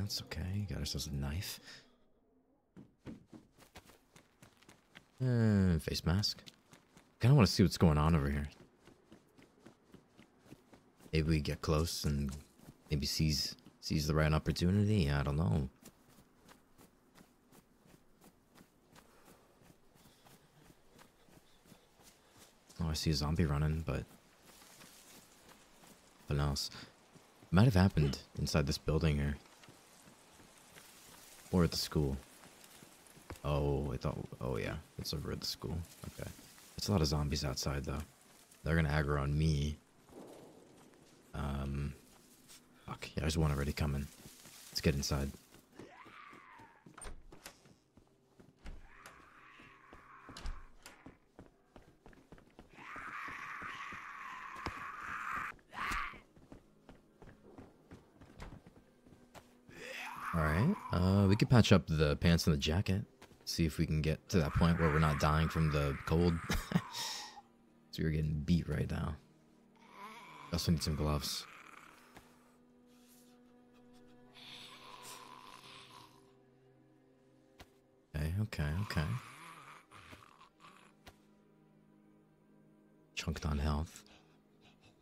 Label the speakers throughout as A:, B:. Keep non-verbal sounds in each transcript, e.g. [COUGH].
A: pants. Okay, got ourselves a knife. Uh, face mask. Kind of want to see what's going on over here. Maybe we get close and maybe seize seize the right opportunity. I don't know. Oh, I see a zombie running, but nothing else. Might have happened inside this building here. Or at the school. Oh, I thought. Oh, yeah. It's over at the school. Okay. There's a lot of zombies outside, though. They're gonna aggro on me. Um. Fuck. Yeah, there's one already coming. Let's get inside. Alright. Patch up the pants and the jacket. See if we can get to that point where we're not dying from the cold. [LAUGHS] so we're getting beat right now. Also need some gloves. Okay, okay, okay. Chunked on health.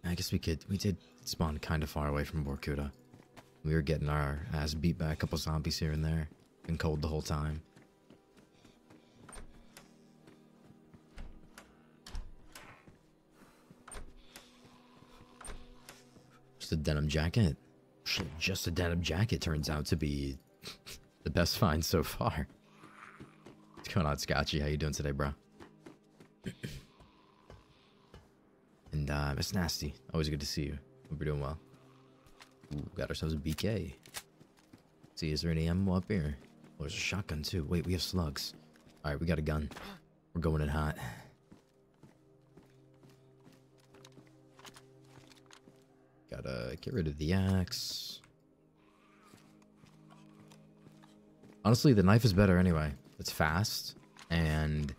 A: I guess we could, we did spawn kind of far away from Vorkuta. We were getting our ass beat by a couple zombies here and there. Been cold the whole time. Just a denim jacket. Just a denim jacket turns out to be [LAUGHS] the best find so far. What's going on, Scotchy? How you doing today, bro? [CLEARS THROAT] and uh, Miss Nasty, always good to see you. Hope you're doing well. Ooh, got ourselves a BK. see, is there any ammo up here? Oh, there's a shotgun too. Wait, we have slugs. Alright, we got a gun. We're going in hot. Gotta get rid of the axe. Honestly, the knife is better anyway. It's fast, and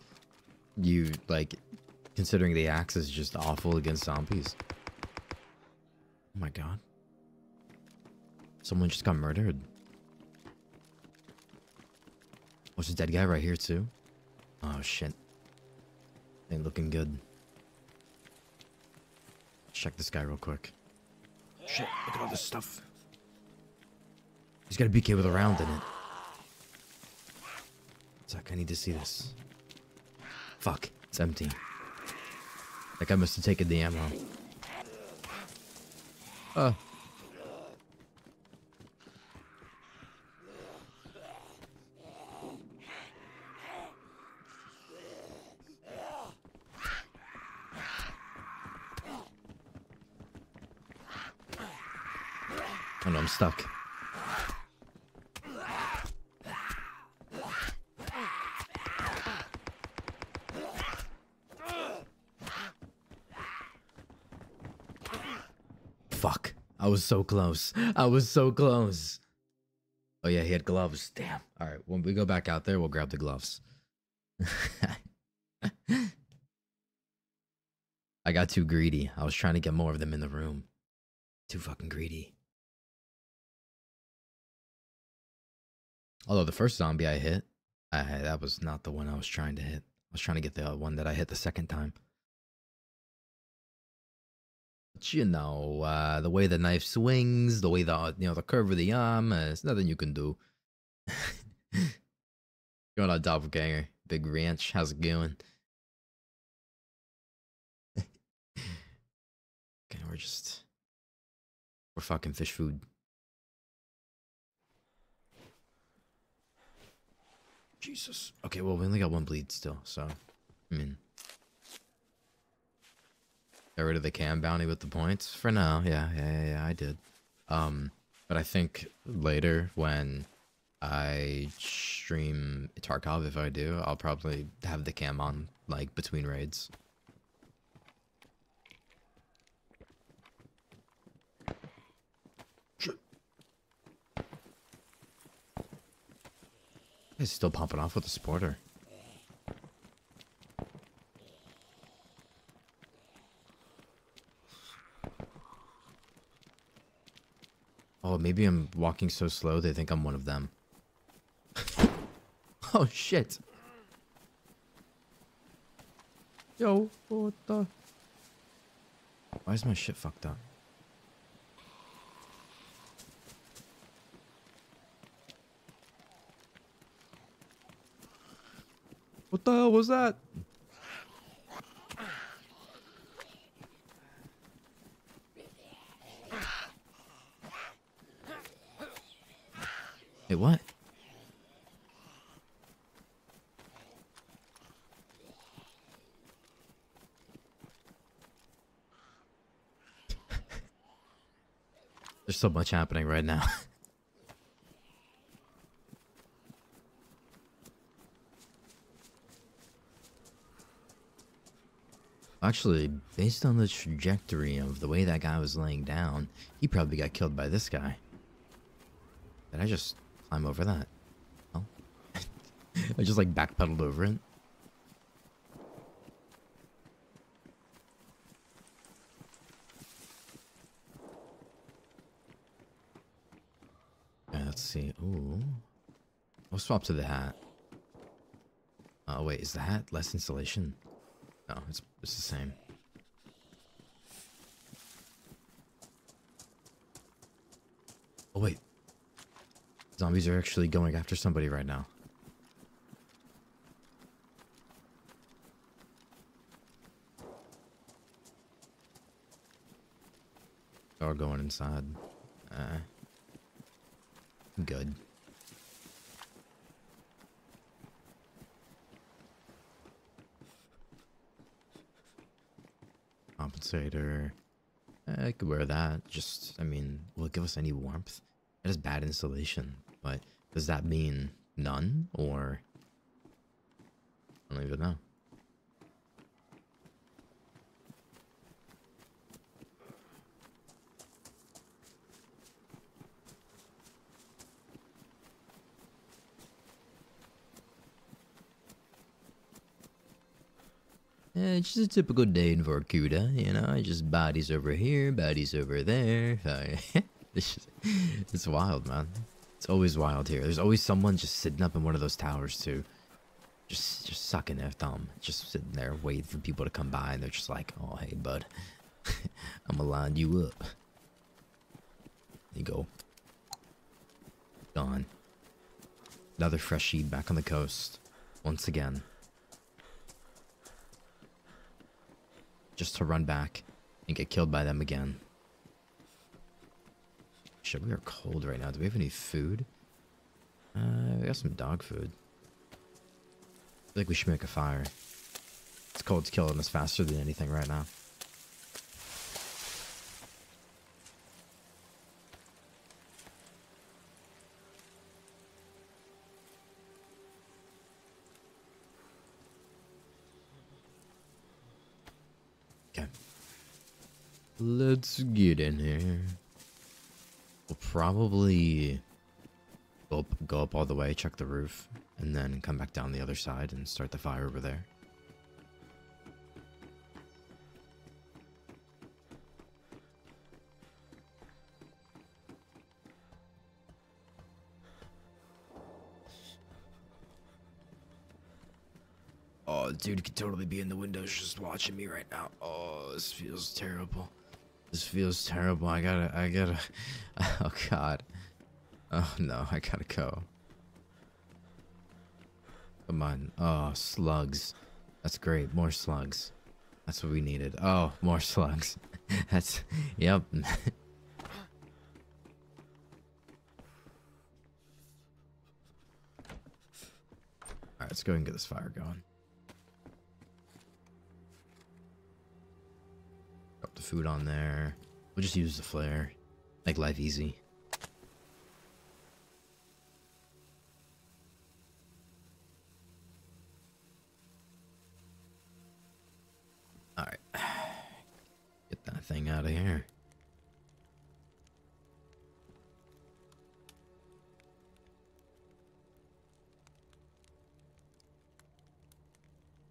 A: you, like, considering the axe is just awful against zombies. Oh my god. Someone just got murdered. Oh, there's a dead guy right here too. Oh shit. Ain't looking good. Check this guy real quick. Shit, look at all this stuff. He's got a BK with a round in it. Suck, I need to see this. Fuck, it's empty. Like I must have taken the ammo. Uh. Stuck. Fuck. I was so close. I was so close. Oh yeah, he had gloves. Damn. All right, when we go back out there, we'll grab the gloves. [LAUGHS] I got too greedy. I was trying to get more of them in the room. Too fucking greedy. Although the first zombie I hit, I, that was not the one I was trying to hit. I was trying to get the one that I hit the second time. But you know, uh, the way the knife swings, the way the you know the curve of the arm, uh, there's nothing you can do. [LAUGHS] going on doppelganger, big ranch. How's it going? [LAUGHS] okay, we're just we're fucking fish food. Jesus. Okay, well, we only got one bleed still, so, I mean. Get rid of the cam bounty with the points? For now, yeah, yeah, yeah, yeah, I did. Um, but I think later when I stream Tarkov, if I do, I'll probably have the cam on, like, between raids. He's still pumping off with the sporter. Oh, maybe I'm walking so slow they think I'm one of them. [LAUGHS] oh shit. Yo, what the? Why is my shit fucked up? What the hell was that? Wait, what? [LAUGHS] There's so much happening right now. [LAUGHS] Actually, based on the trajectory of the way that guy was laying down, he probably got killed by this guy. Did I just climb over that? Oh. [LAUGHS] I just like backpedaled over it. Okay, let's see. Ooh. We'll swap to the hat. Oh, wait, is the hat less insulation? No, it's, it's the same. Oh, wait. Zombies are actually going after somebody right now. They're going inside. Uh, good. Compensator. Eh, I could wear that. Just, I mean, will it give us any warmth? It has bad insulation, but does that mean none or I don't even know. Yeah, it's just a typical day in Vorkuta, you know, just bodies over here, bodies over there. [LAUGHS] it's, just, it's wild, man. It's always wild here. There's always someone just sitting up in one of those towers too. Just just sucking their thumb. Just sitting there waiting for people to come by and they're just like, oh hey bud. [LAUGHS] I'ma line you up. There you go. Gone. Another fresh sheep back on the coast. Once again. Just to run back and get killed by them again. Shit, we are cold right now. Do we have any food? Uh, we got some dog food. I think we should make a fire. It's cold's killing us faster than anything right now. Okay. Let's get in here. We'll probably go up, go up all the way, check the roof, and then come back down the other side and start the fire over there. Oh, dude could totally be in the windows just watching me right now. Oh, this feels terrible. This feels terrible. I gotta, I gotta. [LAUGHS] Oh god. Oh no, I gotta go. Come on. Oh, slugs. That's great. More slugs. That's what we needed. Oh, more slugs. [LAUGHS] That's, yep. [LAUGHS] Alright, let's go and get this fire going. The food on there. We'll just use the flare. Make life easy. Alright. Get that thing out of here.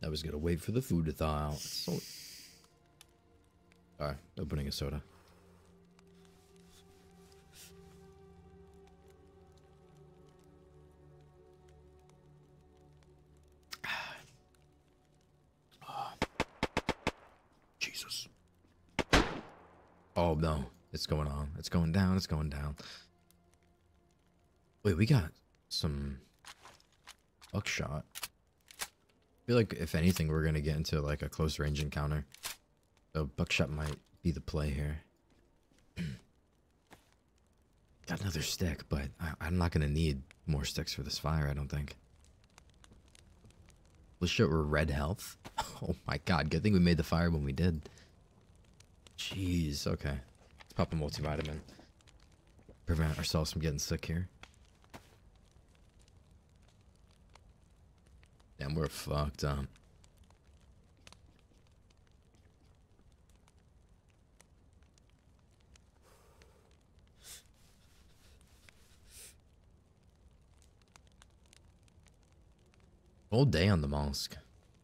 A: I was gonna wait for the food to thaw out. So Alright, opening a soda. [SIGHS] Jesus. Oh no, it's going on. It's going down. It's going down. Wait, we got some buckshot. I feel like if anything, we're gonna get into like a close range encounter. So buckshot might be the play here. [CLEARS THROAT] got another stick, but I, I'm not gonna need more sticks for this fire. I don't think. Let's show we're red health. [LAUGHS] Oh my god, good thing we made the fire when we did. Jeez, okay. Let's pop a multivitamin. Prevent ourselves from getting sick here. Damn, we're fucked up. Cold day on the mosque.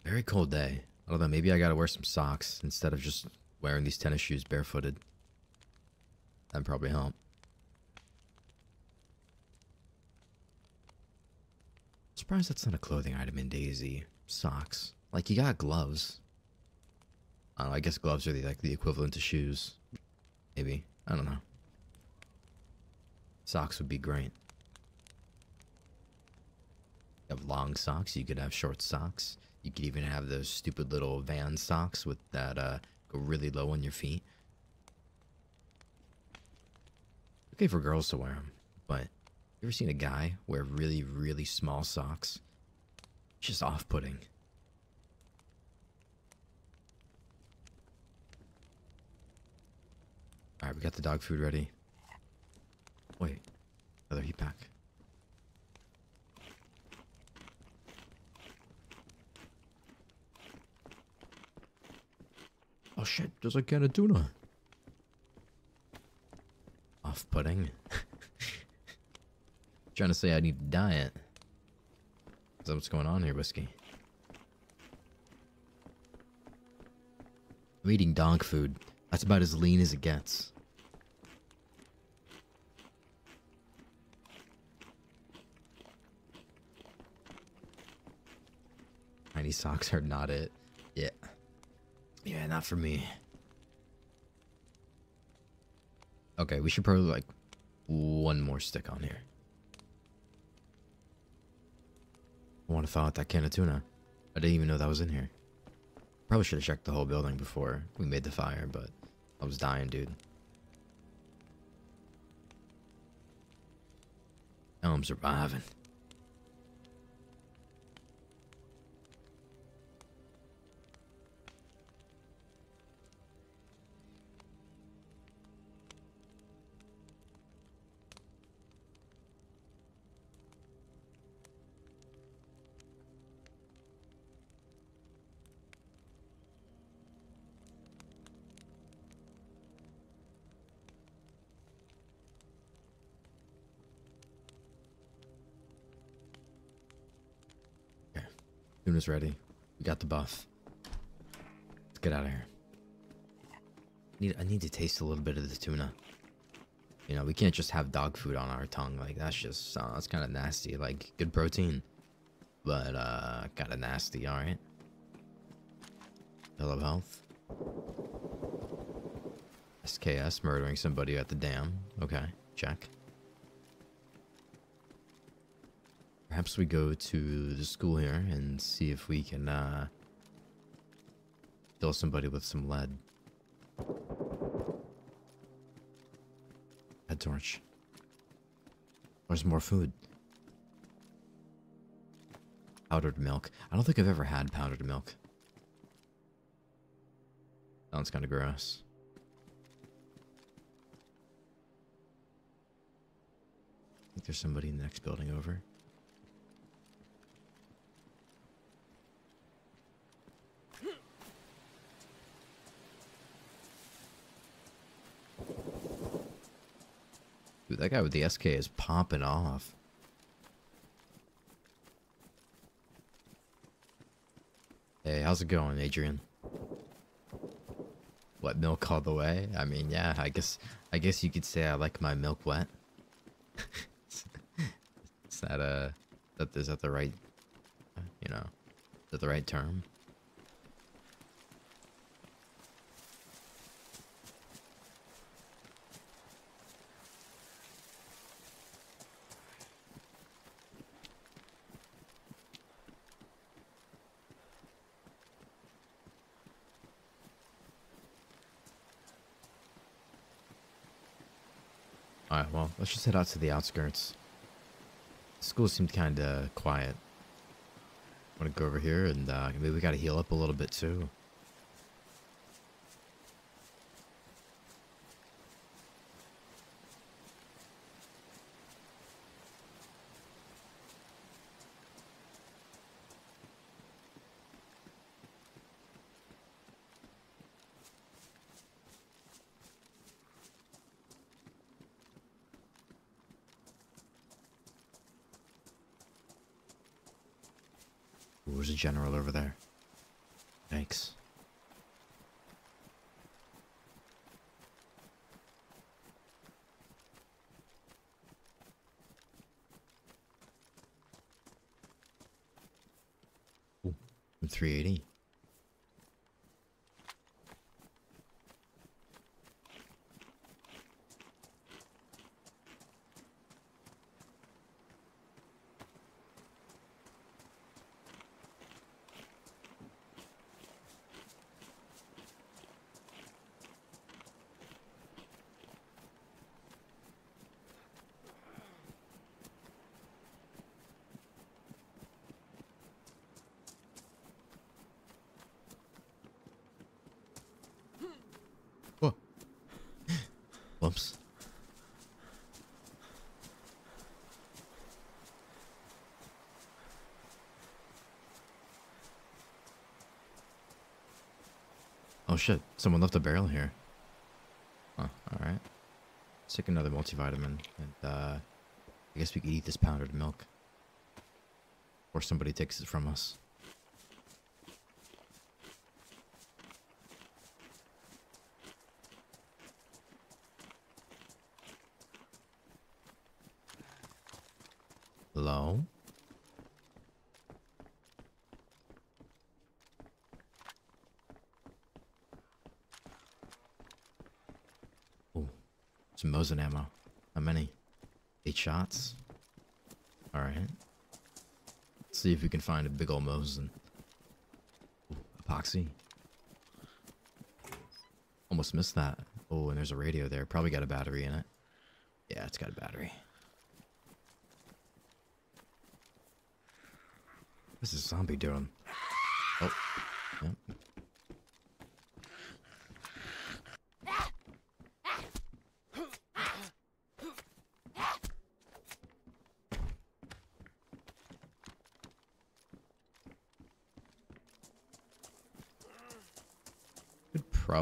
A: Very cold day. I don't know, maybe I gotta wear some socks instead of just wearing these tennis shoes barefooted. That'd probably help. Surprised that's not a clothing item in DayZ. Socks. Like you got gloves. I, know, I guess gloves are the, like the equivalent to shoes. Maybe. I don't know. Socks would be great. You have long socks, you could have short socks. You could even have those stupid little van socks with that uh, go really low on your feet. Okay for girls to wear them, but you ever seen a guy wear really, really small socks? Just off-putting. Alright, we got the dog food ready. Wait, another heat pack. Oh shit, there's a can of tuna. Off putting. Trying to say I need to diet. Is that what's going on here, Whiskey? I'm eating dog food. That's about as lean as it gets. Tiny socks are not it. Yeah. Yeah, not for me. Okay, we should probably like one more stick on here. I want to thaw out that can of tuna. I didn't even know that was in here. Probably should have checked the whole building before we made the fire, but I was dying, dude. Now I'm surviving. Tuna's ready. We got the buff. Let's get out of here. Need I need to taste a little bit of the tuna. You know, we can't just have dog food on our tongue. Like that's just uh, that's kind of nasty. Like good protein, but uh, kind of nasty. All right. Hello, health. SKS murdering somebody at the dam. Okay, check. Perhaps we go to the school here and see if we can uh, kill somebody with some lead. Head torch. Where's more food? Powdered milk. I don't think I've ever had powdered milk. Sounds kind of gross. I think there's somebody in the next building over. Dude, that guy with the SK is popping off. Hey, how's it going, Adrian? What milk all the way? I mean, yeah, I guess I guess you could say I like my milk wet. [LAUGHS] is that a that is that the right you know, is that the right term? Alright, well, let's just head out to the outskirts. School seemed kind of quiet. Want to go over here and uh, maybe we got to heal up a little bit too. General over there. Thanks. Ooh, I'm 380. Whoa. Whoops. Oh shit, someone left a barrel here. Huh, alright. Let's take another multivitamin and uh I guess we could eat this powdered milk. Or somebody takes it from us. Hello? Oh, Mosin ammo. How many? Eight shots? Alright. Let's see if we can find a big old Mosin. Epoxy. Almost missed that. Oh, and there's a radio there. Probably got a battery in it. Yeah, it's got a battery. This zombie doing?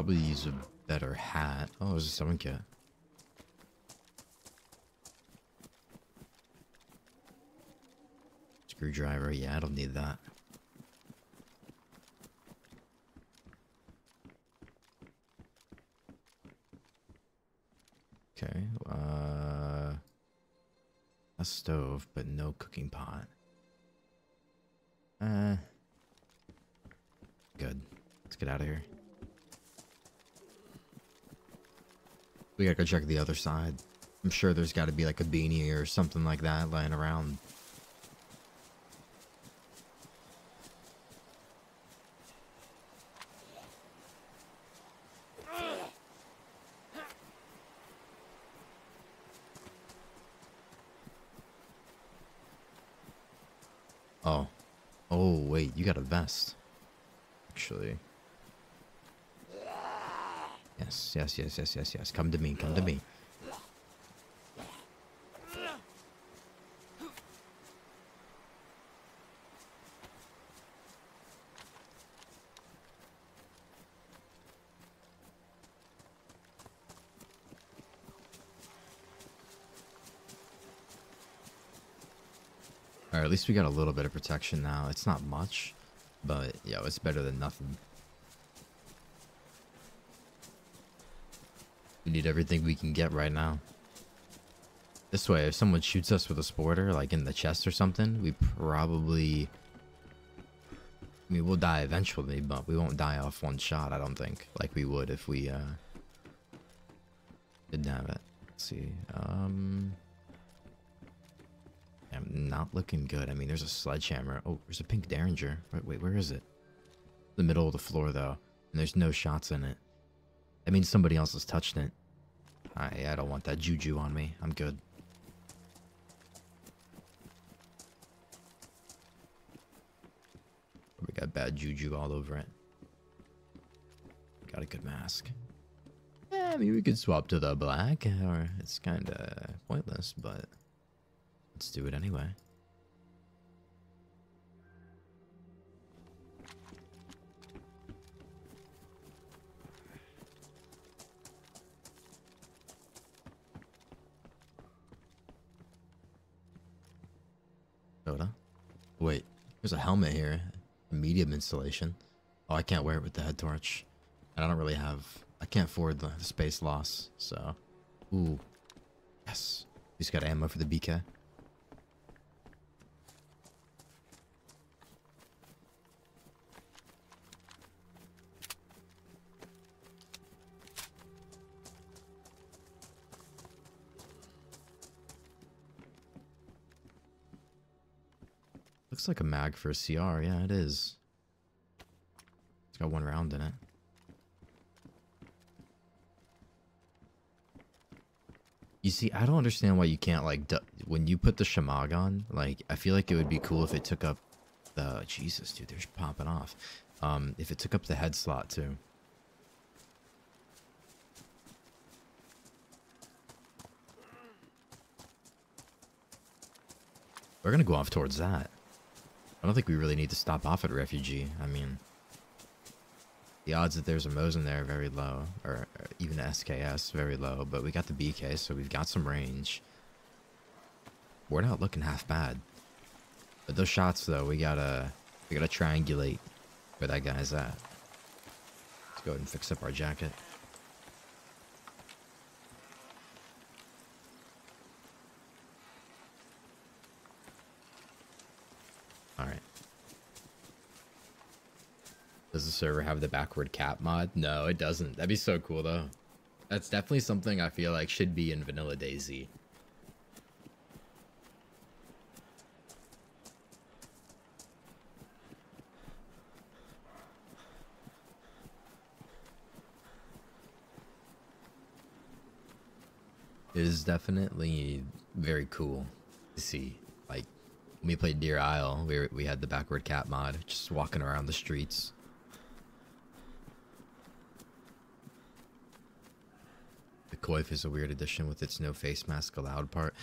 A: Probably use a better hat. Oh, there's a sewing kit. Screwdriver, yeah, I don't need that. Okay, uh... A stove, but no cooking pot. Uh... Good. Let's get out of here. We gotta go check the other side. I'm sure there's gotta be like a beanie or something like that lying around. Oh. Oh, wait, you got a vest. Actually. Yes, yes, yes, yes, yes, yes. Come to me, come to me. Alright, at least we got a little bit of protection now. It's not much, but, yo, it's better than nothing. Everything we can get right now. This way, if someone shoots us with a sporter, like in the chest or something, we probably... I mean, we'll die eventually, but we won't die off one shot, I don't think. Like we would if we, uh... Didn't have it. Let's see. Um... I'm not looking good. I mean, there's a sledgehammer. Oh, there's a pink derringer. Wait, wait, where is it? The middle of the floor, though. And there's no shots in it. That means somebody else has touched it. I, I don't want that juju on me. I'm good. We got bad juju all over it. Got a good mask. Yeah, I mean, we could swap to the black, or it's kind of pointless, but let's do it anyway. There's a helmet here. A medium installation. Oh, I can't wear it with the head torch. And I don't really have... I can't afford the, space loss, so... Ooh. Yes. He's got ammo for the BK. Looks like a mag for a CR. Yeah, it is. It's got one round in it. You see, I don't understand why you can't, like, when you put the Shemagh on, like, I feel like it would be cool if it took up the... Jesus, dude, they're popping off. Um, if it took up the head slot, too. We're gonna go off towards that. I don't think we really need to stop off at Refugee. I mean, the odds that there's a Mosin there are very low, or, even SKS very low, but we got the BK, so we've got some range. We're not looking half bad. But those shots, though, we gotta, we gotta triangulate where that guy's at. Let's go ahead and fix up our jacket. Alright. Does the server have the backward cap mod? No, it doesn't. That'd be so cool, though. That's definitely something I feel like should be in Vanilla DayZ. It is definitely very cool to see. Like, when we played Deer Isle, we, were, we had the backward cap mod, just walking around the streets. Coif is a weird addition with its no face mask allowed part.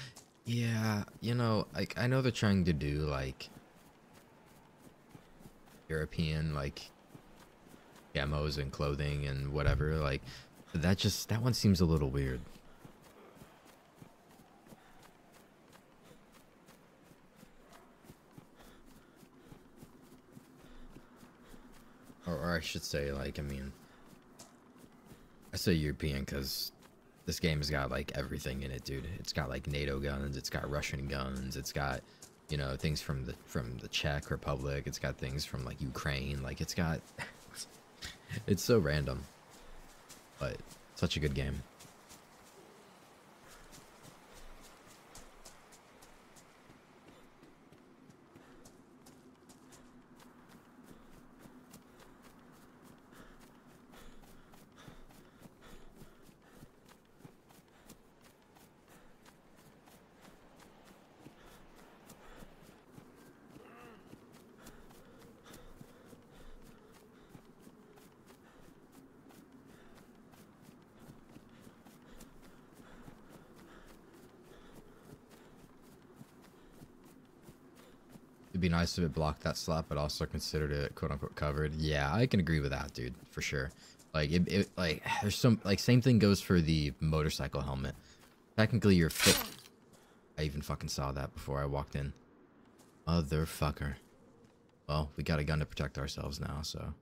A: Yeah, you know, like, I know they're trying to do, like, European, like, camos and clothing and whatever, like, that just, that one seems a little weird. Or, or I should say, like, I mean, I say European because this game has got like everything in it, dude. It's got like NATO guns, it's got Russian guns, it's got you know things from the from the Czech Republic, it's got things from like Ukraine, like it's got [LAUGHS] it's so random, but such a good game. Nice if it blocked that slot, but also considered it quote unquote covered. Yeah, I can agree with that, dude, for sure. Like it, it like there's some like same thing goes for the motorcycle helmet. Technically, you're fit. I even fucking saw that before I walked in. Motherfucker. Well, we got a gun to protect ourselves now, so.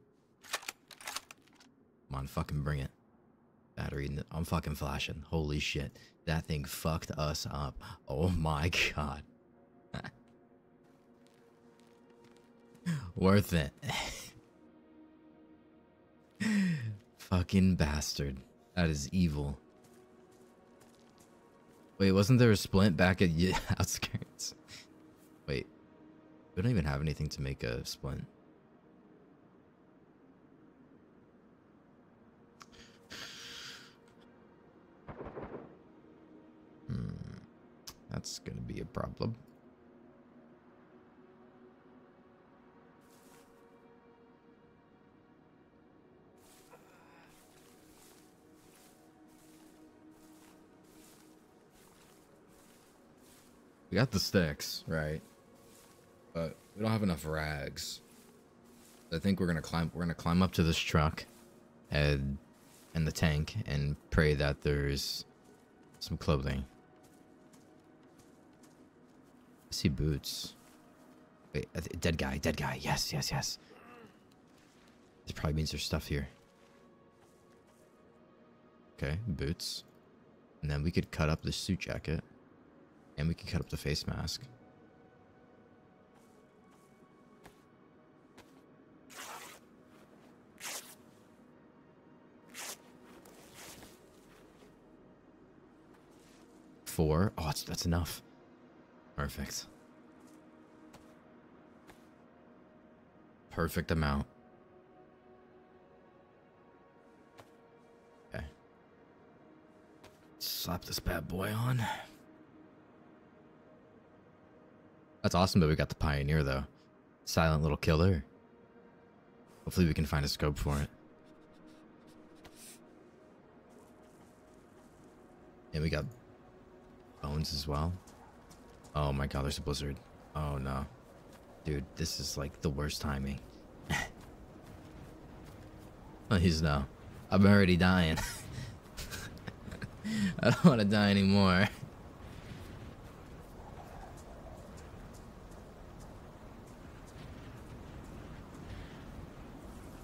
A: Come on, fucking bring it. Battery, I'm fucking flashing. Holy shit. That thing fucked us up. Oh my [LAUGHS] god. Worth it. Fucking bastard. That is evil. Wait, wasn't there a splint back at [LAUGHS] outskirts? Wait. We don't even have anything to make a splint. Hmm. That's gonna be a problem. We got the sticks, right? But we don't have enough rags. I think we're gonna climb. We're gonna climb up to this truck, and and the tank, and pray that there's some clothing. I see boots. Wait, uh, dead guy, dead guy. Yes, yes, yes. This probably means there's stuff here. Okay, boots. And then we could cut up the suit jacket. And we can cut up the face mask. Four. Oh, that's, that's enough. Perfect. Perfect amount. Okay. Slap this bad boy on. That's awesome that we got the Pioneer, though. Silent little killer. Hopefully we can find a scope for it. And we got bones as well. Oh my god, there's a blizzard. Oh no. Dude, this is like the worst timing. [LAUGHS] Please no. I'm already dying. [LAUGHS] I don't want to die anymore.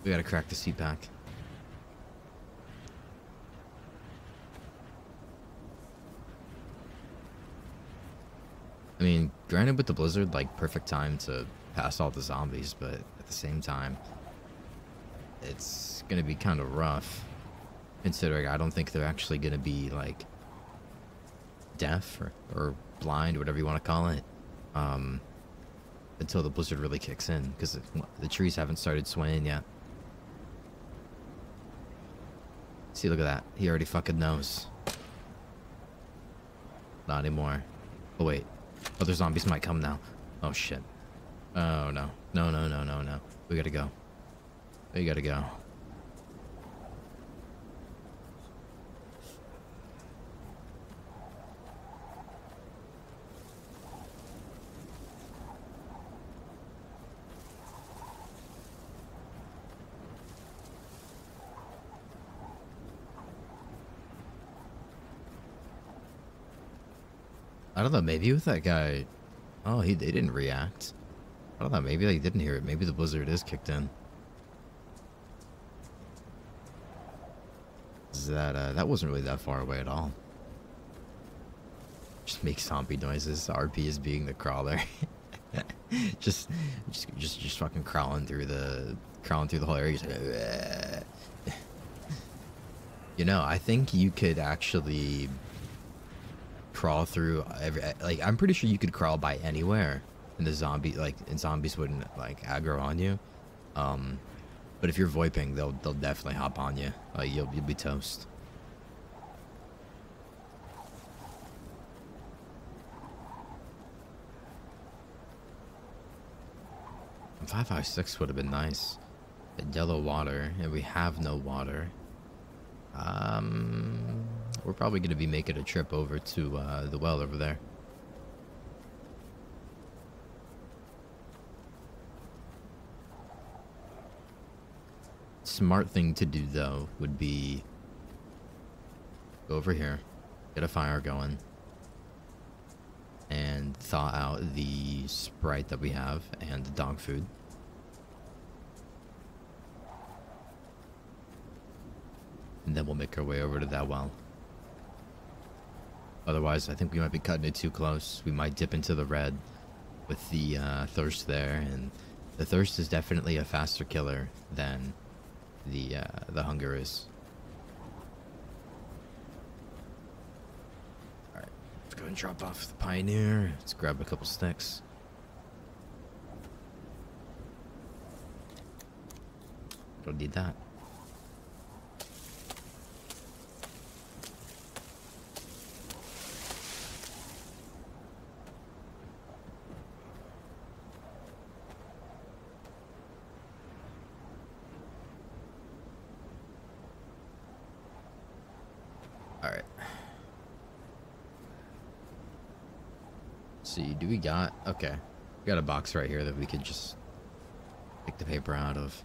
A: We gotta crack the seat. I mean, granted with the blizzard, like perfect time to pass all the zombies, but at the same time, it's gonna be kind of rough. Considering I don't think they're actually gonna be like deaf or, or blind, whatever you want to call it, um, until the blizzard really kicks in, because the trees haven't started swaying yet. See, look at that. He already fucking knows. Not anymore. Oh, wait. Other zombies might come now. Oh, shit. Oh, no. No, no, no, no, no. We gotta go. We gotta go. Don't know, maybe with that guy... Oh, he they didn't react. I don't know, maybe they didn't hear it. Maybe the blizzard is kicked in. Is that, uh, that wasn't really that far away at all. Just make zombie noises. RP is being the crawler. [LAUGHS] just, just, just, just fucking crawling through the, crawling through the whole area. [LAUGHS] You know, I think you could actually crawl through every like I'm pretty sure you could crawl by anywhere and the zombie like and zombies wouldn't like aggro on you. Um but if you're voiping they'll they'll definitely hop on you. Like you'll you'll be toast. Five five six would have been nice. The yellow water, and we have no water. Um we're probably going to be making a trip over to uh, the well over there. Smart thing to do, though, would be go over here, get a fire going, and thaw out the Sprite that we have and the dog food. And then we'll make our way over to that well. Otherwise, I think we might be cutting it too close. We might dip into the red with the uh, thirst there, and the thirst is definitely a faster killer than the uh, the hunger is. All right, let's go and drop off the pioneer. Let's grab a couple sticks. Don't need that. Alright. See, do we got... Okay. We got a box right here that we could just pick the paper out of.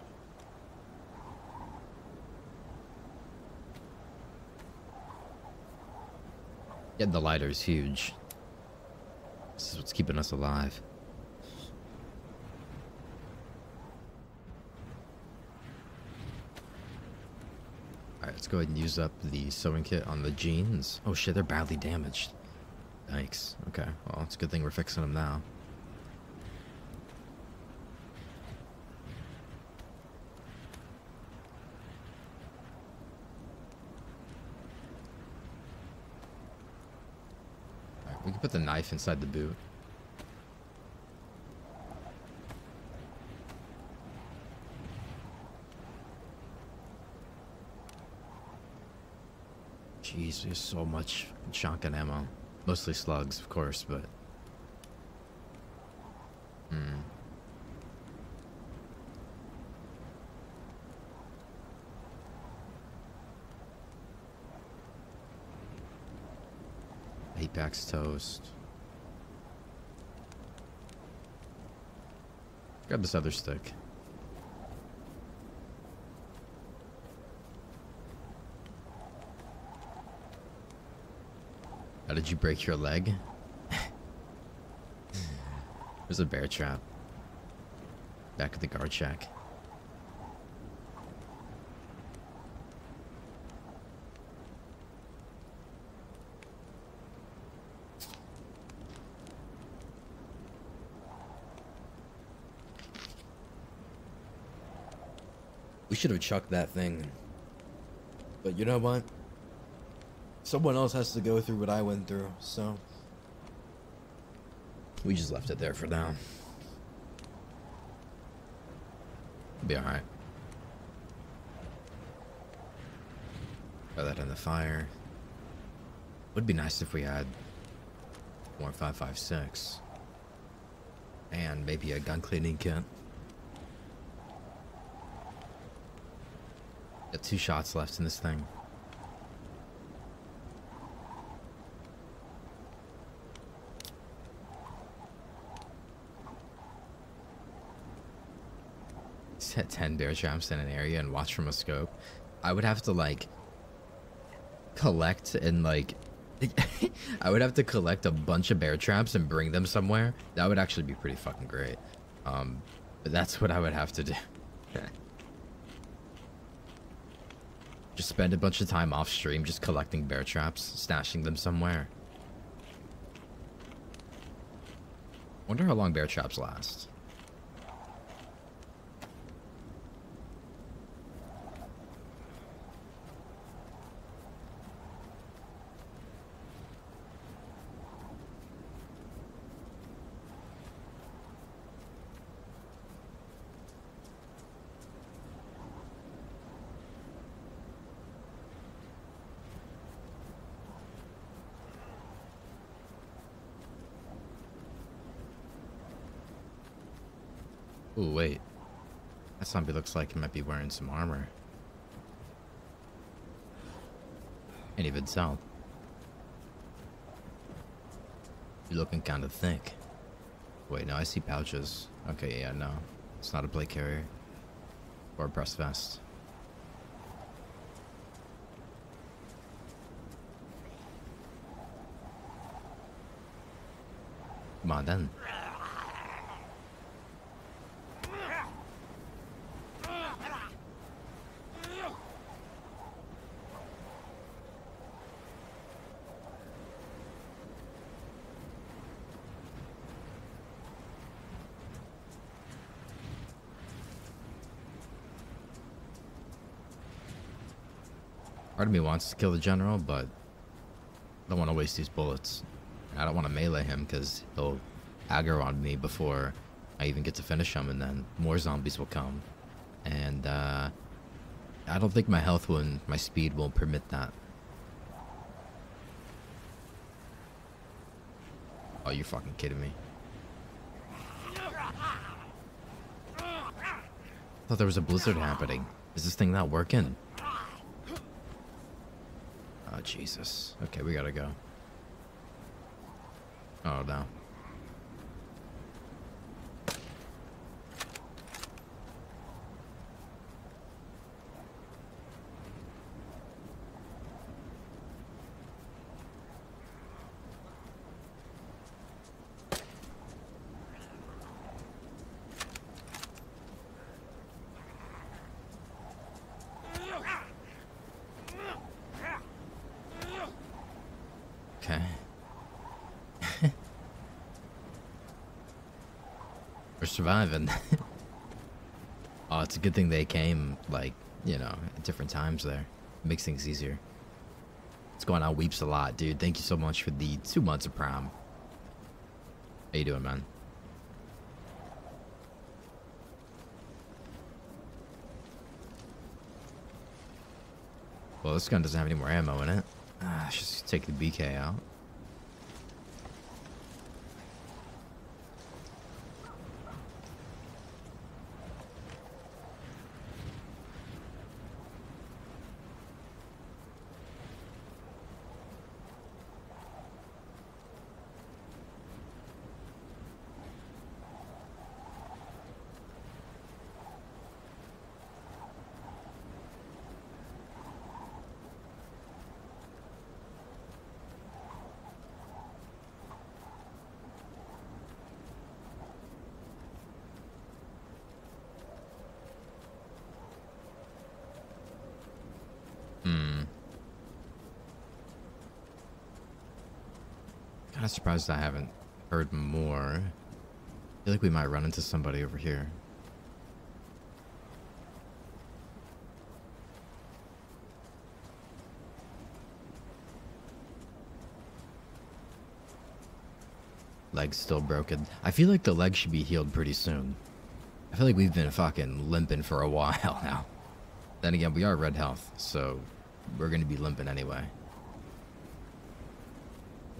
A: Getting the lighter is huge. This is what's keeping us alive. Alright, let's go ahead and use up the sewing kit on the jeans. Oh shit, they're badly damaged. Yikes. Okay, well, it's a good thing we're fixing them now. Alright, we can put the knife inside the boot. Jeez, there's so much shotgun ammo. Mostly slugs, of course, but... Hmm. Apex toast. Grab this other stick. How did you break your leg? [SIGHS] There's a bear trap. Back at the guard shack. We should have chucked that thing. But you know what? Someone else has to go through what I went through, so we just left it there for now. Be alright. Throw that in the fire. Would be nice if we had more 556. And maybe a gun cleaning kit. Got two shots left in this thing. 10 bear traps in an area and watch from a scope, I would have to like collect and like [LAUGHS] I would have to collect a bunch of bear traps and bring them somewhere. That would actually be pretty fucking great. Um, but that's what I would have to do. [LAUGHS] just spend a bunch of time off stream just collecting bear traps, stashing them somewhere. Wonder how long bear traps last. Ooh, wait. Zombie looks like he might be wearing some armor. Can't even tell. You're looking kind of thick. Wait, no, I see pouches. Okay, yeah, no. It's not a plate carrier. Or a press vest. Come on, then. Part of me wants to kill the general, but I don't want to waste these bullets. I don't want to melee him because he'll aggro on me before I even get to finish him, and then more zombies will come. And uh, I don't think my health and my speed will permit that. Oh, you're fucking kidding me. I thought there was a blizzard happening. Is this thing not working? Jesus. Okay, we gotta go. Oh, no. Okay. We're [LAUGHS] oh, it's a good thing they came, like, you know, at different times there. Makes things easier. What's going on? Weeps a lot, dude. Thank you so much for the two months of prom. How you doing, man? Well, this gun doesn't have any more ammo in it. Ah, just take the BK out. Kind of surprised I haven't heard more. I feel like we might run into somebody over here. Leg's still broken. I feel like the leg should be healed pretty soon. I feel like we've been fucking limping for a [LAUGHS] while now. Then again, we are red health, so we're gonna be limping anyway.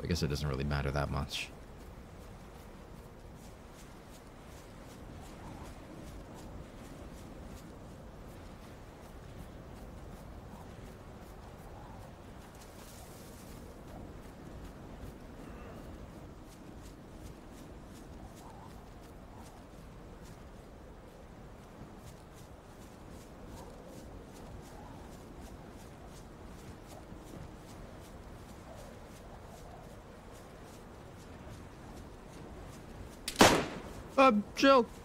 A: So I guess it doesn't really matter that much. Um,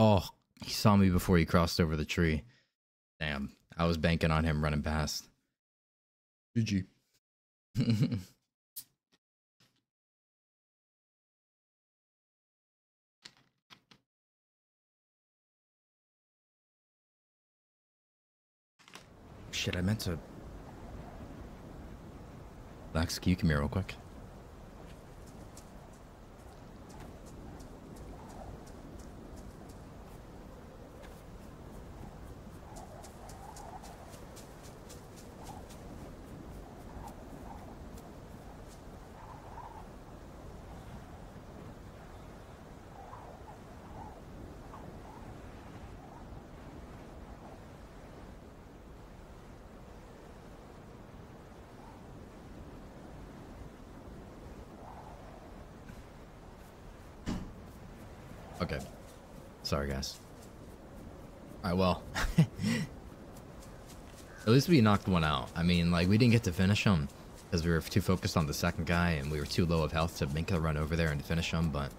A: Oh, he saw me before he crossed over the tree. Damn, I was banking on him running past. GG. [LAUGHS] Shit, I meant to. Lex, can you come here real quick? Okay. Sorry, guys. Alright, well. [LAUGHS] At least we knocked one out. I mean, like, we didn't get to finish him. because we were too focused on the second guy and we were too low of health to make a run over there and finish him, but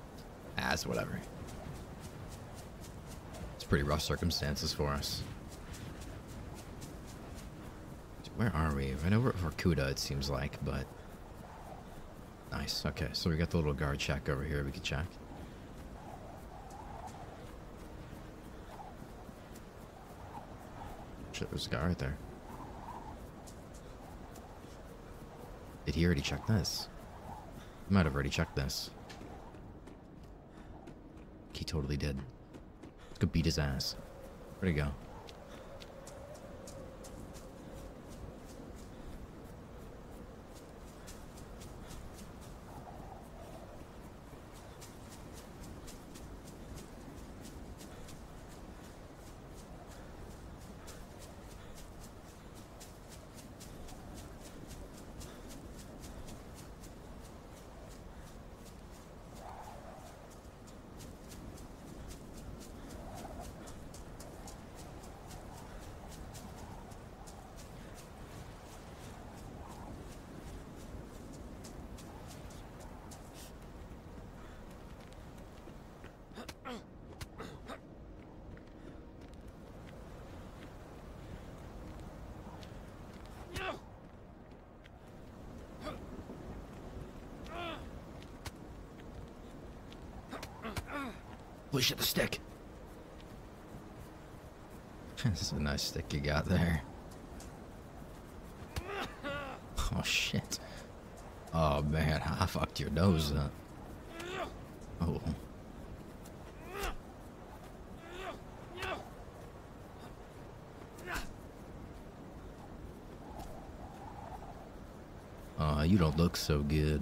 A: ah, as whatever. It's pretty rough circumstances for us. Where are we? Right over at Vorkuta, it seems like, but... Nice, okay, so we got the little guard check over here we can check. Shit, there's a guy right there. Did he already check this? He might have already checked this. He totally did. Go beat his ass. Where'd he go? At the stick. [LAUGHS] this is a nice stick you got there. Oh shit. Oh man, I fucked your nose up. Oh. Oh, you don't look so good.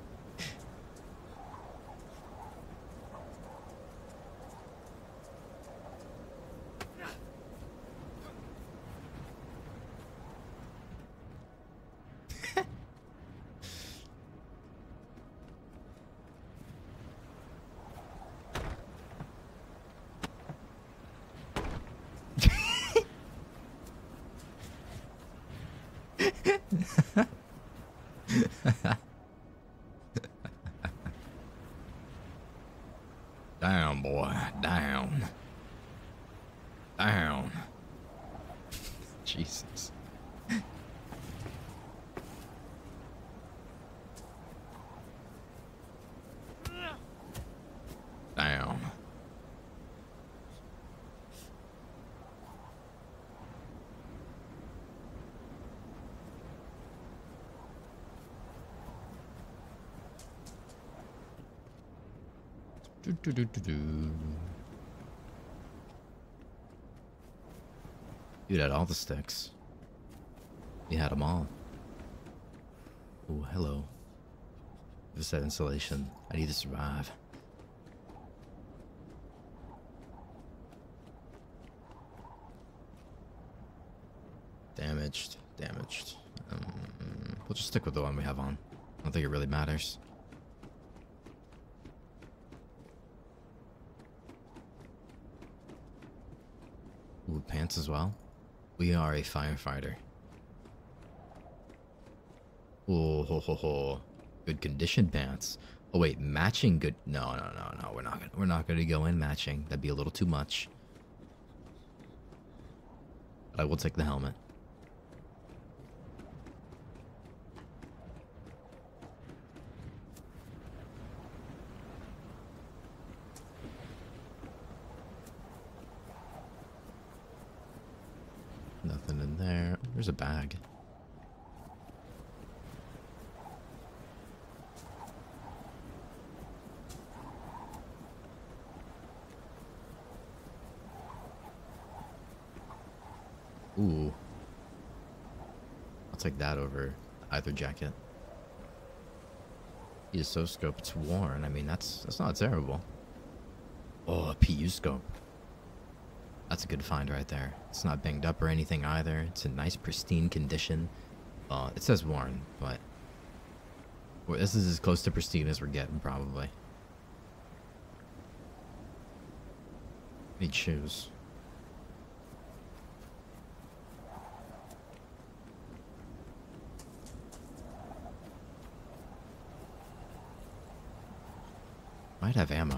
A: Do, do, do, do. Dude had all the sticks. He had them all. Oh, hello. This is that insulation. I need to survive. Damaged. Damaged. Um, we'll just stick with the one we have on. I don't think it really matters. Ooh, pants as well. We are a firefighter. Oh, ho, ho, ho. Good condition pants. Oh wait, matching good. No, no, no, no. We're not gonna. We're not gonna go in matching. That'd be a little too much. I will take the helmet. Nothing in there. There's a bag. Ooh. I'll take that over either jacket. Use so scope, it's worn. I mean, that's that's not terrible. Oh, a PU scope. That's a good find right there. It's not banged up or anything either. It's in nice, pristine condition. Uh, it says worn, but well, this is as close to pristine as we're getting, probably. Need shoes. Might have ammo.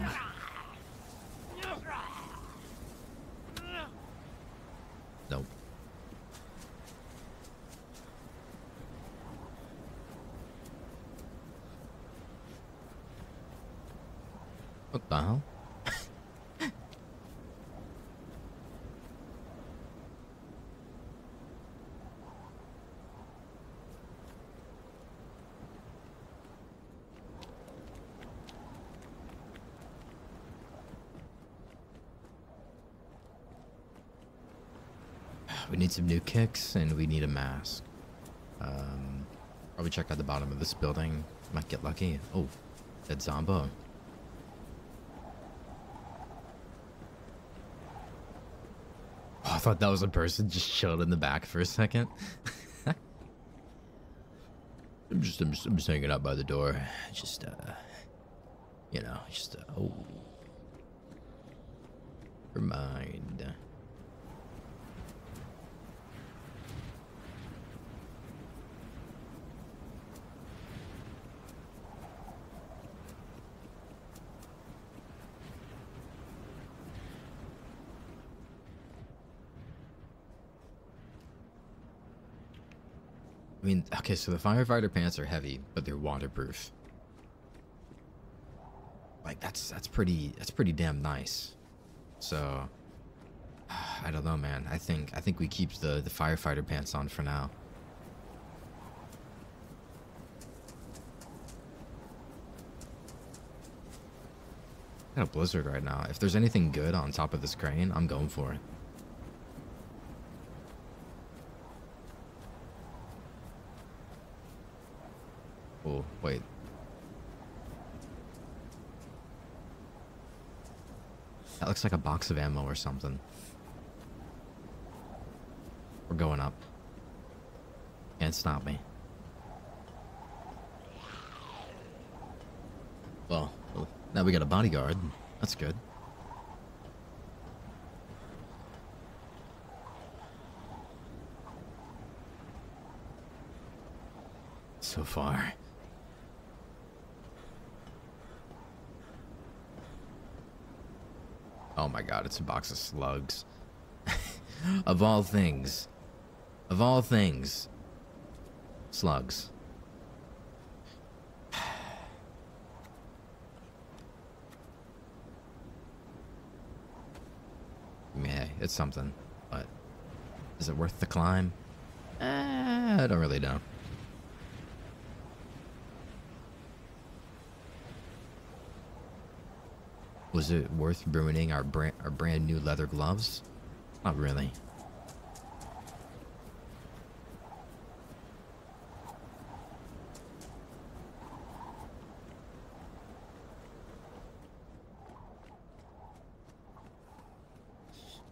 A: Some new kicks and we need a mask. Um, probably check out the bottom of this building. Might get lucky. Oh, dead Zombo. Oh, I thought that was a person just chilled in the back for a second. [LAUGHS] I'm just, I'm just, I'm just hanging out by the door. Just, uh, you know, just, uh, oh. Never mind. I mean, okay, so the firefighter pants are heavy, but they're waterproof. Like that's that's pretty that's pretty damn nice. So [SIGHS] I don't know, man. I think I think we keep the the firefighter pants on for now. Got a blizzard right now. If there's anything good on top of this crane, I'm going for it. Oh, wait. That like a box of ammo or something. We're going up. Can't stop me. Well, well, now we got a bodyguard. That's good. So far. God, it's a box of slugs. [LAUGHS] of all things. Of all things. Slugs. [SIGHS] yeah, it's something. But is it worth the climb? Eh, I don't really know. Was it worth ruining our brand, our brand new leather gloves? Not really.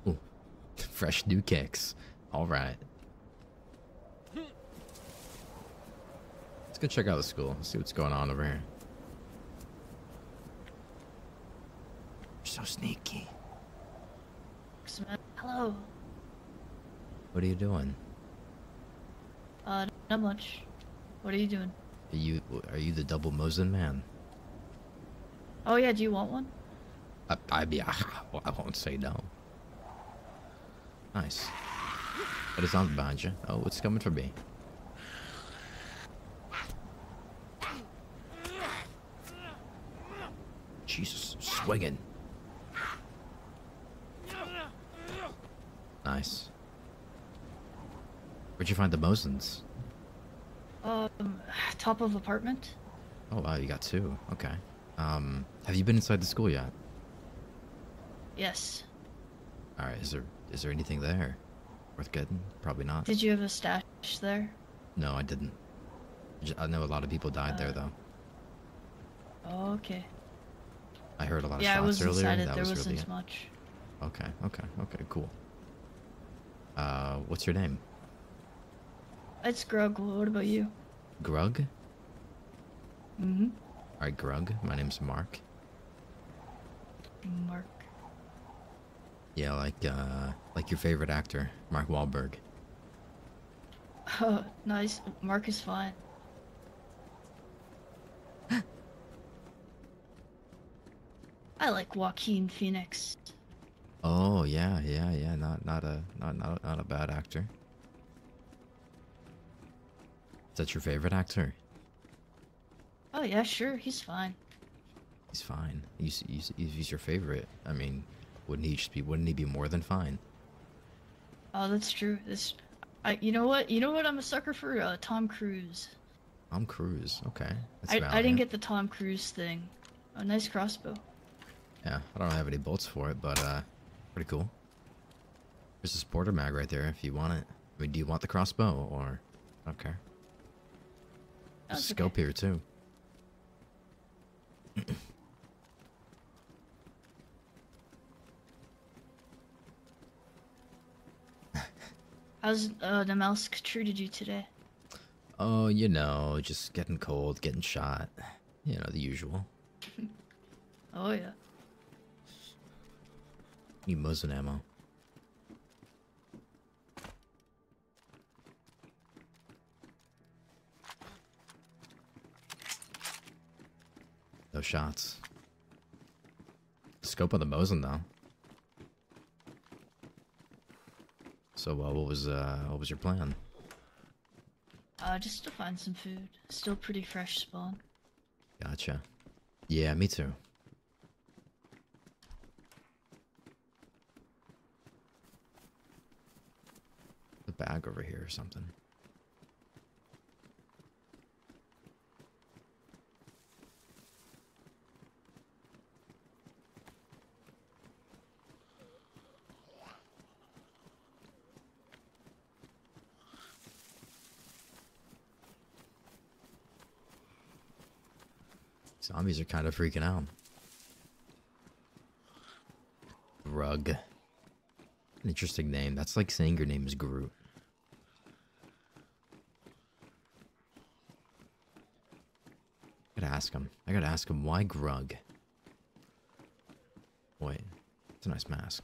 A: [LAUGHS] Fresh new kicks. All right. Let's go check out the school. See what's going on over here. so sneaky.
B: Hello.
A: What are you doing?
B: Uh, not much. What are you doing?
A: Are you are you the double Mosin man?
B: Oh yeah, do you want one?
A: I I, be, [LAUGHS] I, won't say no. Nice. What is on behind you? Oh, it's coming for me. Jesus, swinging. Nice. Where'd you find the Mosins?
B: Um, top of apartment.
A: Oh wow, you got two. Okay. Um, have you been inside the school yet?
B: Yes.
A: All right. Is there is there anything there worth getting? Probably not.
B: Did you have a stash there?
A: No, I didn't. I know a lot of people died uh, there though.
B: Oh, okay.
A: I heard a lot of
B: yeah,
A: shots
B: I was
A: earlier. That
B: there
A: was
B: wasn't
A: really...
B: much.
A: Okay, okay, okay, cool. Uh, what's your name?
B: It's Grug. What about you?
A: Grug?
B: Mm-hmm.
A: Alright, Grug. My name's Mark.
B: Mark.
A: Yeah, like, uh, like your favorite actor, Mark Wahlberg. [LAUGHS]
B: Oh, nice. Mark is fine. I like Joaquin Phoenix.
A: Oh yeah, yeah, yeah. Not not a not not not a bad actor. Is that your favorite actor?
B: Oh yeah, sure, he's fine.
A: He's fine. He's, he's, he's your favorite. I mean, wouldn't he just be? Wouldn't he be more than fine?
B: Oh, that's true. This, I, you know what? You know what? I'm a sucker for uh, Tom Cruise.
A: Tom Cruise. Okay. That's
B: I, I didn't get the Tom Cruise thing. A nice crossbow.
A: Yeah, I don't have any bolts for it, but uh, pretty cool. There's a Sporter mag right there if you want it. I mean, do you want the crossbow or? I don't care. There's
B: That's
A: scope here too. [CLEARS THROAT]
B: How's uh, the mouse treated you today?
A: Oh, you know, just getting cold, getting shot. You know, the usual. [LAUGHS]
B: Oh yeah.
A: You Mosin ammo. No shots. Scope on the Mosin though. So, uh, what was uh, what was your plan?
B: Uh, just to find some food. Still pretty fresh spawn.
A: Gotcha. Yeah, me too. The bag over here or something. Zombies are kind of freaking out. Rug. An interesting name. That's like saying your name is Groot. I gotta ask him. I gotta ask him why Grug. Wait, it's a nice mask.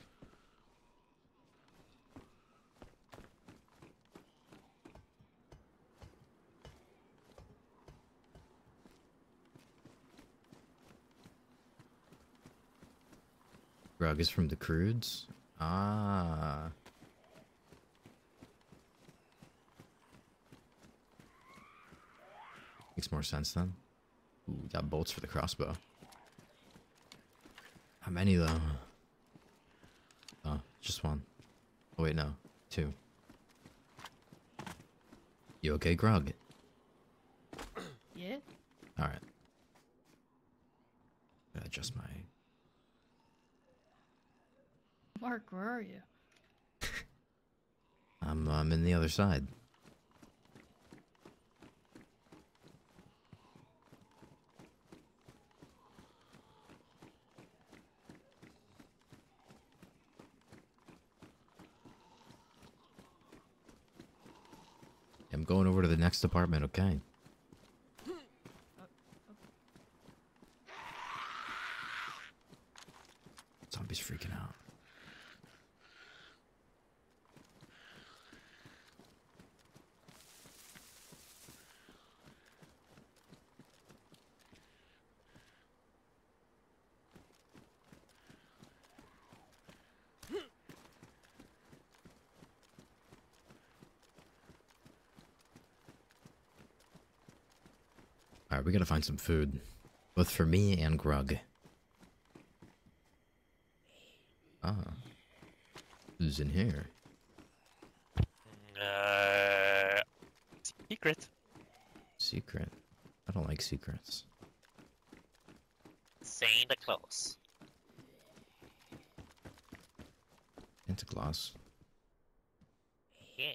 A: Grug is from the Croods? Ah. Makes more sense then. Ooh, got bolts for the crossbow. How many though? Oh, just one. Oh wait, no. Two. You okay, Grug?
B: Yeah.
A: Alright. Adjust my
B: Mark, where are you?
A: I'm I'm in the other side. I'm going over to the next apartment, okay? Hmm. Zombies freaking out. Alright, we gotta find some food. Both for me and Grug. Ah. Who's in here?
C: Uh, secret.
A: Secret. I don't like secrets.
C: Santa Claus.
A: Santa Claus.
C: Yeah.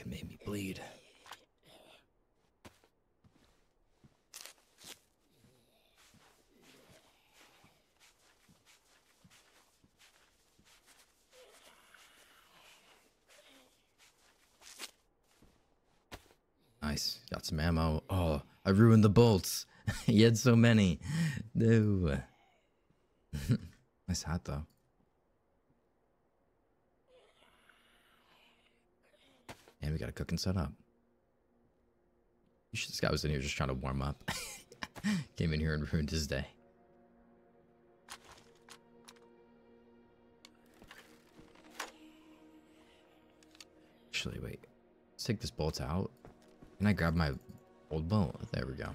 A: Can make me bleed. Nice. Got some ammo. Oh, I ruined the bolts. [LAUGHS] you had so many. No. [LAUGHS] nice hat though. And we got a cooking set up. This guy was in here just trying to warm up. [LAUGHS] Came in here and ruined his day. Actually, wait. Let's take this bolt out. Can I grab my old bolt? There we go.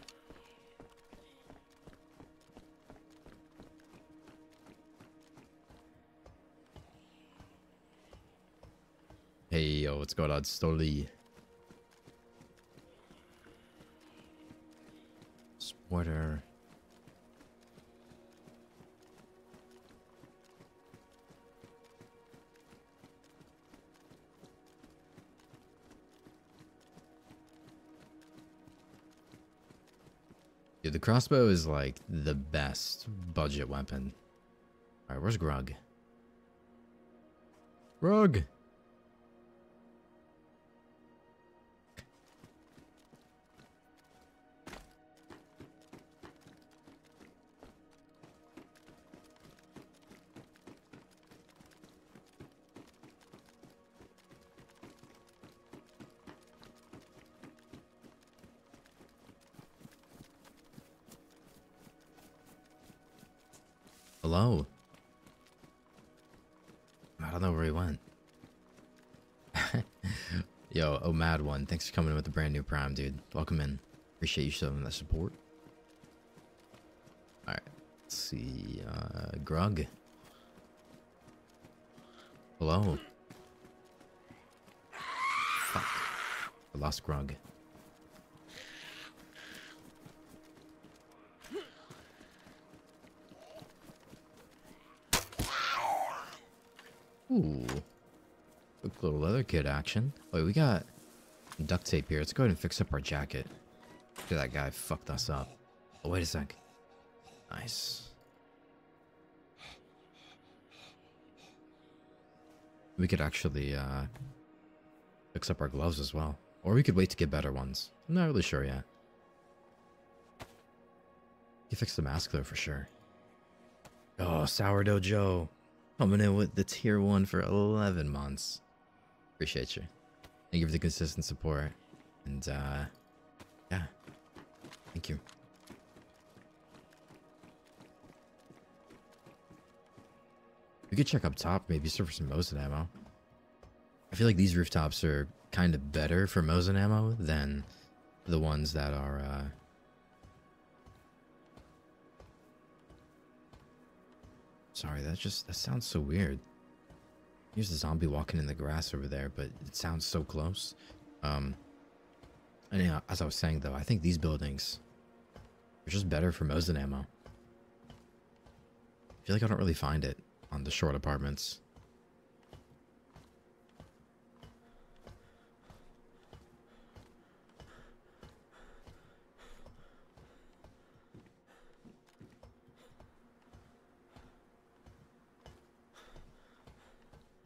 A: Hey, yo, what's going on, Stoli? Sporter. Dude, the crossbow is like the best budget weapon. Alright, where's Grug? Grug! Oh mad one. Thanks for coming in with the brand new prime, dude. Welcome in. Appreciate you showing that support. Alright. Let's see. Uh Grug. Hello. Fuck. I lost Grug. Ooh. Little leather kit action. Wait, we got duct tape here. Let's go ahead and fix up our jacket. Look at that guy fucked us up. Oh, wait a sec. Nice. We could actually uh, fix up our gloves as well. Or we could wait to get better ones. I'm not really sure yet. You fix the mask though for sure. Oh, Sourdough Joe. Coming in with the tier one for 11 months. Appreciate you. Thank you for the consistent support. And, uh, yeah. Thank you. We could check up top, maybe search for some Mosin ammo. I feel like these rooftops are kind of better for Mosin ammo than the ones that are, uh, Sorry, that just that sounds so weird. Here's the zombie walking in the grass over there, but it sounds so close. Um, and yeah, as I was saying though, I think these buildings are just better for Mosin ammo. I feel like I don't really find it on the short apartments.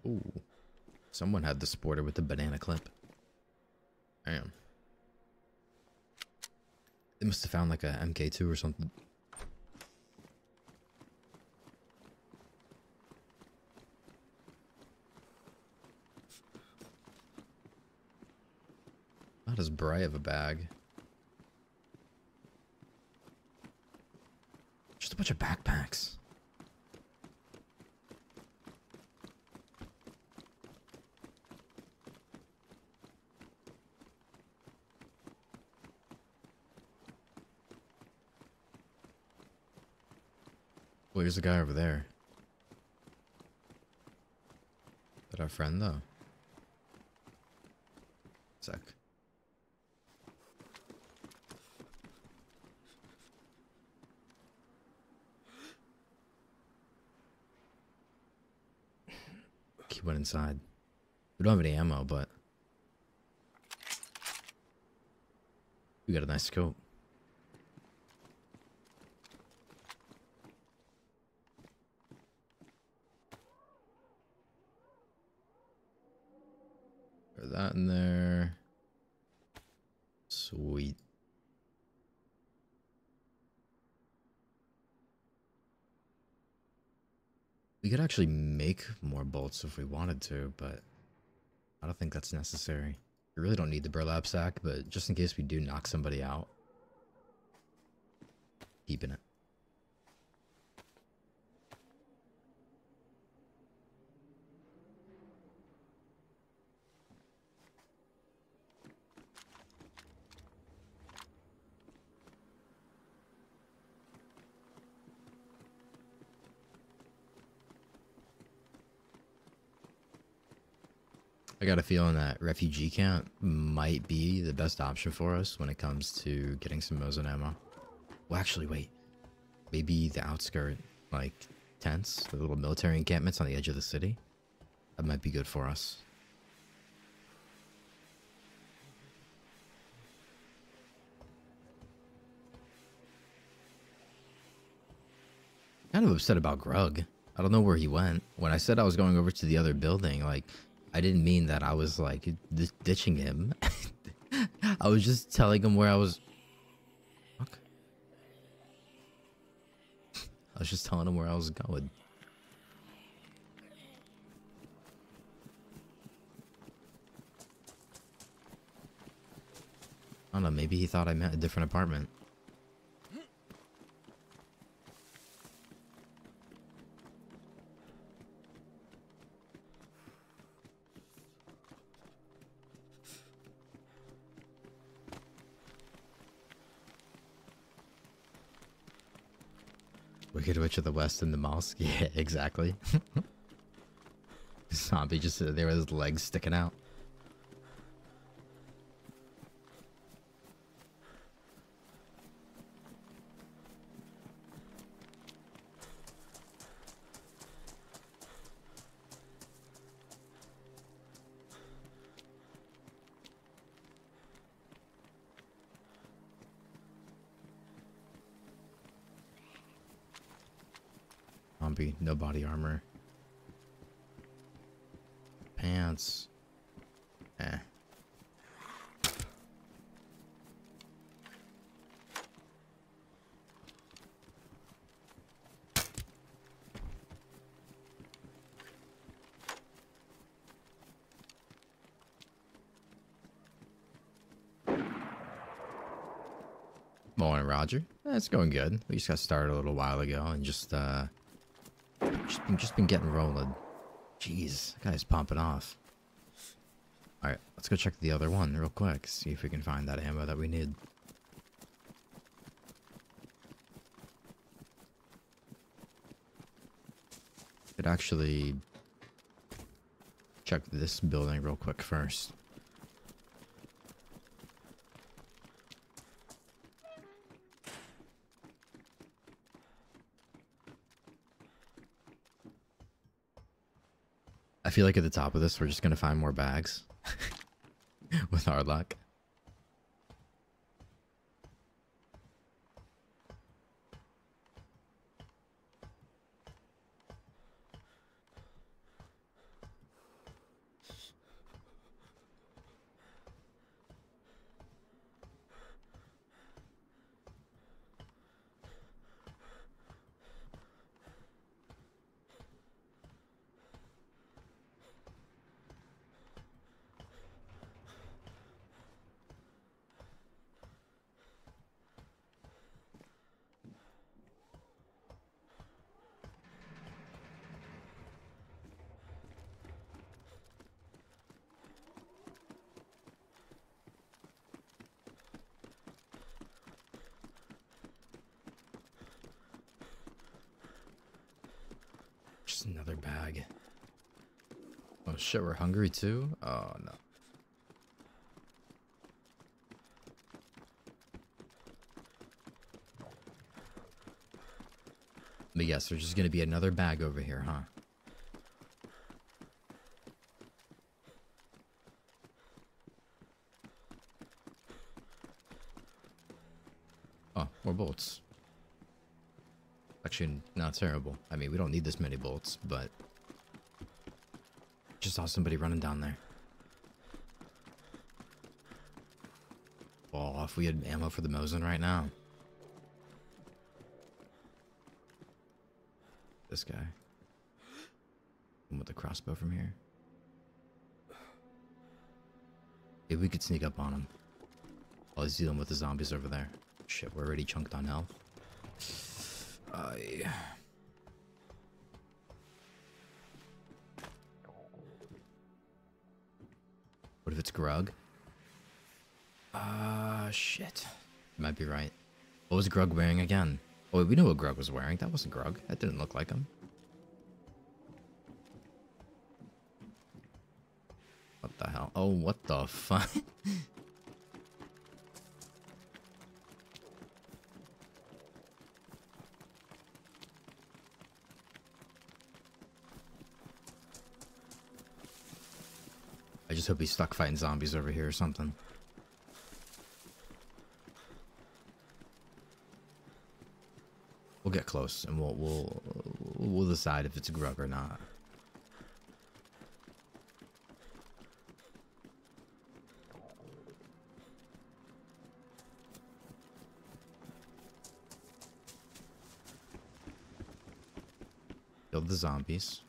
A: Ooh. Someone had the sporter with the banana clip. Damn. They must have found like a MK2 or something. Not as bright of a bag. Just a bunch of backpacks. Well, here's a guy over there. That our friend, though? Sec. He went inside. We don't have any ammo, but... We got a nice scope. Put that in there. Sweet. We could actually make more bolts if we wanted to, but I don't think that's necessary. We really don't need the burlap sack, but just in case we do knock somebody out, keeping it. I got a feeling that refugee camp might be the best option for us when it comes to getting some Mosin ammo. Well, actually, wait. Maybe the outskirt, like tents, the little military encampments on the edge of the city. That might be good for us. Kind of upset about Grug. I don't know where he went. When I said I was going over to the other building, like, I didn't mean that I was like ditching him. [LAUGHS] I was just telling him where I was. [LAUGHS] I was just telling him where I was going. I don't know. Maybe he thought I meant a different apartment. Wicked Witch of the West in the mosque? [LAUGHS] Yeah, exactly. [LAUGHS] Zombie just there with his legs sticking out. Eh, It's going good. We just got started a little while ago and just uh just been, just been getting rolling. Jeez, guy's pumping off. Alright, let's go check the other one real quick. See if we can find that ammo that we need. Could actually check this building real quick first. Feel like at the top of this, we're just gonna find more bags. [LAUGHS] With our luck. Just another bag. Oh shit, we're hungry too? Oh no. But yes, there's just gonna be another bag over here, huh? Oh, more bolts. Actually, not terrible. I mean, we don't need this many bolts, but... Just saw somebody running down there. Oh, if we had ammo for the Mosin right now. This guy. With the crossbow from here. Maybe we could sneak up on him. While he's dealing with the zombies over there. Shit, we're already chunked on health. I. Grug? Ah, shit. You might be right. What was Grug wearing again? Oh, we know what Grug was wearing. That wasn't Grug. That didn't look like him. What the hell? Oh, what the fuck? [LAUGHS] Hope he's stuck fighting zombies over here or something. We'll get close and we'll we'll we'll decide if it's a Grug or not. Kill the zombies.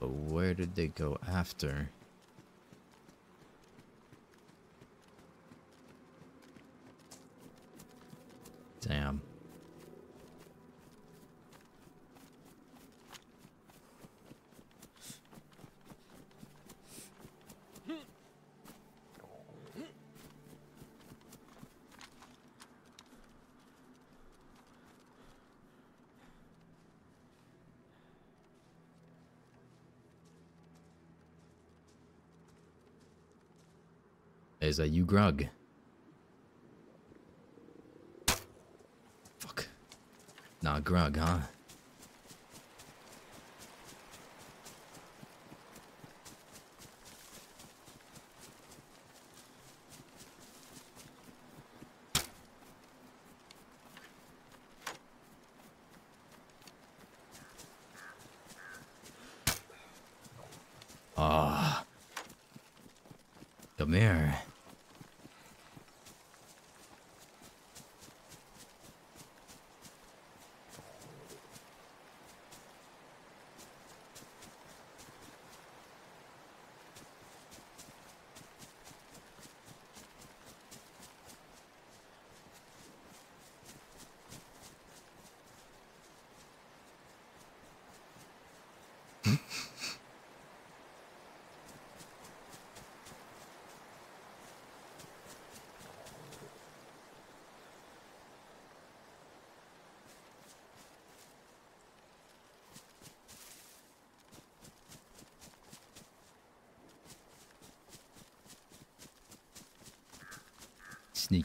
A: But where did they go after? Damn. Is that you, Grug? Fuck. Nah, Grug, huh? Ah. Come here.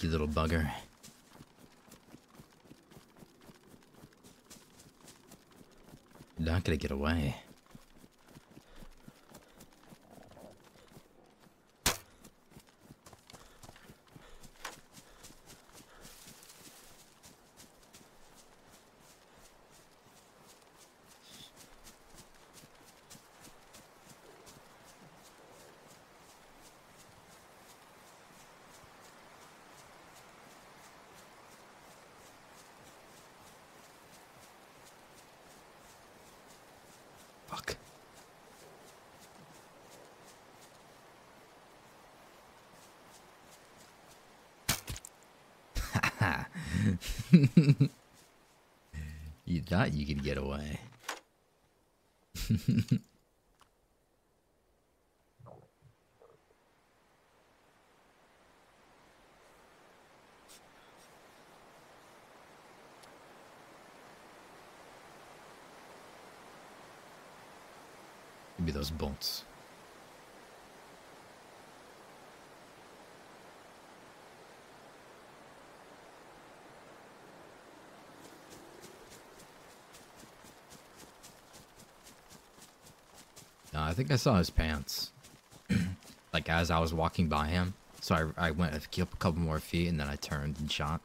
A: Sneaky little bugger. Not gonna get away. Fuck. [LAUGHS] you thought you could get away. [LAUGHS] Maybe those bolts. I think I saw his pants. [CLEARS THROAT] like as I was walking by him. So I, I went up a couple more feet and then I turned and shot.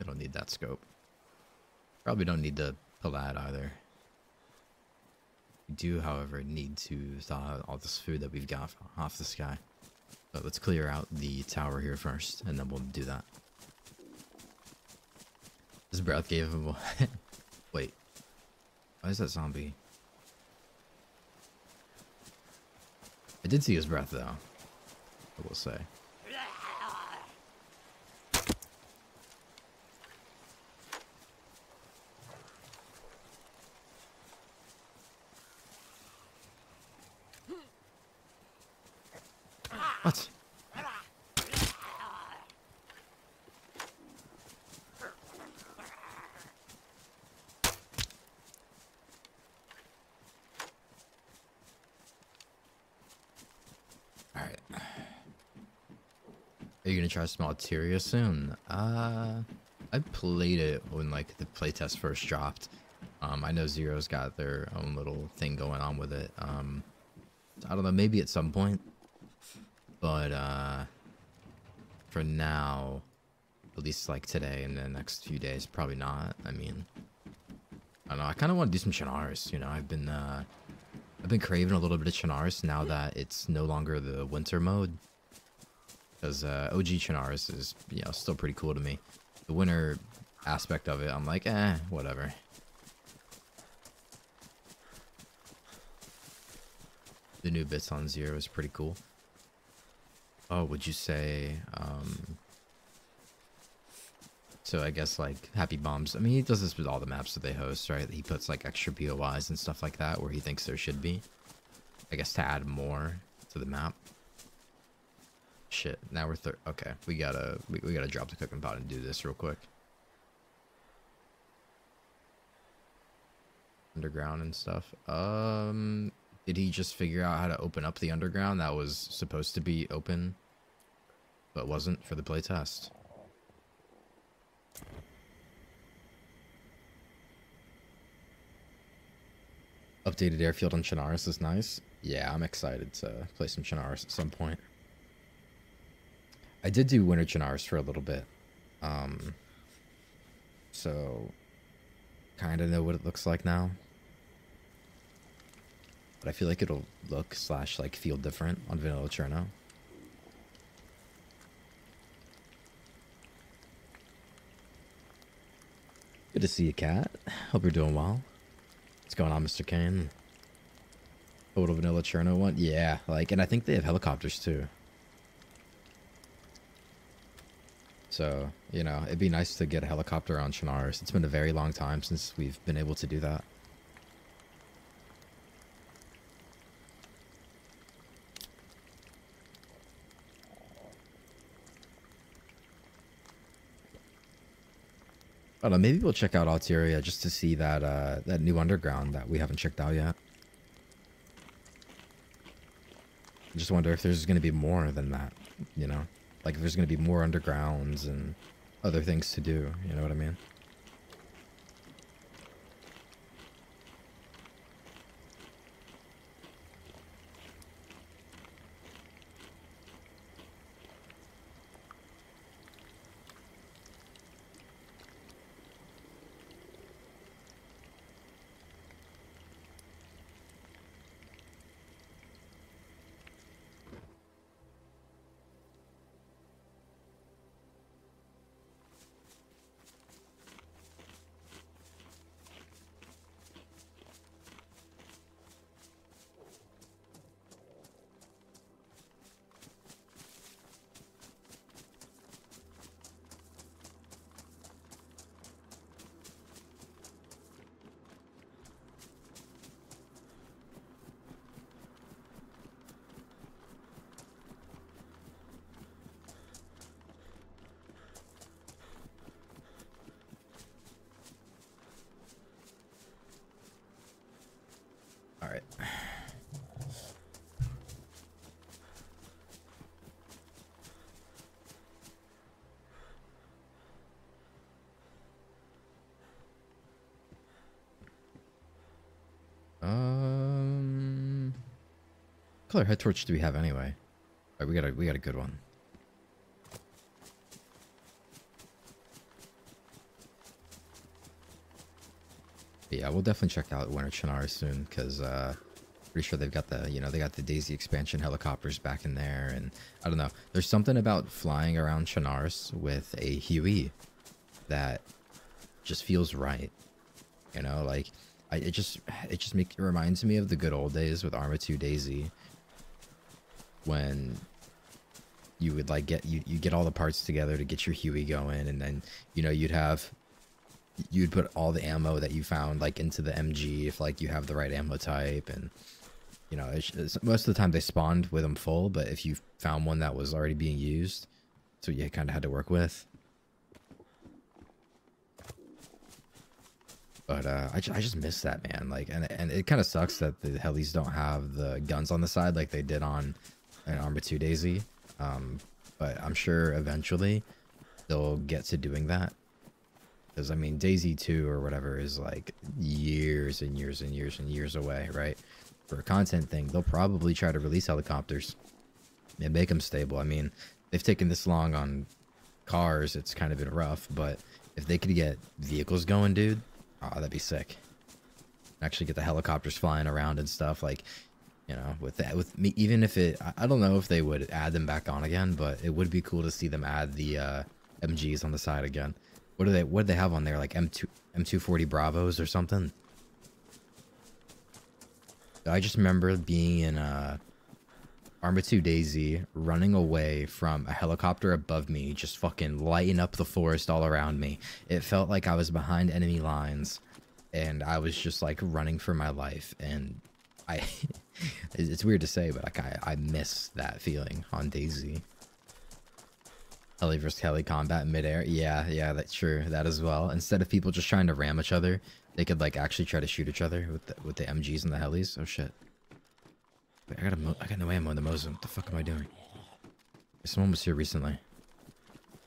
A: I don't need that scope. Probably don't need to pull that either. We do, however, need to thaw all this food that we've got off the sky. But let's clear out the tower here first, and then we'll do that. His breath gave him. [LAUGHS] Wait. Why is that zombie? I did see his breath though. I will say. What? Alright. Try Smallteria soon? Uh, I played it when like the playtest first dropped. Um, I know Zero's got their own little thing going on with it. Um, I don't know, maybe at some point. But uh, for now, at least like today and the next few days, probably not. I mean, I don't know. I kind of want to do some Chernarus. You know, I've been uh, I've been craving a little bit of Chernarus now that it's no longer the winter mode. Because uh, OG Chernarus is, you know, still pretty cool to me. The winter aspect of it, I'm like, eh, whatever. The new bits on Zero is pretty cool. Oh, would you say, um... So I guess, like, Happy Bombs, I mean, he does this with all the maps that they host, right? He puts, like, extra POIs and stuff like that where he thinks there should be. I guess to add more to the map. Shit, now we're thir- okay. We gotta we, we gotta drop the cooking pot and do this real quick. Underground and stuff. Um, did he just figure out how to open up the underground that was supposed to be open, but wasn't for the playtest? Updated airfield on Chernarus is nice. Yeah, I'm excited to play some Chernarus at some point. I did do Winter Chernarus for a little bit. Um, so, kind of know what it looks like now. But I feel like it'll look slash like feel different on Vanilla Cherno. Good to see you, Cat. Hope you're doing well. What's going on, Mr. Kane? Total Vanilla Cherno one? Yeah, like, and I think they have helicopters too. So, you know, it'd be nice to get a helicopter on Chernarus. It's been a very long time since we've been able to do that. I don't know, maybe we'll check out Alteria just to see that uh, that new underground that we haven't checked out yet. I just wonder if there's going to be more than that, you know? Like there's going to be more undergrounds and other things to do, you know what I mean? Color head torch do we have anyway? We got a we got a good one. Yeah, we'll definitely check out Winter Chinar soon because uh, pretty sure they've got the you know they got the DayZ expansion helicopters back in there, and I don't know. There's something about flying around Chernarus with a Huey that just feels right. You know, like I it just it just make it reminds me of the good old days with Arma 2 DayZ when you would like get you you get all the parts together to get your Huey going and then you know you'd have you'd put all the ammo that you found like into the MG if like you have the right ammo type and you know it's, it's, most of the time they spawned with them full but if you found one that was already being used so you kind of had to work with. But uh I, I just miss that man like and and it kind of sucks that the helis don't have the guns on the side like they did on an Arma 2 DayZ um but i'm sure eventually they'll get to doing that because I mean, DayZ 2 or whatever is like years and years and years and years away, right? For a content thing, they'll probably try to release helicopters and make them stable. I mean, they've taken this long on cars, it's kind of been rough, but if they could get vehicles going, dude, oh, that'd be sick. Actually, get the helicopters flying around and stuff, like, you know, with that, with me, even if it, I- don't know if they would add them back on again, but it would be cool to see them add the uh, MGs on the side again. What do they what do they have on there? Like M2 M240 Bravos or something? I just remember being in uh Arma 2 DayZ running away from a helicopter above me, just fucking lighting up the forest all around me. It felt like I was behind enemy lines and I was just like running for my life and I [LAUGHS] it's weird to say, but like I, I miss that feeling on DayZ. Heli versus heli combat midair. Yeah, yeah, that's true. That as well. Instead of people just trying to ram each other, they could like actually try to shoot each other with the, with the MGs and the helis. Oh shit! Wait, I got a I got no ammo in the Mosin. What the fuck am I doing? Someone was here recently.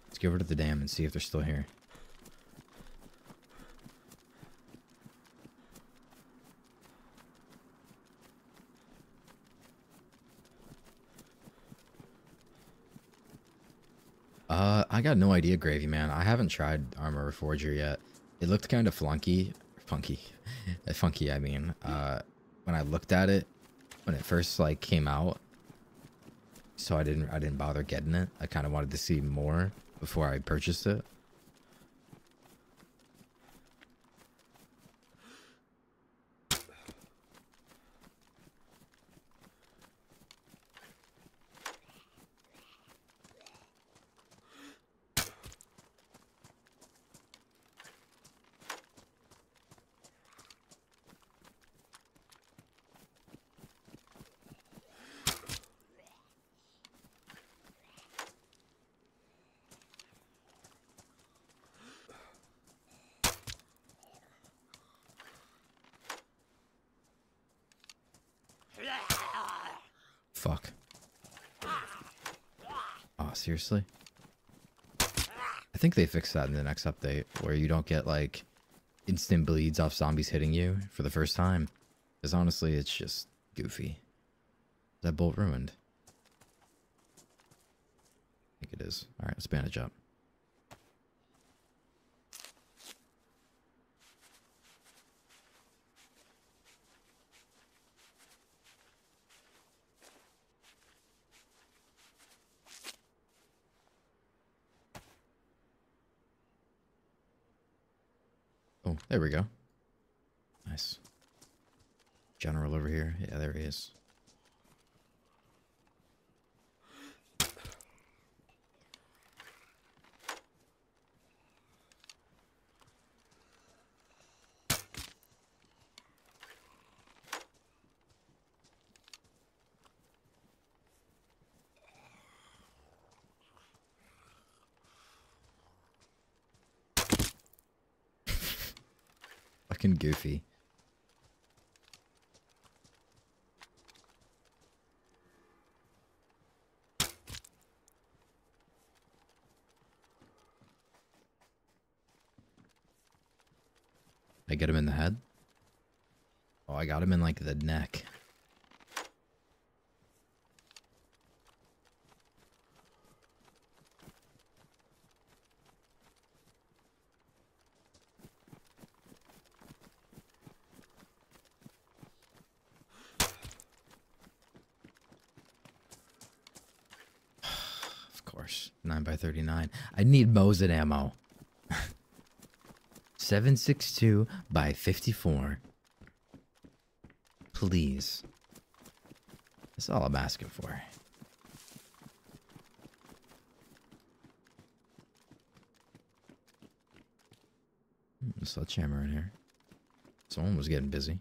A: Let's go over to the dam and see if they're still here. Uh, I got no idea, Gravy Man. I haven't tried Arma Reforger yet. It looked kind of flunky, funky, [LAUGHS] Uh, funky. I mean, uh, when I looked at it when it first like came out, so I didn't I didn't bother getting it. I kind of wanted to see more before I purchased it. Fuck. Oh, seriously? I think they fixed that in the next update, where you don't get, like, instant bleeds off zombies hitting you for the first time. Because honestly, it's just goofy. Is that bolt ruined? I think it is. Alright, let's bandage up. Oh, there we go. Nice. General over here. Yeah, there he is. Fucking goofy. I get him in the head? Oh, I got him in like the neck. Of course. 9 by 39 I need Mosin ammo. [LAUGHS] 762 by 54. Please. That's all I'm asking for. Hmm, Sledgehammer in here. Someone was getting busy.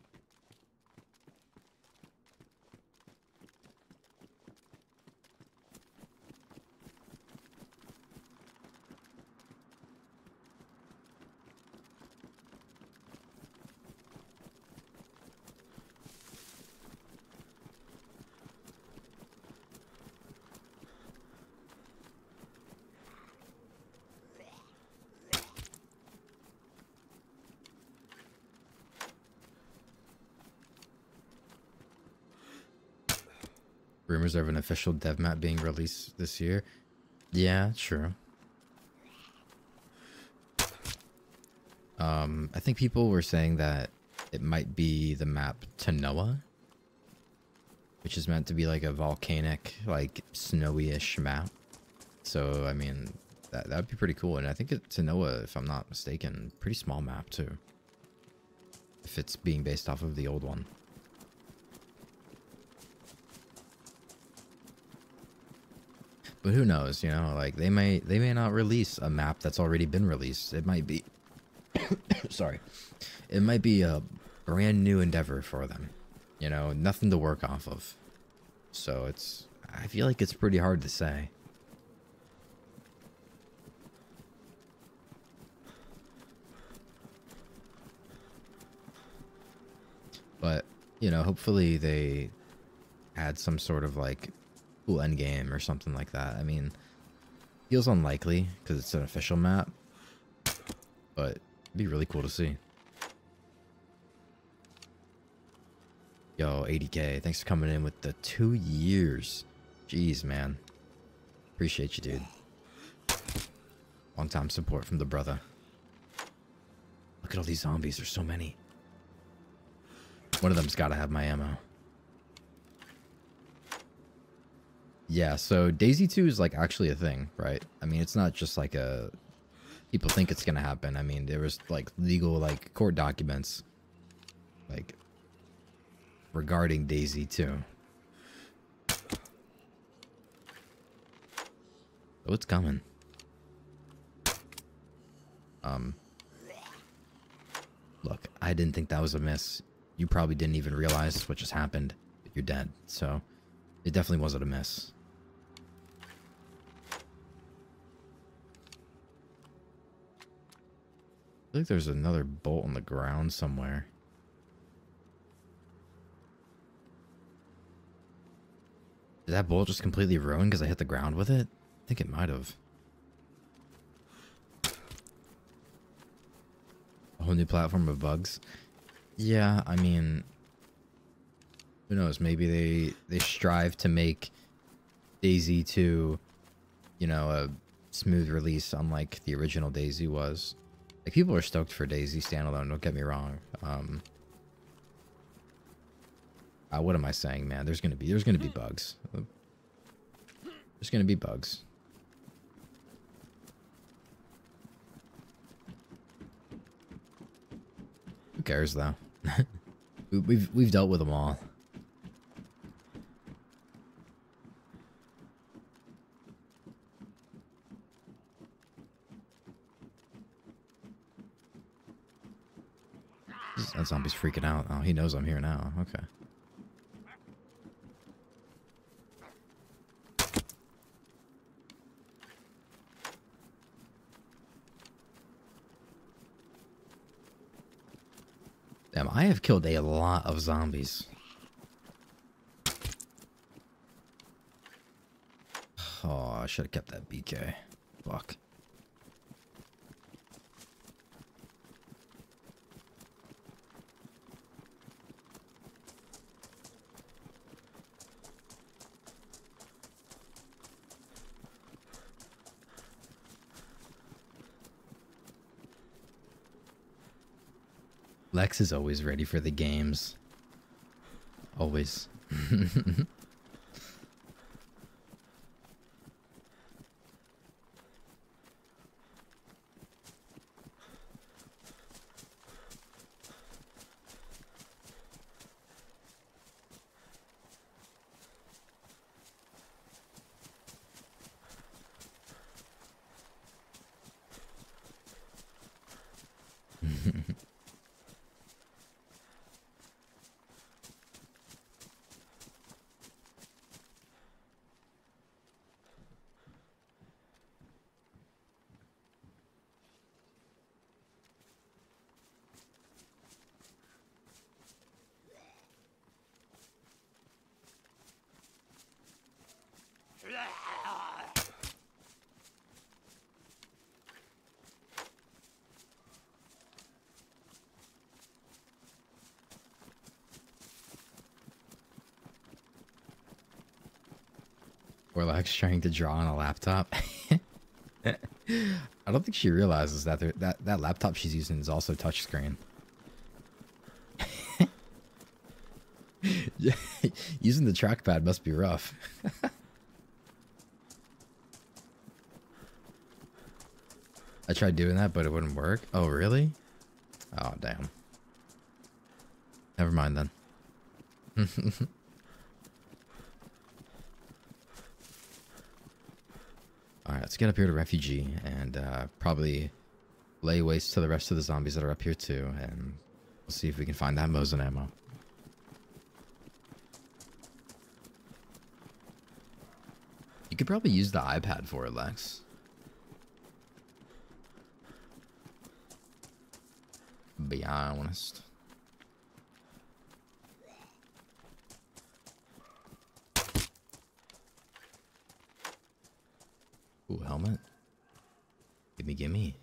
A: Of an official dev map being released this year. Yeah, true. Um, I think people were saying that it might be the map Tanoa, which is meant to be like a volcanic, like snowy-ish map. So, I mean, that that'd be pretty cool. And I think it, Tanoa, if I'm not mistaken, pretty small map too. If it's being based off of the old one. But who knows, you know, like they may they may not release a map that's already been released. It might be [COUGHS] sorry. It might be a brand new endeavor for them. You know, nothing to work off of. So it's I feel like it's pretty hard to say. But, you know, hopefully they add some sort of like cool end game or something like that. I mean, feels unlikely because it's an official map, but it'd be really cool to see. Yo, 80k, thanks for coming in with the two years. Jeez, man. Appreciate you, dude. Long time support from the brother. Look at all these zombies, there's so many. One of them's gotta have my ammo. Yeah, so DayZ 2 is like actually a thing, right? I mean, it's not just like a people think it's going to happen. I mean, there was like legal like court documents like regarding DayZ 2. So it's coming. Um Look, I didn't think that was a miss. You probably didn't even realize what just happened. You're dead. So it definitely wasn't a miss. I think there's another bolt on the ground somewhere. Did that bolt just completely ruin because I hit the ground with it? I think it might have. A whole new platform of bugs. Yeah, I mean, who knows? Maybe they they strive to make DayZ 2, you know, a smooth release, unlike the original DayZ was. Like people are stoked for DayZ standalone. Don't get me wrong. Um, uh, what am I saying, man? There's gonna be there's gonna be bugs. There's gonna be bugs. Who cares though? [LAUGHS] we, we've we've dealt with them all. That zombie's freaking out. Oh, he knows I'm here now. Okay. Damn, I have killed a lot of zombies. [SIGHS] Oh, I should have kept that BK. Fuck. Lex is always ready for the games. Always. [LAUGHS] Or like trying to draw on a laptop. [LAUGHS] I don't think she realizes that that that laptop she's using is also touchscreen. [LAUGHS] Using the trackpad must be rough. [LAUGHS] I tried doing that, but it wouldn't work. Oh, really? Oh, damn. Never mind then. Let's get up here to Refugee and uh, probably lay waste to the rest of the zombies that are up here too. And we'll see if we can find that Mosin ammo. You could probably use the iPad for it, Lex. Be honest. Ooh, helmet. Gimme, gimme.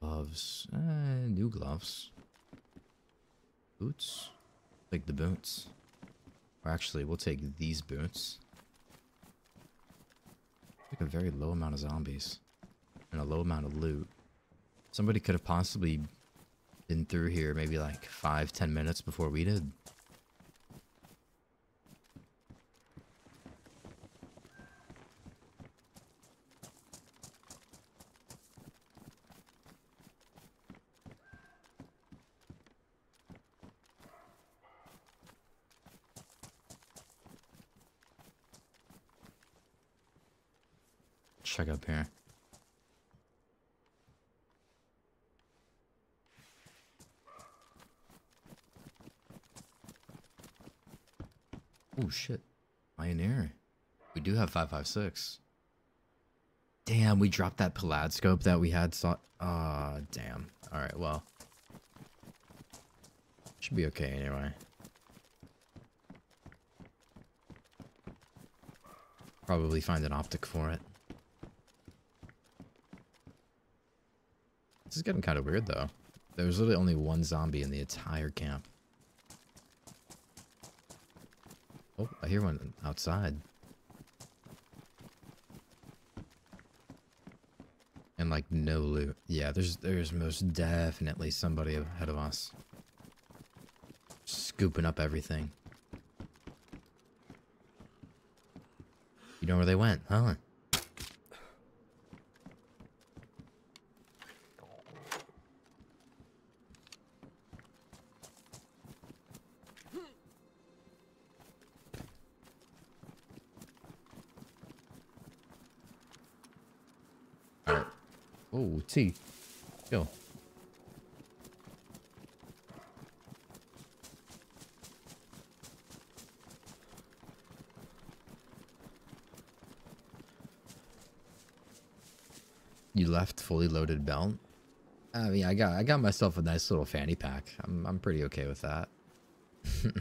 A: Gloves. Uh, new gloves. Boots. Like the boots. Or actually, we'll take these boots. Like a very low amount of zombies. And a low amount of loot. Somebody could have possibly been through here maybe like five, ten minutes before we did. Check up here. Oh shit. Pioneer. We do have 556. Damn, we dropped that Palad scope that we had saw Ah, damn. Alright, well. Should be okay anyway. Probably find an optic for it. This is getting kind of weird though. There was literally only one zombie in the entire camp. Oh, I hear one outside. And like no loot. Yeah, there's there's most definitely somebody ahead of us. Scooping up everything. You know where they went, huh? Alright. Oh, T. Go. You left fully loaded belt? I mean, I got I got myself a nice little fanny pack. I'm I'm pretty okay with that. [LAUGHS] All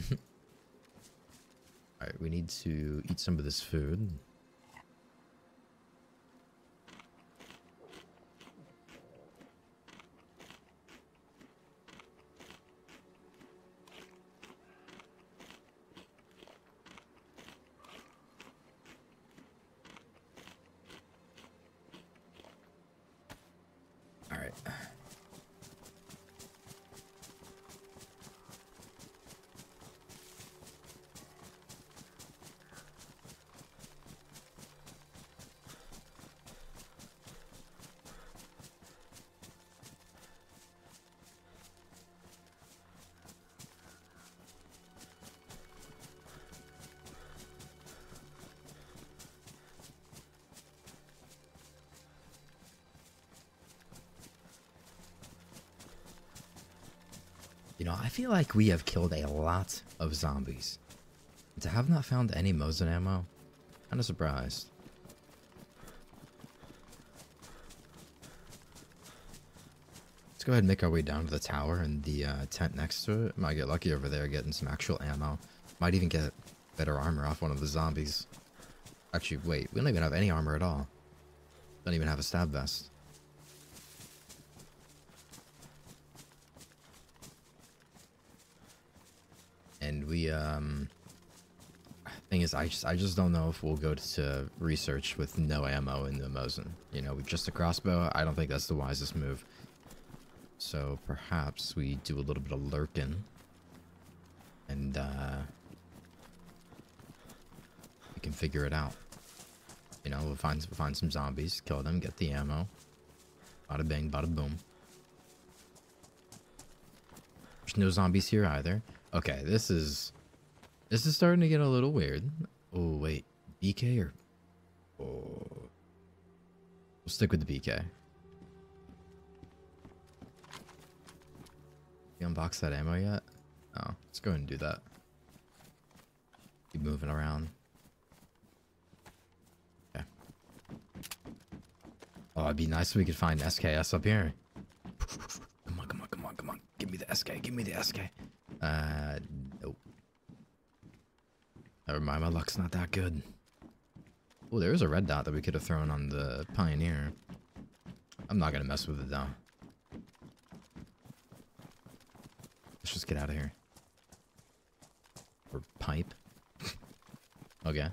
A: right, we need to eat some of this food. All right. You know, I feel like we have killed a lot of zombies. To have not found any Mosin ammo, kind of surprised. Let's go ahead and make our way down to the tower and the uh, tent next to it. Might get lucky over there getting some actual ammo. Might even get better armor off one of the zombies. Actually, wait, we don't even have any armor at all. Don't even have a stab vest. and we um. Thing is, I just I just don't know if we'll go to research with no ammo in the Mosin. You know, with just a crossbow, I don't think that's the wisest move. So perhaps we do a little bit of lurking, and uh, we can figure it out. You know, we'll find we'll find some zombies, kill them, get the ammo. Bada bang, bada boom. There's no zombies here either. Okay, this is this is starting to get a little weird. Oh wait, BK or oh, we'll stick with the BK. You unbox that ammo yet? Oh, let's go and do that. Keep moving around. Okay. Oh, it'd be nice if we could find SKS up here. Come on, come on, come on, come on. Give me the SK, give me the SK. Uh. Never mind, my luck's not that good. Oh, there's a red dot that we could have thrown on the Pioneer. I'm not gonna mess with it though. Let's just get out of here. Or pipe. [LAUGHS] okay.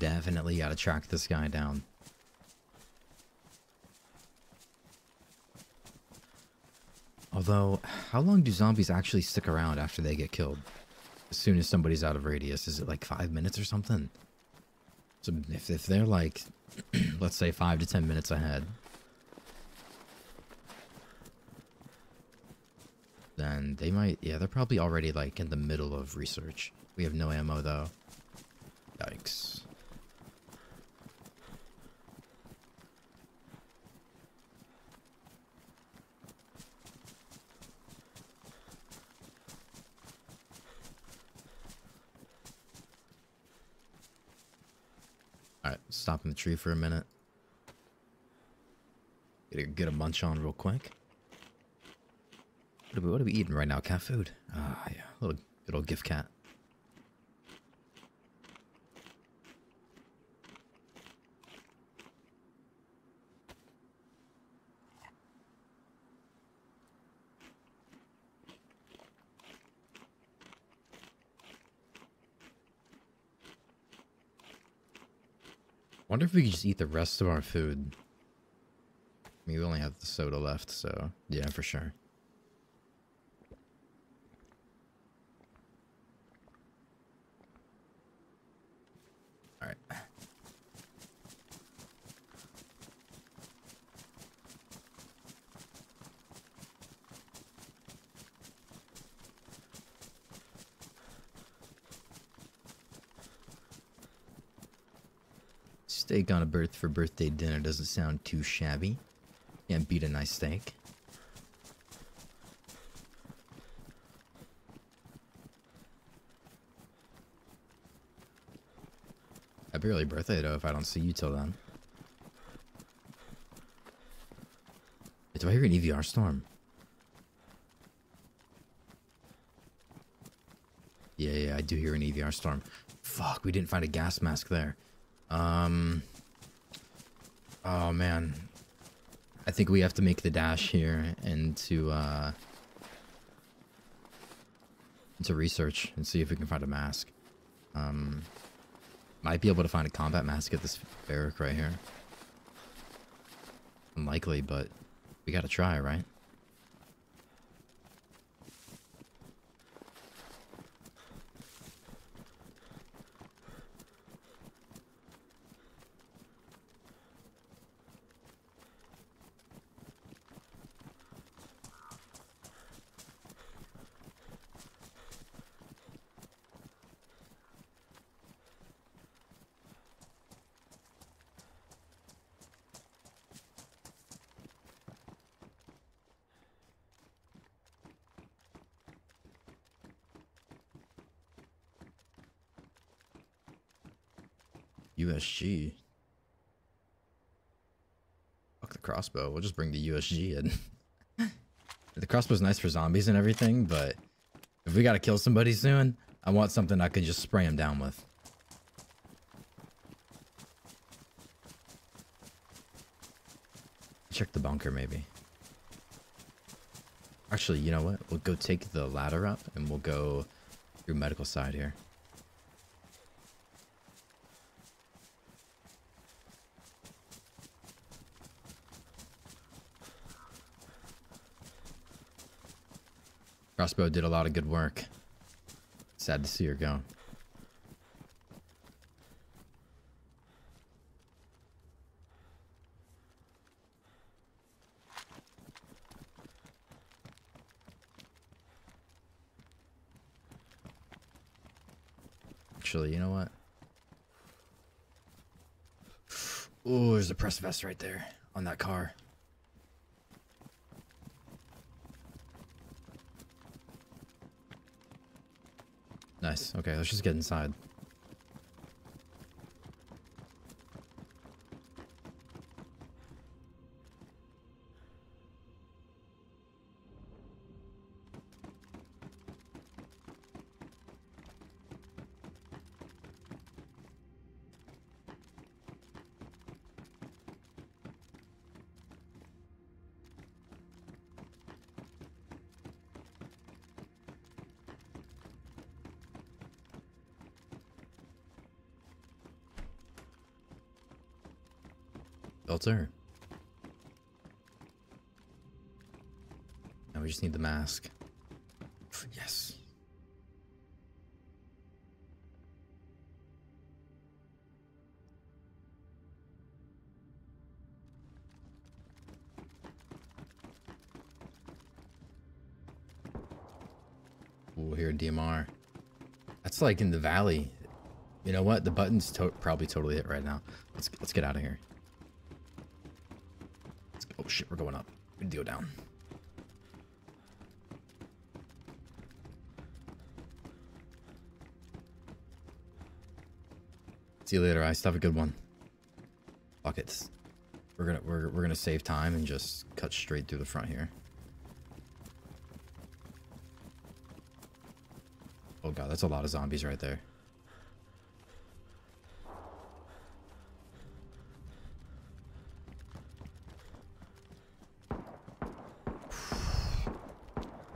A: Definitely gotta track this guy down. Although, how long do zombies actually stick around after they get killed? As soon as somebody's out of radius, is it like five minutes or something? So if, if they're like, [CLEARS THROAT] let's say five to ten minutes ahead, then they might, yeah, they're probably already like in the middle of research. We have no ammo though. Yikes. Alright, stop in the tree for a minute. Get a, get a munch on real quick. What are, we, what are we eating right now? Cat food? Ah, yeah. Little gift cat. Wonder if we could just eat the rest of our food. I mean, we only have the soda left, so yeah, for sure. All right. Steak on a berth for birthday dinner doesn't sound too shabby. Can't beat a nice steak. Happy early birthday though if I don't see you till then. Do I hear an EVR storm? Yeah, yeah, I do hear an EVR storm. Fuck, we didn't find a gas mask there. Um. Oh man. I think we have to make the dash here and to uh to research and see if we can find a mask. Um might be able to find a combat mask at this barrack right here. Unlikely, but we gotta try, right? USG. Crossbow. We'll just bring the USG in. [LAUGHS] the crossbow's nice for zombies and everything, but if we gotta kill somebody soon, I want something I can just spray them down with. Check the bunker, maybe. Actually, you know what? We'll go take the ladder up and we'll go through medical side here. Crossbow did a lot of good work. Sad to see her go. Actually, you know what? Oh, there's a press vest right there on that car. Nice. Okay, let's just get inside. Filter. Now we just need the mask. Yes. Ooh, here DMR. That's like in the valley. You know what? The button's to probably totally hit right now. Let's let's get out of here. Oh shit, we're going up. We need to go down. See you later, Ice. Have a good one. Fuck it. We're gonna we're we're gonna save time and just cut straight through the front here. Oh god, that's a lot of zombies right there.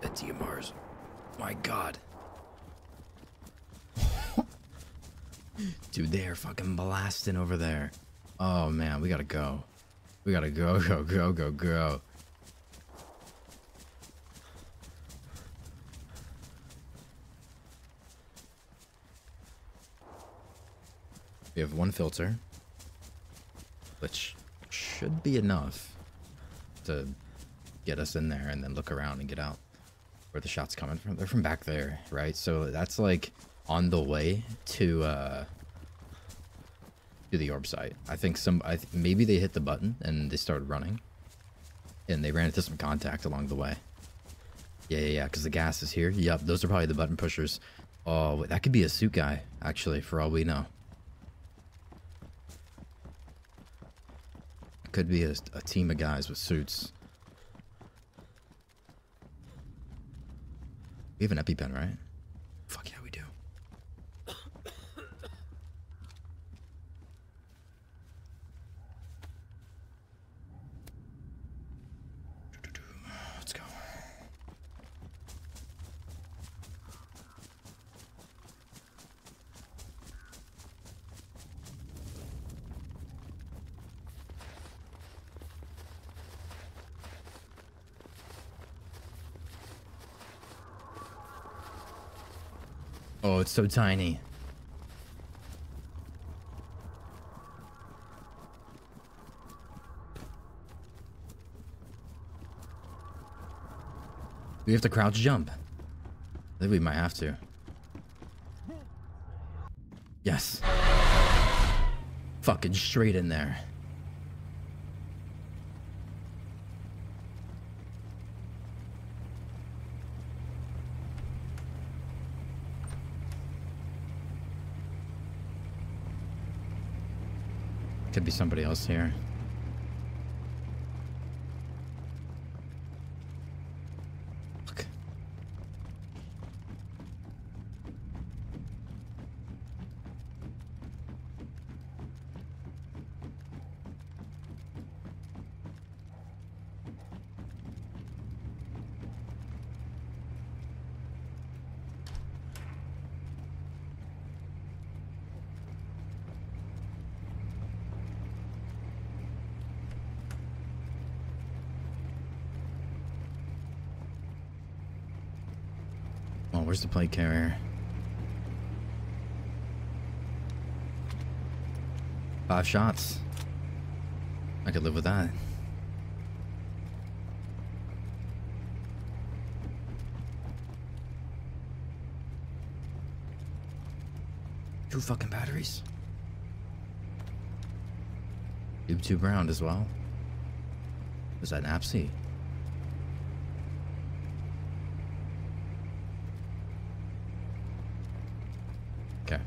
A: The DMRs. My god. Dude, they are fucking blasting over there. Oh man, we gotta go. We gotta go, [LAUGHS] go, go, go, go. We have one filter, which should be enough to get us in there and then look around and get out where the shot's coming from. They're from back there, right? So that's like on the way to uh to the orb site. I think some I th maybe they hit the button and they started running. And they ran into some contact along the way. Yeah, yeah, yeah, because the gas is here. Yep, those are probably the button pushers. Oh, that could be a suit guy, actually, for all we know. Could be a, a team of guys with suits. We have an EpiPen, right? It's so tiny. We have to crouch jump. I think we might have to. Yes. Fucking straight in there. Could be somebody else here. Where's plate carrier? Five shots. I could live with that. Two fucking batteries. Tube tube round as well. Was that an Okay.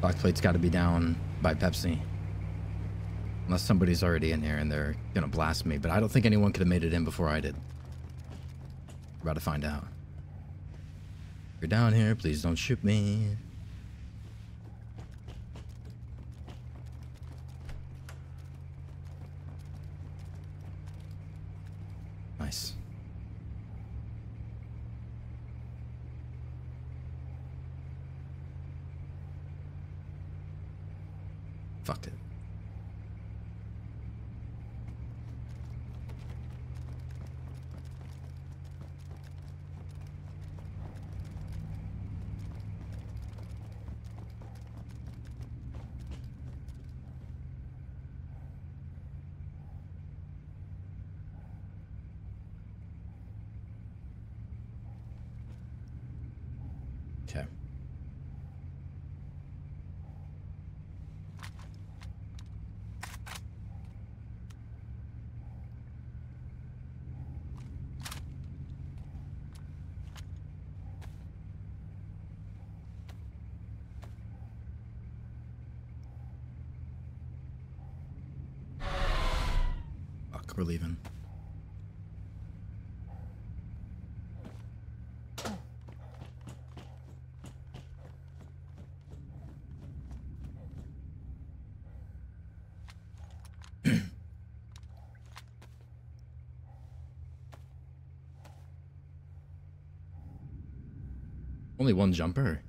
A: Black plate's got to be down by Pepsi. Unless somebody's already in here and they're gonna blast me, but I don't think anyone could have made it in before I did. About to find out. If you're down here, please don't shoot me. Nice. Fucked it. Okay. Fuck, we're leaving. Only one jumper.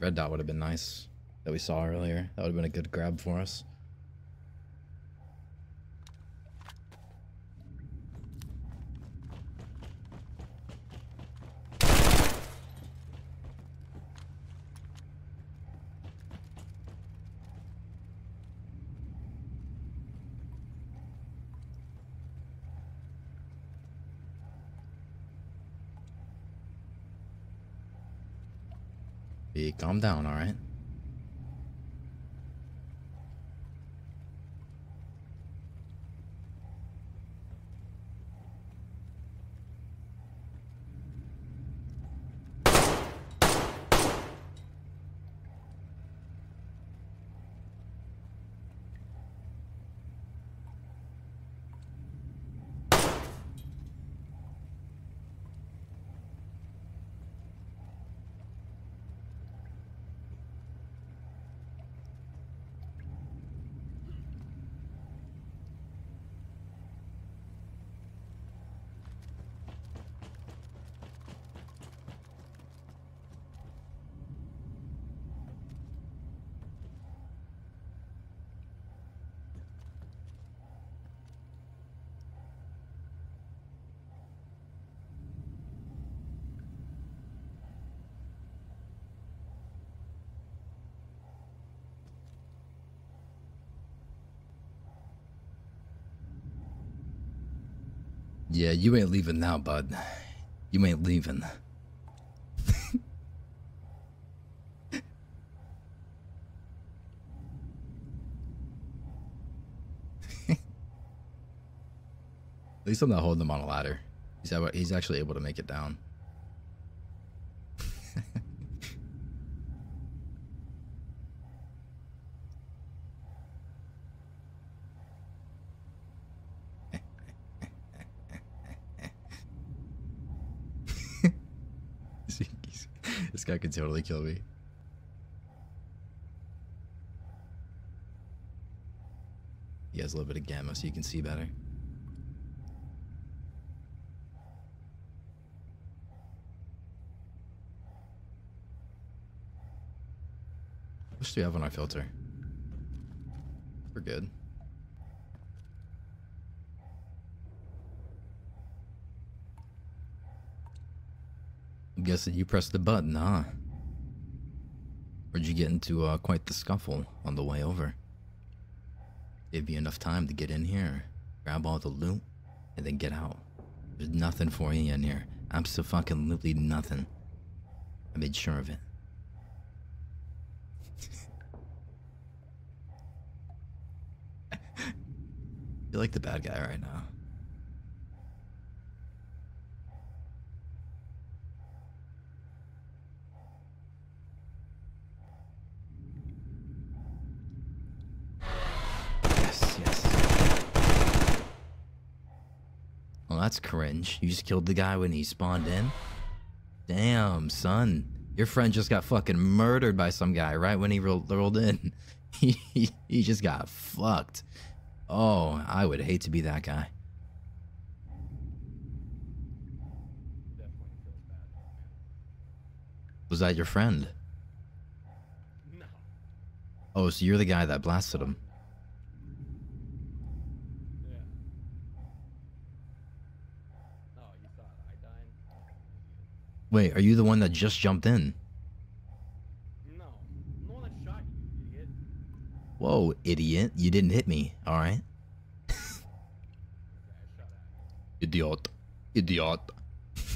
A: Red dot would have been nice that we saw earlier. That would have been a good grab for us. Be calm down, all Yeah, you ain't leaving now, bud. You ain't leaving. [LAUGHS] At least I'm not holding him on a ladder. He's he's actually able to make it down. this guy could totally kill me. He has a little bit of gamma so you can see better. What do we have on our filter? We're good. I'm guessing you pressed the button, huh? Did you get into uh, quite the scuffle on the way over? Gave you enough time to get in here, grab all the loot, and then get out. There's nothing for you in here. Absolutely nothing. I made sure of it. [LAUGHS] You're like the bad guy right now. Yes, yes. Well, that's cringe. You just killed the guy when he spawned in? Damn, son. Your friend just got fucking murdered by some guy right when he rolled, rolled in. He, [LAUGHS] he, he just got fucked. Oh, I would hate to be that guy.
D: Definitely feels bad, man.
A: Was that your friend?
D: No.
A: Oh, so you're the guy that blasted him.
D: Yeah. Oh, you thought I died?
A: Wait, are you the one that just jumped in?
D: No. I'm the one that shot you, idiot.
A: Whoa, idiot. You didn't hit me, alright?
D: Okay, [LAUGHS] I shot at you.
A: Idiot. Idiot. [LAUGHS]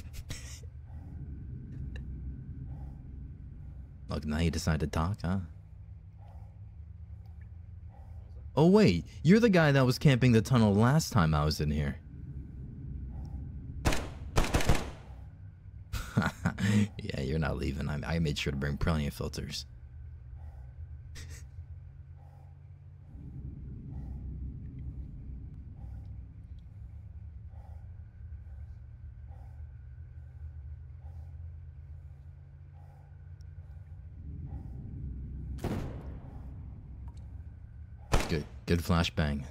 A: Look, now you decide to talk, huh? Oh, wait. You're the guy that was camping the tunnel last time I was in here. [LAUGHS] yeah, you're not leaving. I, I made sure to bring plenty of filters. Good. Good flashbang.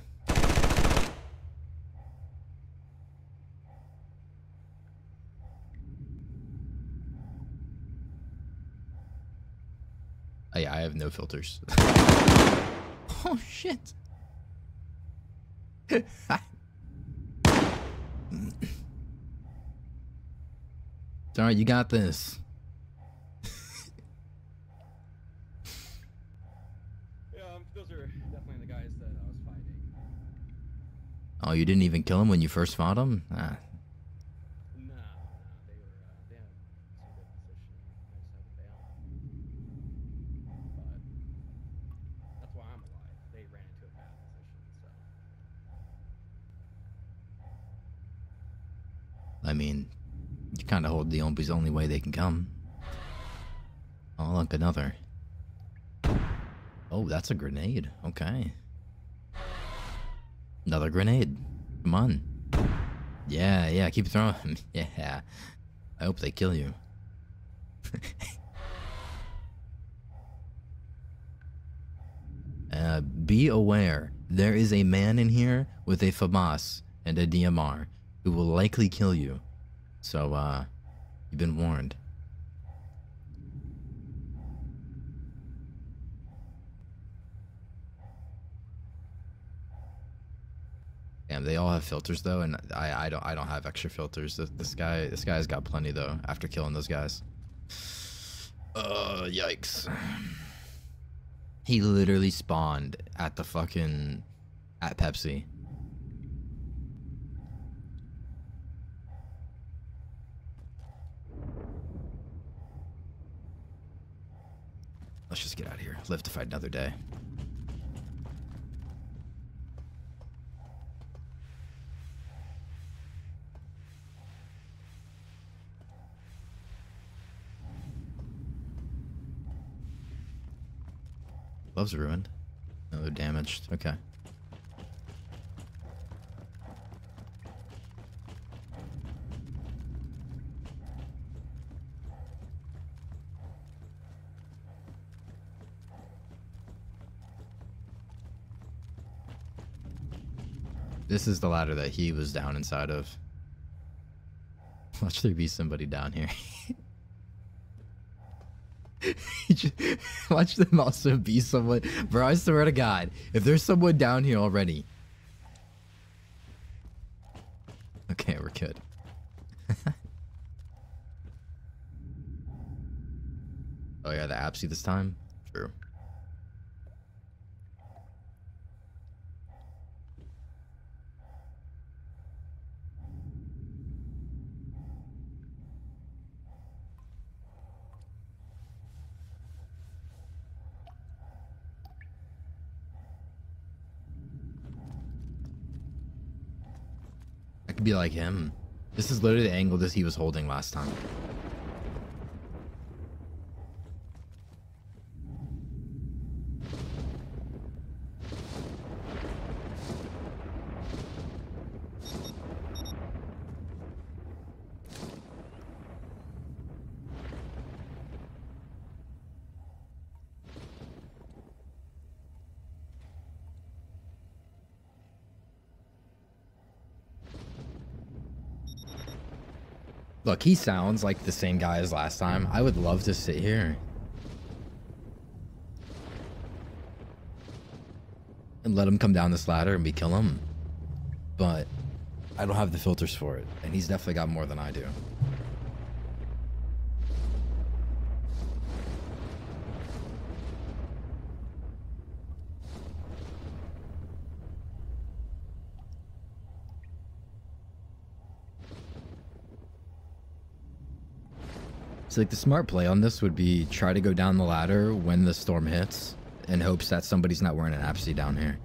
A: Oh, yeah, I have no filters. [LAUGHS] oh shit. it's alright, you got this.
D: Yeah, um, those are definitely the guys that I was fighting.
A: Oh, you didn't even kill him when you first fought him? Ah,
D: No, no, they were, uh, they had some good positioning. I just had to bail. But that's why I'm alive. They ran into a bad position, so.
A: I mean, you kind hold the only way they can come. Oh, look, another. Oh, that's a grenade. Okay. Another grenade. Come on. Yeah, yeah, keep throwing. [LAUGHS] Yeah. I hope they kill you. [LAUGHS] uh, be aware. There is a man in here with a FAMAS and a DMR who will likely kill you. So, uh, you've been warned. Damn, they all have filters though, and I, I don't I don't have extra filters. This, this guy this guy's got plenty though. After killing those guys. Uh, yikes. He literally spawned at the fucking at Pepsi. Let's just get out of here. Live to fight another day. Gloves ruined. No, they're damaged. Okay. This is the ladder that he was down inside of. Watch there be somebody down here. [LAUGHS] Watch them also be someone. Bro, I swear to God, if there's someone down here already. Okay, we're good. [LAUGHS] oh yeah, the APSI this time? True. Be like him. This is literally the angle that he was holding last time. He sounds like the same guy as last time. I would love to sit here. And let him come down this ladder and we kill him. But I don't have the filters for it. And he's definitely got more than I do. So like the smart play on this would be try to go down the ladder when the storm hits in hopes that somebody's not wearing an APSI down here.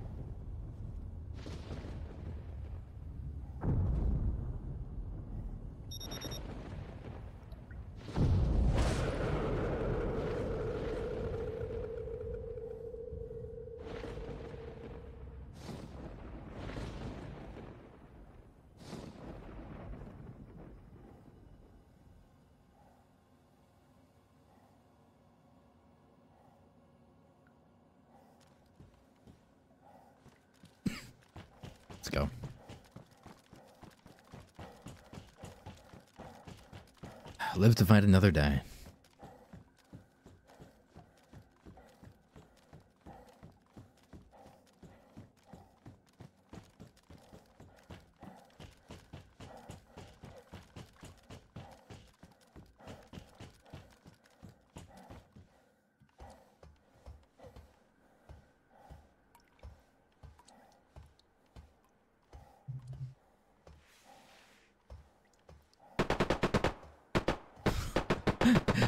A: Let's go. Live to another day.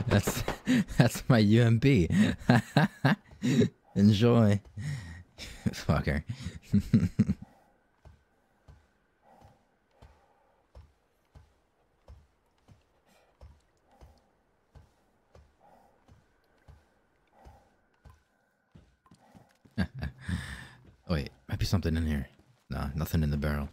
A: That's that's my UMB. [LAUGHS] Enjoy. [LAUGHS] Fucker. oh [LAUGHS] wait, might be something in here. Nah, nothing in the barrel.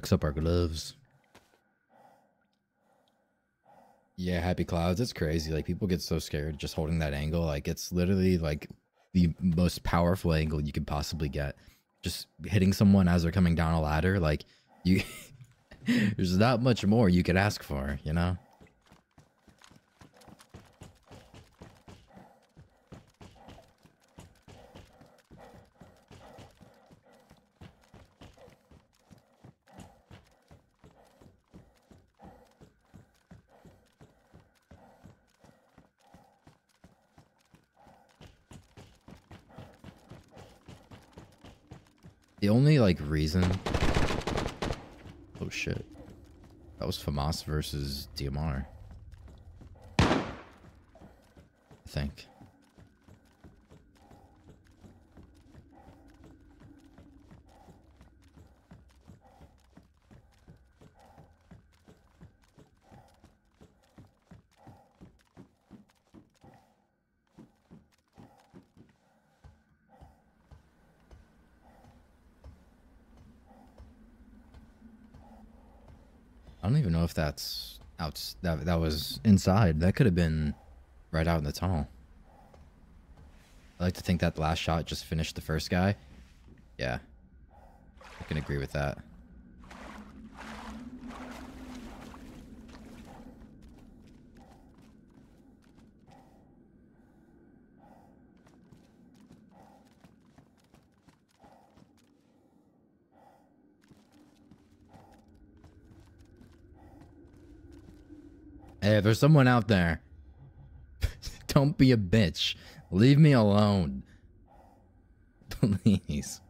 A: Fix up our gloves. Yeah, happy clouds. It's crazy. Like people get so scared just holding that angle. Like it's literally like the most powerful angle you could possibly get. Just hitting someone as they're coming down a ladder. Like you, [LAUGHS] there's not much more you could ask for. You know. Like reason. Oh shit. That was FAMAS versus DMR. I think. I don't even know if that's out. That that was inside. That could have been right out in the tunnel. I like to think that last shot just finished the first guy. Yeah, I can agree with that. If there's someone out there, [LAUGHS] don't be a bitch. Leave me alone. [LAUGHS] Please.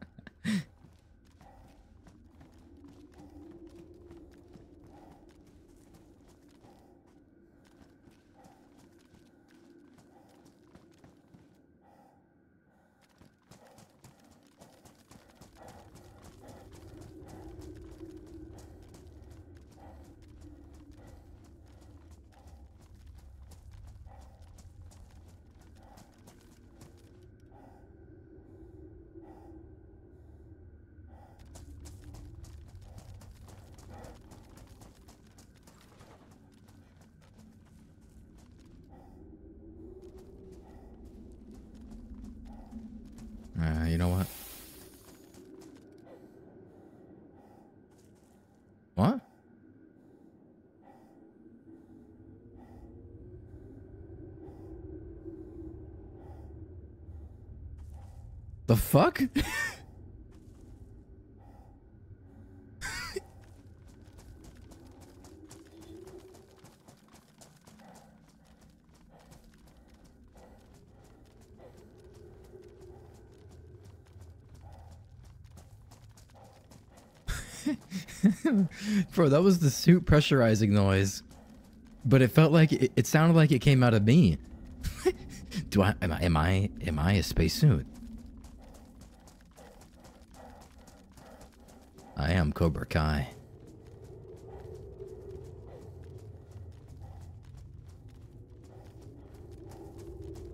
A: Uh, you know what? What? The fuck? [LAUGHS] Bro, that was the suit pressurizing noise. But it felt like it, it sounded like it came out of me. [LAUGHS] Do I am I am I am I a spacesuit? I am Cobra Kai.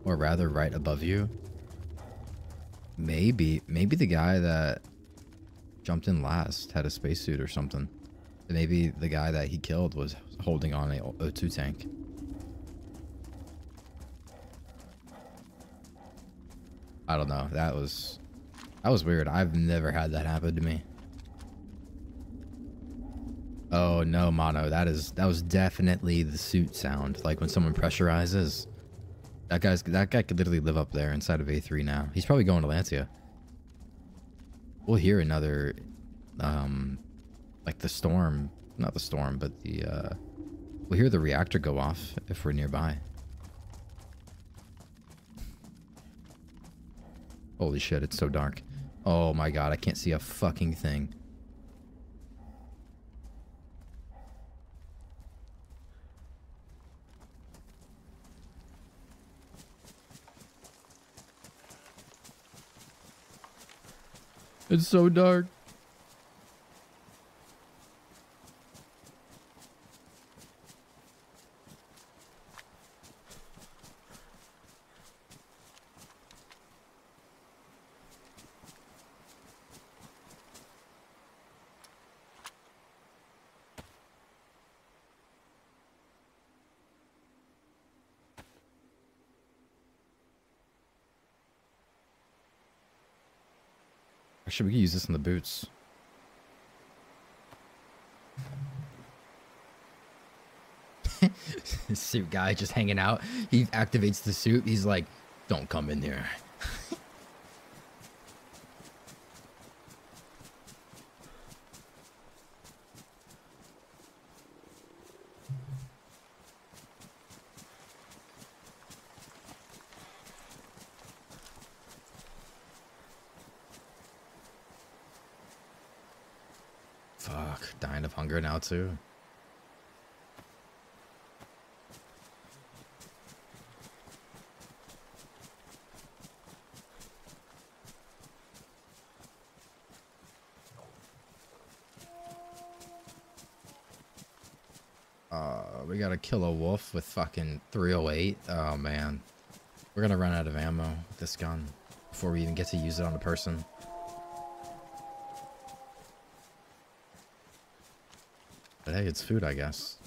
A: Or rather right above you. Maybe maybe the guy that jumped in last had a spacesuit or something. Maybe the guy that he killed was holding on a O2 tank. I don't know. That was that was weird. I've never had that happen to me. Oh no, Mono. That is that was definitely the suit sound. Like when someone pressurizes. That guy's that guy could literally live up there inside of A3 now. He's probably going to Lancia. We'll hear another um like the storm not the storm, but the uh we'll hear the reactor go off if we're nearby. Holy shit, it's so dark. Oh my god, I can't see a fucking thing. It's so dark. Actually, we could use this in the boots. [LAUGHS] suit guy just hanging out. He activates the suit. He's like, don't come in here. Fuck, dying of hunger now too. Uh, we gotta kill a wolf with fucking 308. Oh man. We're gonna run out of ammo with this gun before we even get to use it on a person. Hey, it's food, I guess.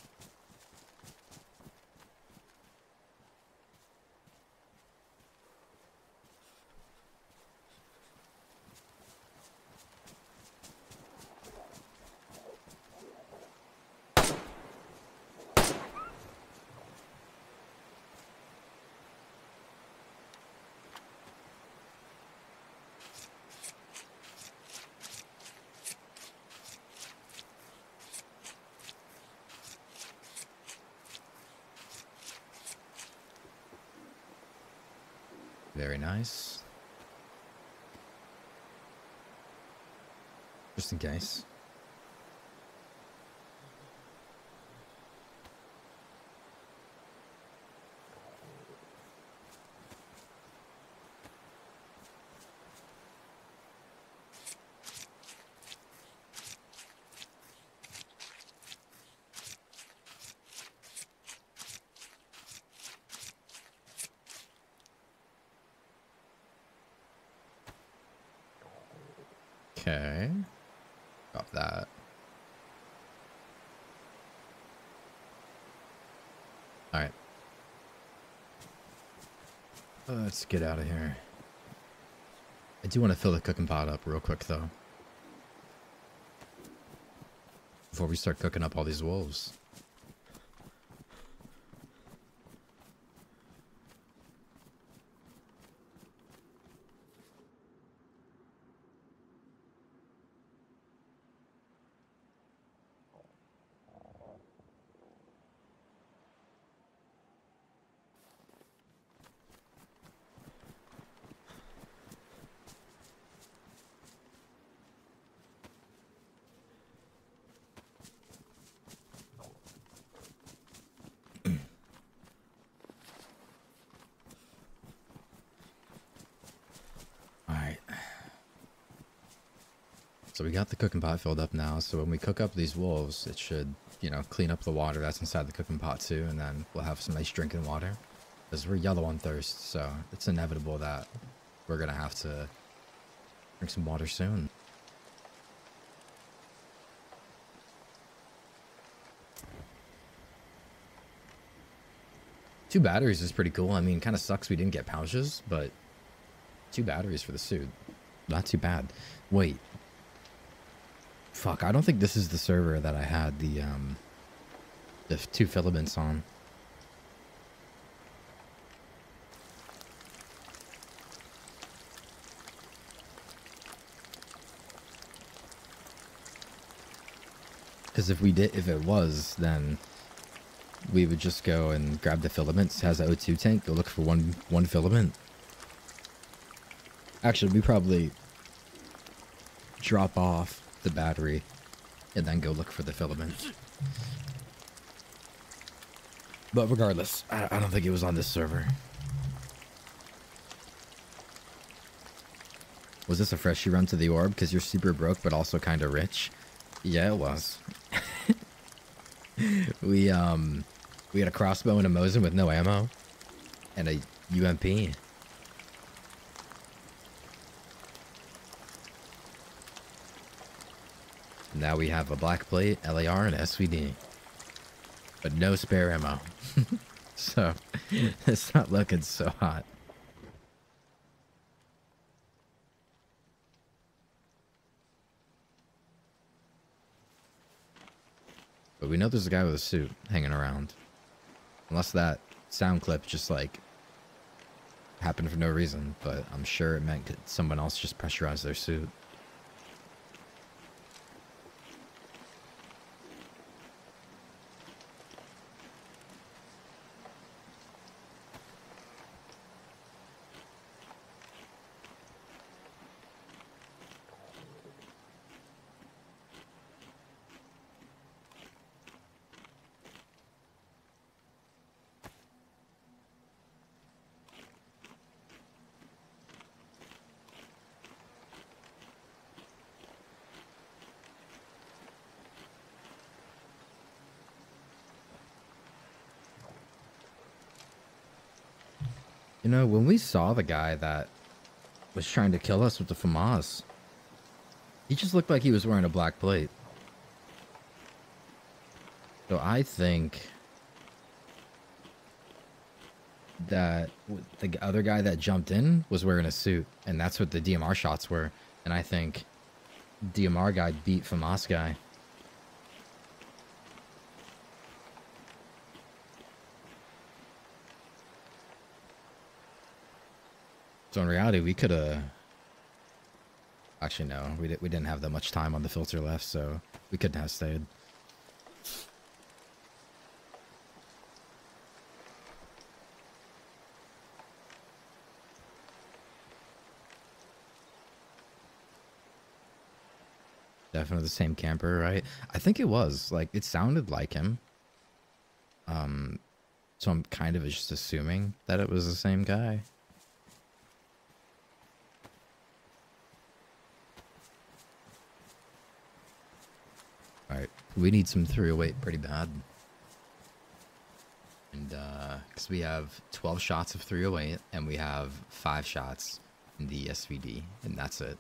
A: Very nice. Just in case. Okay. Got that. Alright. Let's get out of here. I do want to fill the cooking pot up real quick, though. Before we start cooking up all these wolves. So we got the cooking pot filled up now, so when we cook up these wolves, it should, you know, clean up the water that's inside the cooking pot too, and then we'll have some nice drinking water. Because we're yellow on thirst, so it's inevitable that we're gonna have to drink some water soon. Two batteries is pretty cool. I mean, kind of sucks we didn't get pouches, but two batteries for the suit. Not too bad. Wait. Fuck, I don't think this is the server that I had the, um, the two filaments on. Because if we did, if it was, then we would just go and grab the filaments. Has an O2 tank. Go look for one one filament. Actually, we probably drop off the battery and then go look for the filament. But regardless, I, I don't think it was on this server. Was this a freshie run to the orb because you're super broke but also kind of rich? Yeah, it was. [LAUGHS] we um we had a crossbow and a Mosin with no ammo and a UMP. Now we have a black plate, LAR, and SVD. But no spare ammo. [LAUGHS] so, [LAUGHS] it's not looking so hot. But we know there's a guy with a suit hanging around. Unless that sound clip just like happened for no reason, but I'm sure it meant someone else just pressurized their suit. When we saw the guy that was trying to kill us with the FAMAS, he just looked like he was wearing a black plate. So I think that the other guy that jumped in was wearing a suit, and that's what the DMR shots were. And I think DMR guy beat FAMAS guy. So in reality, we could have. Actually, no, we di- we didn't have that much time on the filter left, so we couldn't have stayed. Definitely the same camper, right? I think it was. Like it sounded like him. Um so I'm kind of just assuming that it was the same guy. Alright, we need some 308 pretty bad. And uh cuz we have 12 shots of 308 and we have 5 shots in the SVD and that's it.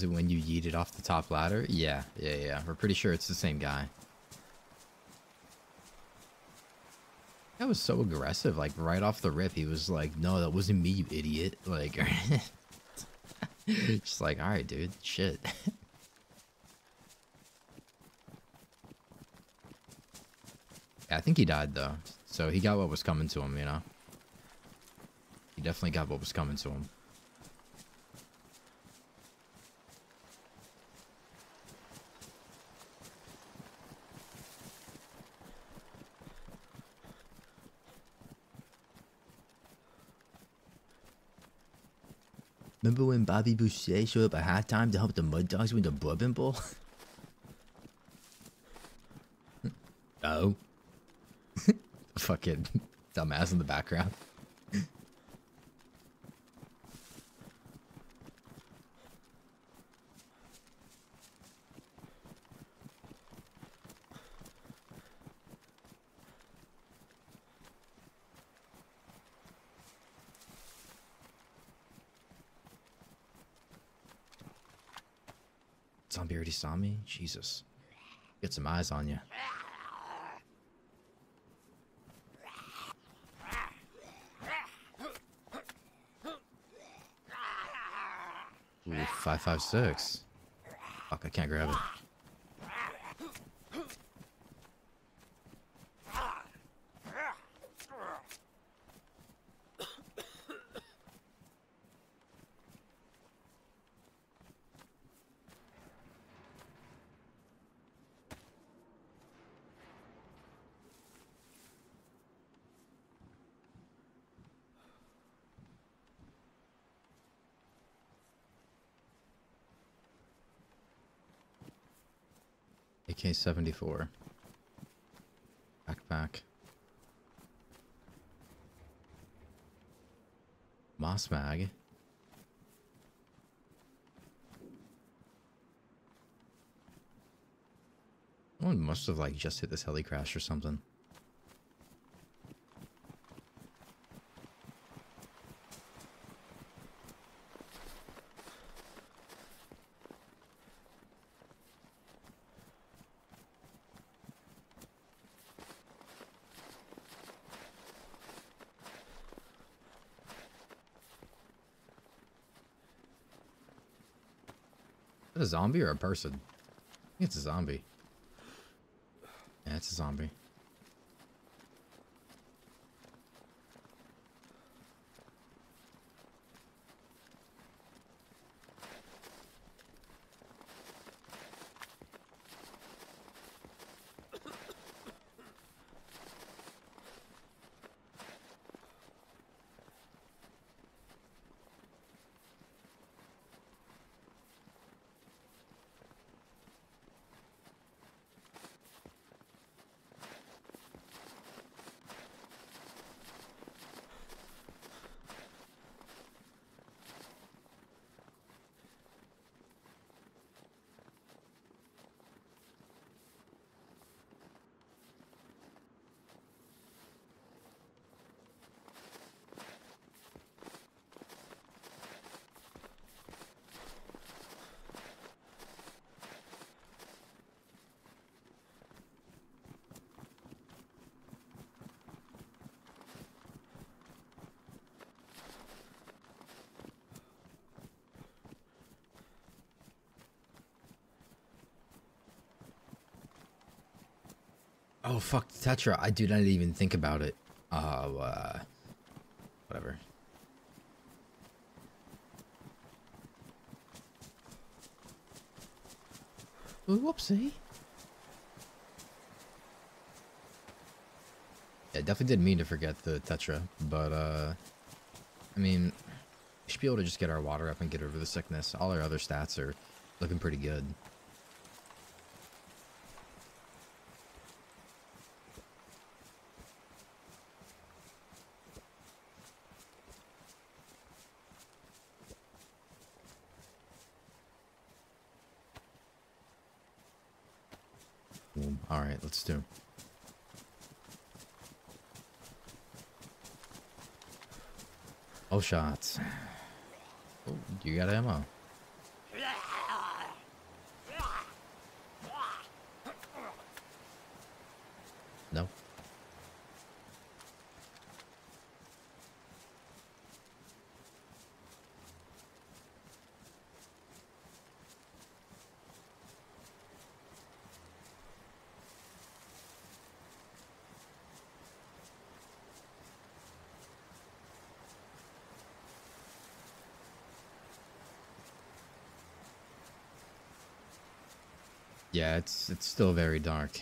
A: Is it when you yeet it off the top ladder? Yeah, yeah, yeah. We're pretty sure it's the same guy. That was so aggressive. Like right off the rip, he was like, "No, that wasn't me, you idiot." Like, [LAUGHS] just like, all right, dude, shit. [LAUGHS] yeah, I think he died though, so he got what was coming to him. You know, he definitely got what was coming to him. Remember when Bobby Boucher showed up at halftime to help the Mud Dogs win the Bourbon Bowl? no. [LAUGHS] Oh. [LAUGHS] Fucking dumbass in the background. Zombie already saw me? Jesus. Get some eyes on you. Ooh, 556. Fuck, I can't grab it. AK 74. Backpack. Moss mag. Someone must have like just hit this heli crash or something. Zombie or a person? I think it's a zombie. Yeah, it's a zombie. Fuck, Tetra. I do not even think about it. Oh, uh, whatever. Whoopsie. Yeah, definitely didn't mean to forget the Tetra, but uh, I mean, we should be able to just get our water up and get over the sickness. All our other stats are looking pretty good. Cool. All right, let's do. Oh, shots. Oh, you got ammo. No. Yeah, it's it's still very dark.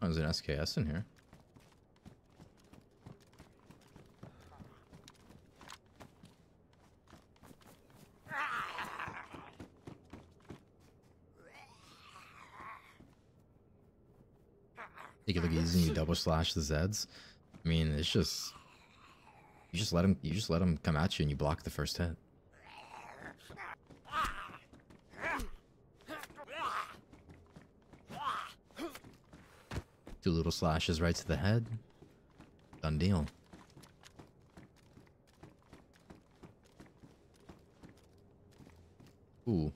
A: Oh, there's an SKS in here. Take it look easy and you slash the Zeds. I mean, it's just you just let him you just let him come at you and you block the first hit. Two little slashes right to the head. Done deal. Ooh.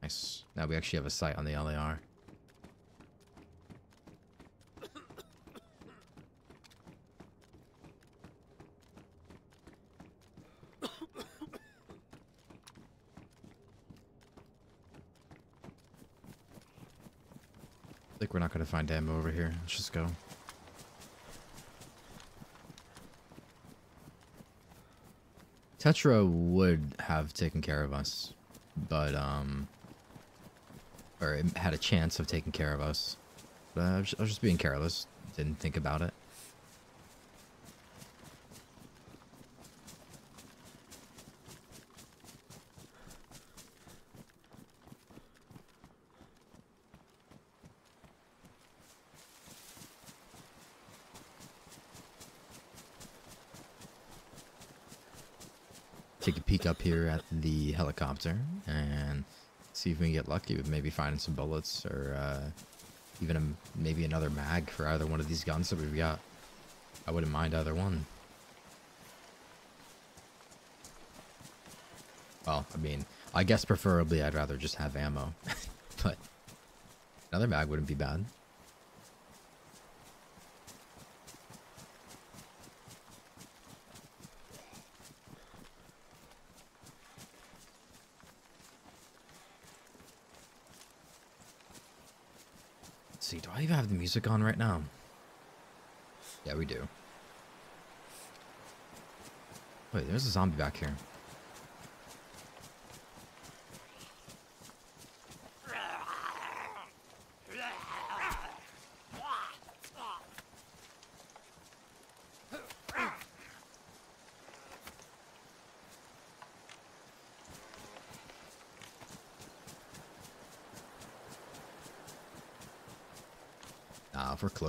A: Nice. Now we actually have a sight on the LAR. Gonna find ammo over here. Let's just go. Tetra would have taken care of us, but um, or had a chance of taking care of us. But I was just being careless. Didn't think about it. Take a peek up here at the helicopter and see if we can get lucky with maybe finding some bullets or uh, even a, maybe another mag for either one of these guns that we've got. I wouldn't mind either one. Well, I mean, I guess preferably I'd rather just have ammo, [LAUGHS] but another mag wouldn't be bad. I even have the music on right now? Yeah, we do. Wait, there's a zombie back here.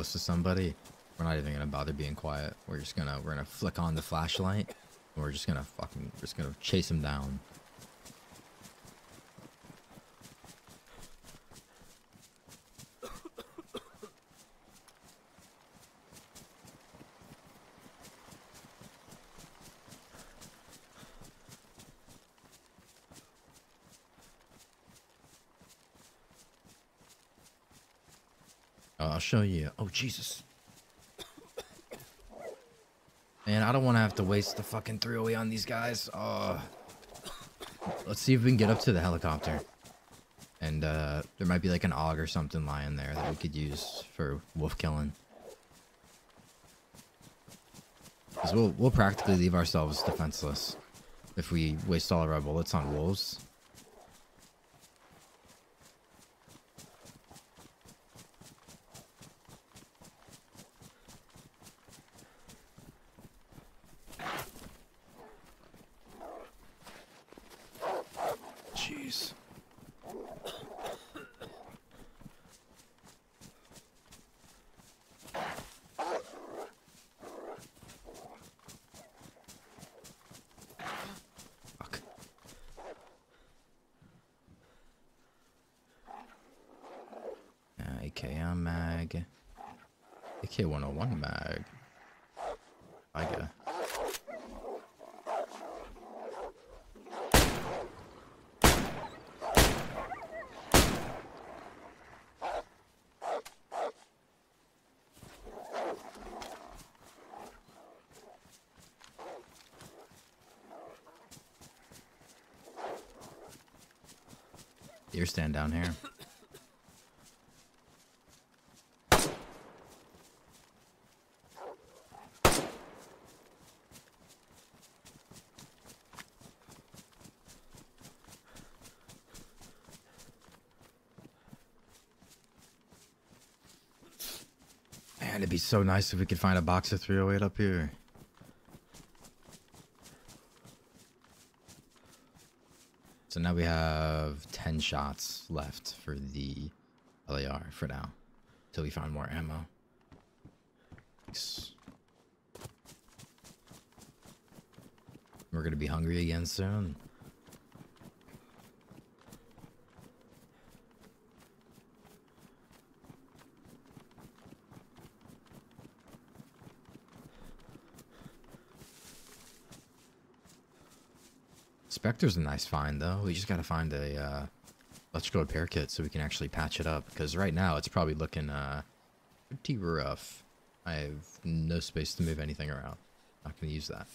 A: close to somebody, we're not even gonna bother being quiet. We're just gonna we're gonna flick on the flashlight. And we're just gonna fucking we're just gonna chase him down. [COUGHS] Uh, I'll show you Jesus. Man, I don't want to have to waste the fucking 308 on these guys. Uh, let's see if we can get up to the helicopter. And uh, there might be like an AUG or something lying there that we could use for wolf killing. Because we'll, we'll practically leave ourselves defenseless if we waste all of our bullets on wolves. Jeez. Fuck. Uh, AKM mag. AK 101 mag. I get. Deer stand down here. Man, it'd be so nice if we could find a box of 308 up here. So now we have 10 shots left for the LAR for now. Till we find more ammo. We're gonna be hungry again soon. Spectre's a nice find though. We just gotta find a uh, electrical repair kit so we can actually patch it up. Because right now it's probably looking uh, pretty rough. I have no space to move anything around. Not gonna use that.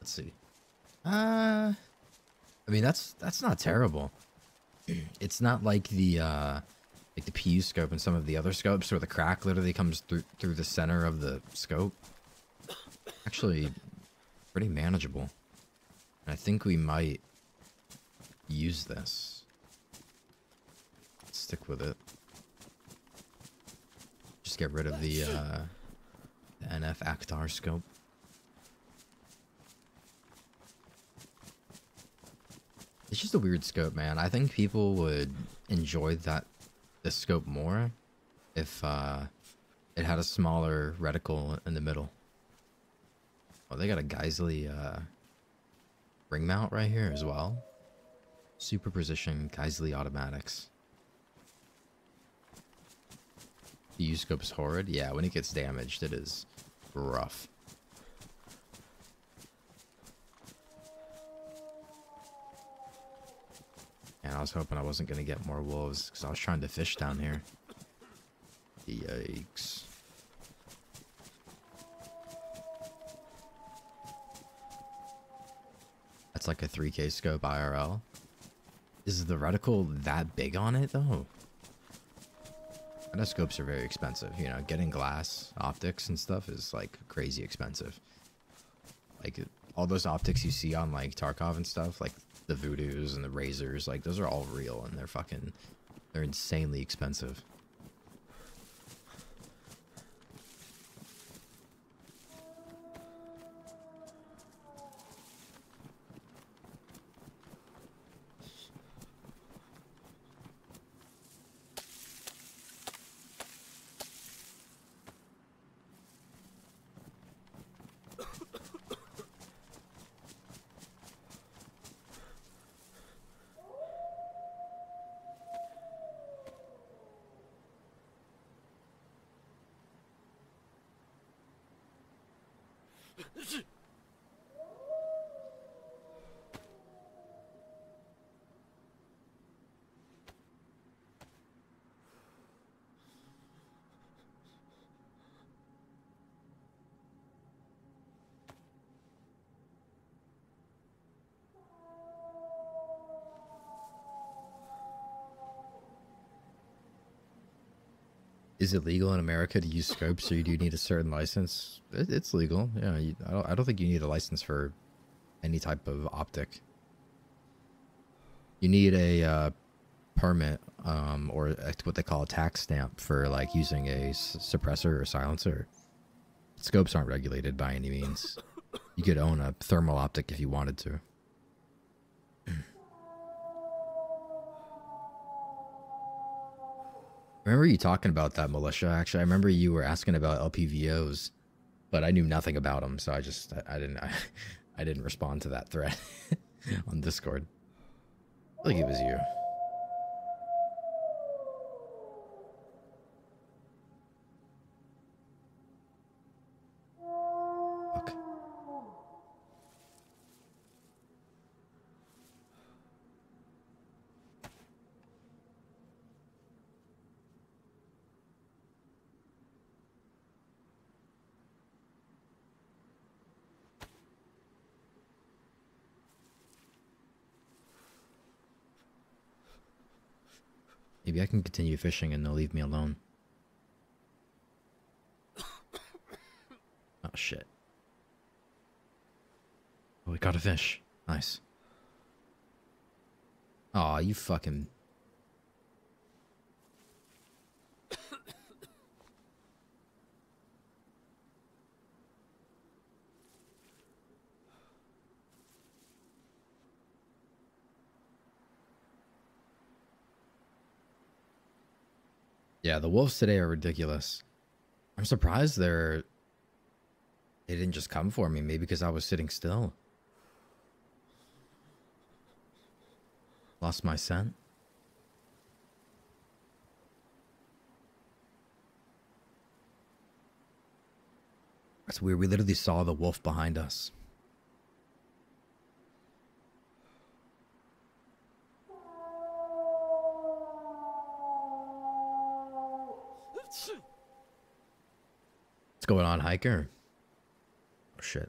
A: Let's see. Uh, I mean that's that's not terrible. [CLEARS THROAT] It's not like the uh, like the PU scope and some of the other scopes where the crack literally comes through through the center of the scope. Actually, pretty manageable. And I think we might use this. Stick with it. Just get rid of the, uh, the NF ATACR scope. It's just a weird scope, man. I think people would enjoy that this scope more if uh, it had a smaller reticle in the middle. Oh, they got a Geissele uh, ring mount right here as well. Super precision Geissele automatics. The U scope is horrid. Yeah, when it gets damaged, it is rough. And I was hoping I wasn't going to get more wolves because I was trying to fish down here. Yikes. That's like a 3K scope IRL. Is the reticle that big on it though? I know scopes are very expensive. You know, getting glass optics and stuff is like crazy expensive. Like all those optics you see on like Tarkov and stuff, like the Voodoos and the Razors, like those are all real and they're fucking, they're insanely expensive. Is it legal in America to use scopes, or you do you need a certain license? It, it's legal. Yeah, you, I don't. I don't think you need a license for any type of optic. You need a uh, permit, um, or what they call a tax stamp for like using a suppressor or silencer. Scopes aren't regulated by any means. You could own a thermal optic if you wanted to. Remember you talking about that militia. Actually, I remember you were asking about LPVOs, but I knew nothing about them, so I just I, I didn't I, [LAUGHS] I didn't respond to that thread [LAUGHS] on Discord. I think it was you. Fuck. Maybe I can continue fishing and they'll leave me alone. [COUGHS] Oh shit. Oh, we caught a fish. Nice. Aw, you fucking. Yeah, the wolves today are ridiculous. I'm surprised they're. They didn't just come for me. Maybe because I was sitting still. Lost my scent. That's weird. We literally saw the wolf behind us. What's going on, hiker? Oh shit.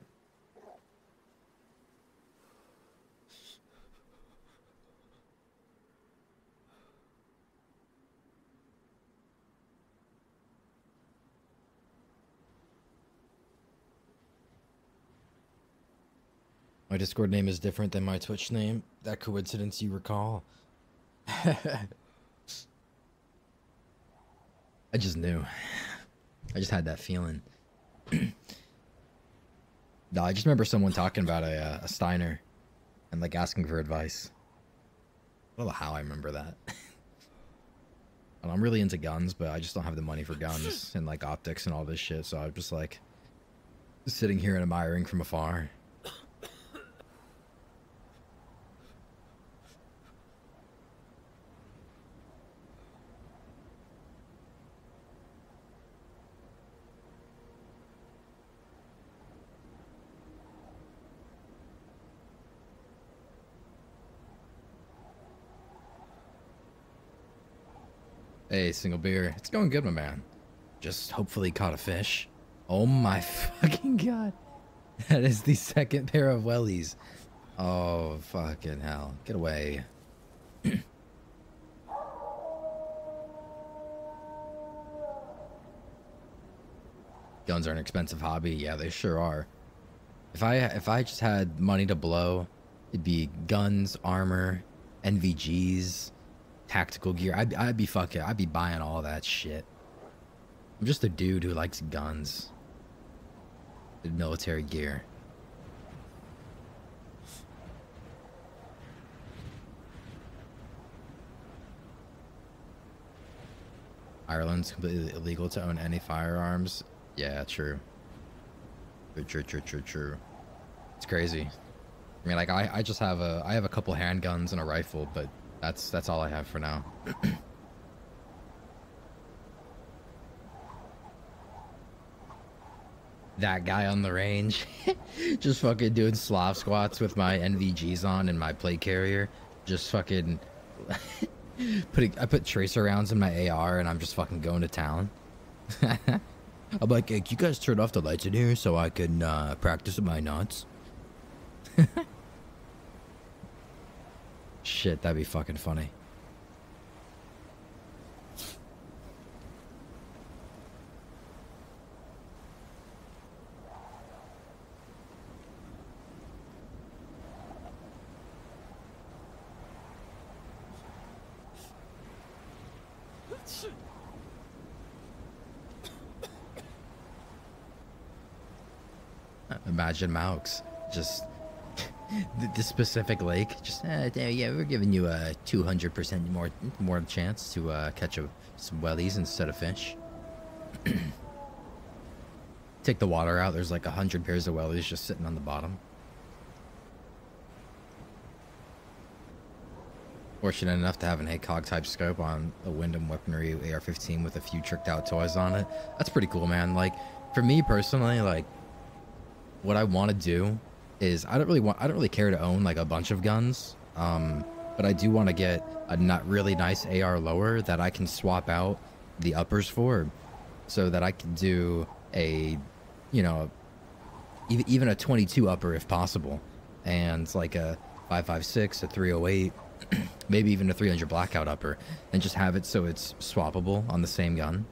A: My Discord name is different than my Twitch name. That coincidence you recall? [LAUGHS] I just knew. I just had that feeling. [CLEARS THROAT] no, I just remember someone talking about a, uh, a Steiner and like asking for advice. I don't know how I remember that. [LAUGHS] And I'm really into guns, but I just don't have the money for guns [LAUGHS] and like optics and all this shit. So I'm just like sitting here and admiring from afar. Hey, single beer. It's going good, my man. Just hopefully caught a fish. Oh my [LAUGHS] fucking god. That is the second pair of wellies. Oh, fucking hell. Get away. [CLEARS THROAT] Guns are an expensive hobby. Yeah, they sure are. If I if I just had money to blow, it'd be guns, armor, NVGs, tactical gear. I'd, I'd be fucking, I'd be buying all that shit. I'm just a dude who likes guns. And military gear. Ireland's completely illegal to own any firearms. Yeah, true. True, true, true, true, true. It's crazy. I mean, like I, I just have a, I have a couple handguns and a rifle, but that's that's all I have for now. [CLEARS THROAT] that guy on the range, [LAUGHS] just fucking doing Slav squats with my NVGs on and my plate carrier, just fucking [LAUGHS] putting. I put tracer rounds in my AR and I'm just fucking going to town. [LAUGHS] I'm like, hey, you guys turn off the lights in here so I can uh, practice my knots? Shit, that'd be fucking funny. Imagine Malx just [LAUGHS] the, the specific lake. Just uh, yeah, we're giving you a two hundred percent more more chance to uh, catch a, some wellies instead of fish. [CLEARS THROAT] Take the water out. There's like a hundred pairs of wellies just sitting on the bottom. Fortunate enough to have an ACOG type scope on a Windham Weaponry AR-15 with a few tricked out toys on it. That's pretty cool, man. Like, for me personally, like, what I want to do is I don't really want I don't really care to own like a bunch of guns. Um, but I do want to get a not really nice AR lower that I can swap out the uppers for, so that I can do a, you know, even even a 22 upper if possible, and like a 556, a 308, [CLEARS THROAT] maybe even a 300 blackout upper, and just have it so it's swappable on the same gun.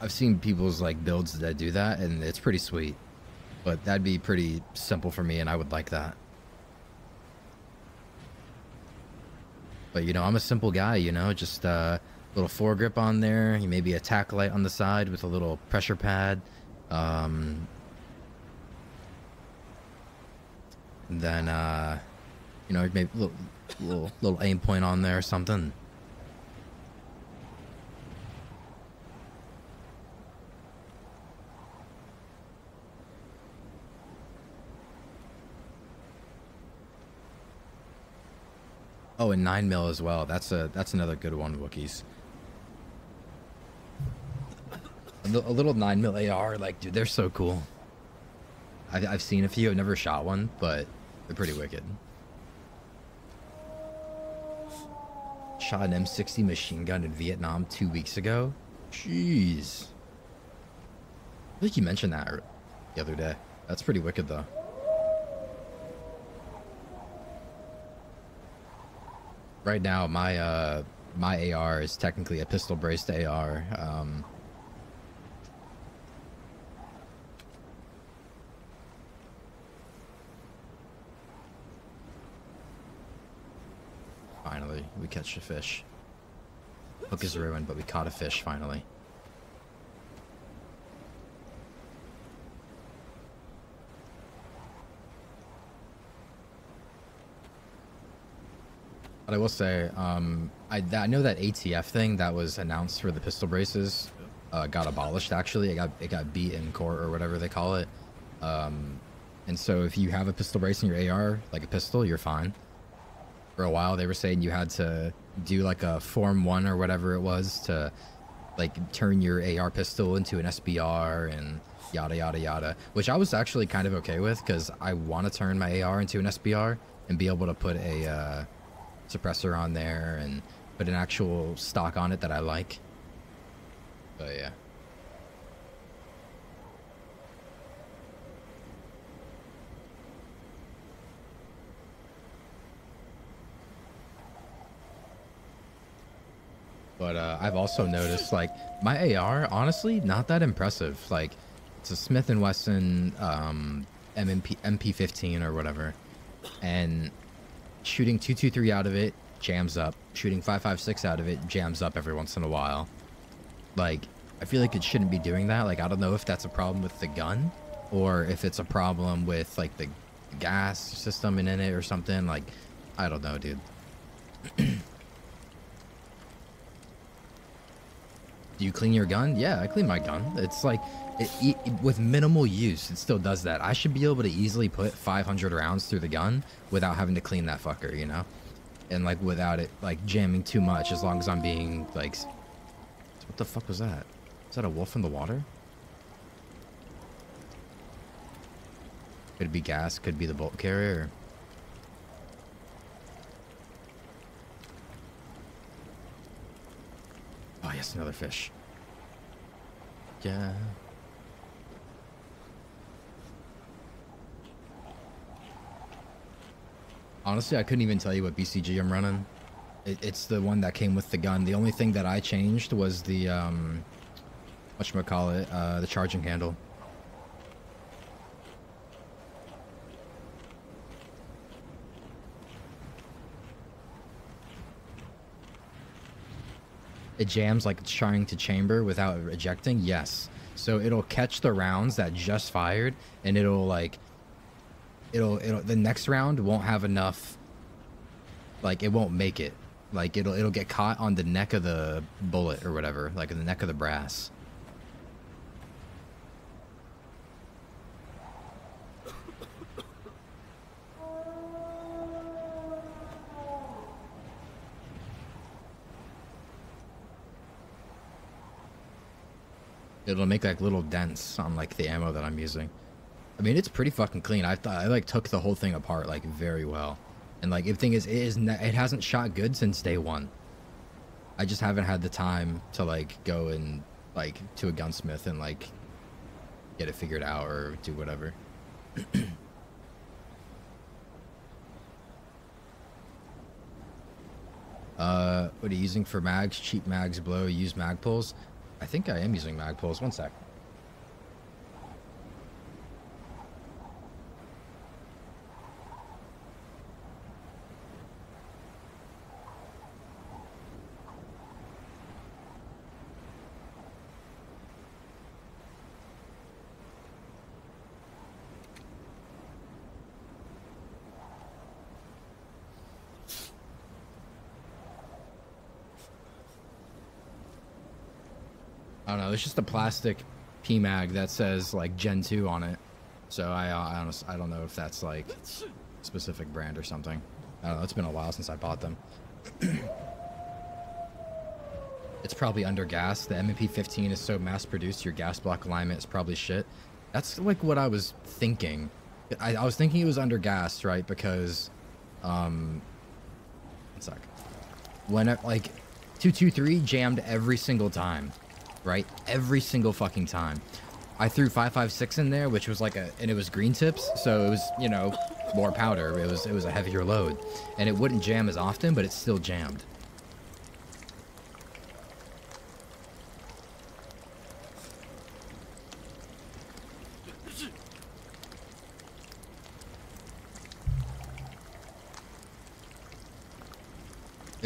A: I've seen people's like builds that do that, and it's pretty sweet. But that'd be pretty simple for me, and I would like that. But you know, I'm a simple guy. You know, just a uh, little foregrip on there, maybe a tack light on the side with a little pressure pad. Um, then, uh, you know, maybe a little, little, little Aimpoint on there or something. Oh, and nine mil as well. That's a that's another good one, Wookiees. A, a little nine mil AR, like dude, they're so cool. I've I've seen a few. I've never shot one, but they're pretty wicked. Shot an M60 machine gun in Vietnam two weeks ago. Jeez. I think you mentioned that the other day. That's pretty wicked though. Right now my uh my AR is technically a pistol braced AR. Um, finally, we catch a fish. Hook is ruined, but we caught a fish finally. But I will say, um, I, I know that ATF thing that was announced for the pistol braces uh, got abolished. Actually, it got it got beat in court or whatever they call it. Um, and so if you have a pistol brace in your AR, like a pistol, you're fine. For a while, they were saying you had to do like a Form One or whatever it was to like turn your AR pistol into an SBR and yada yada yada. Which I was actually kind of okay with because I want to turn my AR into an SBR and be able to put a uh, suppressor on there and put an actual stock on it that I like. But yeah. But uh, I've also noticed like my AR, honestly, not that impressive. Like it's a Smith and Wesson um, M&P MP15 or whatever, and shooting 223 out of it jams up. Shooting 556 out of it jams up every once in a while. Like, I feel like it shouldn't be doing that. Like, I don't know if that's a problem with the gun or if it's a problem with, like, the gas system in it or something. Like, I don't know, dude. [CLEARS THROAT] Do you clean your gun? Yeah, I clean my gun. It's like, it, it, with minimal use, it still does that. I should be able to easily put 500 rounds through the gun without having to clean that fucker, you know? And like without it like jamming too much, as long as I'm being like, what the fuck was that? Is that a wolf in the water? Could be gas, could be the bolt carrier. Oh yes, another fish. Yeah. Honestly, I couldn't even tell you what BCG I'm running. It, it's the one that came with the gun. The only thing that I changed was the, um, whatchamacallit, uh, the charging handle. It jams like trying to chamber without ejecting? Yes. So it'll catch the rounds that just fired and it'll like it'll it'll the next round won't have enough. Like it won't make it. Like it'll it'll get caught on the neck of the bullet or whatever, like in the neck of the brass. It'll make like little dents on like the ammo that I'm using. I mean, it's pretty fucking clean. I thought I like took the whole thing apart like very well, and like the thing is, it is it hasn't shot good since day one. I just haven't had the time to like go and like to a gunsmith and like get it figured out or do whatever. [CLEARS THROAT] uh, what are you using for mags? Cheap mags blow. Use Magpuls. I think I am using Magpuls. One sec. Know. It's just a plastic PMag that says like Gen 2 on it. So I, uh, I I don't know if that's like specific brand or something. I don't know. It's been a while since I bought them. [CLEARS THROAT] it's probably under gas. The MP 15 is so mass produced, your gas block alignment is probably shit. That's like what I was thinking. I, I was thinking it was under gas, right? Because, um, one sec. When it, like 223 jammed every single time right? Every single fucking time. I threw 556 in there, which was like a, and it was green tips, so it was, you know, more powder. It was, it was a heavier load, and it wouldn't jam as often, but it still jammed.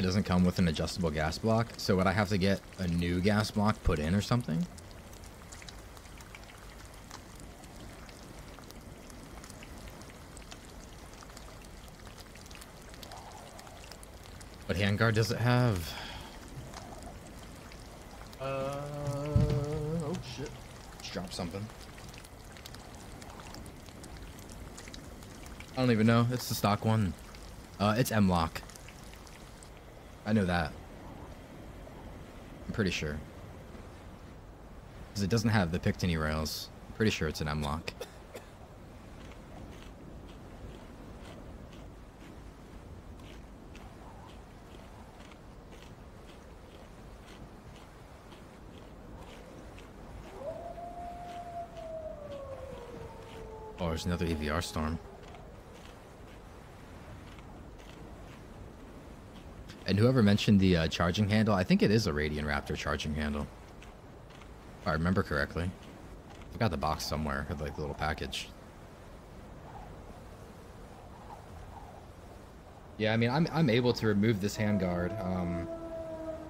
A: It doesn't come with an adjustable gas block, so would I have to get a new gas block put in or something? What handguard does it have? Uh, oh shit. Just drop something. I don't even know. It's the stock one. Uh, it's M-LOK. I know that. I'm pretty sure. Because it doesn't have the Picatinny rails. I'm pretty sure it's an M-LOK. Oh, there's another EVR storm. And whoever mentioned the uh, charging handle, I think it is a Radian Raptor charging handle. If I remember correctly. I got the box somewhere, like the little package. Yeah, I mean, I'm, I'm able to remove this handguard. Um,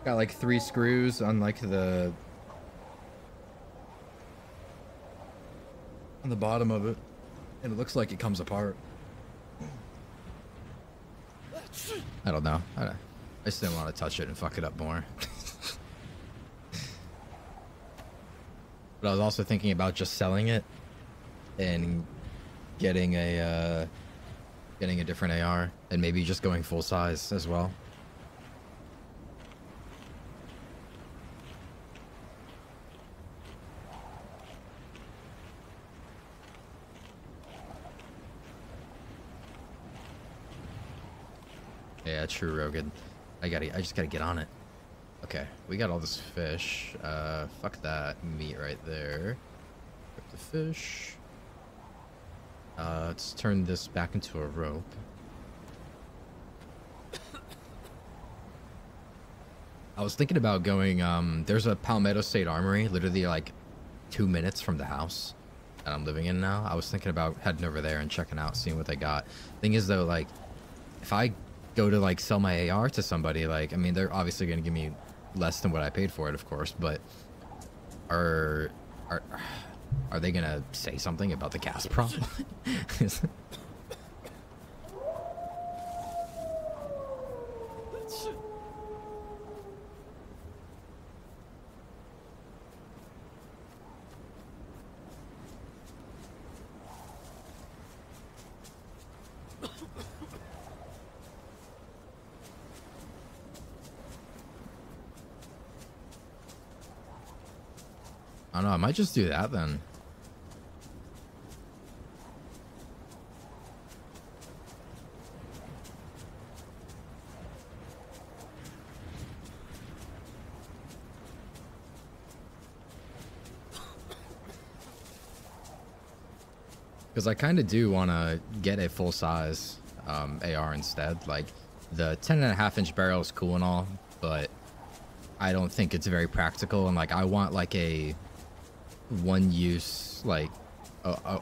A: got like three screws on like the... On the bottom of it. And it looks like it comes apart. I don't know. I, don't, I just didn't want to touch it and fuck it up more. but I was also thinking about just selling it and getting a uh, getting a different AR and maybe just going full size as well. Yeah, true, Rogan. I gotta, I just gotta get on it. Okay, we got all this fish. Uh, fuck that meat right there. Grab the fish. Uh, let's turn this back into a rope. I was thinking about going, um, there's a Palmetto State Armory, literally like two minutes from the house that I'm living in now. I was thinking about heading over there and checking out, seeing what they got. Thing is though, like, if I go to like sell my AR to somebody, like I mean they're obviously gonna give me less than what I paid for it, of course. But are are are they gonna say something about the gas problem? [LAUGHS] [LAUGHS] might just do that then. [LAUGHS] Because I kind of do want to get a full size um, AR instead. Like the 10 and a half inch barrel is cool and all, but I don't think it's very practical. And like I want like a one use like uh, uh,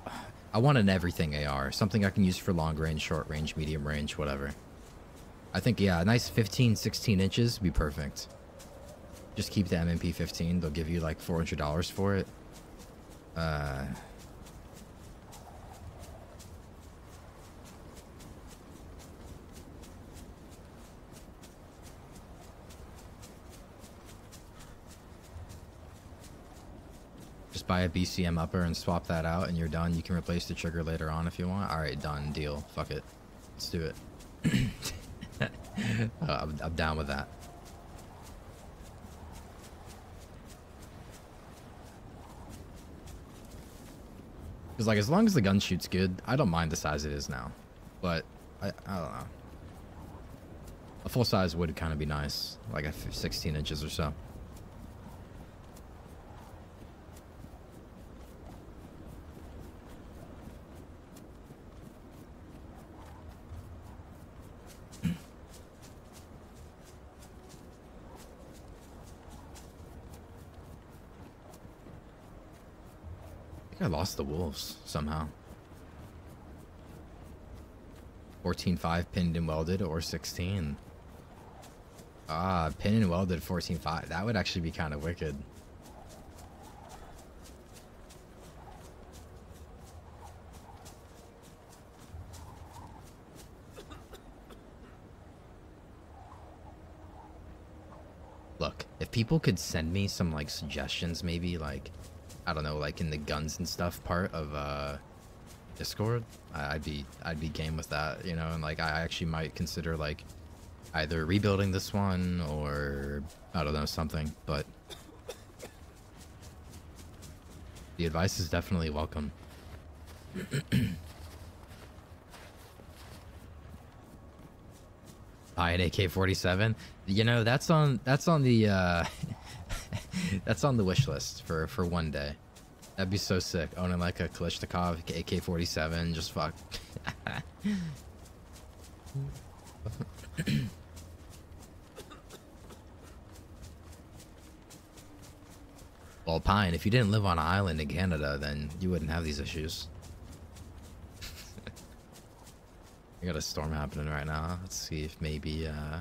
A: I want an everything AR, something I can use for long range, short range, medium range, whatever. I think yeah, a nice 15, 16 inches would be perfect. Just keep the M&P 15. They'll give you like $400 for it. Uh, buy a BCM upper and swap that out, and you're done. You can replace the trigger later on if you want. All right, done. Deal. Fuck it. Let's do it. [LAUGHS] uh, I'm, I'm down with that. Because, like, as long as the gun shoots good, I don't mind the size it is now. But, I, I don't know. A full size would kind of be nice. Like a 16 inches or so. Lost the wolves somehow. 14.5 pinned and welded or 16. Ah, pinned and welded 14.5. That would actually be kind of wicked. Look, if people could send me some like suggestions, maybe like I don't know, like in the guns and stuff part of uh Discord, I'd be I'd be game with that, you know, and like I actually might consider like either rebuilding this one or I don't know something, but the advice is definitely welcome. [CLEARS THROAT] Buy an AK-47. You know that's on that's on the uh, [LAUGHS] [LAUGHS] that's on the wish list for for one day. That'd be so sick. Owning like a Kalashnikov AK-47, just fuck. [LAUGHS] well, Pine, if you didn't live on an island in Canada, then you wouldn't have these issues. [LAUGHS] We got a storm happening right now. Let's see if maybe uh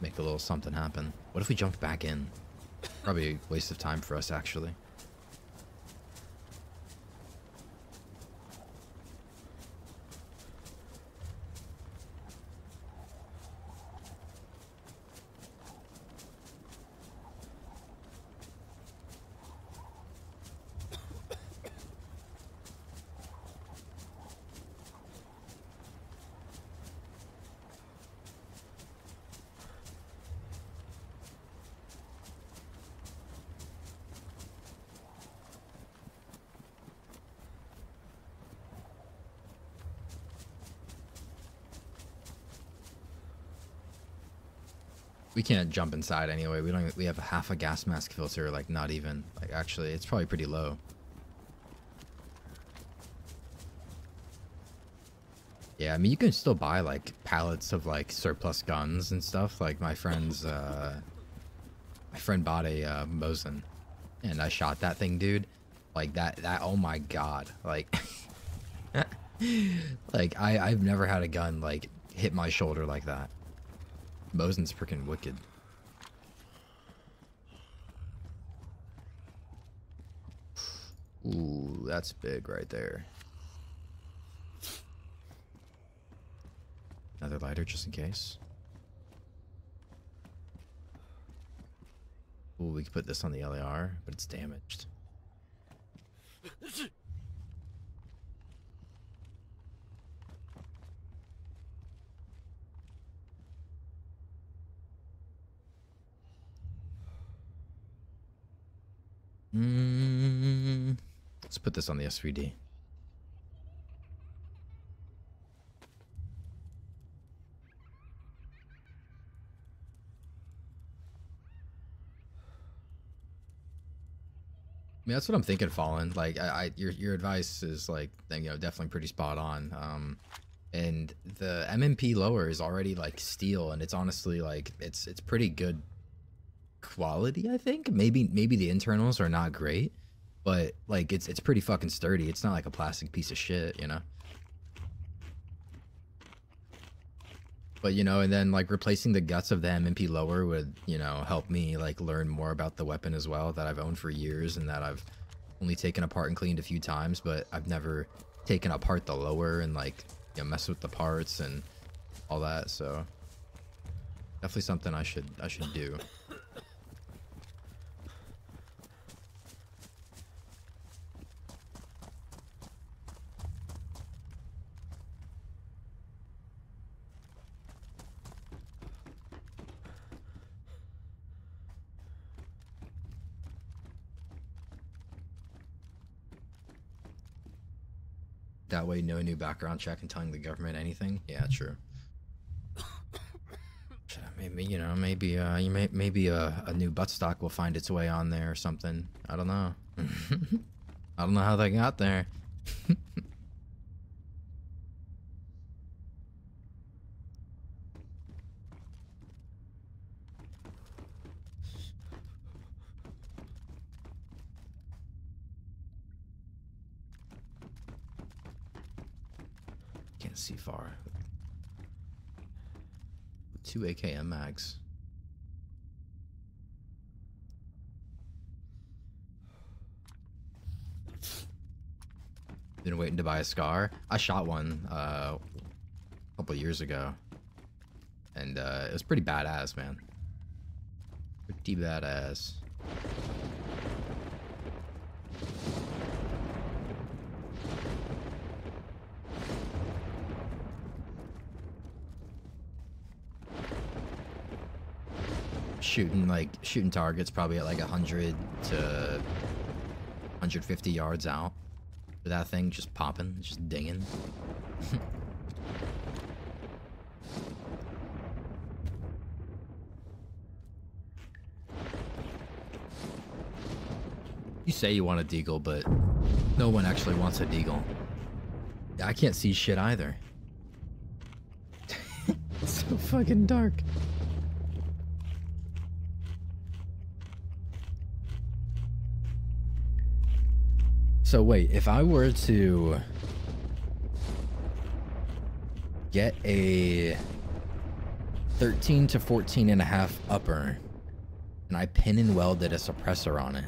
A: make a little something happen. What if we jump back in? Probably a waste of time for us actually. Can't jump inside anyway. We don't. We have half a gas mask filter. Like not even. Like actually, it's probably pretty low. Yeah, I mean you can still buy like pallets of like surplus guns and stuff. Like my friend's, uh, my friend bought a uh, Mosin, and I shot that thing, dude. Like that. That. Oh my god. Like. [LAUGHS] like I. I've never had a gun like hit my shoulder like that. Mosin's freaking wicked. Ooh, that's big right there. Another lighter just in case. Ooh, we could put this on the LAR, but it's damaged. Mm, let's put this on the SVD. I mean, that's what I'm thinking, Fallen. Like, I, I your your advice is like, you know, definitely pretty spot on. Um, and the M&P lower is already like steel, and it's honestly like it's it's pretty good quality. I think maybe maybe the internals are not great, but like it's it's pretty fucking sturdy. It's not like a plastic piece of shit, you know. But you know, and then like replacing the guts of the M&P lower would you know help me like learn more about the weapon as well that I've owned for years and that I've only taken apart and cleaned a few times, but I've never taken apart the lower and like you know mess with the parts and all that. So definitely something I should I should do. That way, no new background check and telling the government anything. Yeah, true. Maybe you know, maybe uh, you may maybe a, a new buttstock will find its way on there or something. I don't know. [LAUGHS] I don't know how they got there. [LAUGHS] Can't see far. Two AKM mags. Been waiting to buy a scar. I shot one uh, a couple years ago, and uh, it was pretty badass, man. Pretty badass. Shooting like shooting targets probably at like 100 to 150 yards out. With that thing just popping just dinging. [LAUGHS] You say you want a deagle but no one actually wants a deagle. I can't see shit either. [LAUGHS] It's so fucking dark So wait, if I were to get a 13 to 14 and a half upper and I pin and welded a suppressor on it.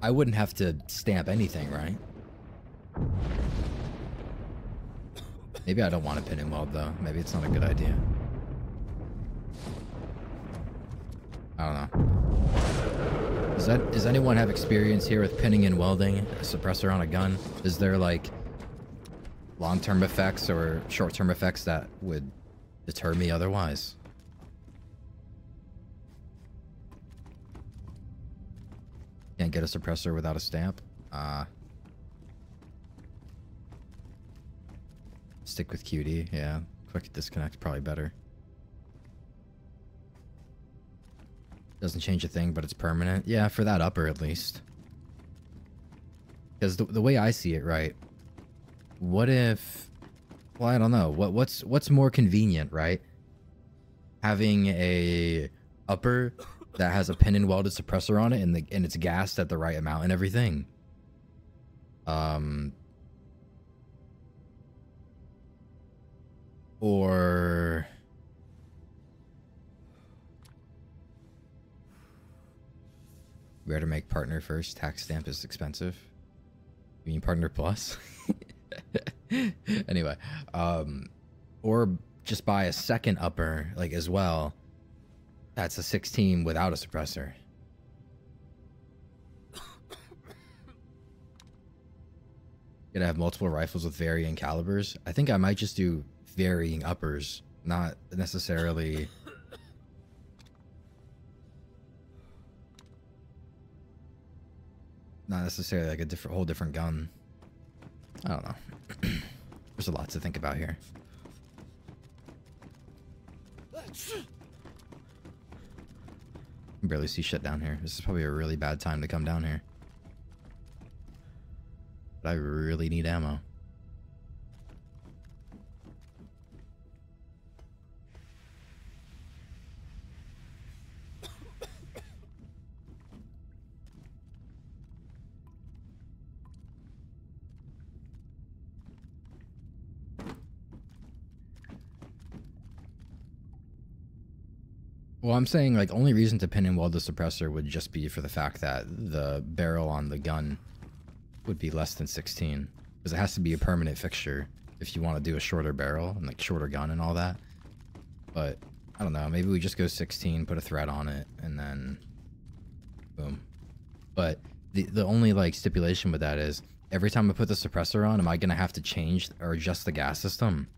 A: I wouldn't have to stamp anything, right? Maybe I don't want to pin and weld though. Maybe it's not a good idea. Don't know. Does that does anyone have experience here with pinning and welding a suppressor on a gun? Is there like long-term effects or short-term effects that would deter me otherwise? Can't get a suppressor without a stamp. Uh Stick with QD, yeah. Quick disconnect, probably better. Doesn't change a thing, but it's permanent. Yeah, for that upper at least. Because the, the way I see it, right? What if... Well, I don't know. What What's what's more convenient, right? Having a upper that has a pin and welded suppressor on it and, the, and it's gassed at the right amount and everything. Um... Or... better make partner first. Tax stamp is expensive. You mean partner plus? [LAUGHS] anyway, um, or just buy a second upper like as well. That's a 16 without a suppressor. [COUGHS] Gonna have multiple rifles with varying calibers. I think I might just do varying uppers, not necessarily. Not necessarily like a different, whole different gun. I don't know. [CLEARS THROAT] There's a lot to think about here. barely see shit down here. This is probably a really bad time to come down here. But I really need ammo. Well, I'm saying like only reason to pin and weld the suppressor would just be for the fact that the barrel on the gun would be less than 16 because it has to be a permanent fixture if you want to do a shorter barrel and like shorter gun and all that. But I don't know, maybe we just go 16, put a thread on it, and then boom. But the the only like stipulation with that is every time I put the suppressor on, am I gonna have to change or adjust the gas system?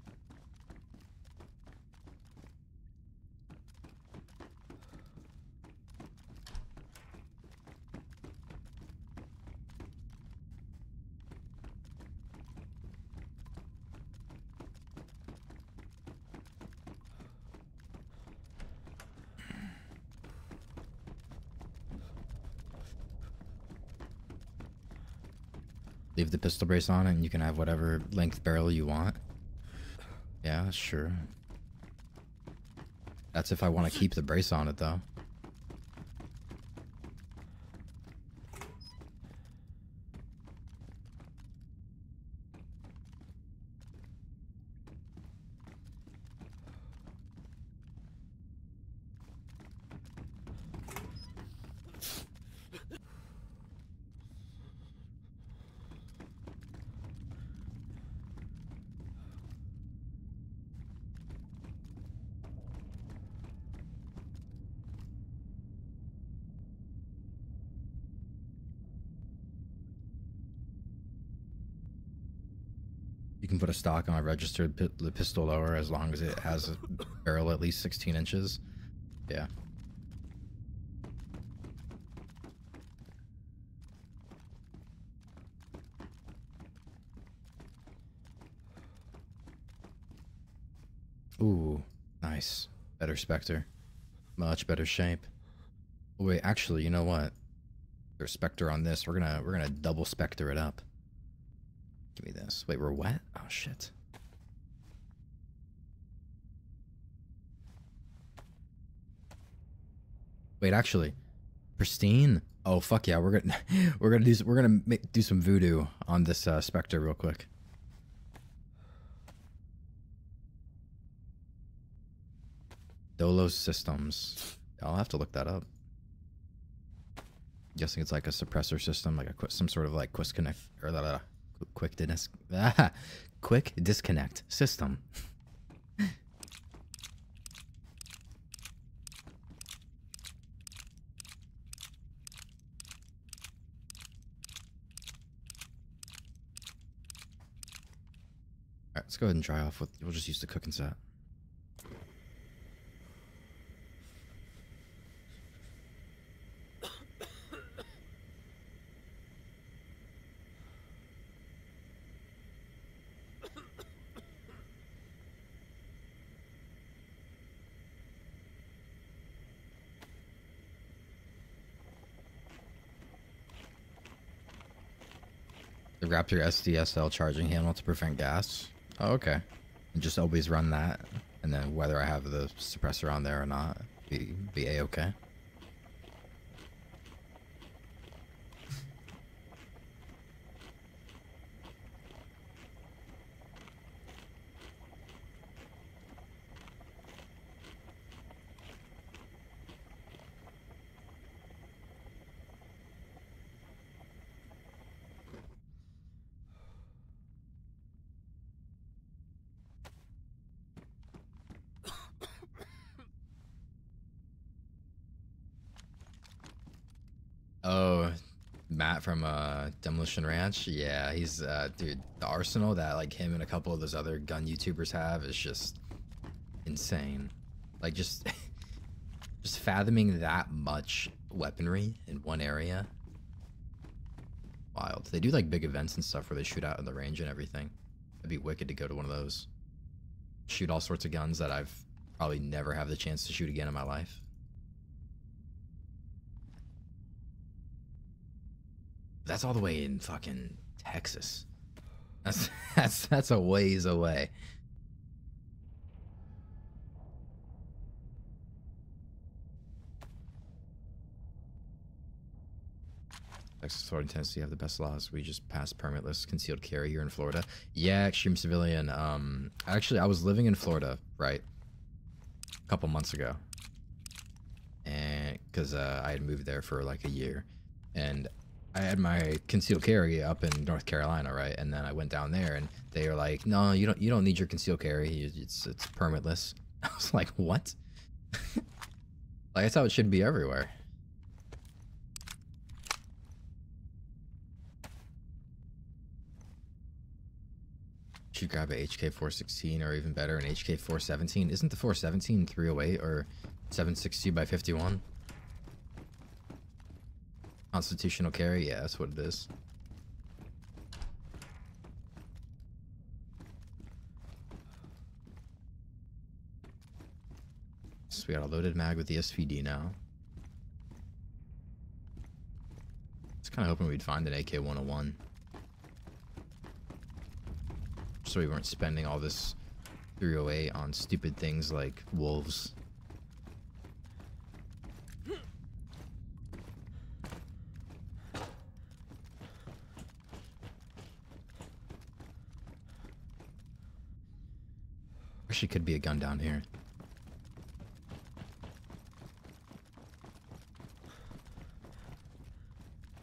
A: Leave the pistol brace on and you can have whatever length barrel you want. Yeah, sure. That's if I want to keep the brace on it though. Stock on a registered the pistol lower as long as it has a barrel at least 16 inches. Yeah. Ooh, nice. Better Spectre. Much better shape. Wait, actually, you know what? There's Spectre on this. We're gonna we're gonna double Spectre it up. Give me this. Wait, we're wet? Oh shit. Wait, actually, pristine. Oh fuck yeah, we're gonna [LAUGHS] we're gonna do we're gonna make, do some voodoo on this uh, specter real quick. Dolos Systems. I'll have to look that up. Guessing it's like a suppressor system, like a some sort of like quick connect or la, la, la, qu- quick dis- ah, [LAUGHS] quick disconnect system. All right, let's go ahead and try off with. We'll just use the cooking set. The Raptor SDSL charging handle to prevent gas. Oh, okay. And just always run that, and then whether I have the suppressor on there or not, be be a okay. Oh, Matt from uh, Demolition Ranch. Yeah, he's uh, dude. The arsenal that like him and a couple of those other gun YouTubers have is just insane. Like just [LAUGHS] just fathoming that much weaponry in one area. Wild. They do like big events and stuff where they shoot out in the range and everything. It'd be wicked to go to one of those. Shoot all sorts of guns that I've probably never have the chance to shoot again in my life. That's all the way in fucking Texas. That's [LAUGHS] that's that's a ways away. Texas, Florida, Tennessee have the best laws. We just passed permitless concealed carry here in Florida. Yeah, extreme civilian. Um, actually, I was living in Florida, right, a couple months ago, and because uh, I had moved there for like a year, and I had my concealed carry up in North Carolina, right, and then I went down there, and they were like, "No, you don't. You don't need your concealed carry. It's it's permitless." [LAUGHS] I was like, "What?" [LAUGHS] like that's how it should be everywhere. should grab a HK 416 or even better an HK 417. Isn't the 417 308 or 762 by 51? Constitutional carry? Yeah, that's what it is. So we got a loaded mag with the SVD now. Just kind of hoping we'd find an AK 101 so we weren't spending all this 308 on stupid things like wolves. Actually, could be a gun down here.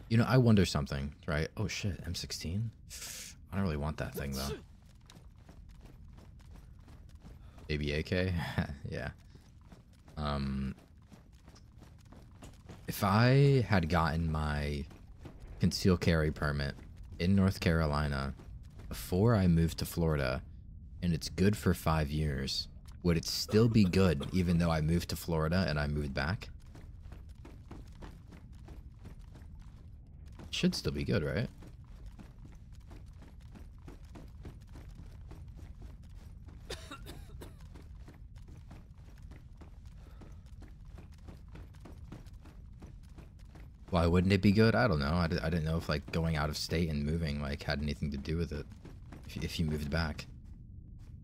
A: You know, I wonder something, right? Oh shit, M16? I don't really want that thing though. Baby AK? [LAUGHS] yeah. Um, if I had gotten my conceal carry permit in North Carolina before I moved to Florida, and it's good for five years, would it still be good even though I moved to Florida and I moved back? Should still be good, right? Why wouldn't it be good? I don't know. I, d- I didn't know if like going out of state and moving like had anything to do with it. If, if you moved back.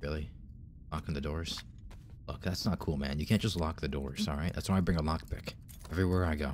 A: Really? Locking the doors? Look, that's not cool, man. You can't just lock the doors, mm. alright? That's why I bring a lockpick. Everywhere I go.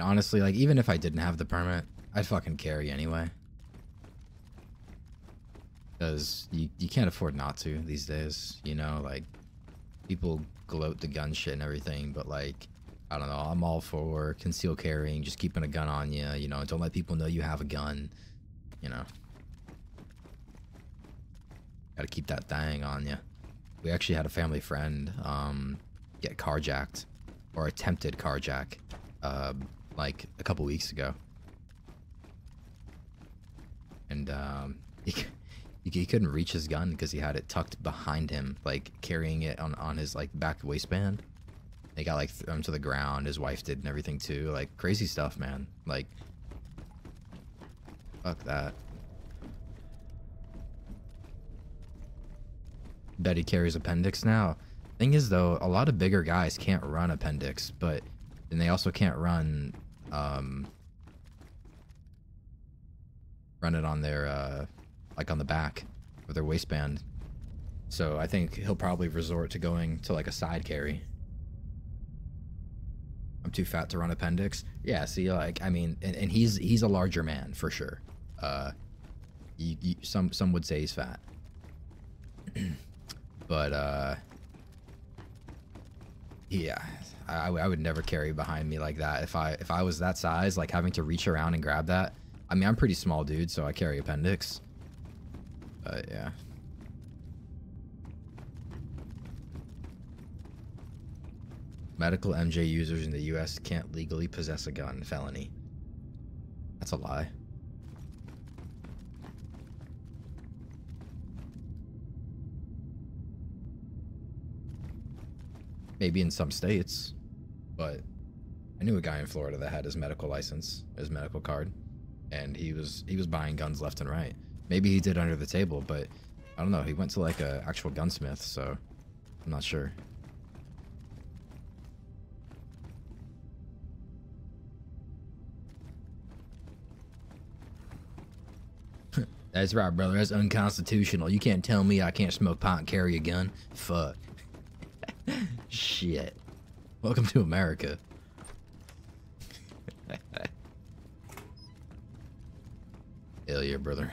A: Mean, honestly, like, even if I didn't have the permit, I'd fucking carry anyway. Because you, you can't afford not to these days, you know? Like, people gloat the gun shit and everything, but, like, I don't know, I'm all for conceal carrying, just keeping a gun on you, you know? Don't let people know you have a gun, you know? Gotta keep that thing on you. We actually had a family friend um, get carjacked, or attempted carjack um, like a couple weeks ago, and um, [LAUGHS] he, he, couldn't reach his gun because he had it tucked behind him, like carrying it on on his like back waistband. He got like thrown to the ground. His wife did and everything too. Like crazy stuff, man. Like, fuck that. Bet he carries appendix now. Thing is though, a lot of bigger guys can't run appendix, but then they also can't run um run it on their uh like on the back of their waistband. So I think he'll probably resort to going to like a side carry. I'm too fat to run appendix. Yeah, see, like I mean, and, and he's he's a larger man for sure. Uh, you, you, some some would say he's fat, [CLEARS THROAT] but uh, yeah, I, I would- never carry behind me like that. If I if I was that size, like having to reach around and grab that. I mean, I'm pretty small, dude, so I carry appendix. But yeah. Medical MJ users in the US can't legally possess a gun. Felony. That's a lie. Maybe in some states, but I knew a guy in Florida that had his medical license, his medical card, and he was he was buying guns left and right. Maybe he did under the table, but I don't know. He went to like a actual gunsmith, so I'm not sure. [LAUGHS] That's right, brother. That's unconstitutional. You can't tell me I can't smoke pot and carry a gun. Fuck. [LAUGHS] Shit. Welcome to America. [LAUGHS] Hell yeah, brother.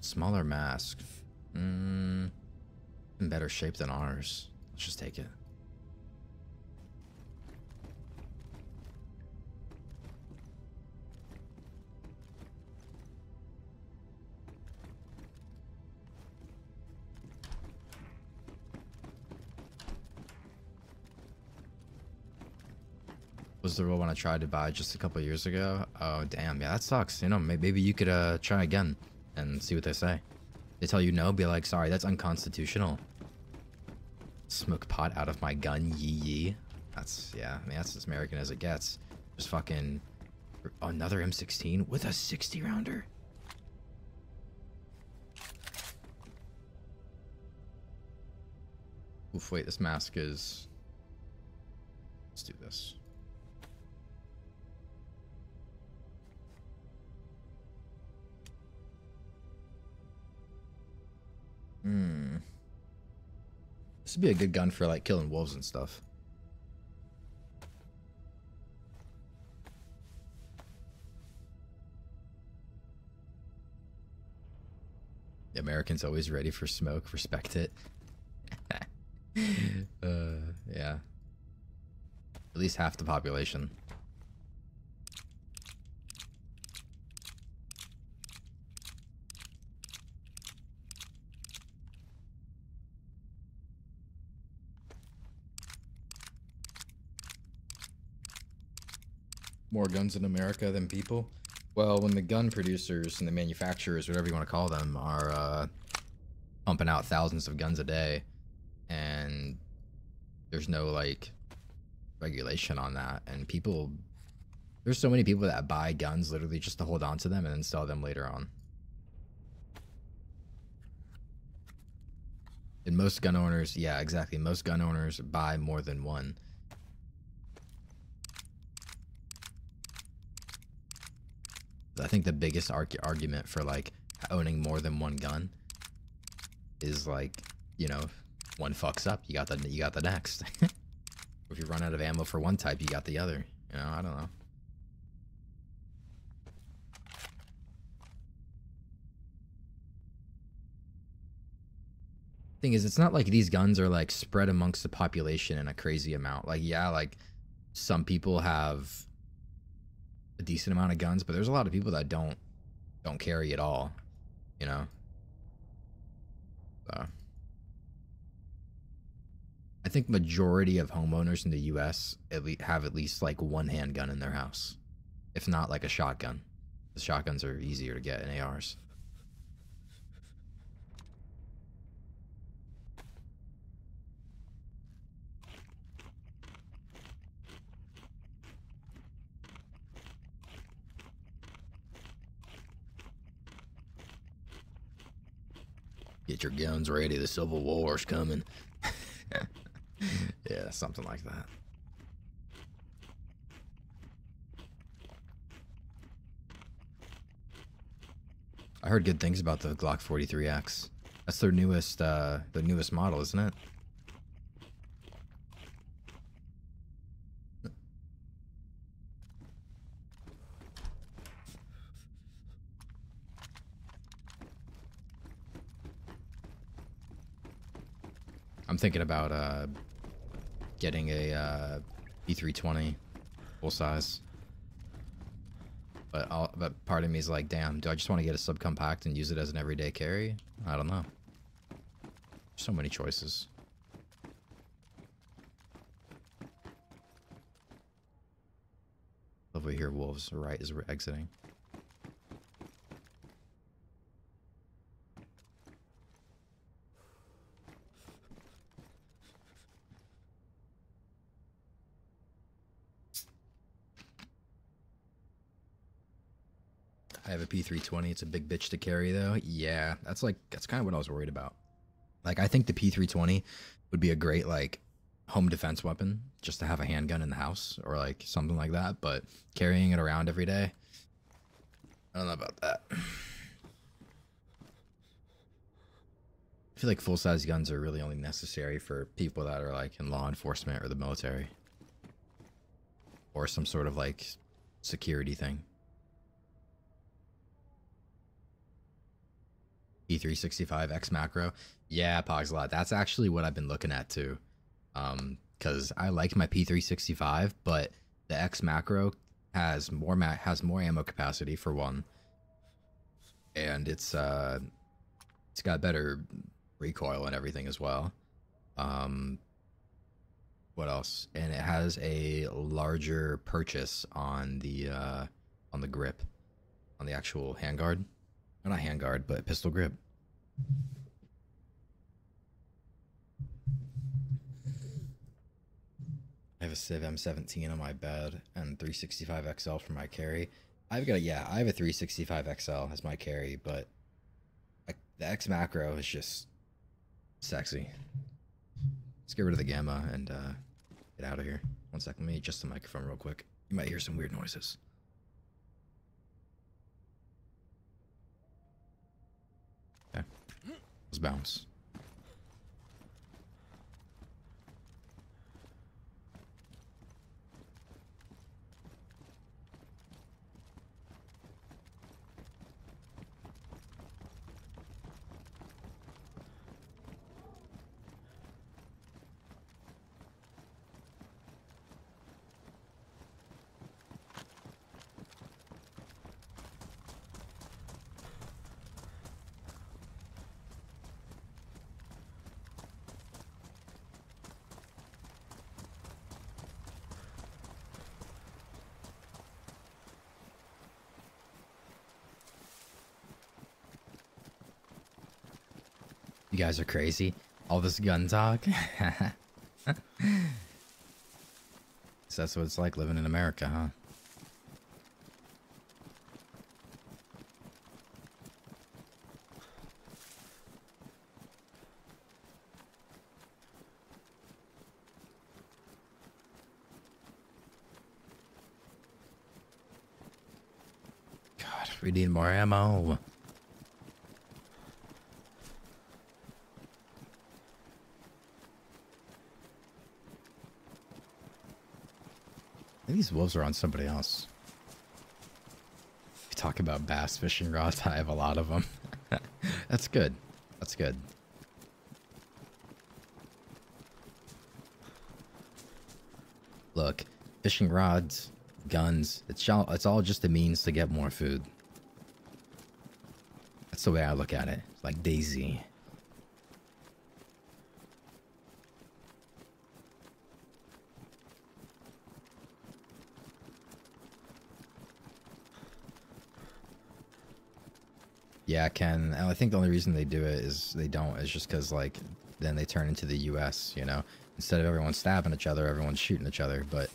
A: Smaller mask. Mm, in better shape than ours. Let's just take it. Was the one I tried to buy just a couple years ago. Oh damn, yeah, that sucks. You know, maybe you could uh try again and see what they say. They tell you no, be like, sorry, that's unconstitutional. Smoke pot out of my gun, yee yee. That's yeah, I mean that's as American as it gets. Just fucking another M16 with a 60 rounder. Oof, wait, this mask is. Let's do this. Hmm. This would be a good gun for like killing wolves and stuff. The Americans always ready for smoke. Respect it. [LAUGHS] uh, yeah. At least half the population. More guns in America than people? Well, when the gun producers and the manufacturers, whatever you want to call them, are uh, pumping out thousands of guns a day, and there's no like regulation on that, and people, there's so many people that buy guns literally just to hold on to them and then sell them later on. And most gun owners, yeah, exactly. Most gun owners buy more than one. I think the biggest arg- argument for like owning more than one gun is like, you know, one fucks up, you got the you got the next. [LAUGHS] if you run out of ammo for one type, you got the other. You know, I don't know. Thing is, it's not like these guns are like spread amongst the population in a crazy amount. Like, yeah, like some people have a decent amount of guns, but there's a lot of people that don't don't carry at all. You know. So I think majority of homeowners in the U.S. at least have at least like one handgun in their house, if not like a shotgun. The shotguns are easier to get than ARs. Get your guns ready. The Civil War's coming. [LAUGHS] yeah, something like that. I heard good things about the Glock 43X. That's their newest, uh, their newest model, isn't it? Thinking about uh, getting a uh, P320 full size. But I'll, but part of me is like, damn, do I just want to get a subcompact and use it as an everyday carry? I don't know. So many choices. Over here, wolves right as we're exiting. I have a P320. It's a big bitch to carry, though. Yeah, that's like that's kind of what I was worried about. Like, I think the P320 would be a great like home defense weapon, just to have a handgun in the house or like something like that. But carrying it around every day, I don't know about that. I feel like full size guns are really only necessary for people that are like in law enforcement or the military, or some sort of like security thing. P365 X macro. Yeah, Pogslot. That's actually what I've been looking at too. Um, because I like my P365, but the X macro has more ma- has more ammo capacity for one, and it's uh, it's got better recoil and everything as well. Um, what else? And it has a larger purchase on the uh, on the grip, on the actual handguard. Not handguard, but pistol grip. I have a Civ M17 on my bed and 365 XL for my carry. I've got a, yeah, I have a 365 XL as my carry, but I, the X macro is just sexy. Let's get rid of the gamma and uh, get out of here. One second, let me adjust the microphone real quick. You might hear some weird noises. Let's bounce. You guys are crazy. All this gun talk. [LAUGHS] so that's what it's like living in America, huh? God, we need more ammo. These wolves are on somebody else. We talk about bass fishing rods. [LAUGHS] I have a lot of them. [LAUGHS] That's good. That's good. Look, fishing rods, guns, it's all, it's all just a means to get more food. That's the way I look at it. Like DayZ. Yeah, Ken. And I think the only reason they do it is they don't is just because like then they turn into the U.S. You know, instead of everyone stabbing each other, everyone's shooting each other. But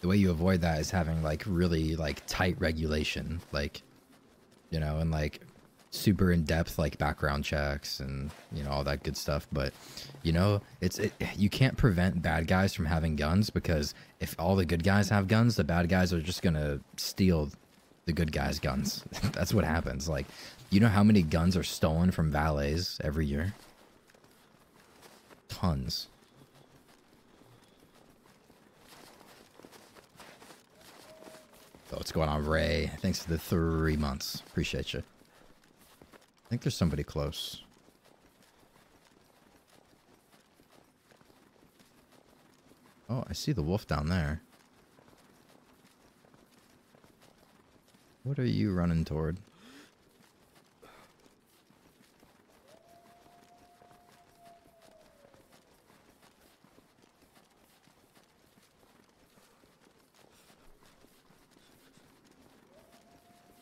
A: the way you avoid that is having like really like tight regulation, like you know, and like super in depth like background checks and you know all that good stuff. But you know, it's it, you can't prevent bad guys from having guns because if all the good guys have guns, the bad guys are just gonna steal the good guys' guns. [LAUGHS] That's what happens. Like You know how many guns are stolen from valets every year? Tons. What's going on, Ray? Thanks for the three months. Appreciate you. I think there's somebody close. Oh, I see the wolf down there. What are you running toward?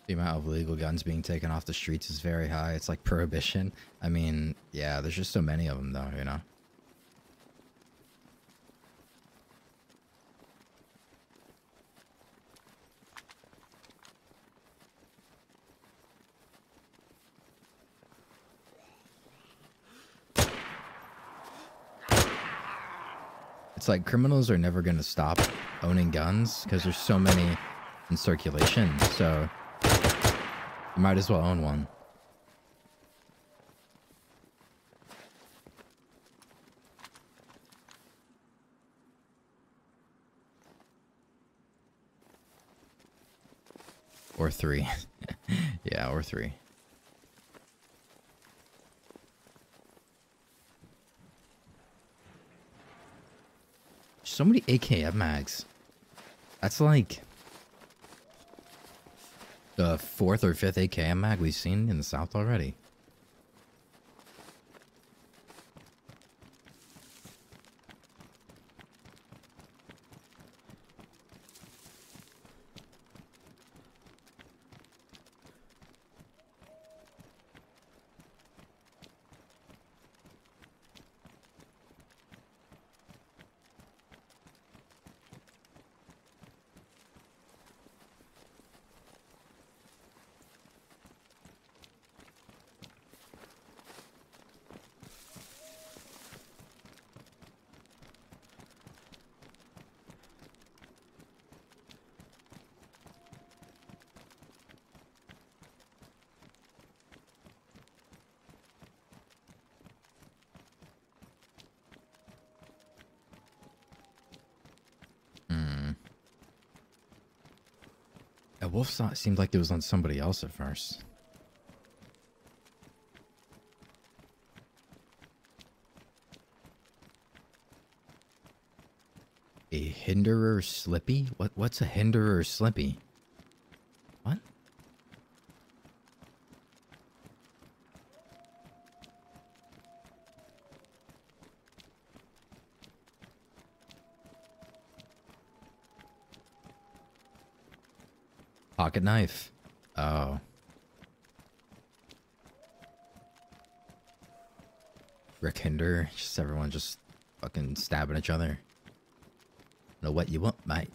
A: The amount of legal guns being taken off the streets is very high. It's like prohibition. I mean, yeah, there's just so many of them, though, you know? It's like criminals are never going to stop owning guns because there's so many in circulation. So might as well own one. Or three. [LAUGHS] yeah, or three. So many AKM mags. That's like the fourth or fifth AKM mag we've seen in the south already. Hmm. Wolf seemed like it was on somebody else at first. A Hinderer Slippy? What what's a Hinderer Slippy? What? Pocket knife. Oh. Rick Hinderer. Just everyone just fucking stabbing each other. Know what you want, mate.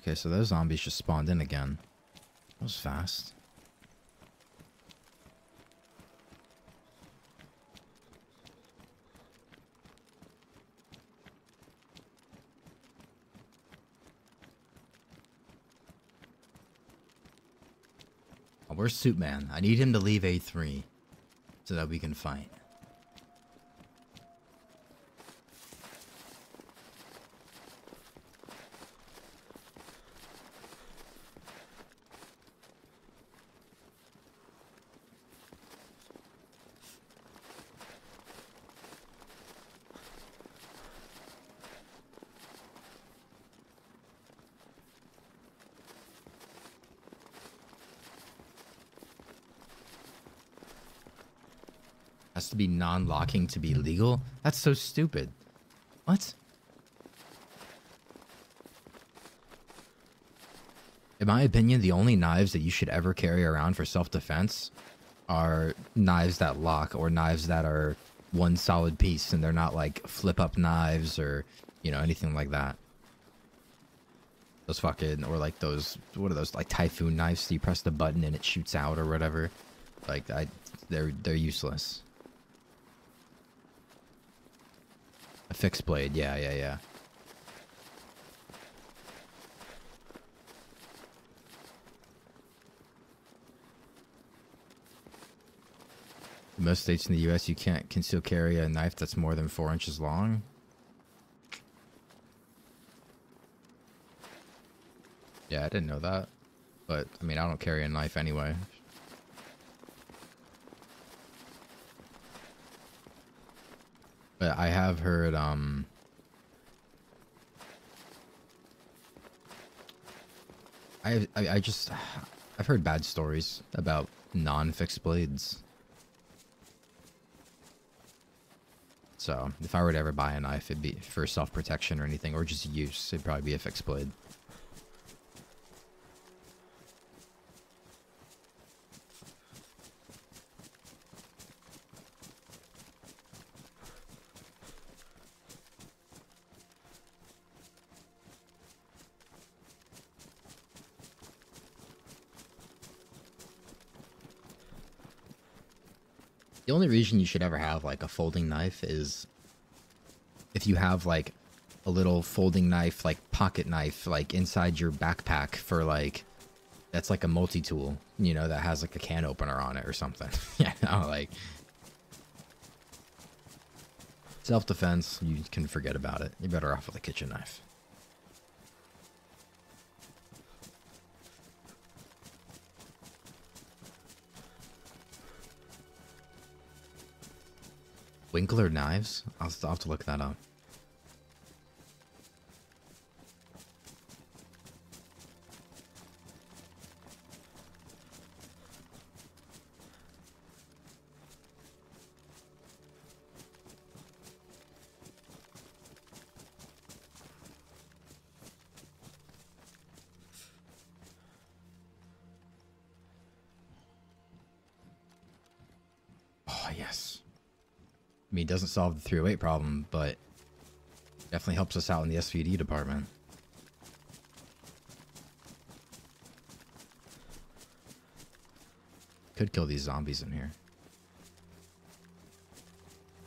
A: Okay, so those zombies just spawned in again. That was fast. Where's Suit Man? I need him to leave A3 so that we can fight. Has to be legal? That's so stupid. What? In my opinion, the only knives that you should ever carry around for self-defense are knives that lock or knives that are one solid piece and they're not like flip-up knives or, you know, anything like that. Those fucking, or like those, what are those, like typhoon knives? You press the button and it shoots out or whatever. Like, I, they're, they're useless. Fixed blade. Yeah, yeah, yeah. Most states in the U.S., you can't conceal carry a knife that's more than four inches long. Yeah, I didn't know that. But, I mean, I don't carry a knife anyway. But I have heard, um... I, I, I just... I've heard bad stories about non-fixed blades. So, if I were to ever buy a knife, it'd be for self-protection or anything, or just use. It'd probably be a fixed blade. Only reason you should ever have like a folding knife is if you have like a little folding knife, like pocket knife, like inside your backpack for like that's like a multi-tool, you know, that has like a can opener on it or something. [LAUGHS] yeah, no, like self-defense, you can forget about it. You're better off with a kitchen knife. Winkler knives? I'll, I'll have to look that up. Solve the 308 problem, but definitely helps us out in the SVD department. Could kill these zombies in here.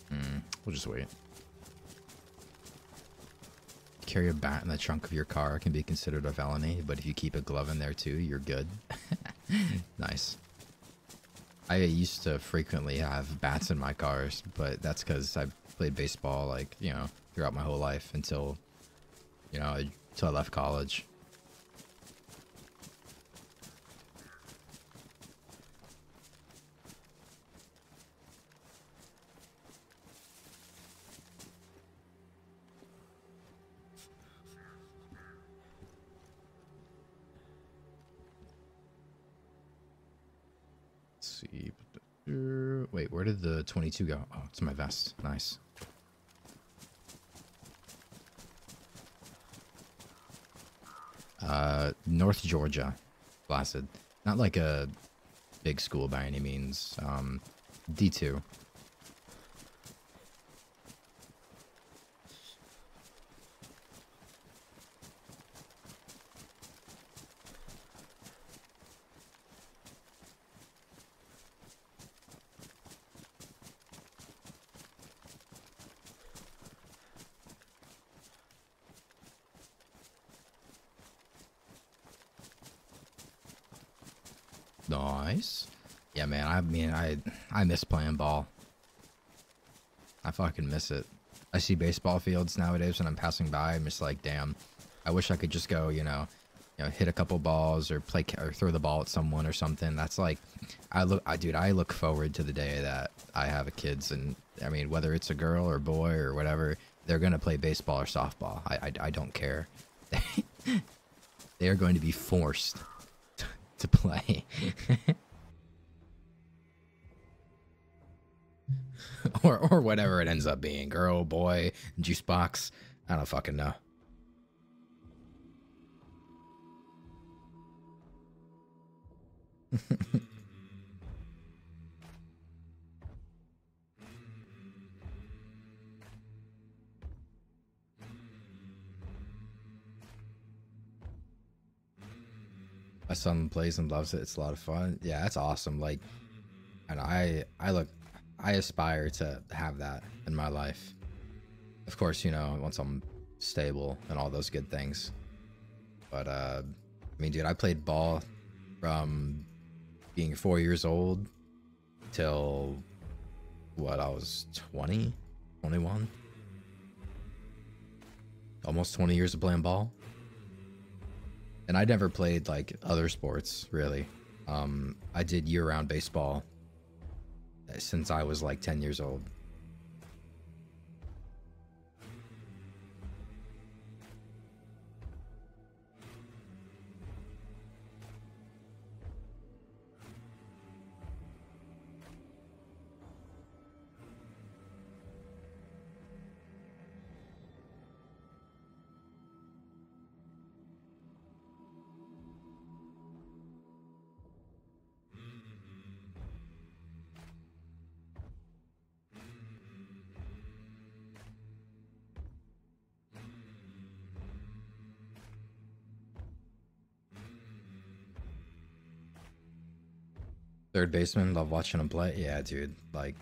A: Hmm, we'll just wait. Carry a bat in the trunk of your car can be considered a felony, but if you keep a glove in there too, you're good. [LAUGHS] nice. I used to frequently have bats in my cars, but that's because I played baseball, like, you know, throughout my whole life until, you know, until I left college. 22 go? Oh, it's my vest. Nice. Uh, North Georgia, Blasted. Not like a big school by any means. Um, D2. Nice. Yeah, man. I mean, I I miss playing ball. I fucking miss it. I see baseball fields nowadays when I'm passing by. I'm just like, damn. I wish I could just go, you know, you know, hit a couple balls or play or throw the ball at someone or something. That's like, I look, I dude, I look forward to the day that I have a kids, and I mean, whether it's a girl or boy or whatever, they're gonna play baseball or softball. I I, I don't care. [LAUGHS] they are going to be forced [LAUGHS] to play. [LAUGHS] [LAUGHS] or or whatever it ends up being. Girl, boy, juice box. I don't fucking know. [LAUGHS] My son plays and loves it. It's a lot of fun. Yeah, that's awesome. Like, and I, I look, I aspire to have that in my life. Of course, you know, once I'm stable and all those good things. But uh I mean, dude, I played ball from being 4 years old till what I was 20, 21. Almost 20 years of playing ball. And I never played like other sports really. Um I did year-round baseball since I was like 10 years old. Third baseman, love watching him play. Yeah, dude. Like,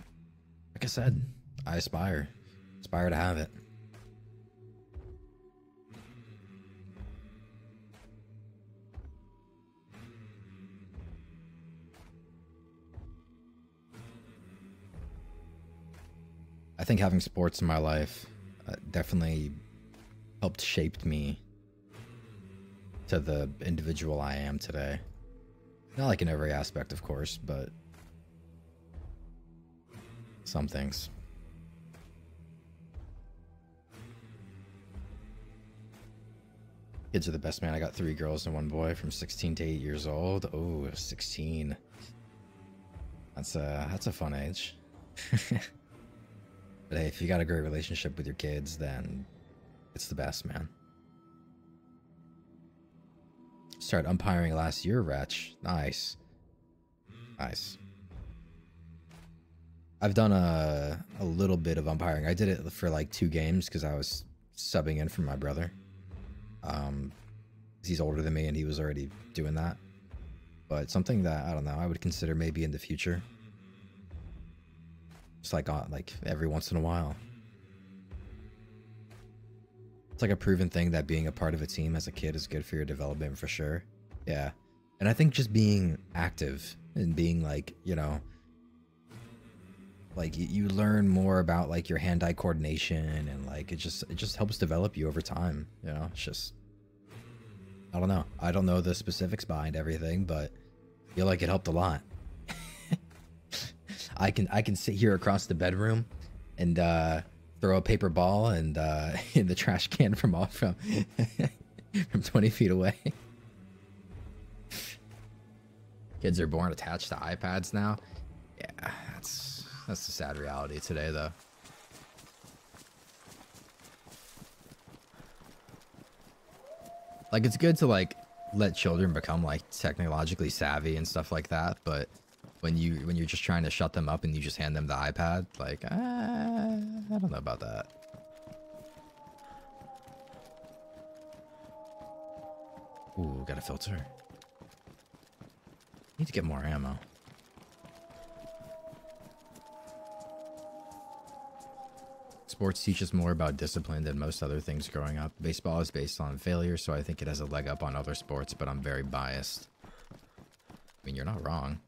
A: like I said, I aspire, aspire to have it. I think having sports in my life uh, definitely helped shape me to the individual I am today. Not like in every aspect, of course, but some things. Kids are the best, man. I got three girls and one boy from 16 to 8 years old. Oh, 16. That's a, that's a fun age. [LAUGHS] but hey, if you got a great relationship with your kids, then it's the best, man. Started umpiring last year, Wretch. Nice. Nice. I've done a, a little bit of umpiring. I did it for like two games because I was subbing in for my brother. Um, he's older than me and he was already doing that. But something that, I don't know, I would consider maybe in the future. Just like, like every once in a while. It's like a proven thing that being a part of a team as a kid is good for your development for sure. Yeah. And I think just being active and being like, you know, like you, learn more about like your hand-eye coordination and like it just it just helps develop you over time, you know? It's just I don't know. I don't know the specifics behind everything, but I feel like it helped a lot. [LAUGHS] I can I can sit here across the bedroom and uh throw a paper ball and uh, [LAUGHS] in the trash can from off from [LAUGHS] from 20 feet away. Kids are born attached to iPads now. Yeah, that's that's the sad reality today, though. Like it's good to like let children become like technologically savvy and stuff like that, but when you when you're just trying to shut them up and you just hand them the iPad, like uh, I don't know about that. Ooh, got a filter. Need to get more ammo. Sports teaches more about discipline than most other things growing up. Baseball is based on failure, so I think it has a leg up on other sports, but I'm very biased. I mean, you're not wrong.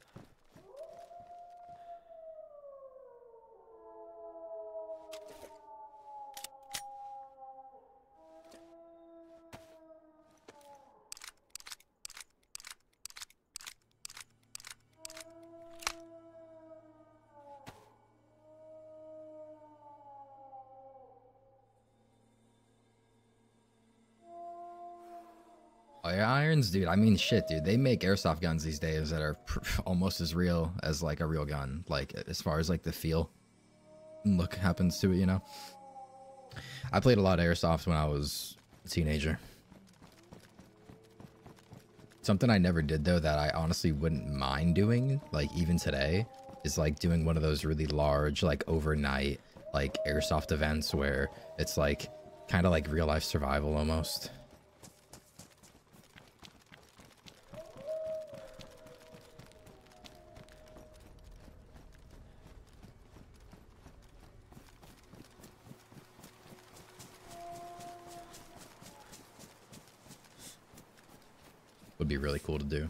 A: Dude. I mean, shit, dude. They make airsoft guns these days that are [LAUGHS] almost as real as like a real gun. Like as far as like the feel, look happens to it, you know. I played a lot of airsoft when I was a teenager. Something I never did though that I honestly wouldn't mind doing, like even today, is like doing one of those really large, like overnight, like airsoft events where it's like kind of like real life survival almost. Be really cool to do.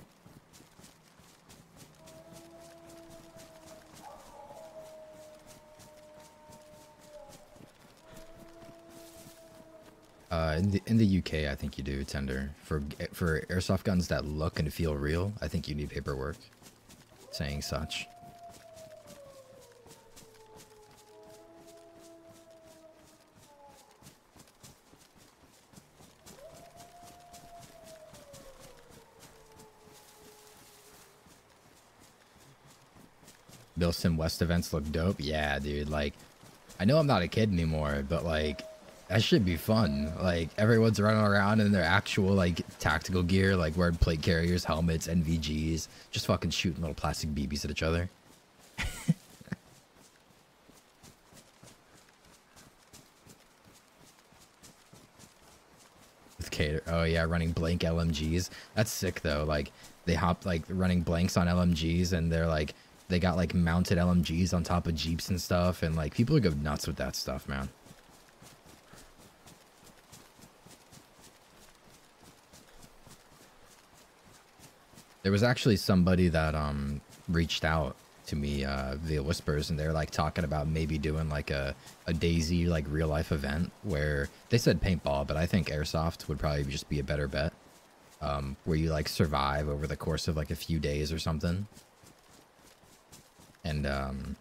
A: Uh, in the in the UK, I think you do tender for for airsoft guns that look and feel real. I think you need paperwork saying such. MilSim West events look dope. Yeah, dude. Like, I know I'm not a kid anymore, but like, that should be fun. Like, everyone's running around in their actual like tactical gear, like wearing plate carriers, helmets, NVGs, just fucking shooting little plastic BBs at each other. [LAUGHS] With cater. Oh yeah, running blank LMGs. That's sick though. Like they hop like running blanks on LMGs and they're like they got like mounted LMGs on top of Jeeps and stuff and like people are go nuts with that stuff, man. There was actually somebody that um reached out to me uh, via whispers and they're like talking about maybe doing like a, a DayZ like real life event where they said paintball but i think airsoft would probably just be a better bet um, where you like survive over the course of like a few days or something and um,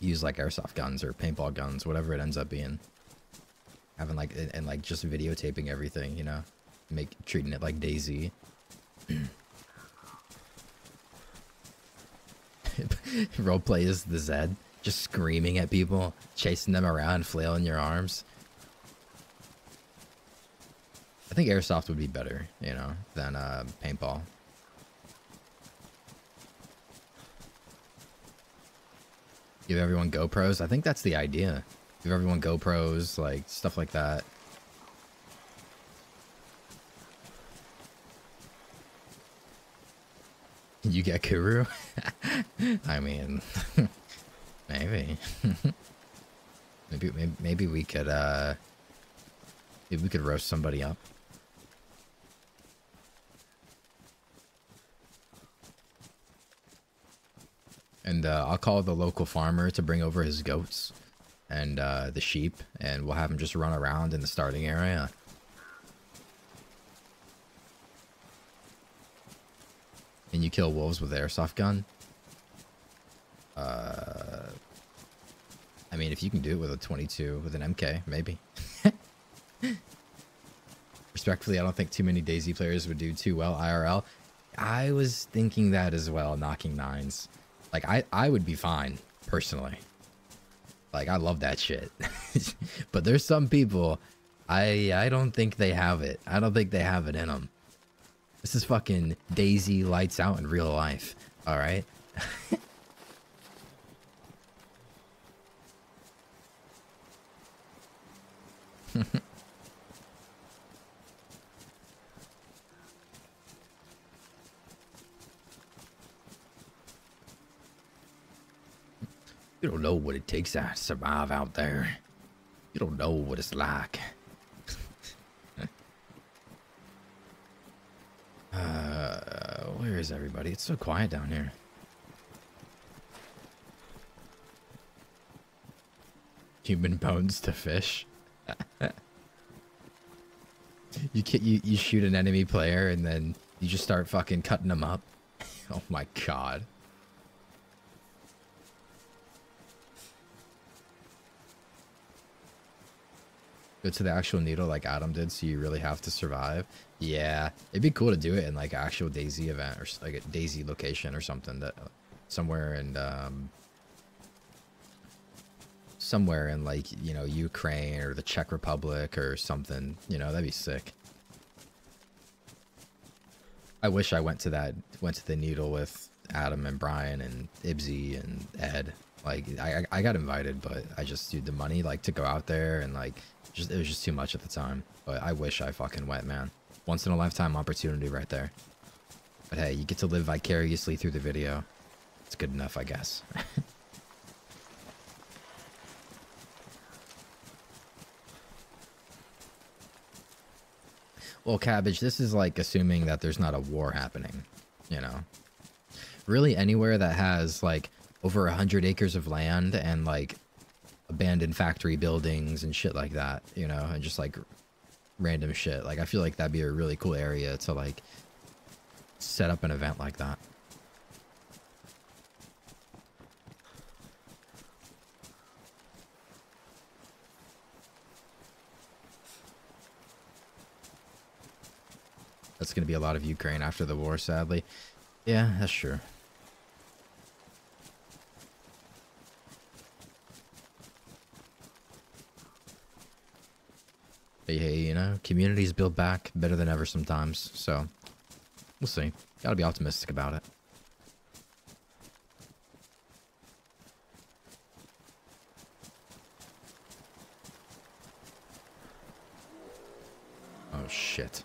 A: use like airsoft guns or paintball guns whatever it ends up being having like and, and like just videotaping everything you know make treating it like DayZ [CLEARS THROAT] [LAUGHS] Roleplay is the Zed, just screaming at people, chasing them around, flailing your arms. I think airsoft would be better, you know, than uh, paintball. Give everyone GoPros. I think that's the idea. Give everyone GoPros, like stuff like that. You get Kuru? [LAUGHS] I mean, [LAUGHS] [LAUGHS] maybe. maybe. maybe. We could, uh... Maybe we could roast somebody up. And uh, I'll call the local farmer to bring over his goats and uh, the sheep, and we'll have him just run around in the starting area. and you kill wolves with airsoft gun. Uh, I mean, if you can do it with a 22 with an MK, maybe. [LAUGHS] Respectfully, I don't think too many DayZ players would do too well IRL. I was thinking that as well, knocking nines. Like, I, I would be fine, personally. Like, I love that shit. [LAUGHS] but there's some people, I, I don't think they have it. I don't think they have it in them. This is fucking DayZ lights out in real life. All right. [LAUGHS] you don't know what it takes to survive out there. You don't know what it's like. [LAUGHS] Uh, where is everybody? It's so quiet down here. Human bones to fish. [LAUGHS] you, can, you you shoot an enemy player and then you just start fucking cutting them up. [LAUGHS] oh my god. Go to the actual needle like Adam did, so you really have to survive. Yeah, it'd be cool to do it in like actual DayZ event or like a DayZ location or something that somewhere in um somewhere in like you know Ukraine or the Czech Republic or something. You know that'd be sick. I wish I went to that went to the needle with Adam and Brian and Ibsy and Ed. Like I I got invited, but I just dude the money like to go out there and like just it was just too much at the time. But I wish I fucking went, man. Once in a lifetime opportunity right there. But hey, you get to live vicariously through the video. It's good enough, I guess. [LAUGHS] Well, cabbage, this is like assuming that there's not a war happening, you know. Really anywhere that has like over a hundred acres of land and like abandoned factory buildings and shit like that, you know, and just like random shit. Like I feel like that'd be a really cool area to like set up an event like that. That's going to be a lot of Ukraine after the war, sadly. Yeah, that's true. Hey, you know, communities build back better than ever sometimes. So, we'll see. Gotta be optimistic about it. Oh, shit.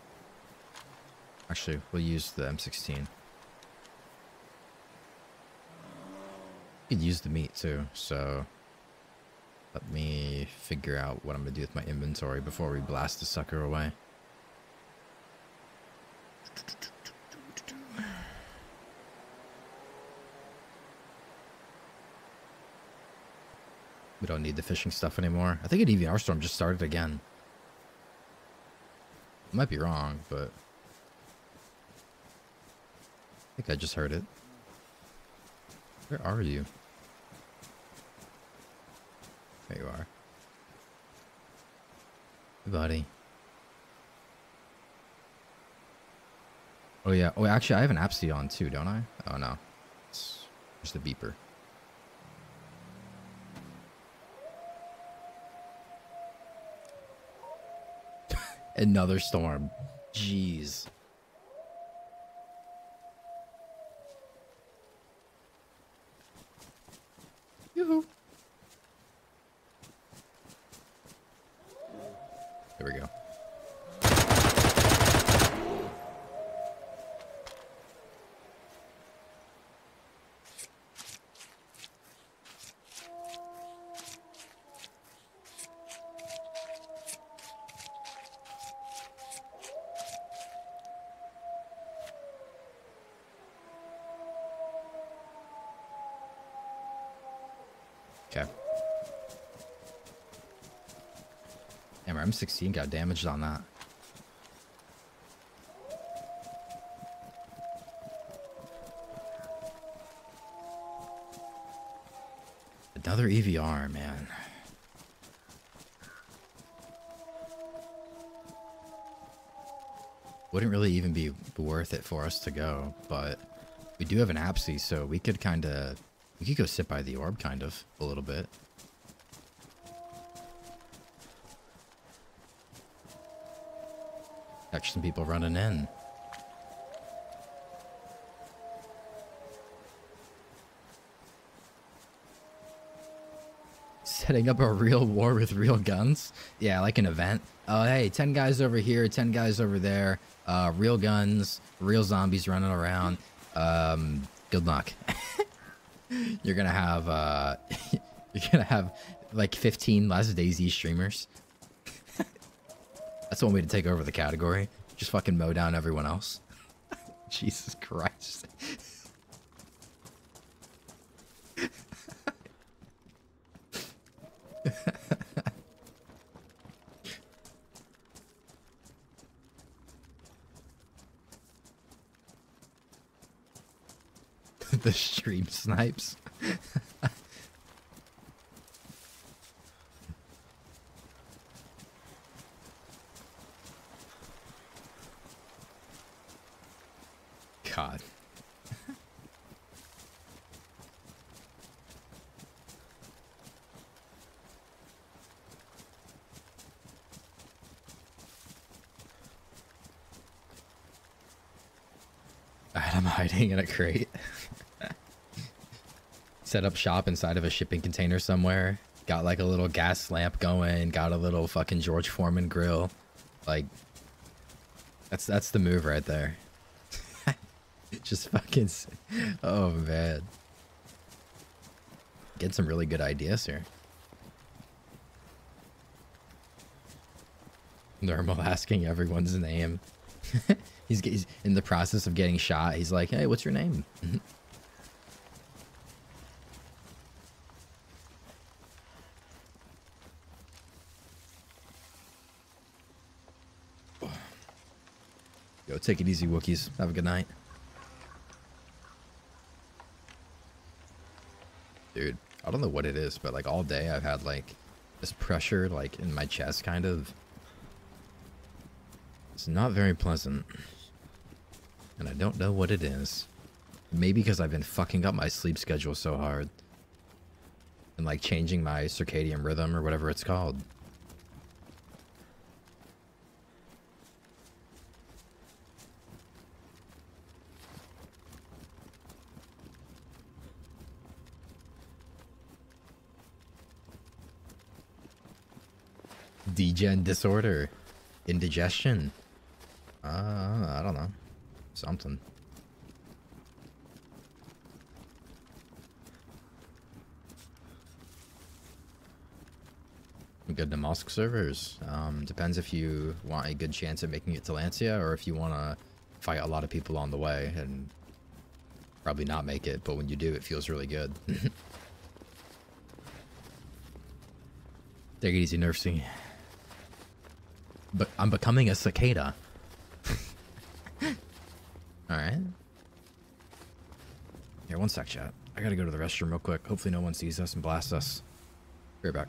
A: Actually, we'll use the M16. You could use the meat too, so let me figure out what I'm gonna do with my inventory before we blast the sucker away. We don't need the fishing stuff anymore. I think an EVR storm just started again. Might be wrong, but I think I just heard it. Where are you? There you are. Hey, buddy. Oh yeah. Oh, actually, I have an APSI on too, don't I? Oh no. It's just the beeper. [LAUGHS] Another storm. Jeez. Yoo-hoo. We go. Our M16 got damaged on that. Another EVR, man. Wouldn't really even be worth it for us to go, but we do have an APSI, so we could kind of we could go sit by the orb, kind of, a little bit. Catch some people running in. [LAUGHS] Setting up a real war with real guns? Yeah, like an event. Oh, hey, 10 guys over here, 10 guys over there. Uh, real guns, real zombies running around. Um, good luck. [LAUGHS] you're gonna have uh [LAUGHS] you're gonna have like 15 last DayZ streamers one way to take over the category. Just fucking mow down everyone else. [LAUGHS] Jesus christ. [LAUGHS] The stream snipes. God. In a crate. [LAUGHS] Set up shop inside of a shipping container somewhere. Got like a little gas lamp going. Got a little fucking George Foreman grill. Like, that's that's the move right there. [LAUGHS] Just fucking. Oh man. Get some really good ideas here. Normal asking everyone's name. [LAUGHS] he's, he's in the process of getting shot. He's like, "Hey, what's your name?" [LAUGHS] Yo, take it easy, Wookiees. Have a good night. Dude, I don't know what it is, but like all day I've had like this pressure like in my chest kind of. Not very pleasant. And I don't know what it is. Maybe because I've been fucking up my sleep schedule so hard. And like changing my circadian rhythm or whatever it's called. Degen disorder. Indigestion. Uh, I don't know. Something. Good Mosque servers. Um, depends if you want a good chance at making it to Lancia or if you want to fight a lot of people on the way and probably not make it, but when you do, it feels really good. [LAUGHS] Take it easy, Nerfsy. But I'm becoming a cicada. Alright. Here, one sec, chat. I gotta go to the restroom real quick. Hopefully no one sees us and blasts us. Be right back.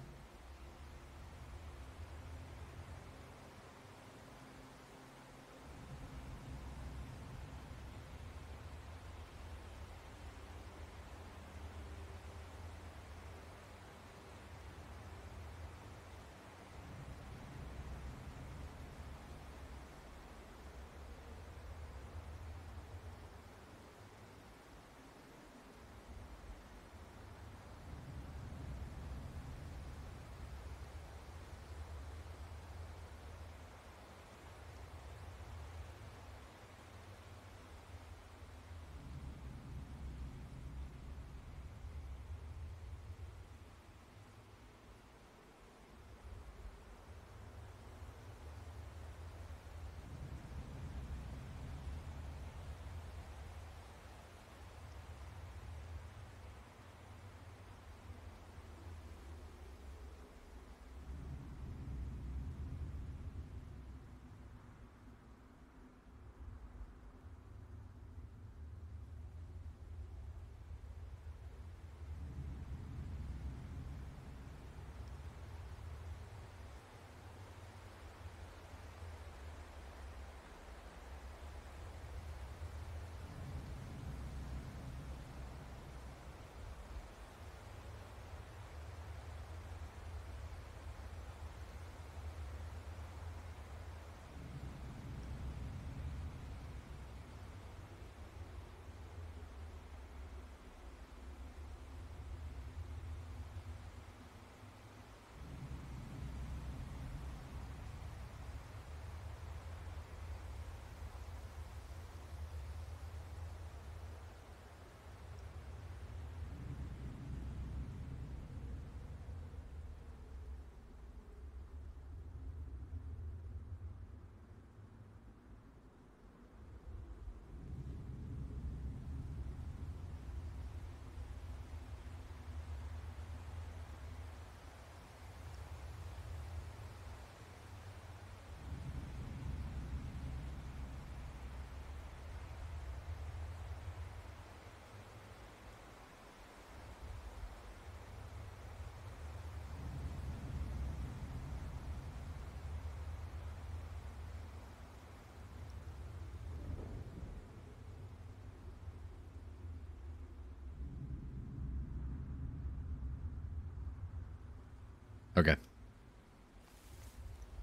A: Okay.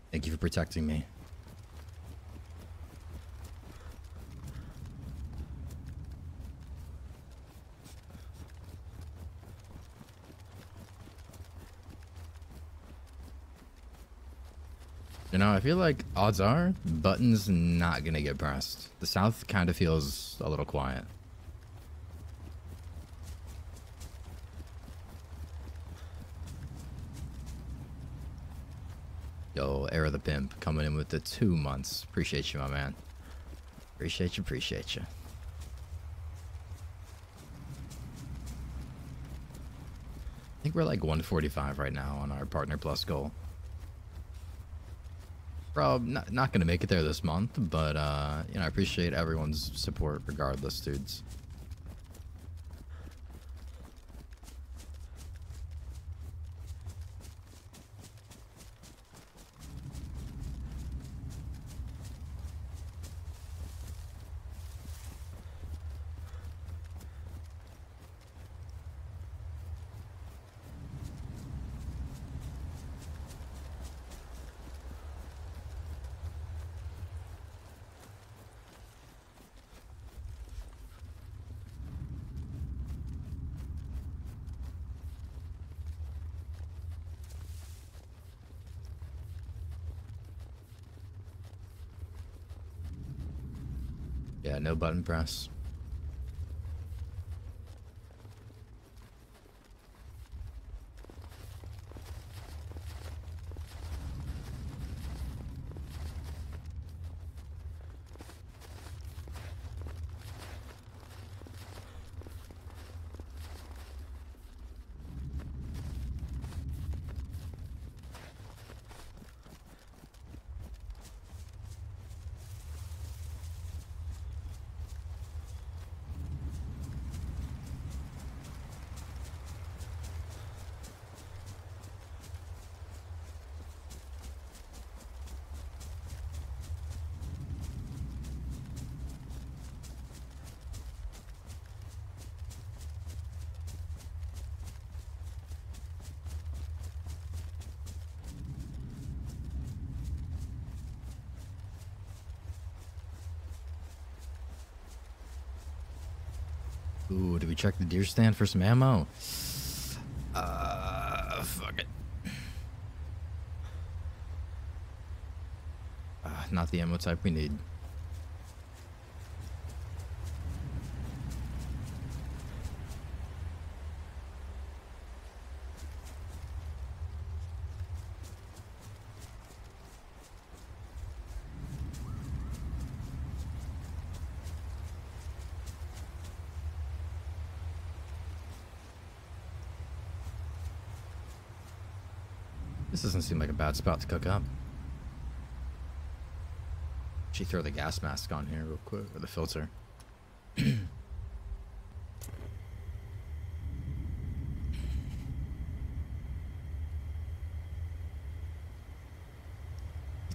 A: Thank you for protecting me. You know, I feel like odds are Button's not gonna get pressed. The South kind of feels a little quiet. Pimp coming in with the two months. Appreciate you, my man. Appreciate you, appreciate you. I think we're like 145 right now on our Partner Plus goal. Bro, not, not gonna make it there this month, but uh, you know, I appreciate everyone's support regardless, dudes. Yeah, check the deer stand for some ammo? Uh, fuck it. Uh, not the ammo type we need. Seem like a bad spot to cook up. She throw the gas mask on here real quick, or the filter. [CLEARS THROAT]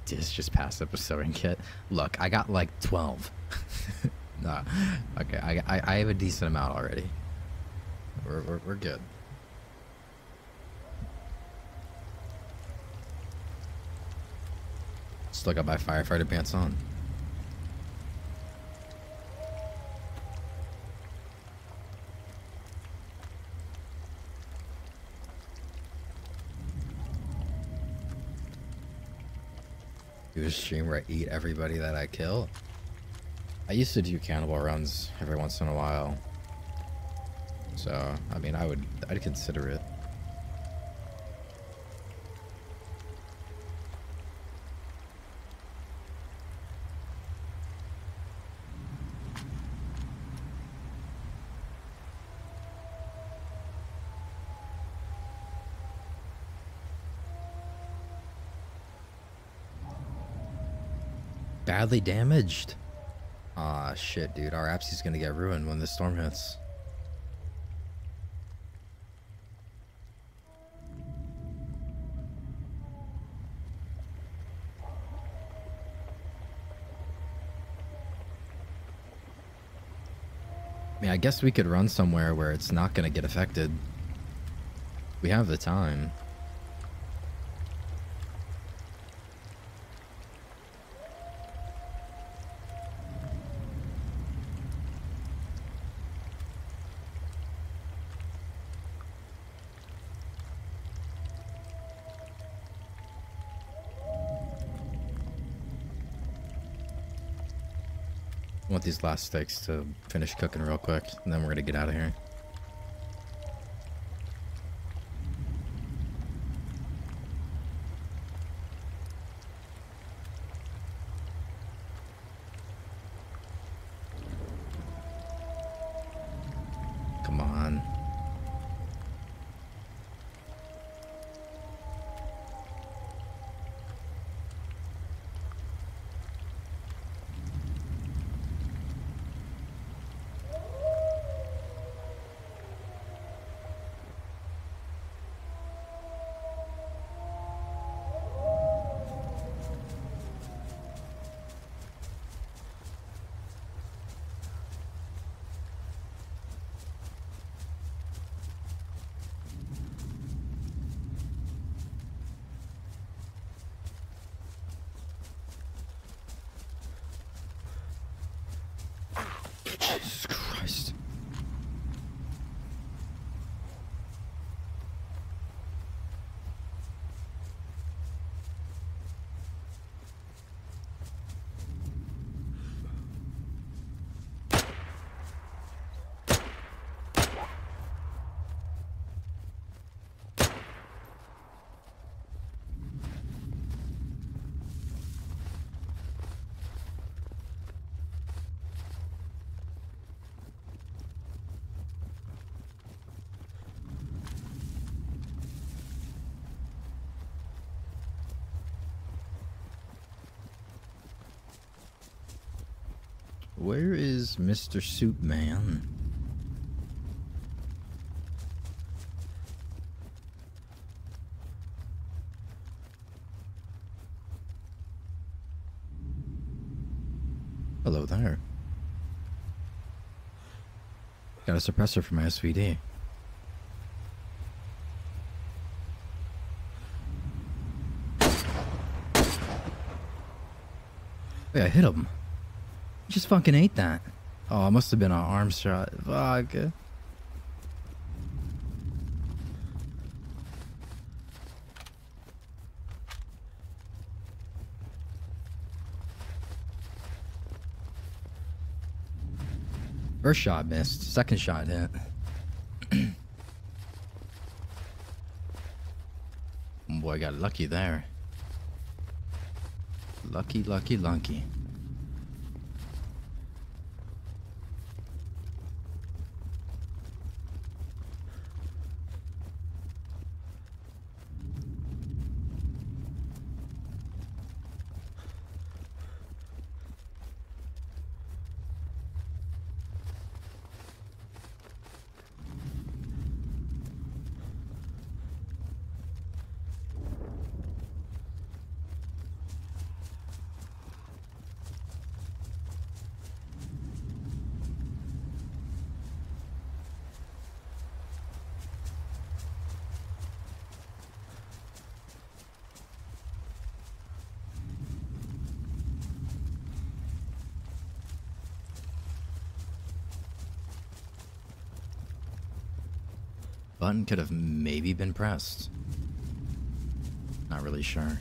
A: Diz just passed up a sewing kit. Look, I got like 12. [LAUGHS] nah, okay, I, I, I have a decent amount already. We're, we're, we're good. Still got my firefighter pants on. Do a stream where I eat everybody that I kill. I used to do cannibal runs every once in a while. So, I mean, I would, I'd consider it. Badly damaged. Ah, shit, dude. Our APSI's gonna get ruined when the storm hits. I mean, I guess we could run somewhere where it's not gonna get affected. We have the time. These last steaks to finish cooking real quick, and then we're gonna get out of here. Christ. Where is Mr. Soup Man? Hello there. Got a suppressor for my SVD. Wait, I hit him. Just fucking ate that. Oh, it must have been an arm shot. Fuck. First shot missed. Second shot hit. [CLEARS THROAT] Boy, got lucky there. Lucky, lucky, lucky. Button could have maybe been pressed. Not really sure.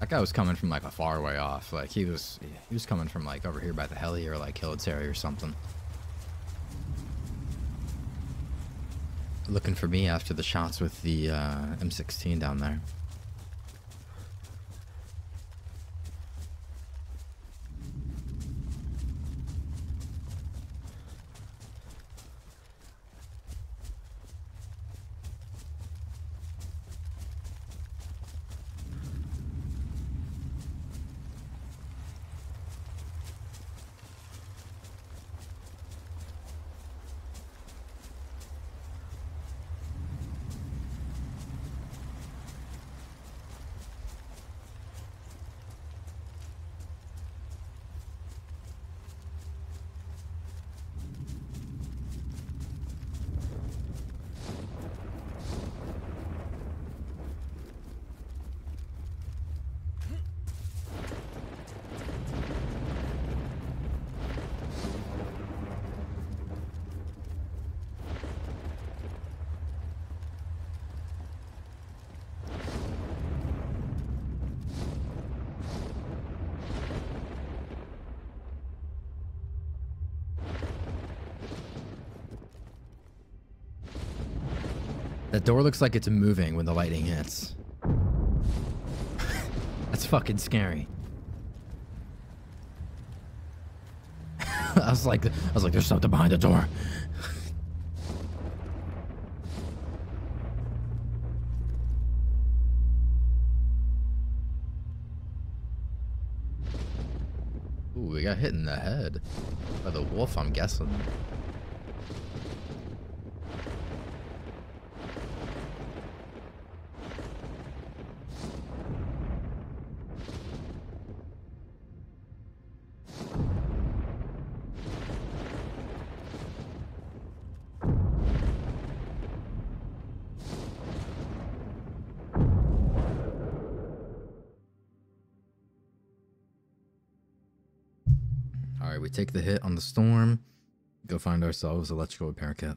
A: That guy was coming from like a far way off. Like he was, he was coming from like over here by the heli or like Hillary or something. Looking for me after the shots with the uh, M16 down there. That door looks like it's moving when the lightning hits. [LAUGHS] That's fucking scary. [LAUGHS] I was like, I was like, there's something behind the door. [LAUGHS] Ooh, we got hit in the head by the wolf, I'm guessing. Find ourselves electrical repair kit.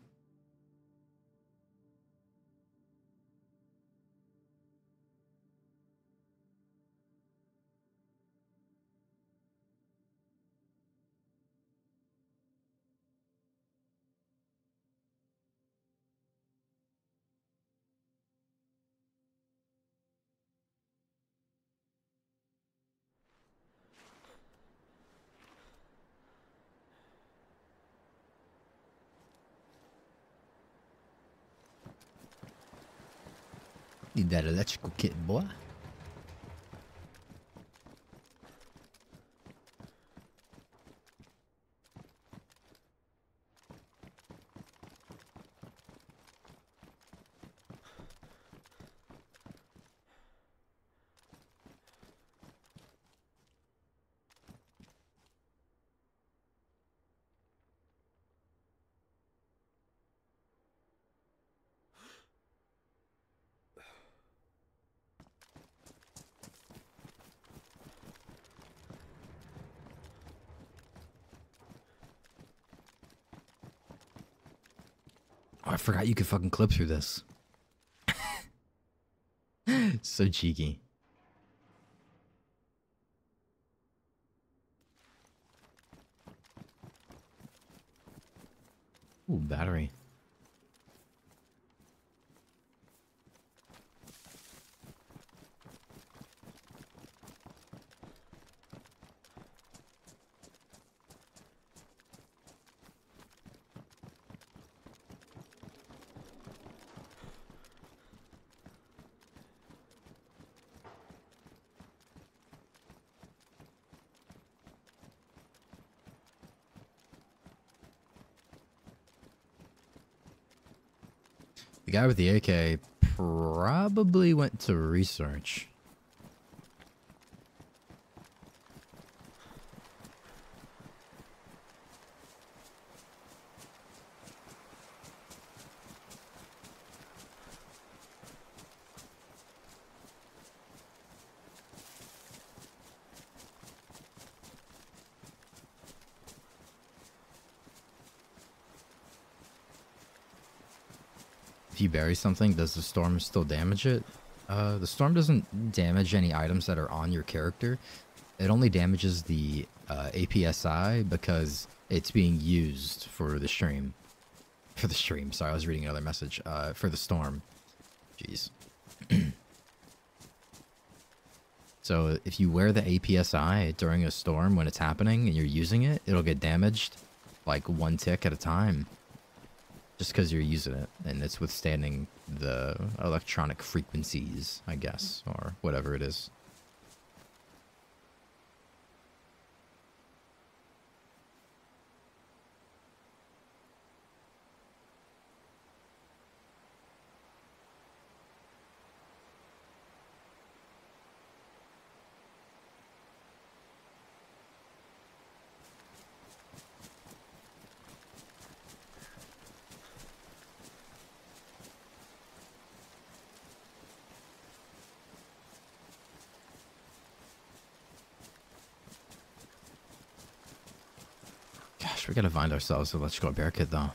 A: Forgot you could fucking clip through this. [LAUGHS] so cheeky. Ooh, battery. The guy with the AK probably went to research. Bury something, does the storm still damage it? Uh, the storm doesn't damage any items that are on your character. It only damages the uh, APSI because it's being used for the stream. For the stream, sorry, I was reading another message. Uh, for the storm. Jeez. [CLEARS THROAT] so if you wear the APSI during a storm when it's happening and you're using it, it'll get damaged like one tick at a time just because you're using it and it's withstanding the electronic frequencies, I guess, or whatever it is. Gosh, we gotta find ourselves a Let's Go Bear Kid though.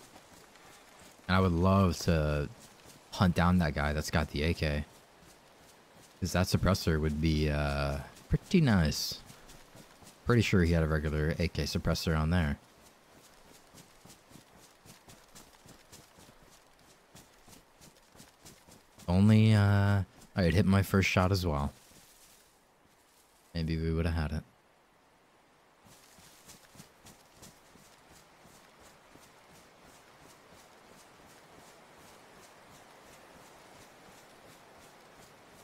A: And I would love to hunt down that guy that's got the AK. Because that suppressor would be uh, pretty nice. Pretty sure he had a regular AK suppressor on there. Only uh, I had hit my first shot as well. Maybe we would have had it.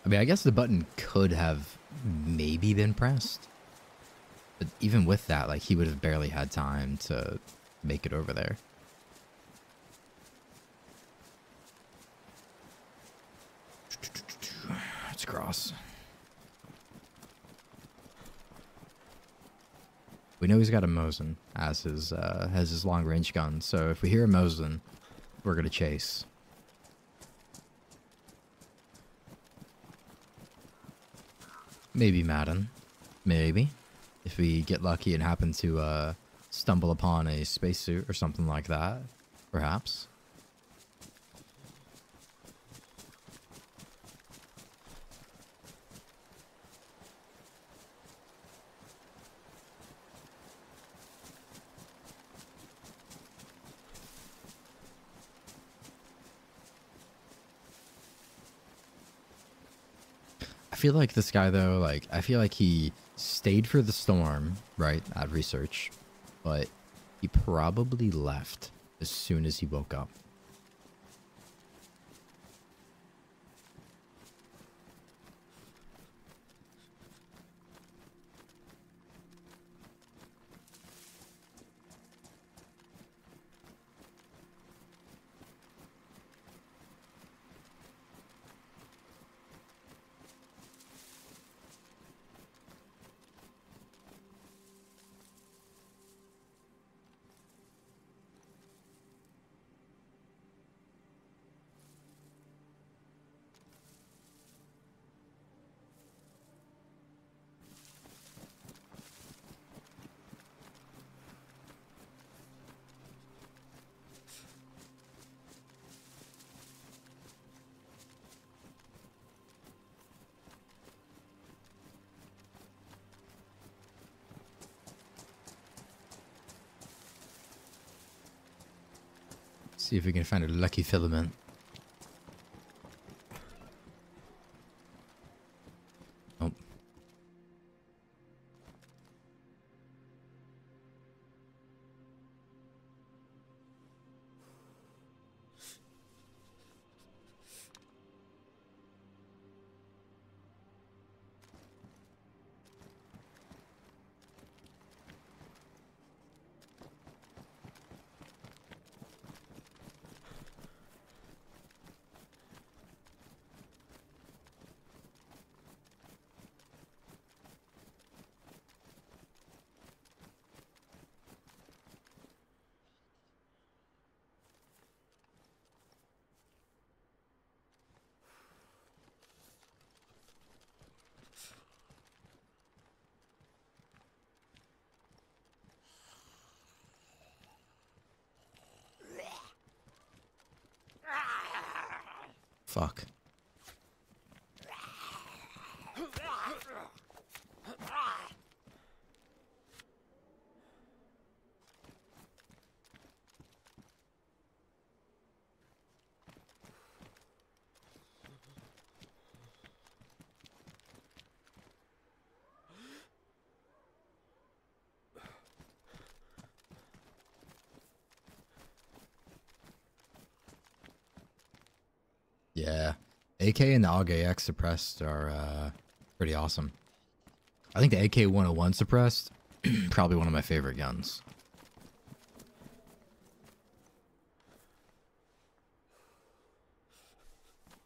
A: I mean, I guess the button could have maybe been pressed. But even with that, like, he would have barely had time to make it over there. [SIGHS] Let's cross. We know he's got a Mosin as his uh, as his long range gun, so if we hear a Mosin, we're gonna chase. Maybe Madden. Maybe. If we get lucky and happen to uh, stumble upon a spacesuit or something like that, perhaps. Feel like this guy though, like I feel like he stayed for the storm, right, at research, but he probably left as soon as he woke up. See if we can find a lucky filament. Fuck. [LAUGHS] Yeah. AK and the AUG AX suppressed are uh, pretty awesome. I think the AK 101 suppressed, [CLEARS THROAT] probably one of my favorite guns.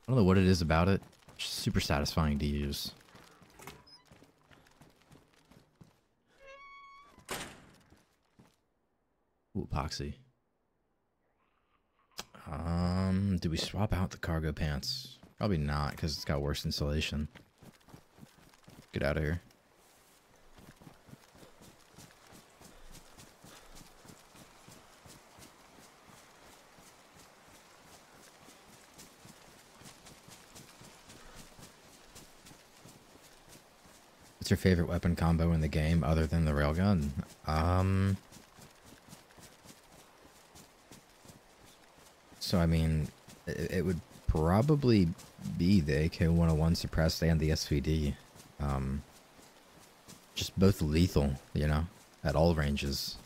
A: I don't know what it is about it. Just super satisfying to use. Ooh, epoxy. Um, do we swap out the cargo pants? Probably not, because it's got worse insulation. Get out of here. What's your favorite weapon combo in the game other than the railgun? Um... So I mean, it, it would probably be the AK-101 suppressed and the SVD. Um, just both lethal, you know, at all ranges.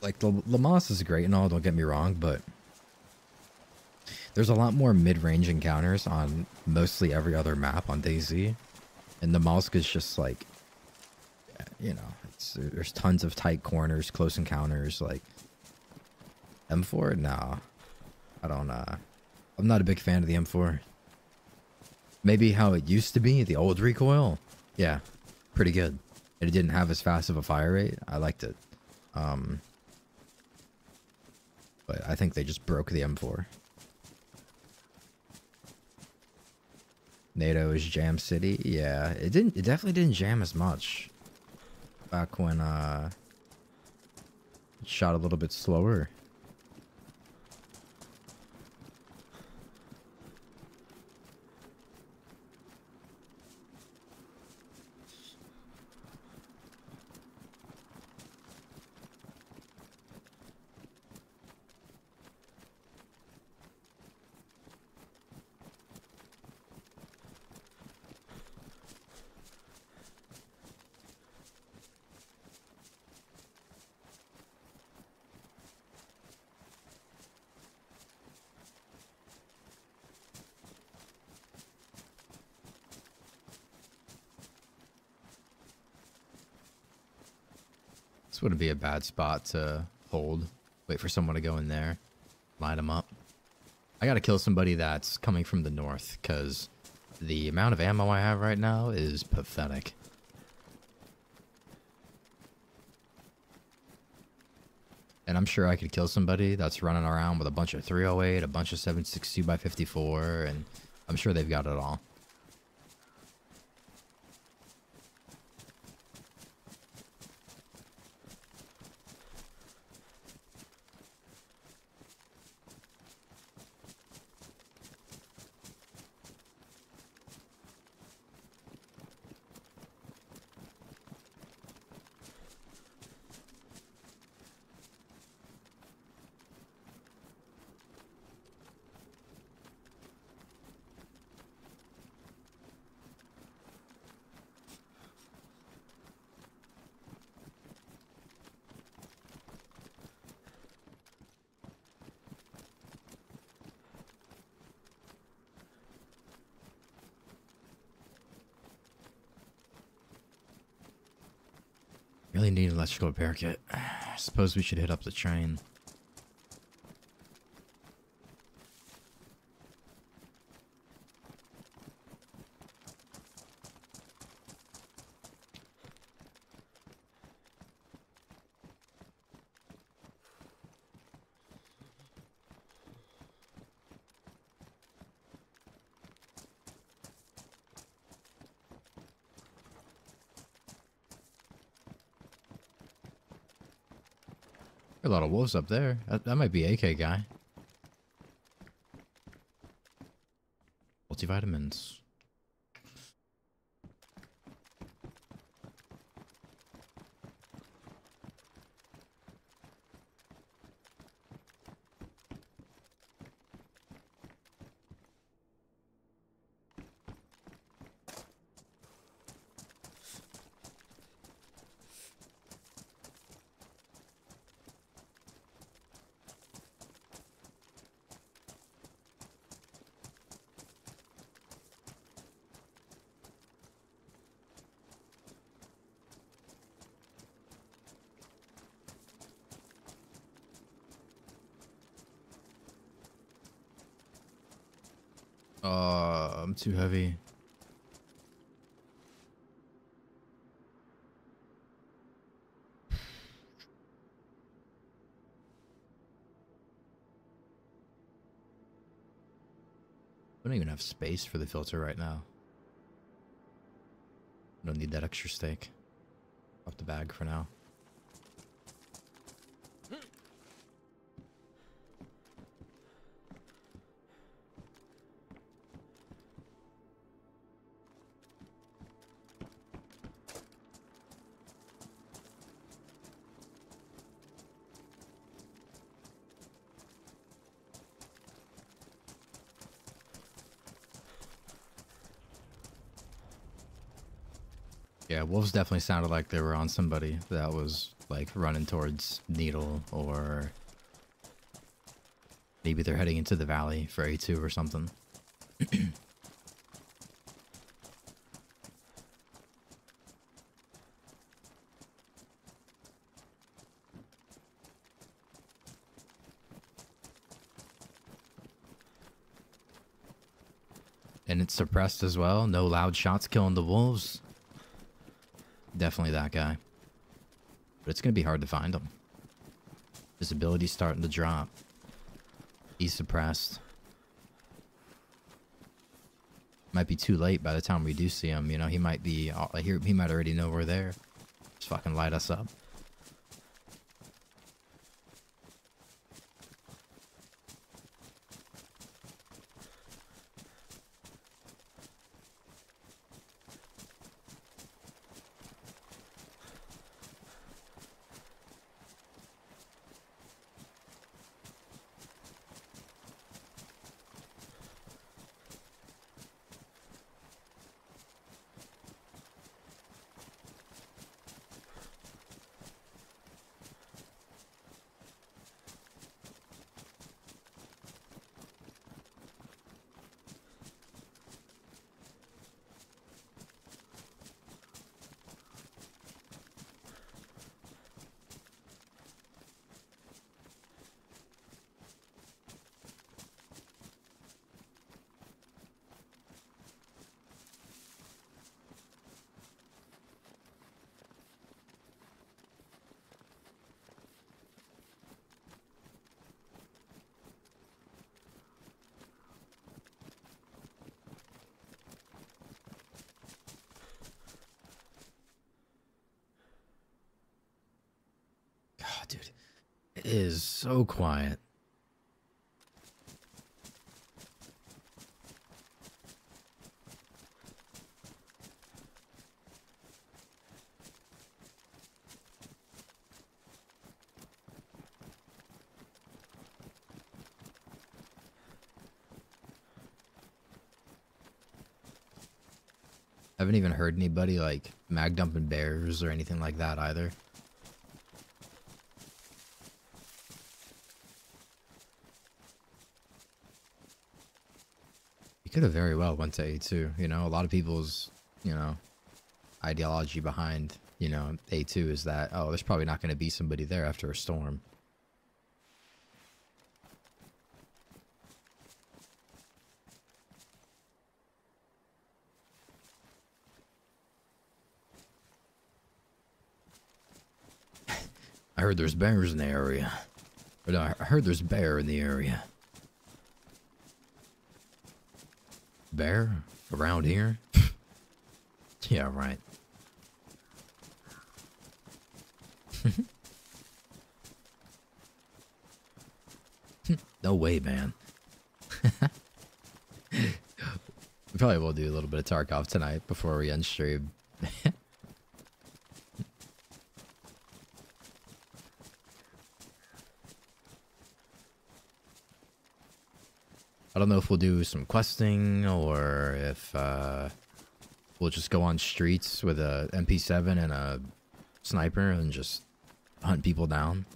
A: Like the Lamas is great and all, don't get me wrong, but there's a lot more mid-range encounters on mostly every other map on DayZ, and the Mosk is just like, you know, there's tons of tight corners, close encounters, like M4. Nah, I don't. Uh, I'm not a big fan of the M4. Maybe how it used to be, the old recoil. Yeah, pretty good. It didn't have as fast of a fire rate. I liked it. Um, but I think they just broke the M4. NATO is Jam City. Yeah, it didn't. It definitely didn't jam as much. back when uh shot a little bit slower. Wouldn't be a bad spot to hold. Wait for someone to go in there. Line them up. I gotta kill somebody that's coming from the north, because the amount of ammo I have right now is pathetic. And I'm sure I could kill somebody that's running around with a bunch of 308, a bunch of 762 by 54, and I'm sure they've got it all. An repair kit. Suppose we should hit up the train. Up there. That, that might be AK guy. Multivitamins. Uh, I'm too heavy. I don't even have space for the filter right now. I don't need that extra steak. Off the bag for now. Wolves definitely sounded like they were on somebody that was like running towards Needle or maybe they're heading into the valley for A2 or something. and it's suppressed as well. No loud shots killing the wolves. Definitely that guy. But it's going to be hard to find him. His ability's starting to drop. He's suppressed. Might be too late by the time we do see him. You know, he might be. uh, He he might already know we're there. Just fucking light us up. God, dude. It is quiet. Haven't even heard anybody like mag dumping bears or anything like that either. Could have very well went to A2. You know, a lot of people's, you know, ideology behind, you know, A2 is that, oh, there's probably not going to be somebody there after a storm. [LAUGHS] I heard there's bears in the area. Or no, I heard there's bear in the area. Bear? Around here? [LAUGHS] yeah, right. [LAUGHS] no way, man. [LAUGHS] we probably will do a little bit of Tarkov tonight before we end stream. Don't know if we'll do some questing or if uh, we'll just go on streets with a MP7 and a sniper and just hunt people down.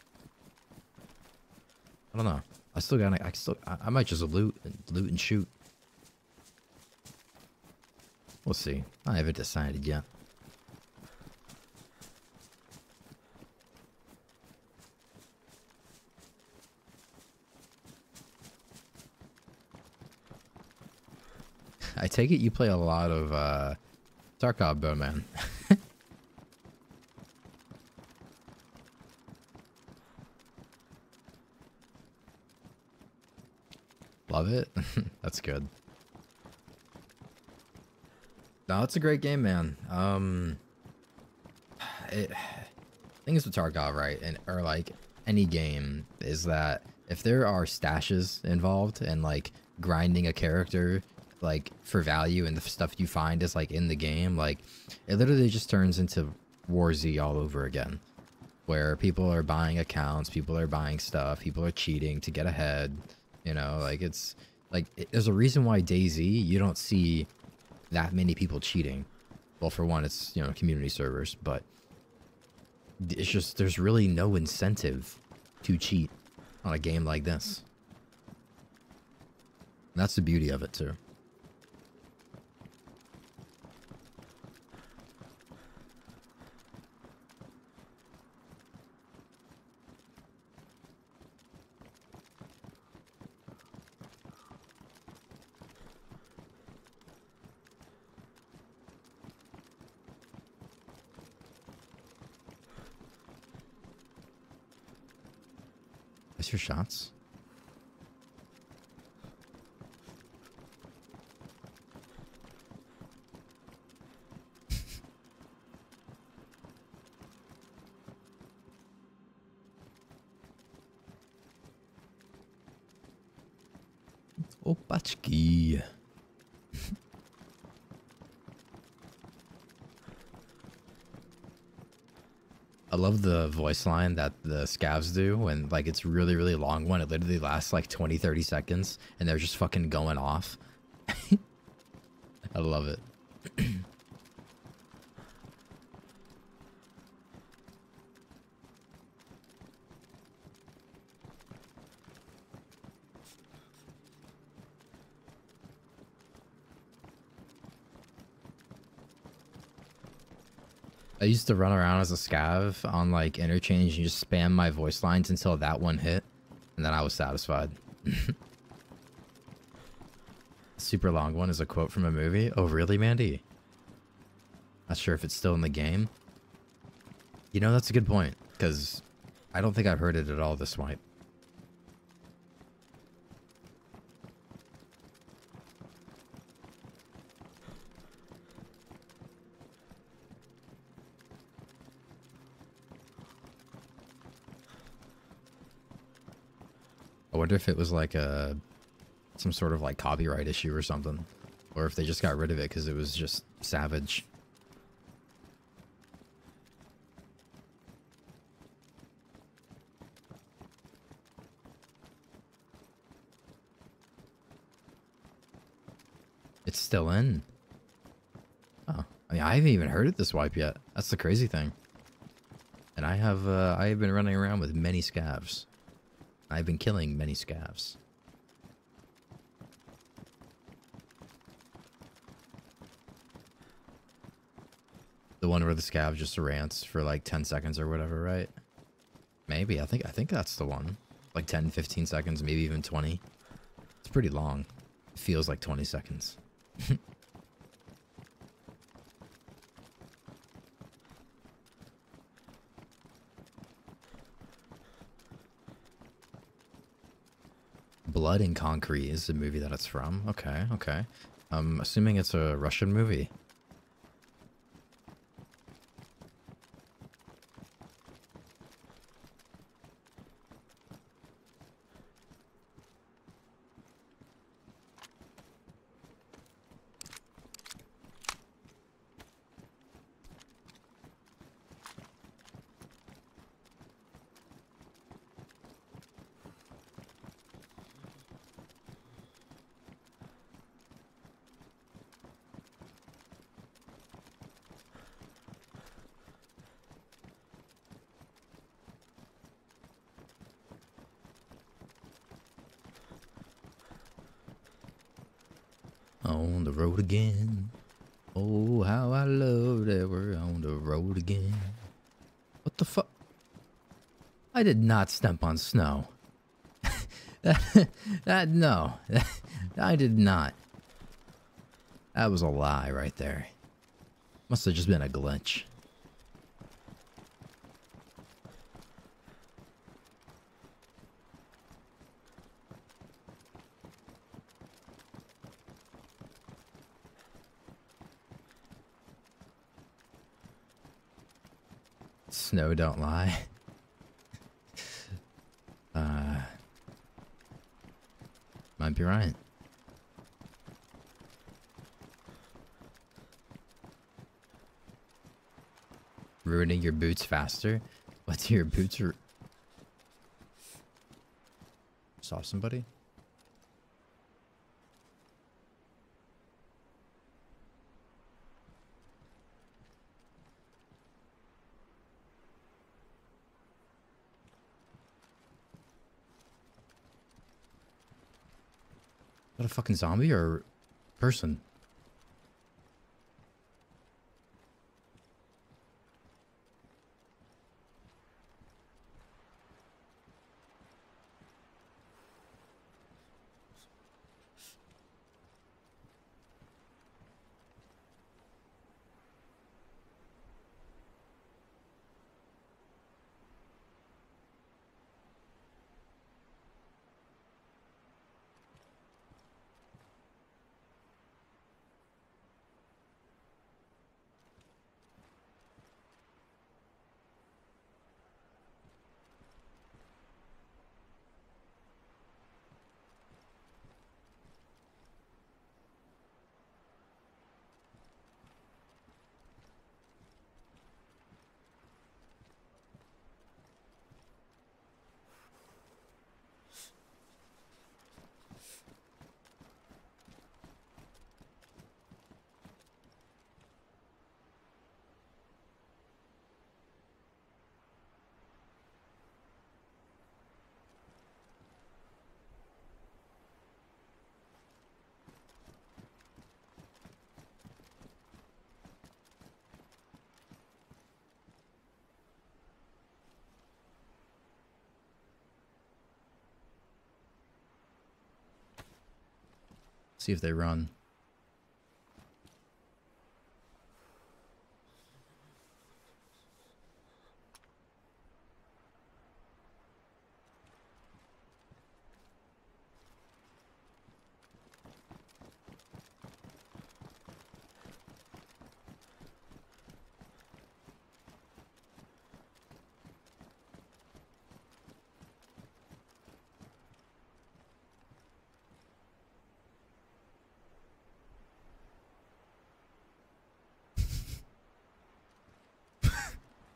A: I don't know. I still got. I still. I, I might just loot, and loot and shoot. We'll see. I haven't decided yet. Take it you play a lot of uh, Tarkov, Bowman. [LAUGHS] Love it. [LAUGHS] That's good. No, it's a great game, man. Um, [SIGHS] it, [SIGHS] thing is with Tarkov, right, and or like any game, is that if there are stashes involved and like grinding a character like for value and the stuff you find is like in the game, like it literally just turns into War Z all over again. Where people are buying accounts, people are buying stuff, people are cheating to get ahead. You know, like it's like it, there's a reason why DayZ you don't see that many people cheating. Well, for one, it's you know community servers, but it's just there's really no incentive to cheat on a game like this. That's the beauty of it too. Your shots. Opachki. I love the voice line that the scavs do when like it's really really long one. It literally lasts like 20 30 seconds and they're just fucking going off. [LAUGHS] I love it. I used to run around as a scav on like interchange and just spam my voice lines until that one hit, and then I was satisfied. [LAUGHS] Super long one is a quote from a movie. Oh, really, Mandy? Not sure if it's still in the game. You know, that's a good point, because I don't think I've heard it at all this wipe. Wonder if it was like a some sort of like copyright issue or something, or if they just got rid of it because it was just savage. It's still in. Oh, I mean, I haven't even heard it this wipe yet. That's the crazy thing. And I have, uh, I have been running around with many scavs. I've been killing many scavs. The one where the scav just rants for like 10 seconds or whatever, right? Maybe. I think I think that's the one. Like 10, 15 seconds, maybe even 20. It's pretty long. It feels like 20 seconds. [LAUGHS] Blood in Concrete is the movie that it's from. Okay, okay. I'm assuming it's a Russian movie. On the road again. Oh, how I love that we're on the road again. What the fuck? I did not step on snow. that, [LAUGHS] that, no. [LAUGHS] I did not. That was a lie right there. Must have just been a glitch. Snow don't lie. [LAUGHS] be right. Ruining your boots faster? What's your boots? Saw somebody? Fucking zombie or person? See if they run.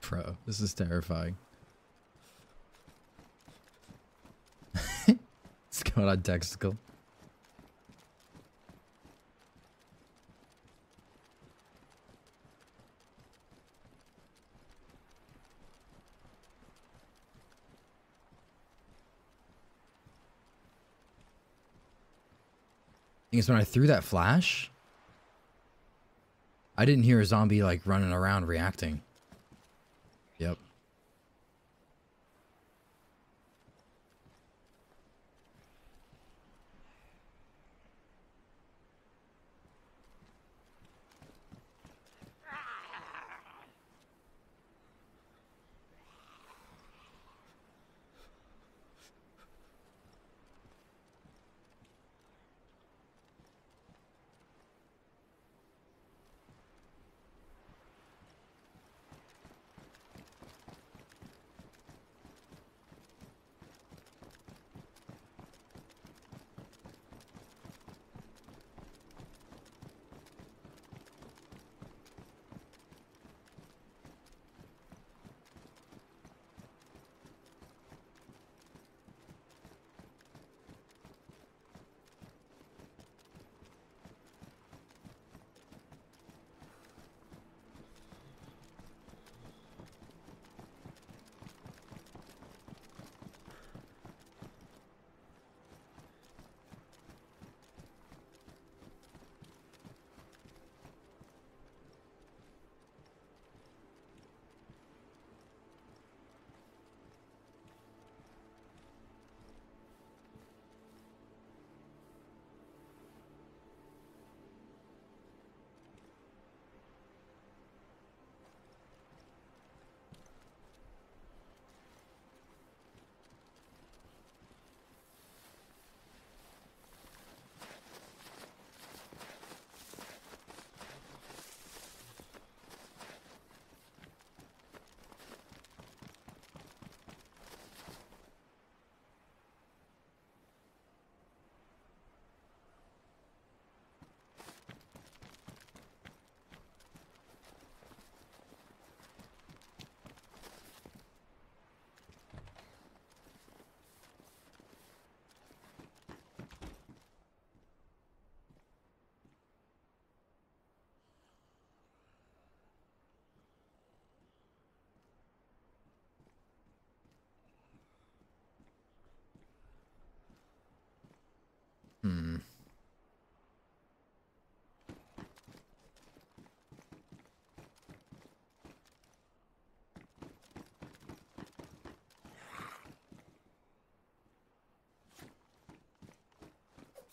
A: Bro, this is terrifying. [LAUGHS] it's going on. Thing is, when I threw that flash, I didn't hear a zombie like running around reacting.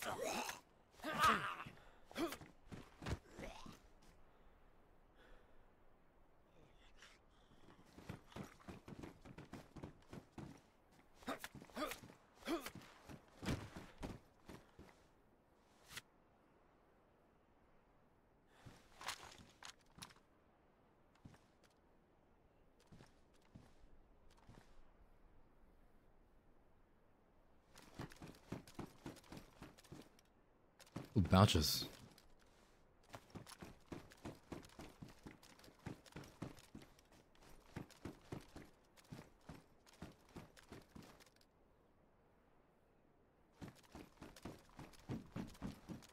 A: Huh? Ooh.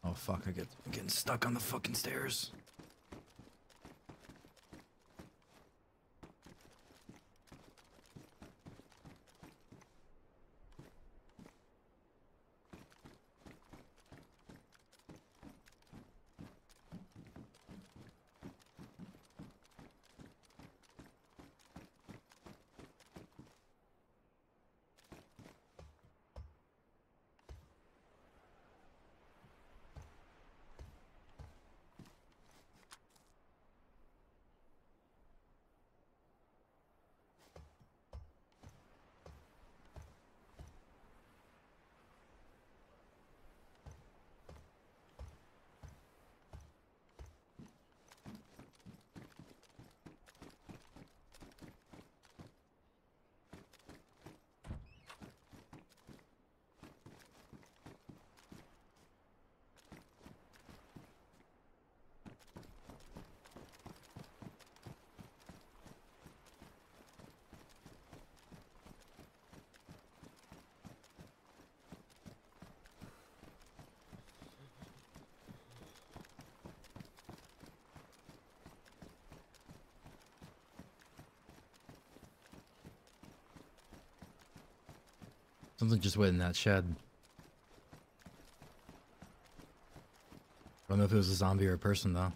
A: Oh fuck, I get I'm getting stuck on the fucking stairs. Something just went in that shed. I don't know if it was a zombie or a person though.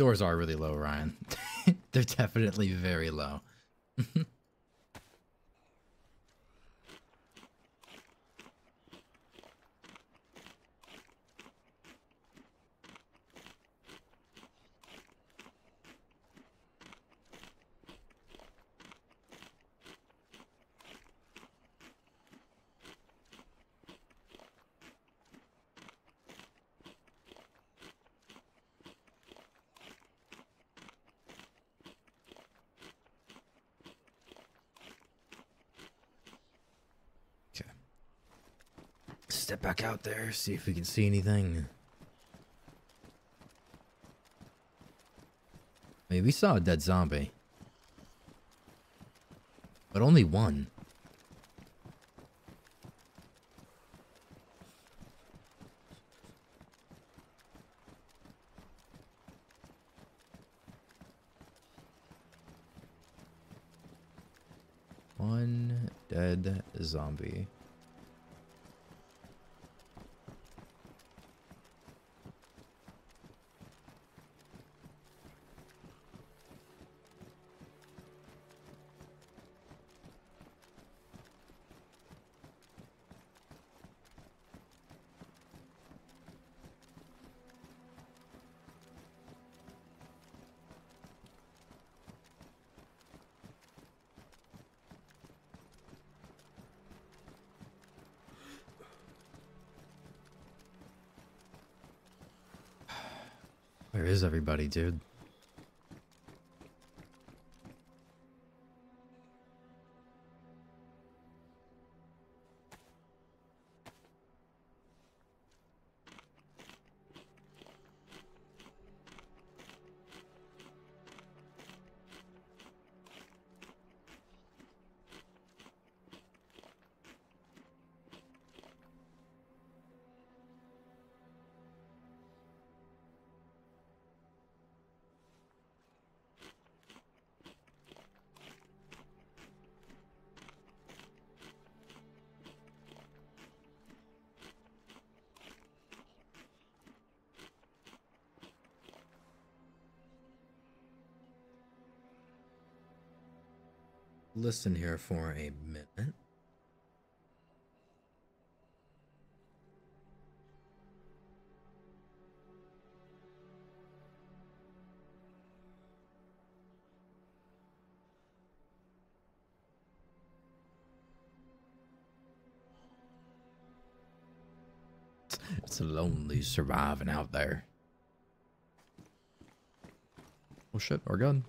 A: Doors are really low, Ryan. [LAUGHS] They're definitely very low. Okay. Step back out there, see if we can see anything. Maybe we saw a dead zombie. But only one. One dead zombie. Everybody, dude? Listen here for a minute. It's lonely surviving out there. Oh shit, our gun.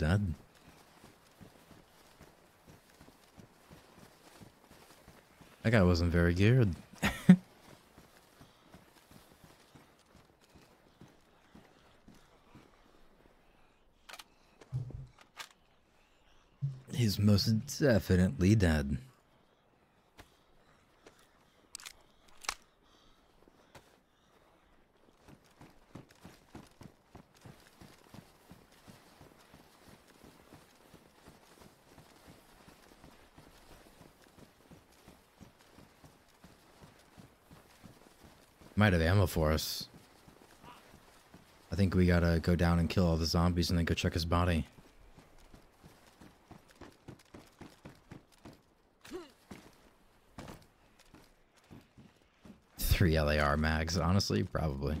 A: Dead. That guy wasn't very geared. [LAUGHS] He's most definitely dead. Might have ammo for us. I think we gotta go down and kill all the zombies and then go check his body. Three LAR mags, honestly, probably.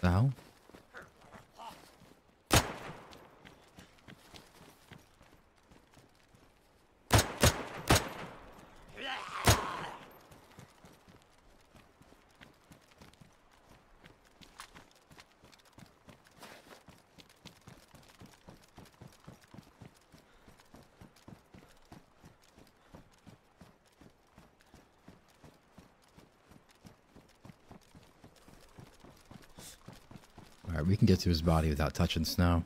A: The hell? Alright, we can get to his body without touching snow.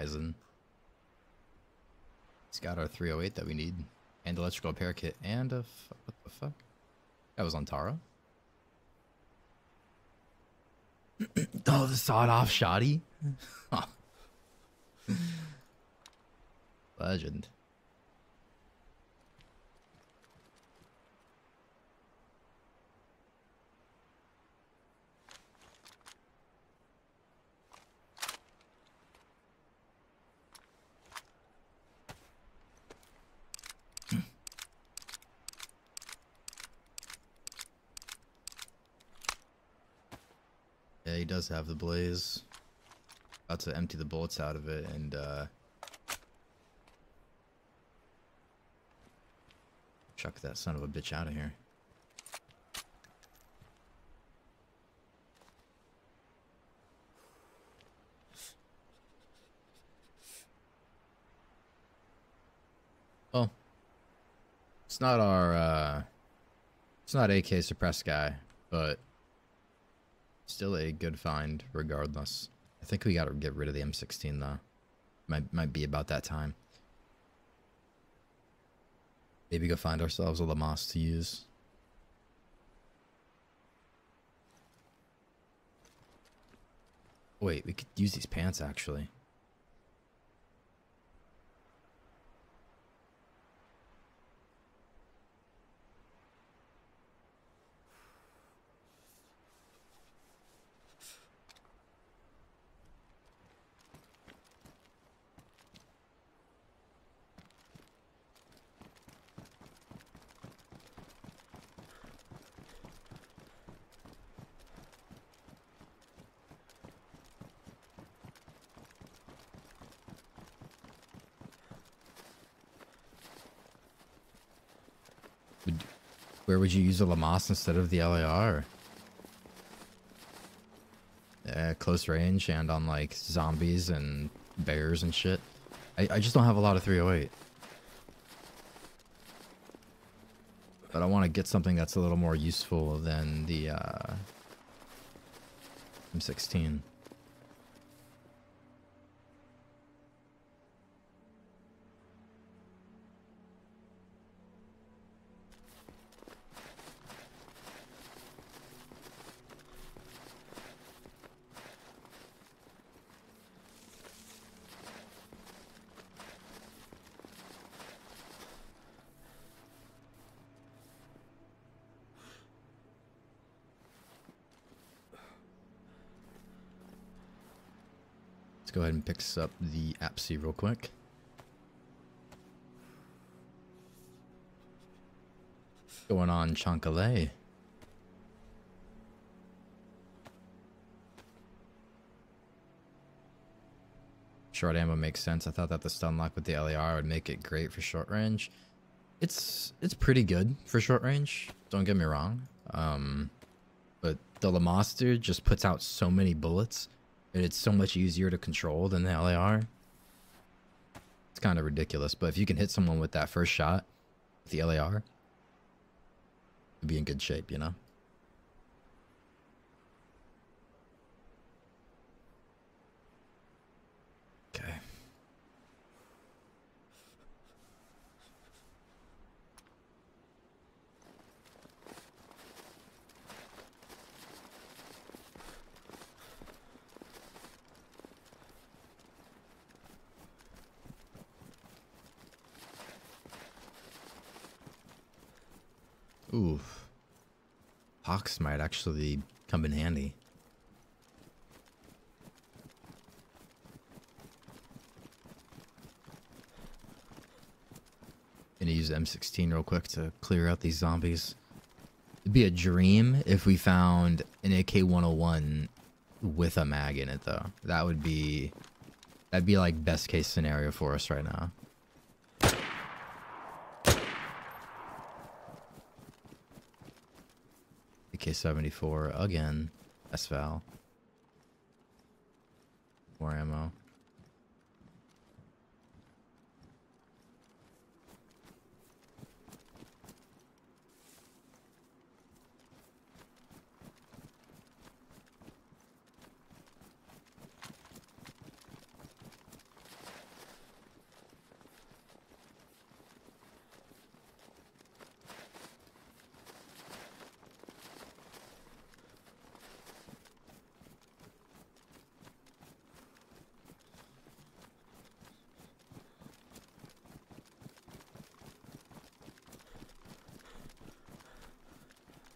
A: Bison. He's got our 308 that we need. And electrical repair kit. And a... What the fuck? That was on Tara? [CLEARS THROAT] oh, the sawed-off shoddy? [LAUGHS] Legend. The blaze. About to empty the bullets out of it and uh chuck that son of a bitch out of here. Well, it's not our uh it's not AK suppressed guy, but Still a good find, regardless. I think we gotta get rid of the M16 though. Might might be about that time. Maybe go find ourselves a Lamas to use. Wait, we could use these pants actually. Would, where would you use the Lamas instead of the LAR? Uh, close range and on like zombies and bears and shit. I, I just don't have a lot of 308. But I want to get something that's a little more useful than the uh, M16. Pick up the APC real quick. Going on Chancalay. Short ammo makes sense. I thought that the stun lock with the LAR would make it great for short range. It's it's pretty good for short range. Don't get me wrong. Um, but the Lamaster just puts out so many bullets, and it's so much easier to control than the LAR. It's kind of ridiculous. But if you can hit someone with that first shot, with the LAR, be in good shape, you know. Okay. Ooh. Hawks might actually come in handy. Gonna use M16 real quick to clear out these zombies. It'd be a dream if we found an AK-101 with a mag in it, though. That would be... That'd be like best case scenario for us right now. AK-74 again. SVAL. More ammo.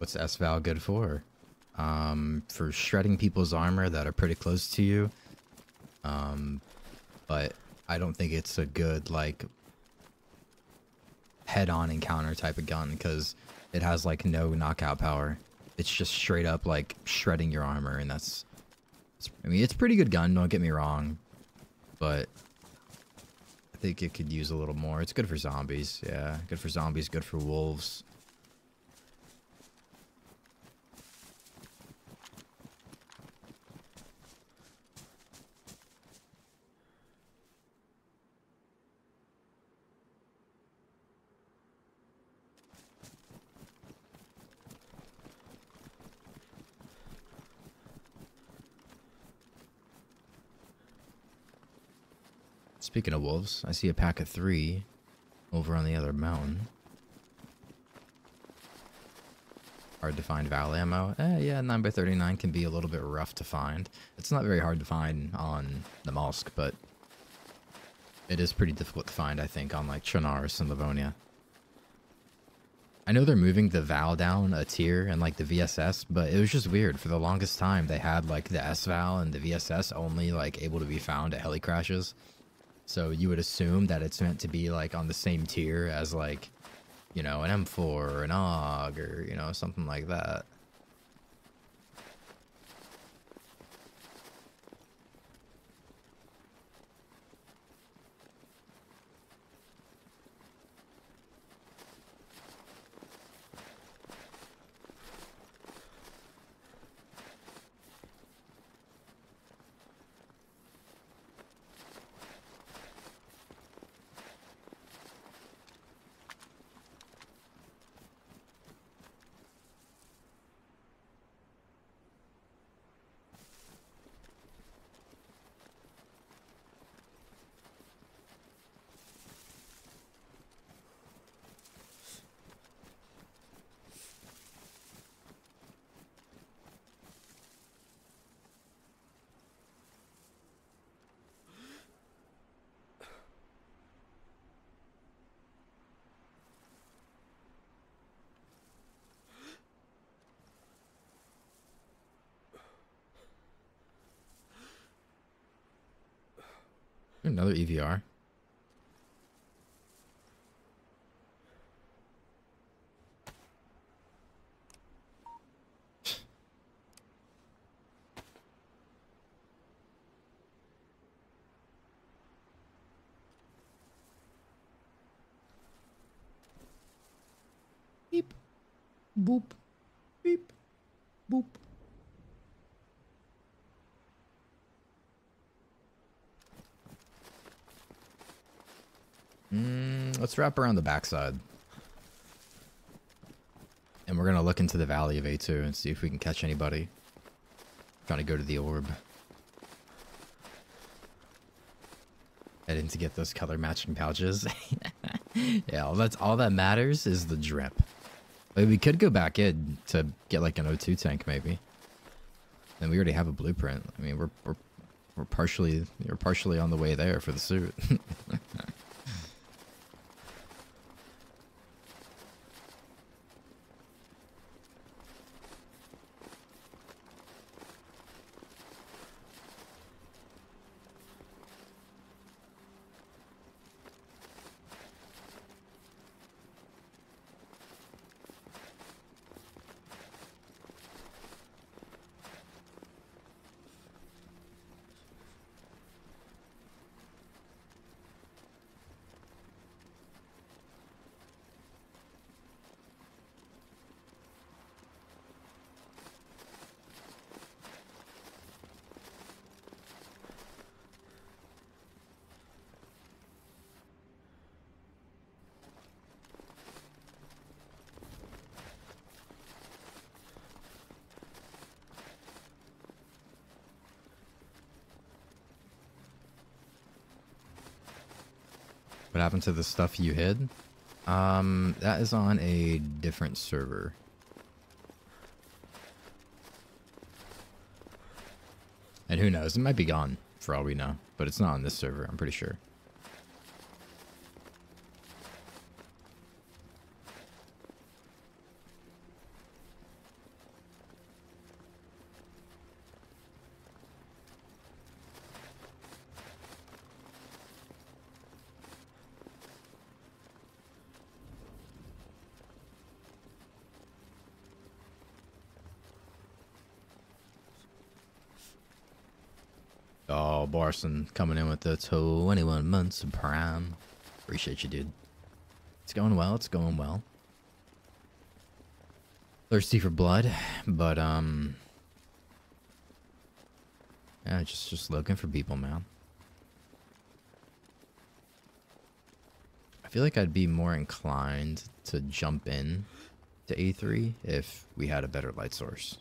A: What's SVAL good for? Um, for shredding people's armor that are pretty close to you. Um, but I don't think it's a good, like, head-on encounter type of gun because it has, like, no knockout power. It's just straight up, like, shredding your armor, and that's... I mean, it's pretty good gun, don't get me wrong. But I think it could use a little more. It's good for zombies, yeah. Good for zombies, good for wolves. Speaking of wolves, I see a pack of three over on the other mountain. Hard to find Val ammo. Eh, yeah, 9x39 can be a little bit rough to find. It's not very hard to find on Namalsk, but it is pretty difficult to find, I think, on like Chernarus and Livonia. I know they're moving the Val down a tier and like the VSS, but it was just weird. For the longest time, they had like the S Val and the VSS only like able to be found at heli crashes. So you would assume that it's meant to be like on the same tier as like, you know, an M4 or an AUG or, you know, something like that. Another EVR. Beep. Boop. Beep. Boop. Mm, let's wrap around the backside. And we're gonna look into the valley of A2 and see if we can catch anybody. Trying to go to the orb. Heading to get those color matching pouches. [LAUGHS] yeah, all that's all that matters is the drip. Like, we could go back in to get like an O2 tank maybe. And we already have a blueprint. I mean, we're we're we're partially we're partially on the way there for the suit. [LAUGHS] happened to the stuff you hid? Um, that is on a different server. And who knows? It might be gone for all we know, but it's not on this server, I'm pretty sure. Barson coming in with the 21 months of prime. Appreciate you, dude. It's going well. It's going well. Thirsty for blood, but um, yeah, just just looking for people, man. I feel like I'd be more inclined to jump in to A3 if we had a better light source.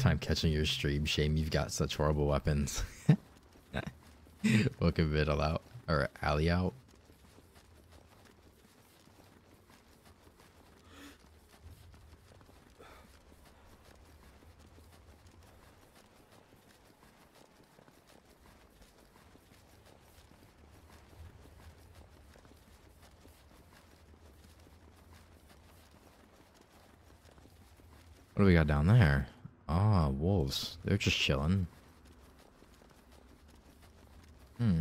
A: Time catching your stream. Shame you've got such horrible weapons. [LAUGHS] Welcome middle out or alley out. What do we got down there? Ah, wolves. They're just chilling. Hmm.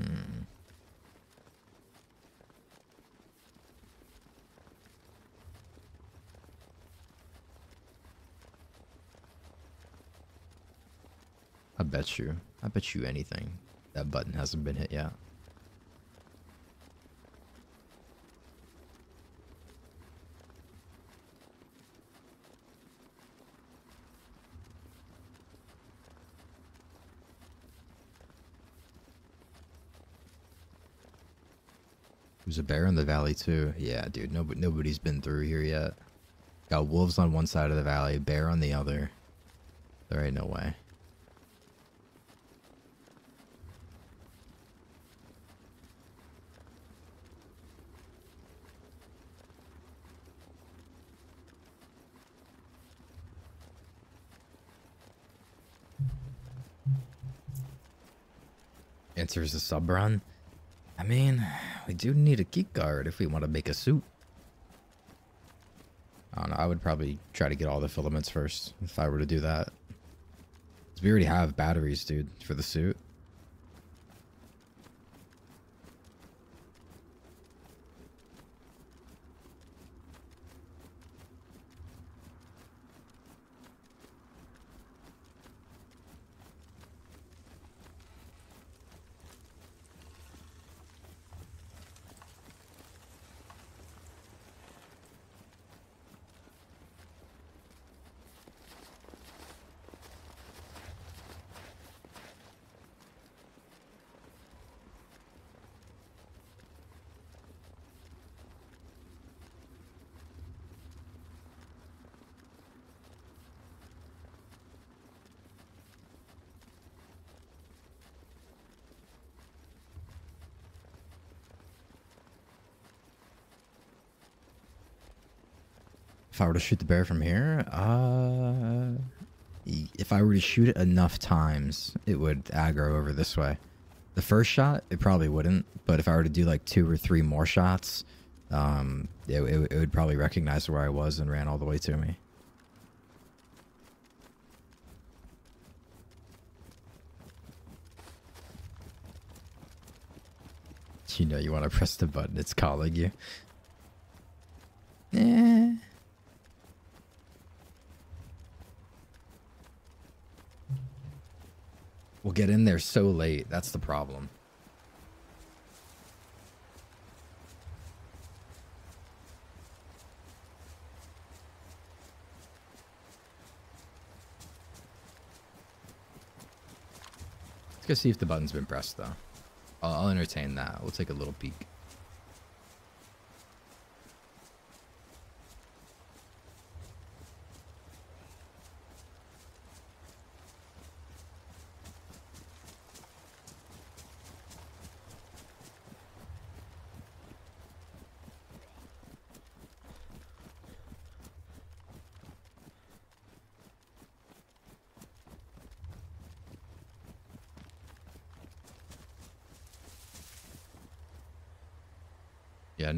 A: I bet you. I bet you anything. That button hasn't been hit yet. There's a bear in the valley too. Yeah, dude. Nobody, nobody's been through here yet. Got wolves on one side of the valley, bear on the other. There ain't no way. Answers a sub run. I mean, we do need a key card if we want to make a suit. I don't know. I would probably try to get all the filaments first if I were to do that. 'Cause we already have batteries, dude, for the suit. If I were to shoot the bear from here, uh, if I were to shoot it enough times, it would aggro over this way. The first shot, it probably wouldn't, but if I were to do like two or three more shots, um, it, it, it would probably recognize where I was and ran all the way to me. You know you want to press the button, it's calling you. Eh. Get in there so late. That's the problem. Let's go see if the button's been pressed, though. I'll, I'll entertain that. We'll take a little peek.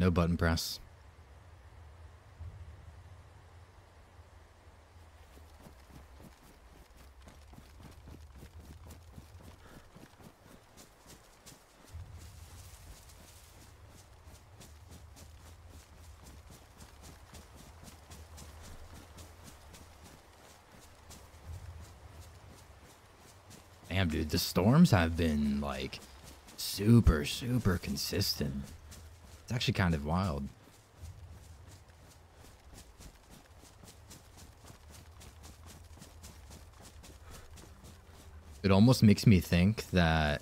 A: No button press. Damn, dude, the storms have been like super, super consistent. It's actually kind of wild. It almost makes me think that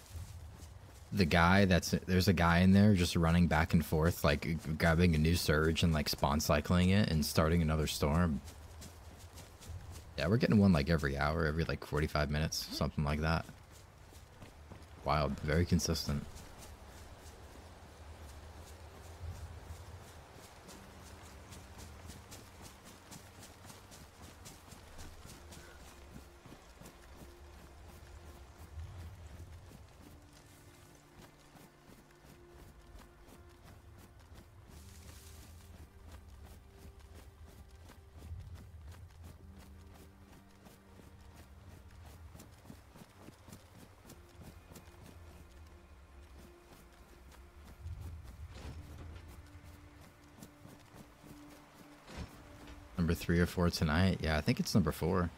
A: the guy that's there's a guy in there just running back and forth, like grabbing a new surge and like spawn cycling it and starting another storm. Yeah, we're getting one like every hour, every like 45 minutes, something like that. Wild, very consistent. Number three or four tonight. Yeah, I think it's number four.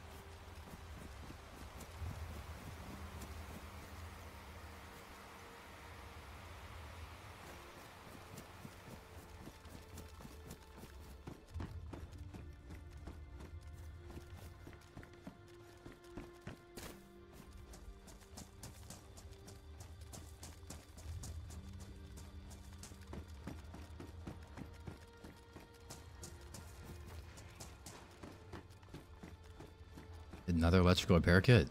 A: Another electrical repair kit.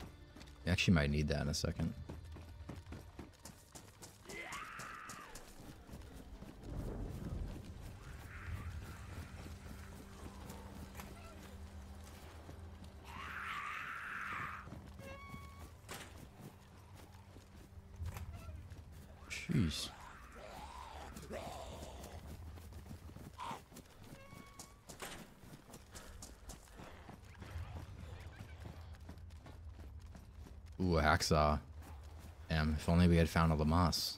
A: You actually might need that in a second. Jeez. Hacksaw. Damn, um, if only we had found a Lamas.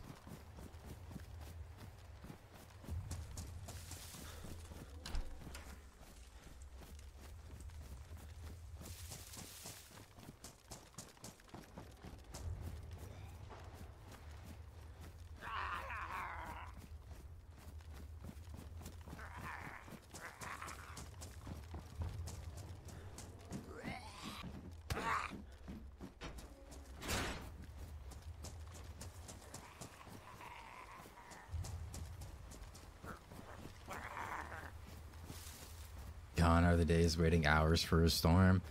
A: Gone are the days waiting hours for a storm.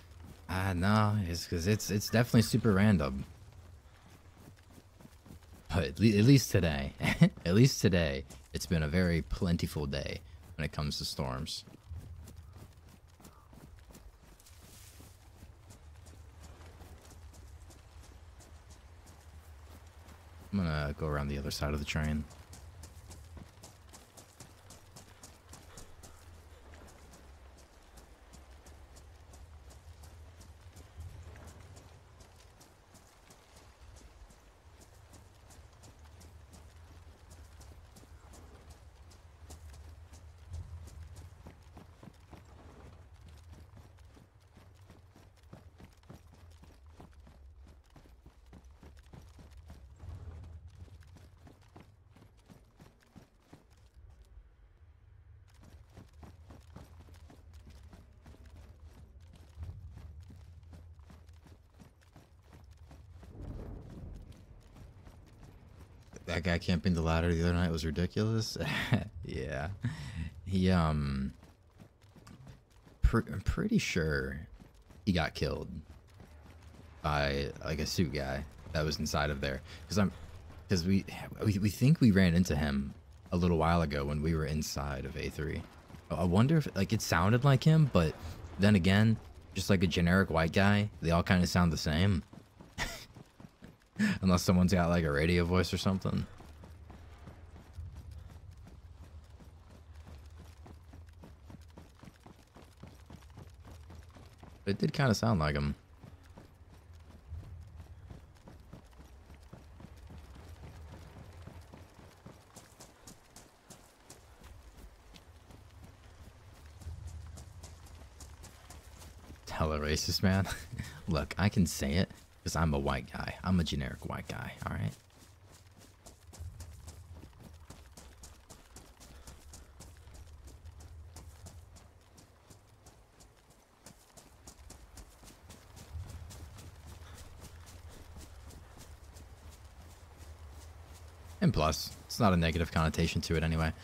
A: Ah, no, it's because it's it's definitely super random. But at, le- at least today, [LAUGHS] at least today, it's been a very plentiful day when it comes to storms. I'm gonna go around the other side of the train. Camping the ladder the other night was ridiculous. [LAUGHS] yeah, he um, I'm pretty sure he got killed by like a suit guy that was inside of there. Because I'm, because we, we we think we ran into him a little while ago when we were inside of A3. I wonder if like it sounded like him, but then again, just like a generic white guy, they all kind of sound the same. [LAUGHS] Unless someone's got like a radio voice or something. It did kind of sound like him. Hella racist, man. [LAUGHS] Look, I can say it because I'm a white guy. I'm a generic white guy, alright? And plus, it's not a negative connotation to it anyway.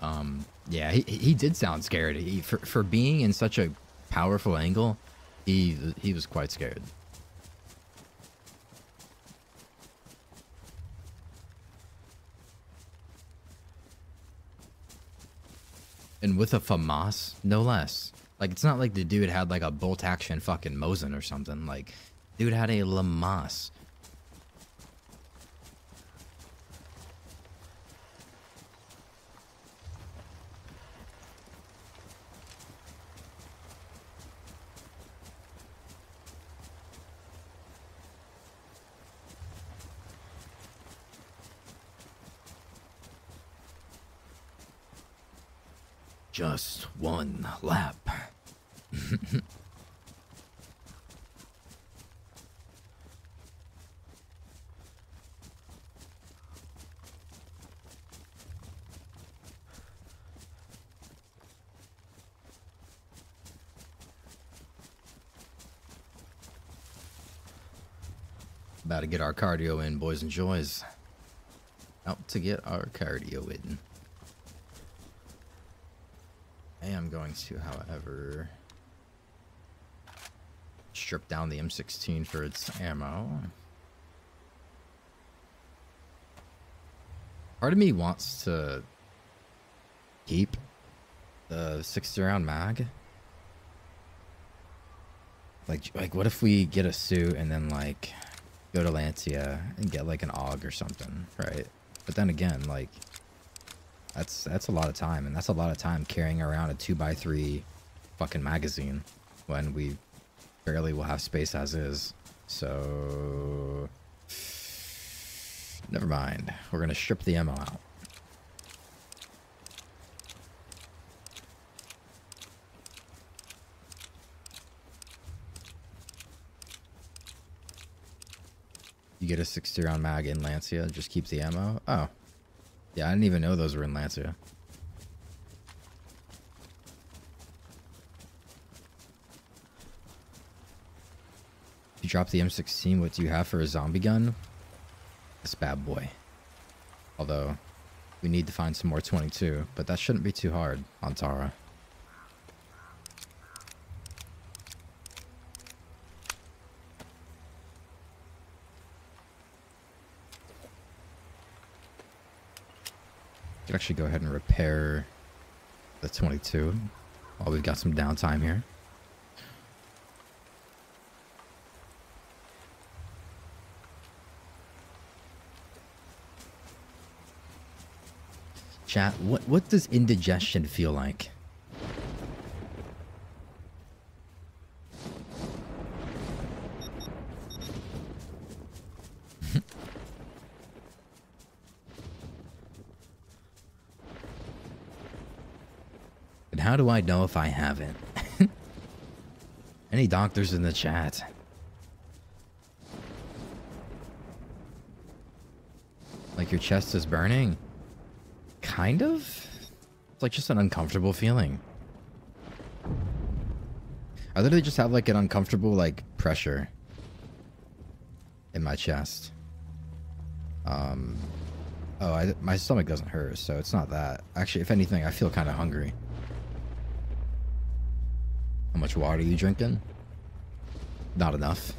A: Um, yeah, he, he did sound scared. He, for, for being in such a powerful angle, he he was quite scared. And with a FAMAS, no less. Like, it's not like the dude had like a bolt action fucking Mosin or something. Like, dude had a Lamas. Just one lap. About to get our cardio in, boys and joys. Out to get our cardio in. I am going to, however, strip down the M16 for its ammo. Part of me wants to keep the 60 round mag. Like, like, what if we get a suit and then like go to Lancia and get like an AUG or something, right? But then again, like, that's that's a lot of time, and that's a lot of time carrying around a two by three fucking magazine when we barely will have space as is. So never mind. We're gonna strip the ammo out. Get a 60 round mag in Lancia, just keep the ammo. Oh. Yeah, I didn't even know those were in Lancia. You drop the M16, what do you have for a zombie gun? This bad boy. Although, we need to find some more 22, but that shouldn't be too hard on Tara. Could actually go ahead and repair the 22 while we've got some downtime here. Chat, what what does indigestion feel like? Do I know if I haven't? [LAUGHS] Any doctors in the chat? Like your chest is burning? Kind of? It's like just an uncomfortable feeling. I literally just have like an uncomfortable like pressure in my chest. Um, oh, I, my stomach doesn't hurt, so it's not that. Actually, if anything, I feel kind of hungry. How much water are you drinking? Not enough.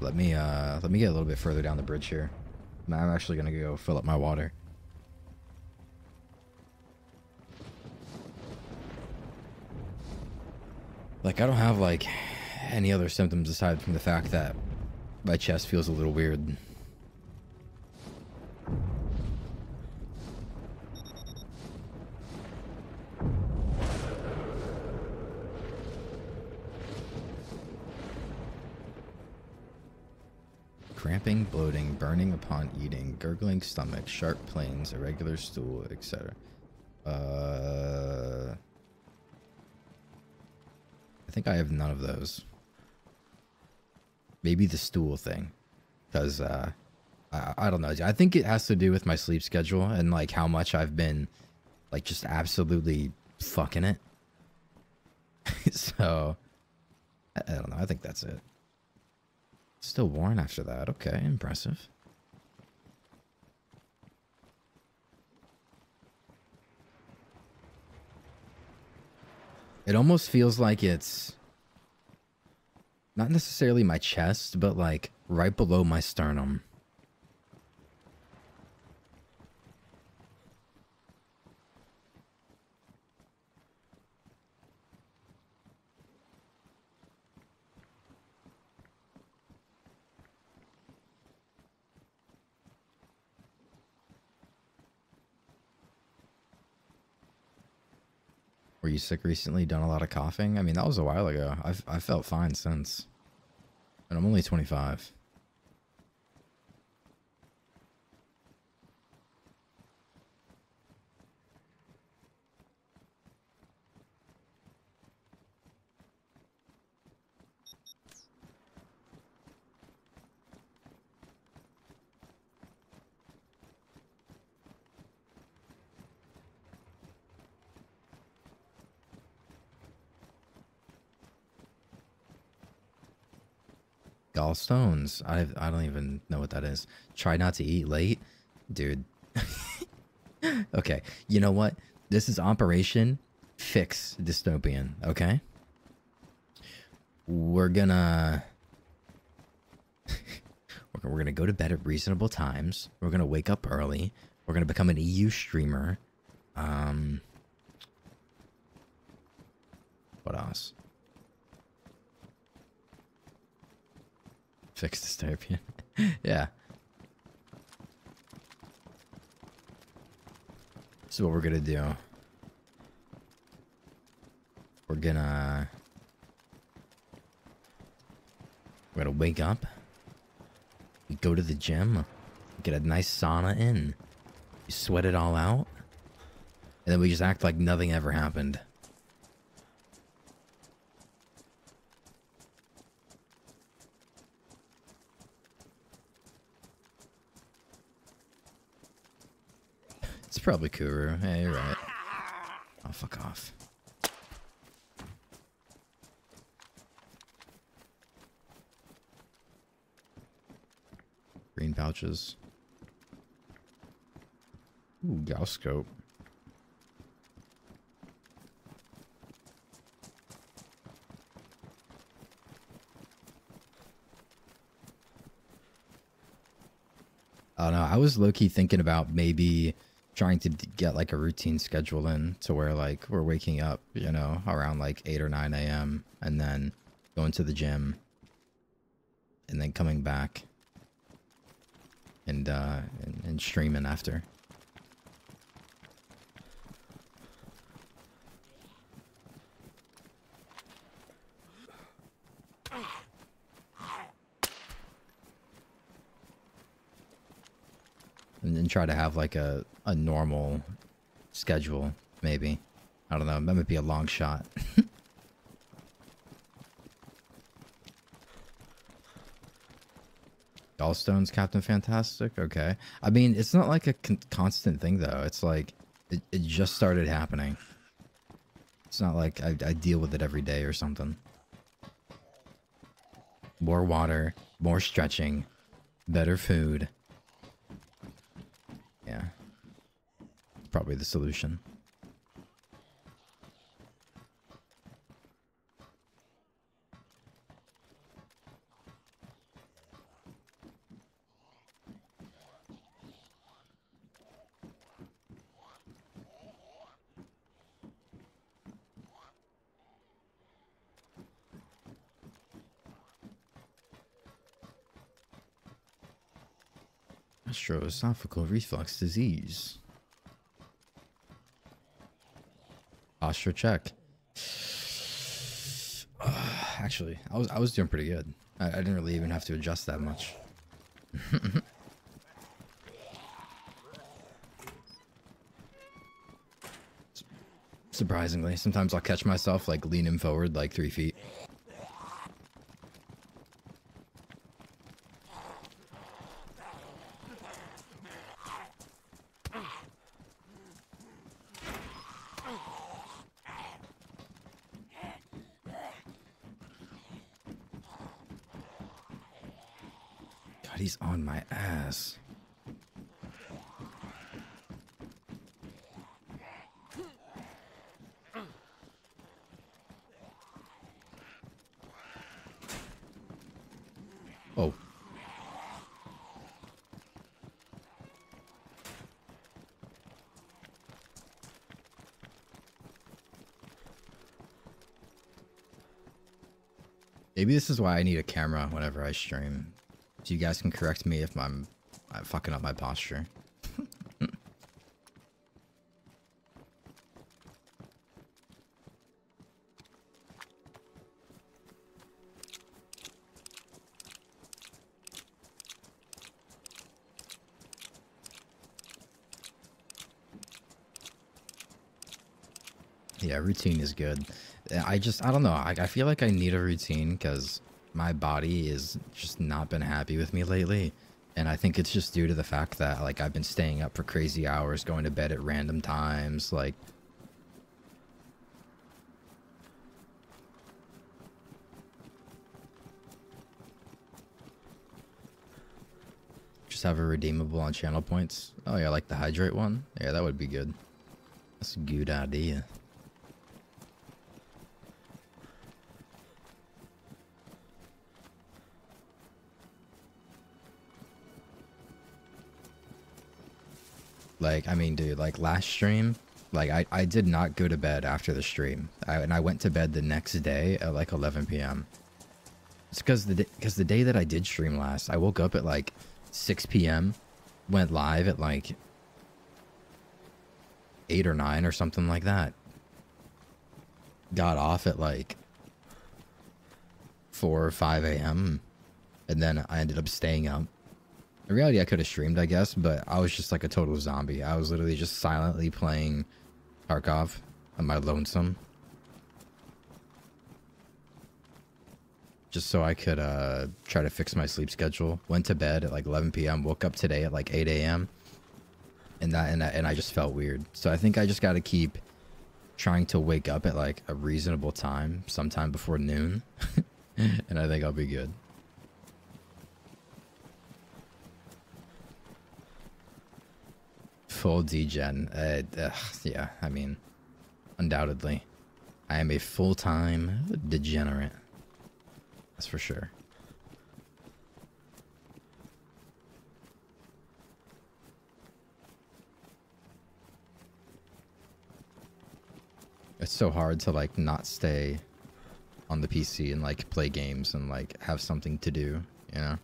A: Let me uh let me get a little bit further down the bridge here. I'm actually gonna go fill up my water. Like I don't have like any other symptoms aside from the fact that my chest feels a little weird. Burning upon eating, gurgling stomach, sharp pains, irregular stool, etc. Uh, I think I have none of those. Maybe the stool thing, because uh, I, I don't know. I think it has to do with my sleep schedule and like how much I've been, like, just absolutely fucking it. [LAUGHS] so, I, I don't know. I think that's it. Still worn after that. Okay, impressive. It almost feels like it's not necessarily my chest, but like right below my sternum. Were you sick recently? Done a lot of coughing? I mean, that was a while ago. I've I felt fine since. And I'm only 25. Gallstones. I I don't even know what that is. Try not to eat late, dude. [LAUGHS] okay, you know what? This is Operation Fix Dystopian. Okay, we're gonna we're [LAUGHS] we're gonna go to bed at reasonable times. We're gonna wake up early. We're gonna become an EU streamer. Um, what else? Fix the dystopian. [LAUGHS] yeah. This is what we're gonna do. We're gonna We're gonna wake up. We go to the gym. Get a nice sauna in. Sweat it all out. And then we just act like nothing ever happened. It's probably Kuru. Yeah, you're right. Oh, fuck off. Green pouches. Ooh, Gauss scope. Know. I was low key thinking about maybe trying to get like a routine schedule in to where like we're waking up, you know, around like 8 or 9 a.m. and then going to the gym and then coming back and uh and, and streaming after. And then try to have like a a normal schedule maybe. I don't know. That might be a long shot. [LAUGHS] Gallstones captain fantastic? Okay. I mean it's not like a con- constant thing though. It's like it, it just started happening. It's not like I, I deal with it every day or something. More water more stretching better food Probably the solution. Gastroesophageal reflux disease. Posture check. [SIGHS] Actually, I was I was doing pretty good. I, I didn't really even have to adjust that much. [LAUGHS] Surprisingly, sometimes I'll catch myself like leaning forward like three feet. God, he's on my ass. Oh. Maybe this is why I need a camera whenever I stream. So you guys can correct me if I'm, I'm fucking up my posture. [LAUGHS] Yeah, routine is good. I just, I don't know. I, I feel like I need a routine because my body is just not been happy with me lately. And I think it's just due to the fact that, like, I've been staying up for crazy hours, going to bed at random times. Like, just have a redeemable on channel points. Oh, yeah, like the hydrate one? Yeah, that would be good. That's a good idea. Like, I mean, dude, like last stream, like I, I did not go to bed after the stream, I, and I went to bed the next day at like 11 p.m. It's because the because the day that I did stream last, I woke up at like 6 p.m., went live at like eight or nine or something like that. Got off at like 4 or 5 a.m. and then I ended up staying up. In reality, I could have streamed, I guess, but I was just like a total zombie. I was literally just silently playing Tarkov on my lonesome. Just so I could uh, try to fix my sleep schedule. Went to bed at like 11 p.m. Woke up today at like 8 a.m. And that and, I, and I just felt weird. So I think I just got to keep trying to wake up at like a reasonable time, sometime before noon. [LAUGHS] and I think I'll be good. Full degen. Uh, ugh, yeah, I mean, undoubtedly. I am a full time degenerate. That's for sure. It's so hard to like not stay on the PC and like play games and like have something to do, you know?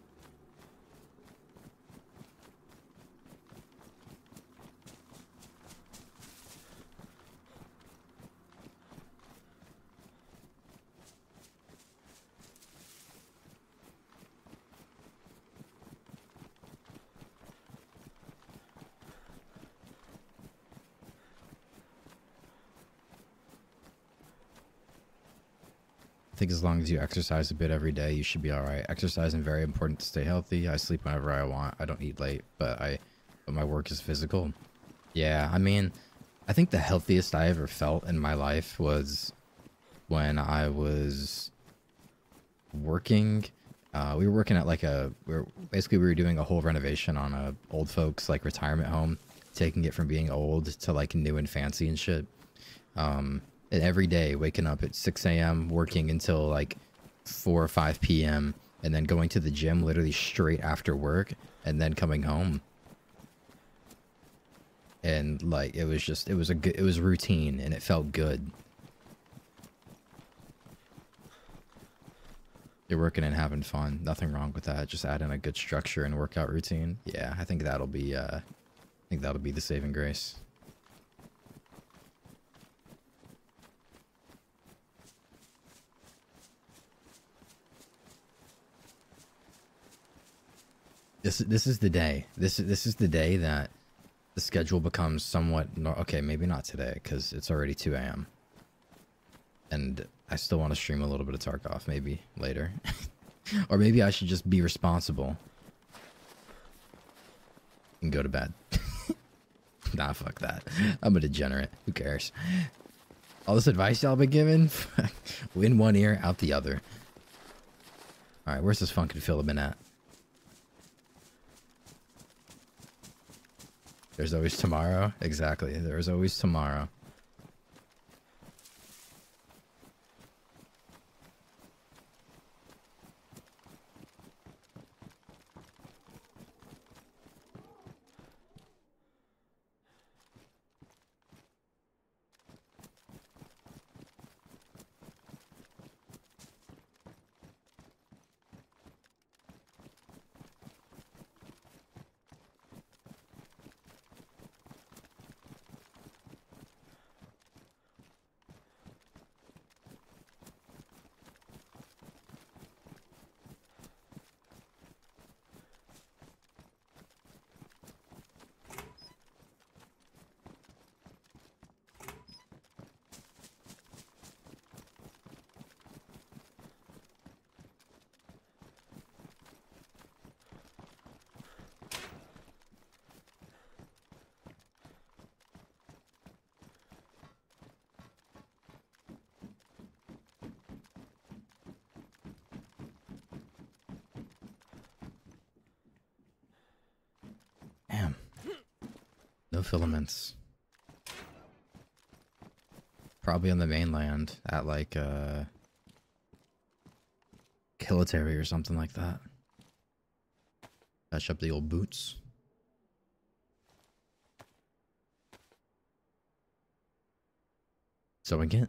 A: Think as long as you exercise a bit every day, you should be all right. Exercising is very important to stay healthy. I sleep whenever I want. I don't eat late, but I but my work is physical. Yeah, I mean, I think the healthiest I ever felt in my life was when I was working. Uh, we were working at like a we are basically we were doing a whole renovation on a old folks like retirement home, taking it from being old to like new and fancy and shit. Um, every day waking up at 6 a.m working until like 4 or 5 p.m and then going to the gym literally straight after work and then coming home. And like it was just it was a good it was routine and it felt good. You're working and having fun. Nothing wrong with that. Just add in a good structure and workout routine. Yeah i think that'll be uh i think that'll be the saving grace This this is the day. This this is the day that the schedule becomes somewhat no, okay. Maybe not today because it's already two a.m. And I still want to stream a little bit of Tarkov. Maybe later, [LAUGHS] or maybe I should just be responsible and go to bed. [LAUGHS] nah, fuck that. I'm a degenerate. Who cares? All this advice y'all been giving, [LAUGHS] in one ear, out the other. All right, where's this funkin' filament at? There's always tomorrow. Exactly. There's always tomorrow. Filaments. Probably on the mainland at like uh Kilitary or something like that. Patch up the old boots. So again.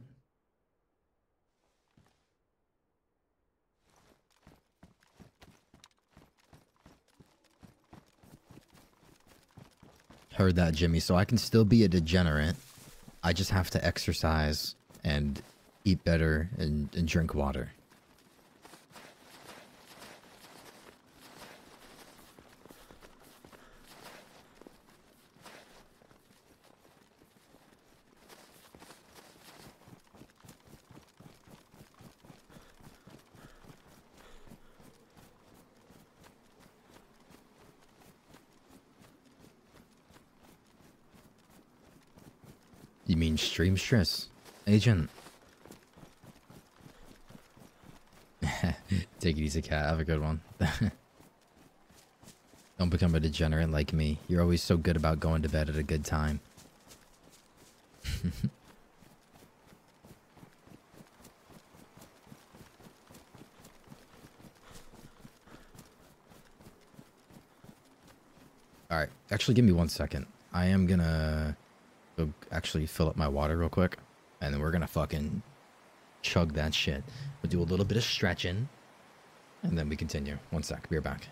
A: Heard that, Jimmy. So I can still be a degenerate. I just have to exercise and eat better and, and drink water. Stream stress, agent? [LAUGHS] Take it easy, cat. Have a good one. [LAUGHS] Don't become a degenerate like me. You're always so good about going to bed at a good time. [LAUGHS] Alright, actually give me one second. I am gonna go actually fill up my water real quick. And then we're gonna fucking chug that shit. We'll do a little bit of stretching. And then we continue. One sec, we're back.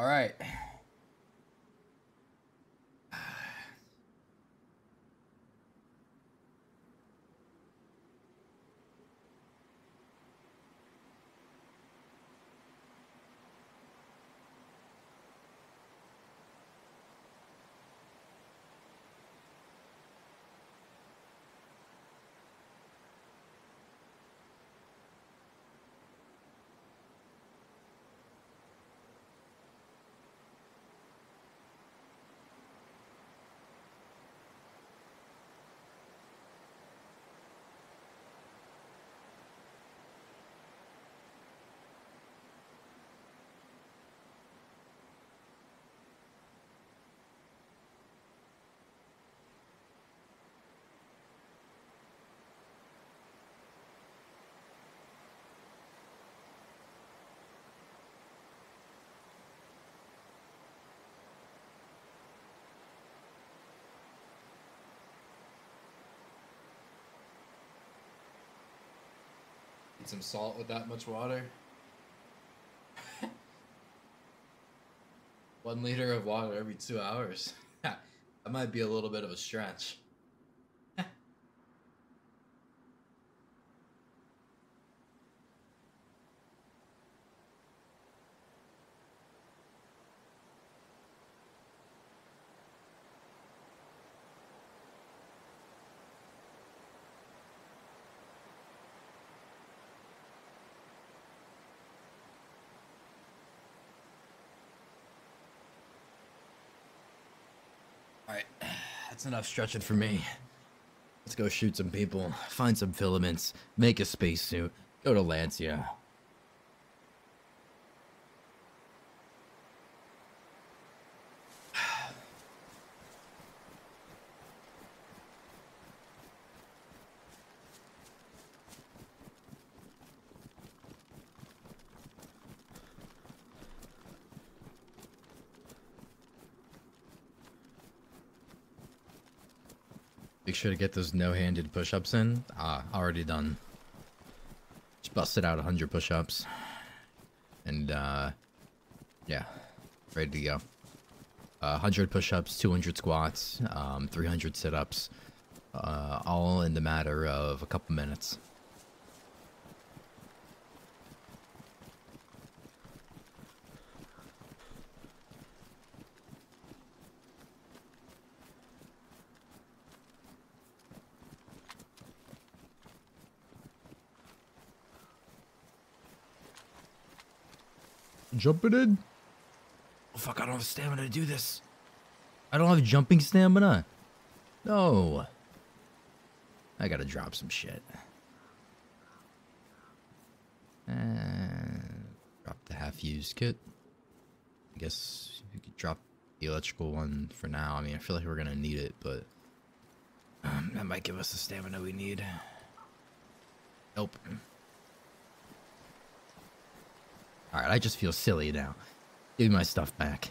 A: All right. Some salt with that much water. [LAUGHS] One liter of water every two hours. [LAUGHS] that might be a little bit of a stretch. That's enough stretching for me. Let's go shoot some people, find some filaments, make a spacesuit, go to Lancia. Sure to get those no-handed push-ups in. Ah, already done. Just busted out 100 push-ups. And, uh, yeah, ready to go. Uh, 100 push-ups, 200 squats, um, 300 sit-ups, uh, all in the matter of a couple minutes. Jumping in. Oh fuck! I don't have stamina to do this. I don't have jumping stamina. No. I gotta drop some shit. And drop the half-used kit. I guess we could drop the electrical one for now. I mean, I feel like we're gonna need it, but um, that might give us the stamina we need. Nope. Alright, I just feel silly now. Give me my stuff back.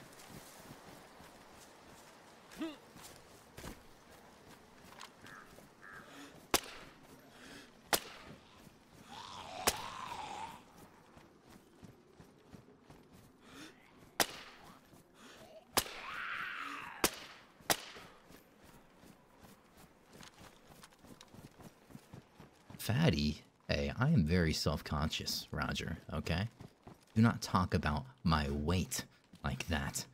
A: Fatty, hey, I am very self-conscious, Roger, okay? Do not talk about my weight like that.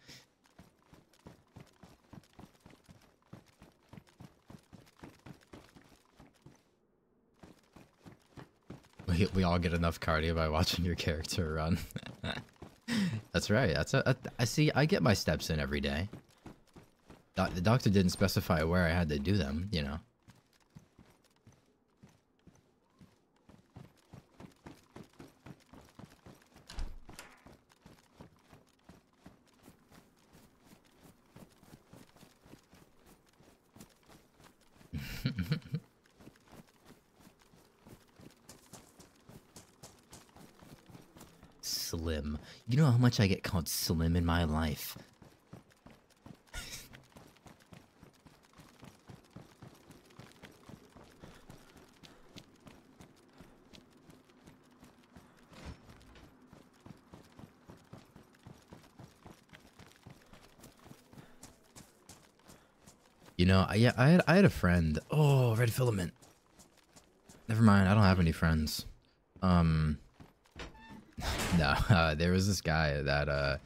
A: We, we all get enough cardio by watching your character run. [LAUGHS] That's right. That's a, a. I see. I get my steps in every day. Doc, the doctor didn't specify where I had to do them. You know. Slim. You know how much I get called Slim in my life. You know, I, yeah, I had I had a friend. Oh, red filament. Never mind, I don't have any friends. Um, no, [LAUGHS] uh, there was this guy that uh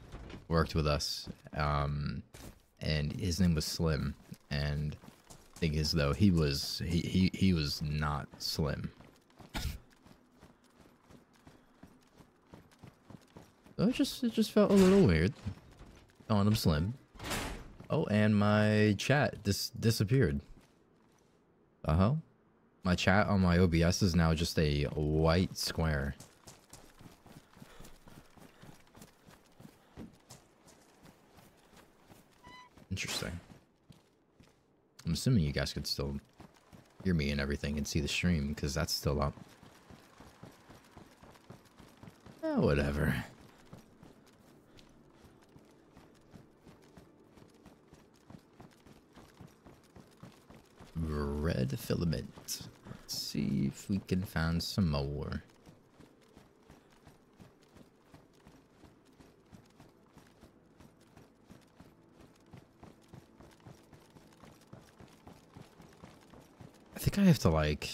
A: worked with us, um, and his name was Slim, and I think is though he was he he he was not slim. It just it just felt a little weird calling him slim. Oh, and my chat dis disappeared. Uh huh. My chat on my OBS is now just a white square. Interesting. I'm assuming you guys could still hear me and everything and see the stream because that's still up. Eh, whatever. Red filament. Let's see if we can find some more. I have to like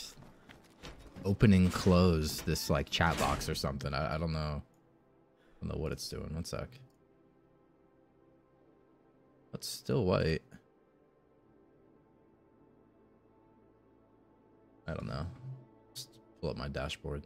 A: open and close this like chat box or something. I, I don't know. I don't know what it's doing. One sec. It's still white. I don't know. Just pull up my dashboard.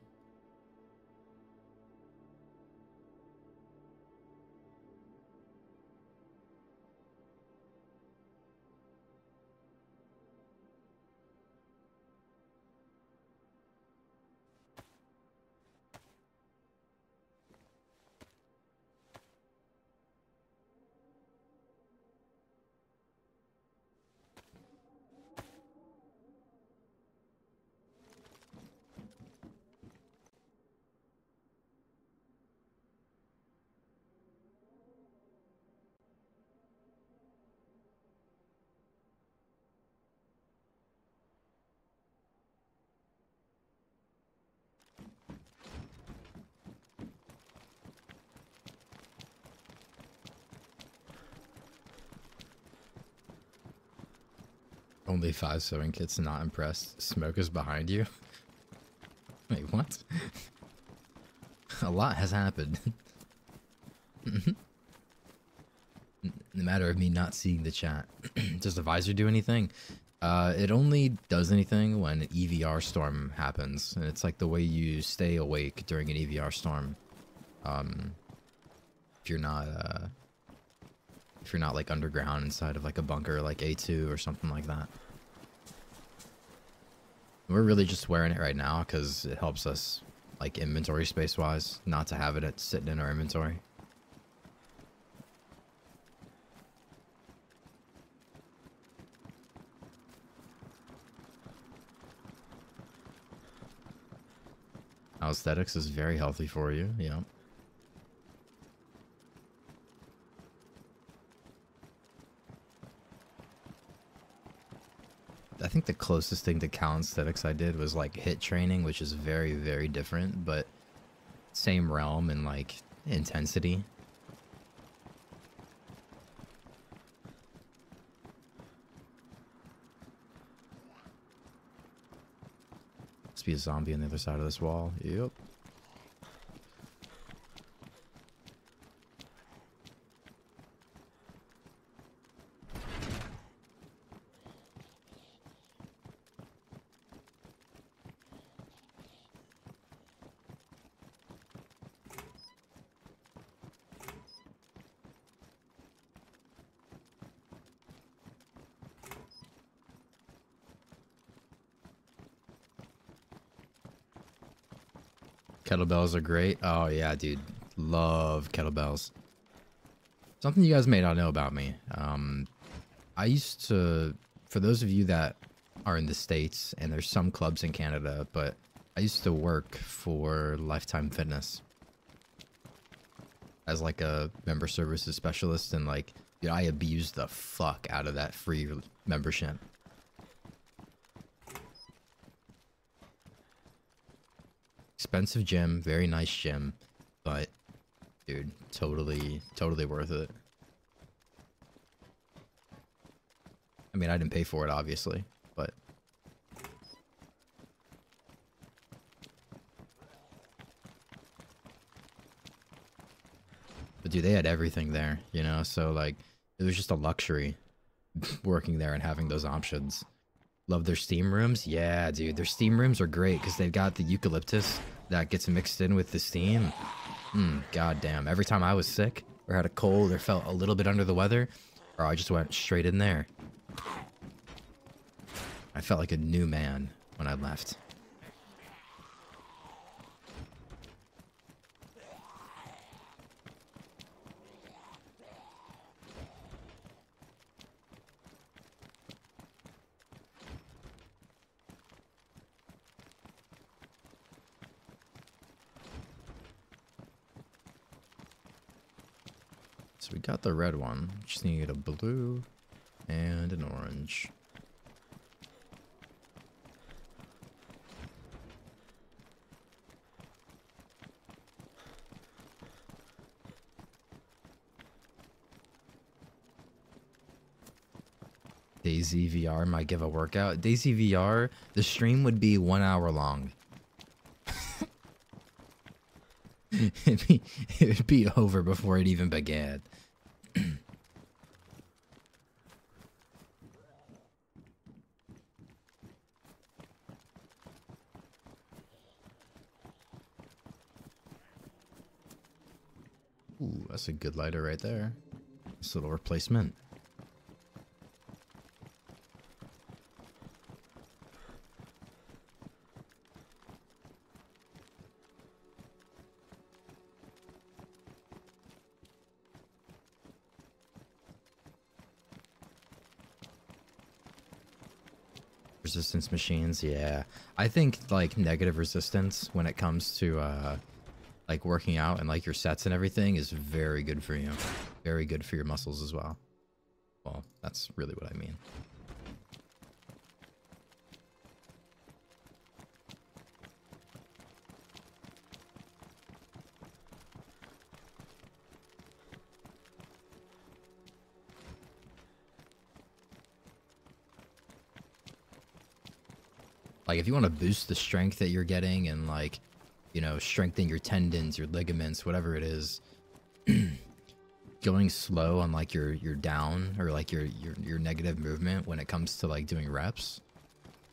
A: Only five sewing kits, not impressed. Smoke is behind you. [LAUGHS] Wait, what? [LAUGHS] A lot has happened. [LAUGHS] In the matter of me not seeing the chat. [CLEARS THROAT] Does the visor do anything? Uh, it only does anything when an EVR storm happens, and it's like the way you stay awake during an EVR storm. Um, if you're not, uh, if you're not like underground inside of like a bunker, like A2 or something like that. We're really just wearing it right now because it helps us, like inventory space wise, not to have it sitting in our inventory. Aesthetics is very healthy for you. Yeah. Think the closest thing to calisthenics I did was like HIIT training, which is very, very different, but same realm and like intensity. Must be a zombie on the other side of this wall. Yep. Kettlebells are great. Oh yeah, dude. Love kettlebells. Something you guys may not know about me. Um, I used to, for those of you that are in the States, and there's some clubs in Canada, but I used to work for Lifetime Fitness as like a member services specialist, and like, dude, I abused the fuck out of that free membership. Expensive gym, very nice gym, but dude, totally, totally worth it. I mean, I didn't pay for it, obviously, but but dude, they had everything there, you know. So like, it was just a luxury [LAUGHS] working there and having those options. Love their steam rooms. Yeah, dude, their steam rooms are great because they've got the eucalyptus that gets mixed in with the steam. Hmm, goddamn. Every time I was sick or had a cold or felt a little bit under the weather, or I just went straight in there. I felt like a new man when I left. Got the red one. Just need a blue and an orange. DayZ VR might give a workout. DayZ VR, the stream would be one hour long. [LAUGHS] it'd, be, it'd be over before it even began. Ooh, that's a good lighter right there. This little replacement. Resistance machines, yeah. I think like negative resistance when it comes to uh like working out and like your sets and everything is very good for you. Very good for your muscles as well. Well, that's really what I mean. Like if you want to boost the strength that you're getting and like, you know, strengthen your tendons, your ligaments, whatever it is, [CLEARS THROAT] going slow on like your your down or like your your your negative movement when it comes to like doing reps,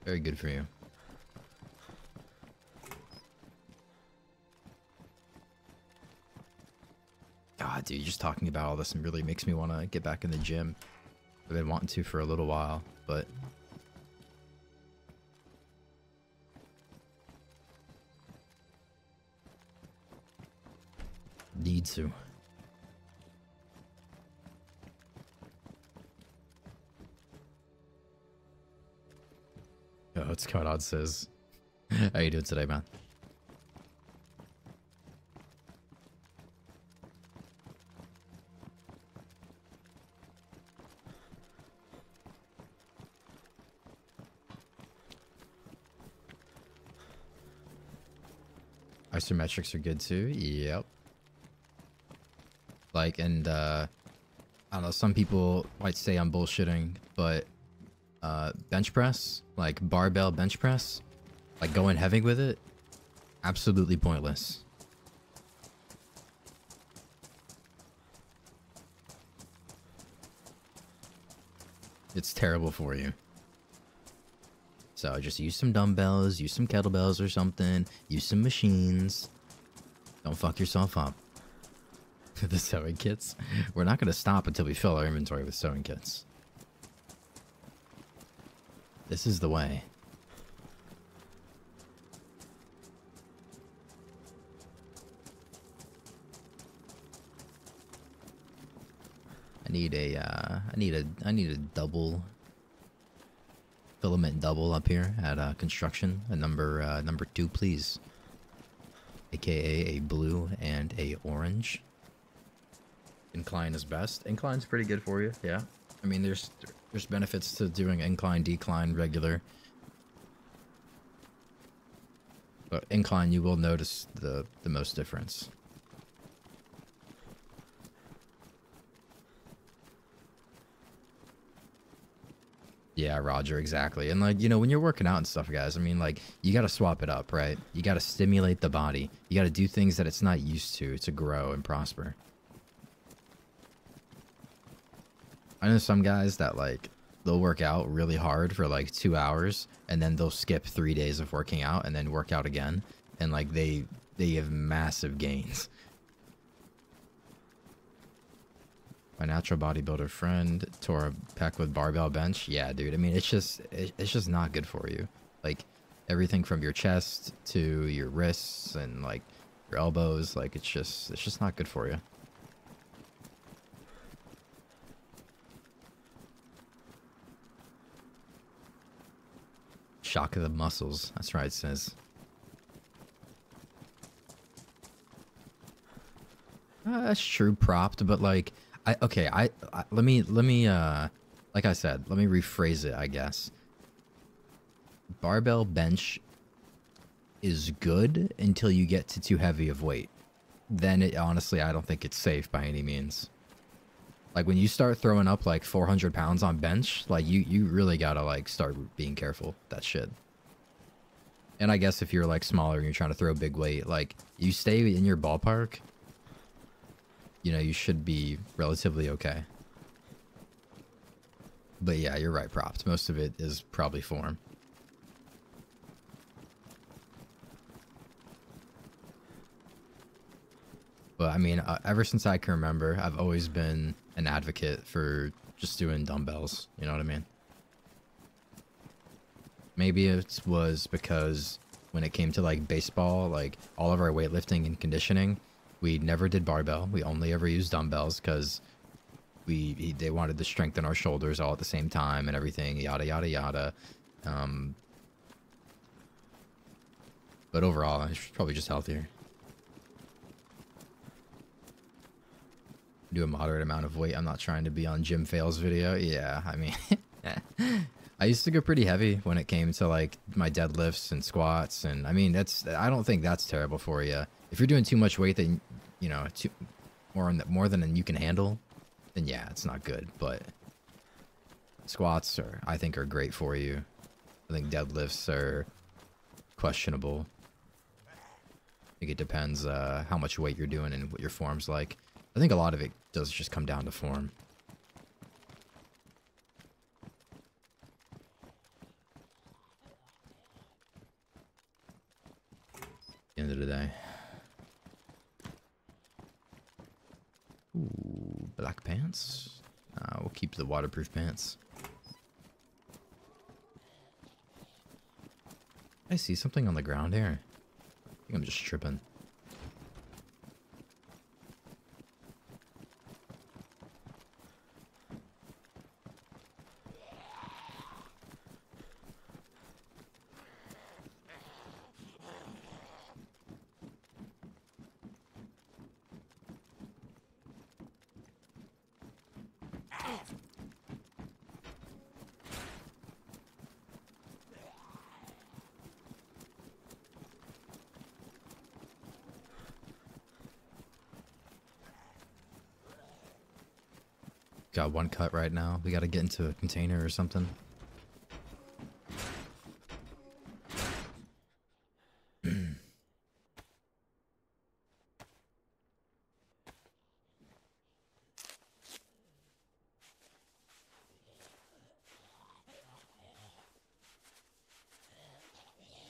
A: very good for you. God, dude, just talking about all this and really makes me want to get back in the gym. I've been wanting to for a little while, but Yo, what's going on, says. [LAUGHS] How you doing today, man? Isometrics are good too. Yep. Like, and uh, I don't know. Some people might say I'm bullshitting, but uh, bench press, like barbell bench press, like going heavy with it, absolutely pointless. It's terrible for you. So just use some dumbbells, use some kettlebells or something, use some machines. Don't fuck yourself up. [LAUGHS] the sewing kits. We're not going to stop until we fill our inventory with sewing kits. This is the way. I need a, uh, I need a, I need a double filament double up here at uh, construction. A number, uh, number two, please. AKA a blue and a orange. Incline is best. Incline's pretty good for you, yeah. I mean, there's there's benefits to doing incline, decline, regular. But incline, you will notice the the most difference. Yeah, Roger, exactly. And like, you know, when you're working out and stuff, guys, I mean, like, you got to swap it up, right? You got to stimulate the body. You got to do things that it's not used to to grow and prosper. I know some guys that like they'll work out really hard for like 2 hours and then they'll skip 3 days of working out and then work out again and like they they have massive gains. My natural bodybuilder friend tore a pec with barbell bench. Yeah, dude. I mean, it's just it, it's just not good for you. Like everything from your chest to your wrists and like your elbows, like it's just it's just not good for you. Shock of the muscles. That's right, it says. Uh, that's true, propped, but like, I okay, I, I let me let me uh, like I said, let me rephrase it. I guess barbell bench is good until you get to too heavy of weight. Then it honestly, I don't think it's safe by any means. Like when you start throwing up like 400 pounds on bench, like you you really gotta like start being careful that shit. And I guess if you're like smaller and you're trying to throw big weight, like you stay in your ballpark, you know, you should be relatively okay. But yeah, you're right, props. Most of it is probably form. But I mean, uh, ever since I can remember, I've always been an advocate for just doing dumbbells. You know what I mean? Maybe it was because when it came to like baseball, like all of our weightlifting and conditioning, we never did barbell. We only ever used dumbbells because we they wanted to strengthen our shoulders all at the same time and everything. Yada yada yada. Um, but overall, it's probably just healthier. Do a moderate amount of weight. I'm not trying to be on gym fails video. Yeah, I mean, [LAUGHS] I used to go pretty heavy when it came to like my deadlifts and squats, and I mean that's I don't think that's terrible for you. If you're doing too much weight, then you know too, more than more than you can handle, then yeah, it's not good. But squats are I think are great for you. I think deadlifts are questionable. I think it depends uh, how much weight you're doing and what your form's like. I think a lot of it does just come down to form. End of the day. Ooh, black pants. Uh, we'll keep the waterproof pants. I see something on the ground here. I think I'm just tripping. Got one cut right now. We gotta get into a container or something. [CLEARS THROAT]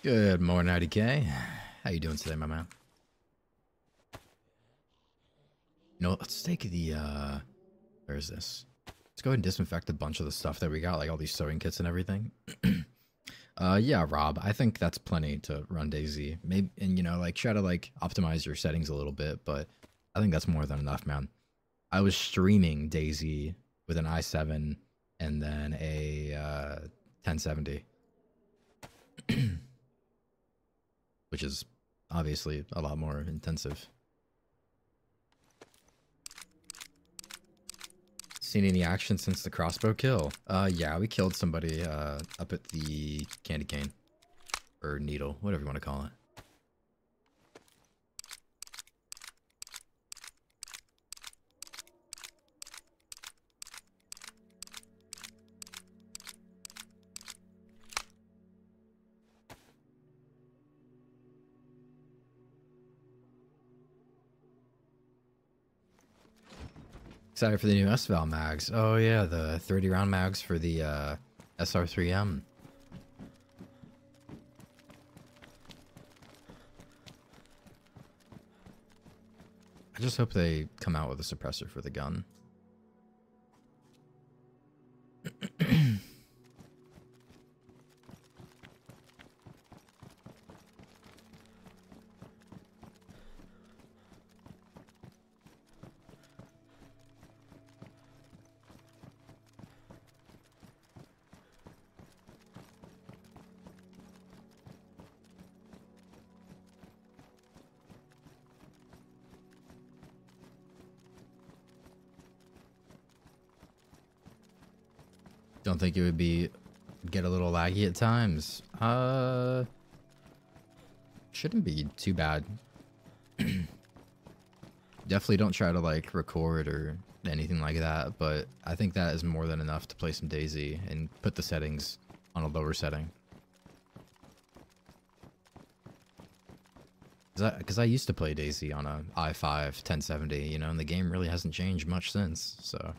A: Good morning, IDK. How you doing today, my man? You know, let's take the, uh... Where is this? Let's go ahead and disinfect a bunch of the stuff that we got, like all these sewing kits and everything. [CLEARS THROAT] uh, yeah, Rob, I think that's plenty to run DayZ. Maybe, and you know, like try to like optimize your settings a little bit, but I think that's more than enough, man. I was streaming DayZ with an i7 and then a uh, 1070, [CLEARS THROAT] which is obviously a lot more intensive. Seen any action since the crossbow kill? Uh, yeah, we killed somebody uh, up at the candy cane. Or needle, whatever you want to call it. Excited for the new SVAL mags. Oh yeah, the 30 round mags for the uh, SR3M. I just hope they come out with a suppressor for the gun. Don't think it would be get a little laggy at times. Uh shouldn't be too bad. [CLEARS THROAT] Definitely don't try to like record or anything like that, but I think that is more than enough to play some DayZ and put the settings on a lower setting. Because I, I used to play DayZ on a i5 1070, you know, and the game really hasn't changed much since, so...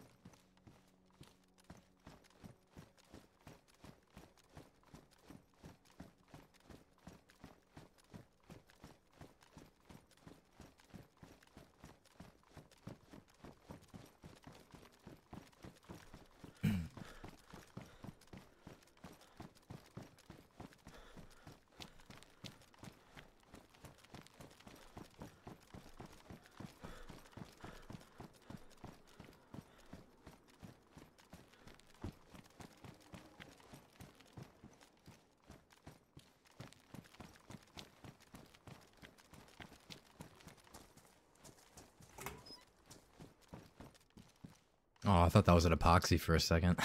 A: Oh, I thought that was an epoxy for a second.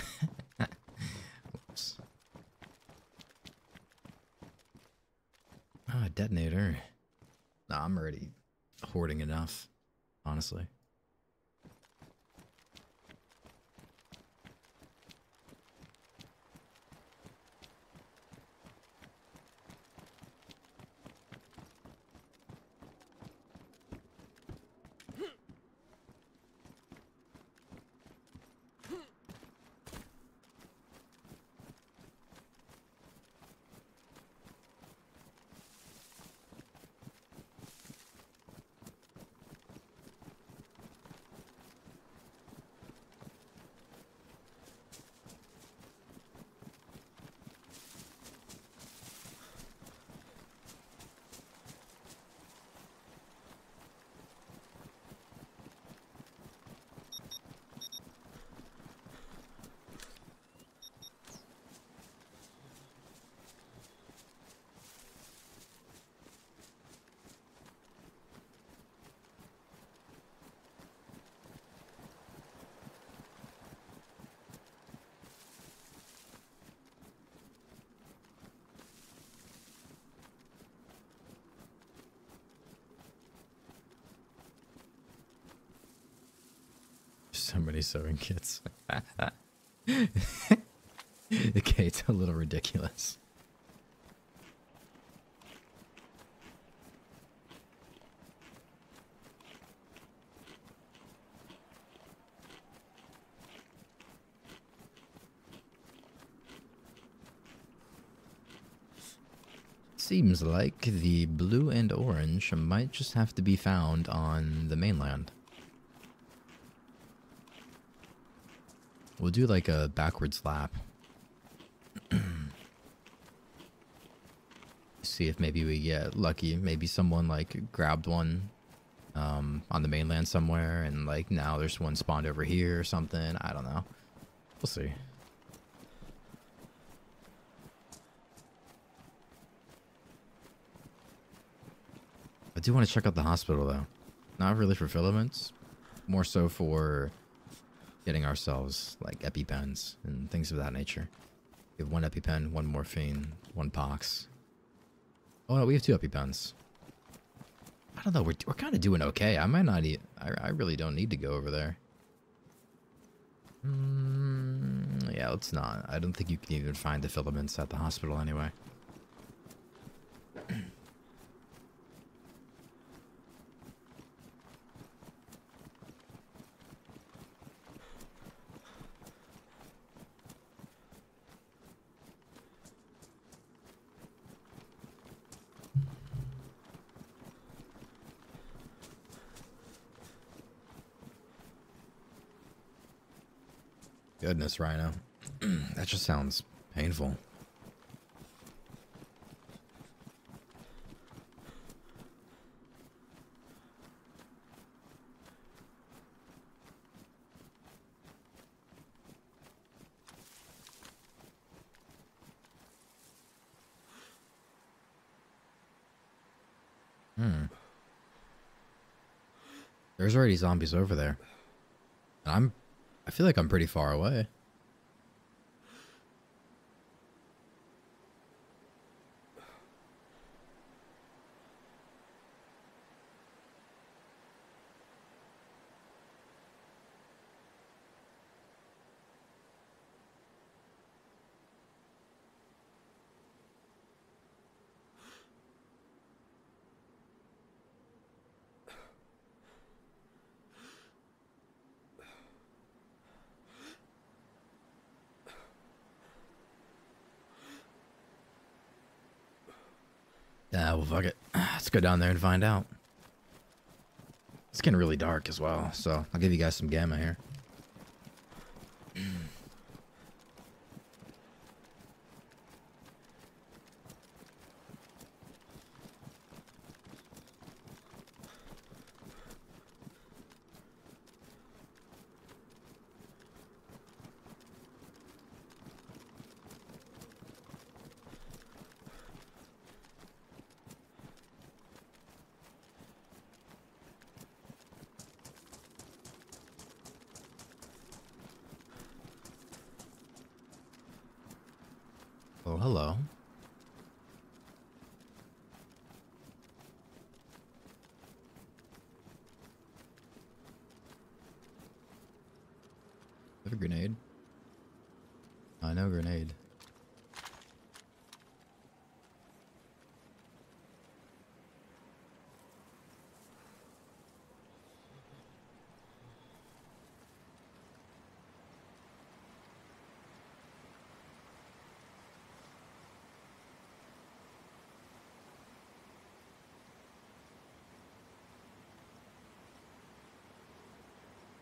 A: [LAUGHS] Whoops. Ah, detonator. Nah, I'm already hoarding enough, honestly. so many sewing kits. [LAUGHS] okay, it's a little ridiculous. Seems like the blue and orange might just have to be found on the mainland. We'll do like a backwards lap. [CLEARS THROAT] See if maybe we get lucky. Maybe someone like grabbed one um, on the mainland somewhere and like now there's one spawned over here or something. I don't know. We'll see. I do want to check out the hospital though. Not really for filaments, more so for getting ourselves like EpiPens and things of that nature. We have one EpiPen, one morphine, one pox. Oh no, we have two EpiPens. I don't know. We're we're kind of doing okay. I might not. eat, I, I really don't need to go over there. Mm, yeah, let's not. I don't think you can even find the filaments at the hospital anyway. Goodness, Rhino. [CLEARS THROAT] that just sounds painful. Hmm. There's already zombies over there. And I'm I feel like I'm pretty far away. Yeah, well, fuck it. Let's go down there and find out. It's getting really dark as well, so I'll give you guys some gamma here. Oh, hello. I have a grenade. I know grenade.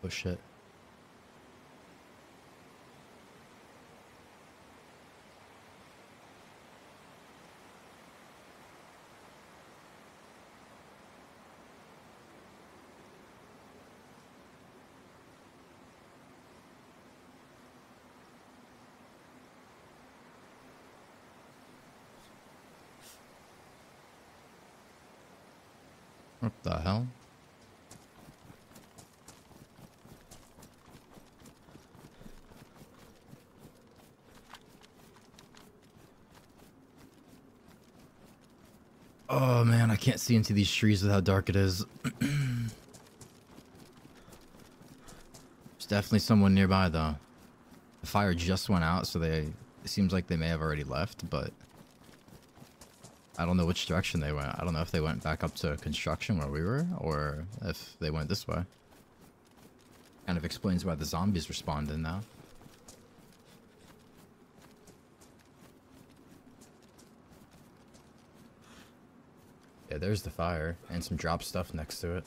A: Oh shit. What the hell? Oh man, I can't see into these trees with how dark it is. [CLEARS THROAT] There's definitely someone nearby though. The fire just went out, so they it seems like they may have already left, but I don't know which direction they went. I don't know if they went back up to construction where we were, or if they went this way. Kind of explains why the zombies responded now. There's the fire, and some drop stuff next to it.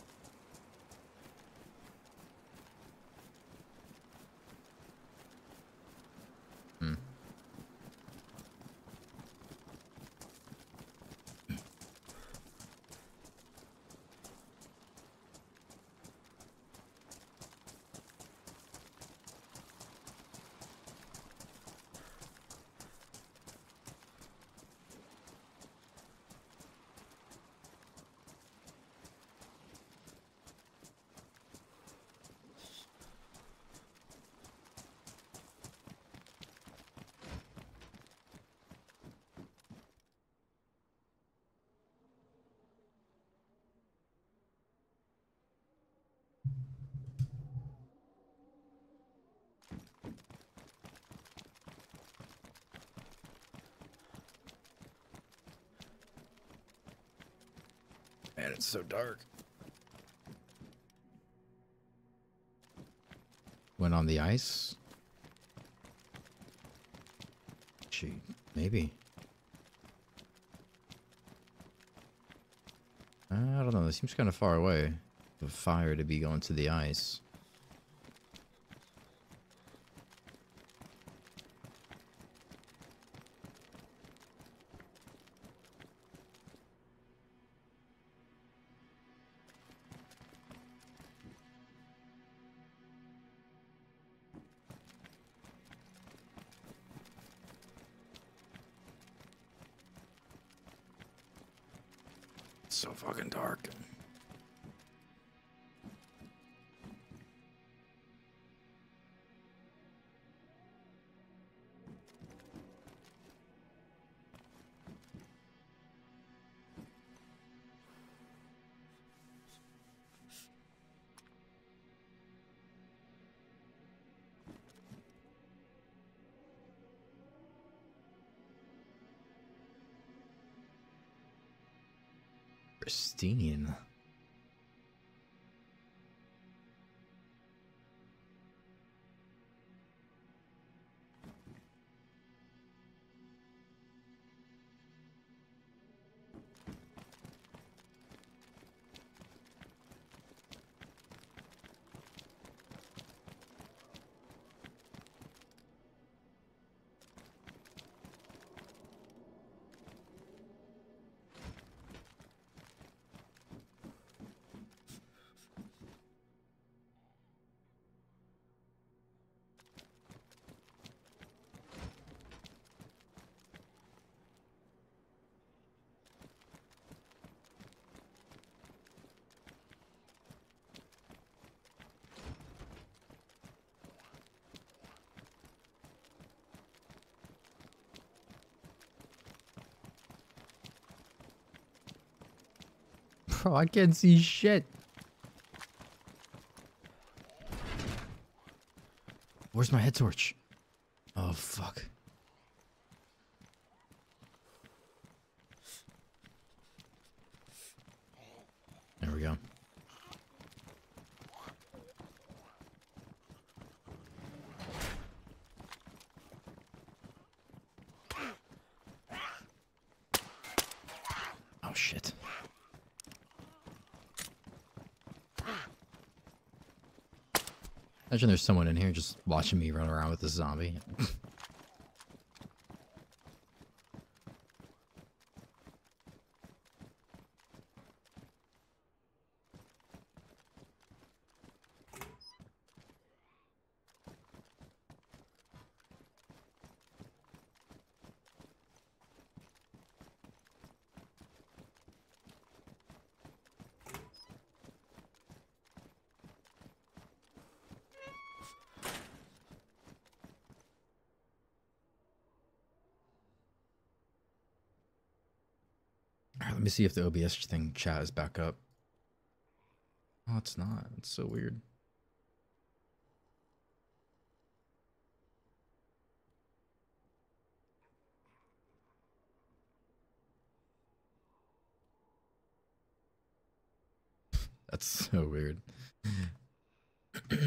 A: Dark. Went on the ice? Gee, maybe. I don't know, it seems kind of far away. The fire to be going to the ice. I can't see shit. Where's my head torch? Oh, fuck. There we go. Oh, shit. Imagine there's someone in here just watching me run around with this zombie. Me see if the OBS thing chat is back up. Oh, it's not. It's so weird. That's so weird. All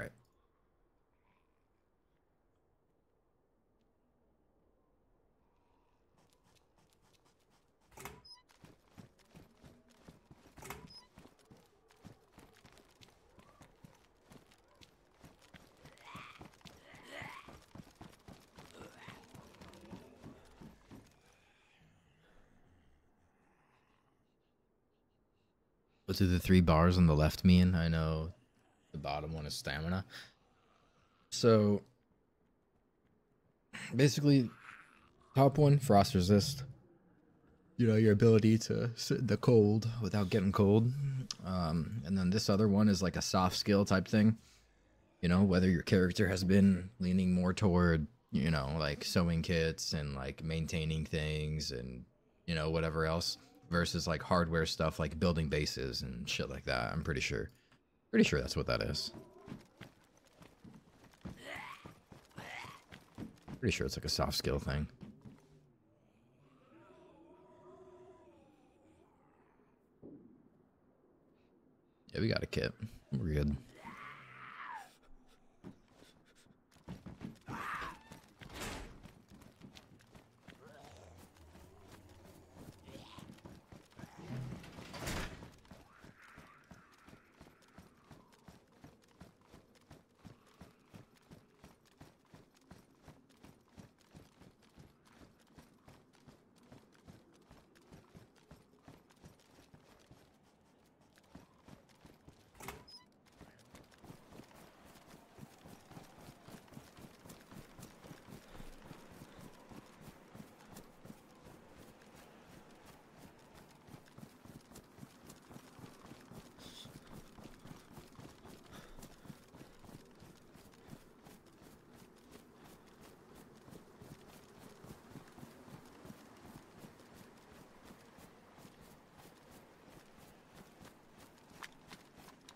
A: right. Do the three bars on the left mean? I know the bottom one is stamina. So basically, top one, frost resist. You know, your ability to sit in the cold without getting cold. Um, and then this other one is like a soft skill type thing. You know, whether your character has been leaning more toward, you know, like sewing kits and like maintaining things and, you know, whatever else versus like hardware stuff like building bases and shit like that. I'm pretty sure. Pretty sure that's what that is. Pretty sure it's like a soft skill thing. Yeah, we got a kit. We're good.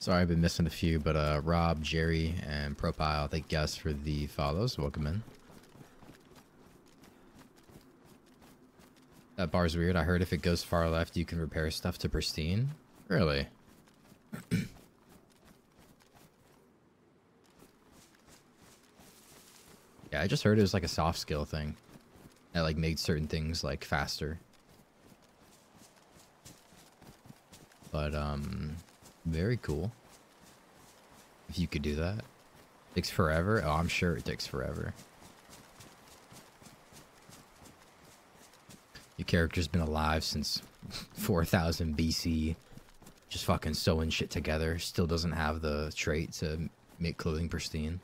A: Sorry, I've been missing a few, but uh, Rob, Jerry, and Propile, thank you guys for the follows. Welcome in. That bar's weird. I heard if it goes far left, you can repair stuff to pristine. Really? [CLEARS THROAT] yeah, I just heard it was like a soft skill thing. That like made certain things like faster. But um very cool. If you could do that. Takes forever? Oh, I'm sure it takes forever. Your character's been alive since [LAUGHS] 4000 BC. Just fucking sewing shit together. Still doesn't have the trait to make clothing pristine.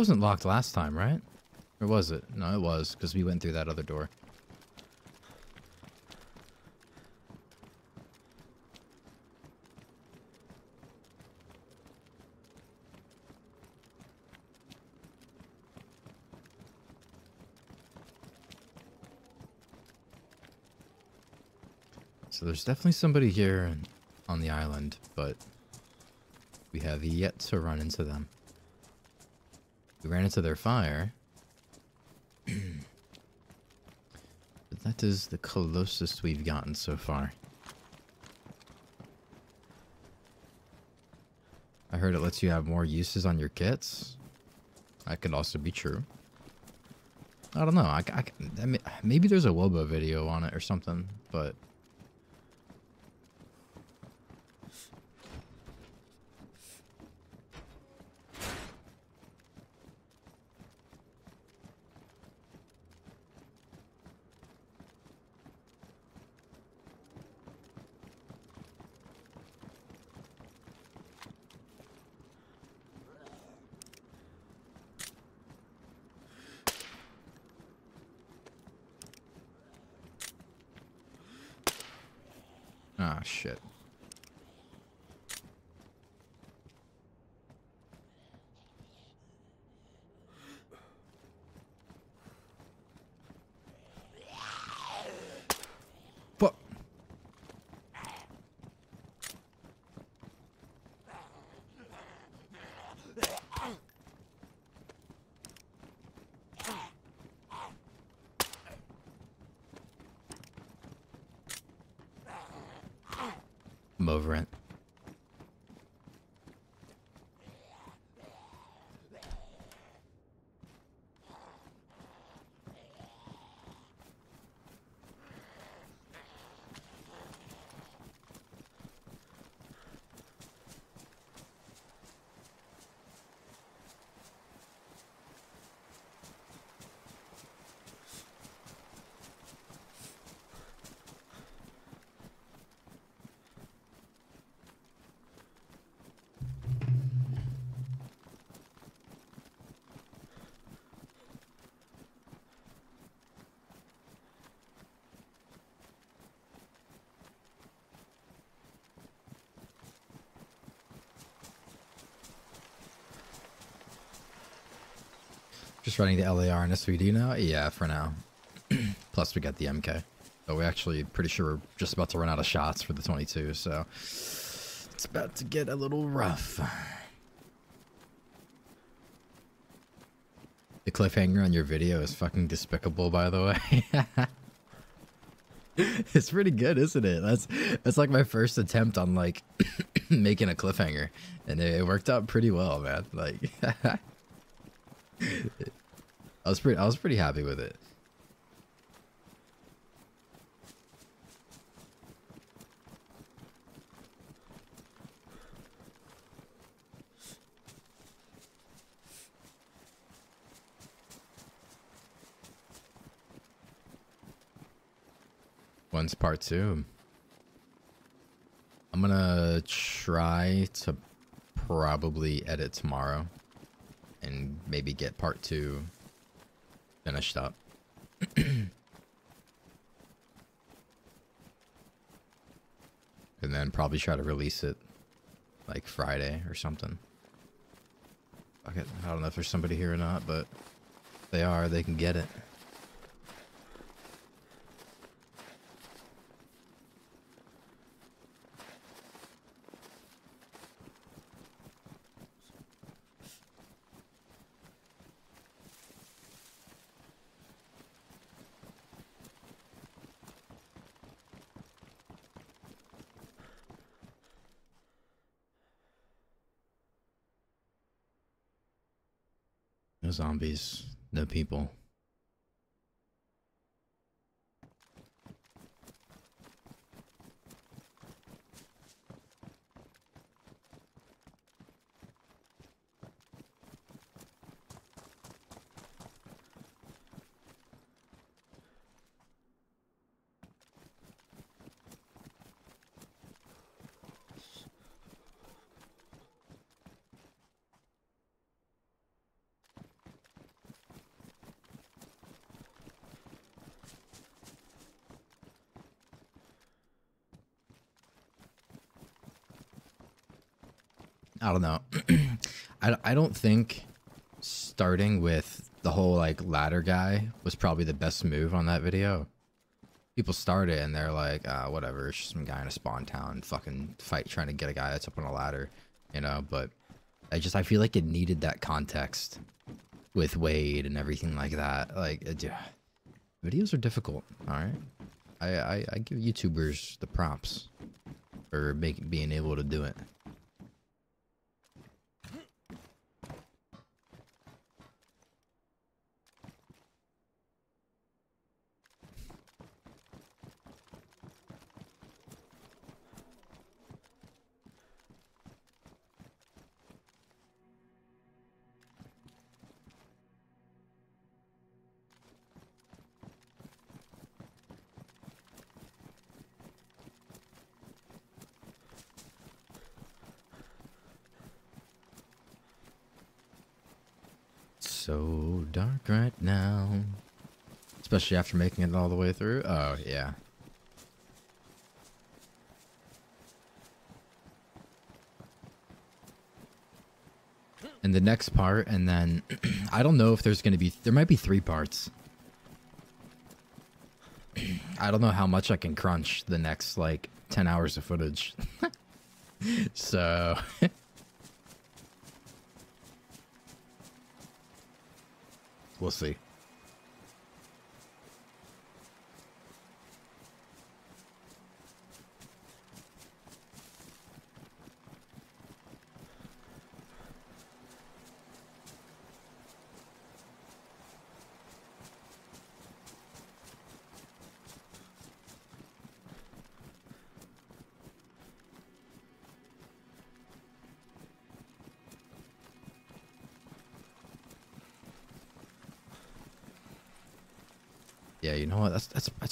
A: Wasn't locked last time, right? Or was it? No, it was, because we went through that other door. So there's definitely somebody here on the island, but we have yet to run into them. We ran into their fire. [CLEARS THROAT] but that is the closest we've gotten so far. I heard it lets you have more uses on your kits. That could also be true. I don't know. I, I, I maybe there's a Wobo video on it or something, but running the LAR and SVD now? Yeah, for now. [CLEARS THROAT] Plus we got the MK. But we're actually pretty sure we're just about to run out of shots for the 22, so it's about to get a little rough. The cliffhanger on your video is fucking despicable, by the way. [LAUGHS] it's pretty good, isn't it? That's that's like my first attempt on like [CLEARS THROAT] making a cliffhanger, and it, it worked out pretty well, man. Like, [LAUGHS] I was pretty I was pretty happy with it. One's part two. I'm gonna try to probably edit tomorrow and maybe get part two finished up. and then probably try to release it like Friday or something. I don't know if there's somebody here or not, but they are, they can get it. Zombies, no people. I don't know. I, I don't think starting with the whole like ladder guy was probably the best move on that video. People start it and they're like, ah, whatever, it's just some guy in a spawn town fucking fight trying to get a guy that's up on a ladder, you know, but I just I feel like it needed that context with Wade and everything like that. Like yeah. videos are difficult, alright? I, I, I give YouTubers the props for making being able to do it. especially after making it all the way through. Oh, yeah. And the next part, and then [CLEARS THROAT] I don't know if there's going to be, there might be three parts. [CLEARS THROAT] I don't know how much I can crunch the next, like, 10 hours of footage. [LAUGHS] so... [LAUGHS] we'll see.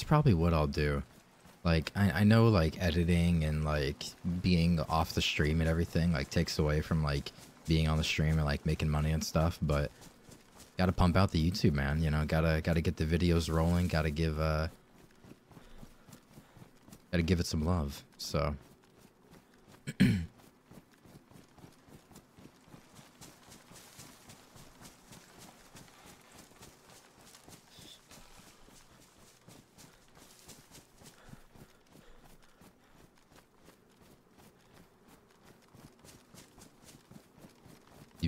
A: Probably what I'll do. Like I, I know like editing and like being off the stream and everything like takes away from like being on the stream and like making money and stuff, but gotta pump out the YouTube man, you know, gotta gotta get the videos rolling, gotta give uh gotta give it some love. So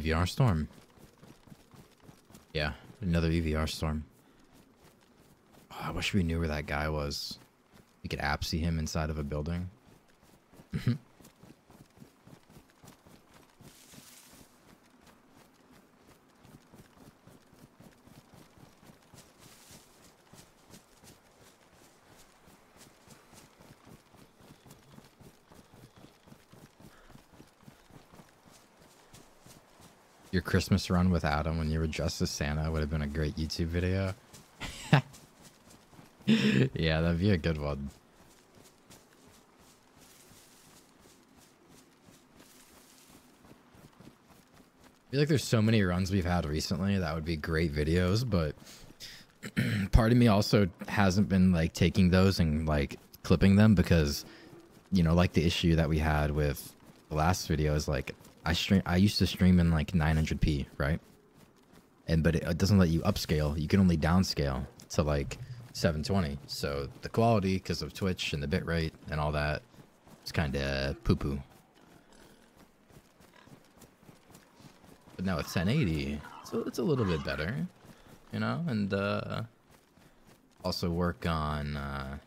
A: EVR storm. Yeah, another EVR storm. Oh, I wish we knew where that guy was. We could see him inside of a building. [LAUGHS] Christmas run with Adam when you were dressed as Santa would have been a great YouTube video. [LAUGHS] yeah, that'd be a good one. I feel like there's so many runs we've had recently that would be great videos, but [CLEARS THROAT] part of me also hasn't been like taking those and like clipping them because you know, like the issue that we had with the last video is like I stream I used to stream in like 900p, right? And but it, it doesn't let you upscale. You can only downscale to like 720. So the quality because of Twitch and the bitrate and all that is kind of poo poo. But now with 1080, so it's a little bit better, you know, and uh also work on uh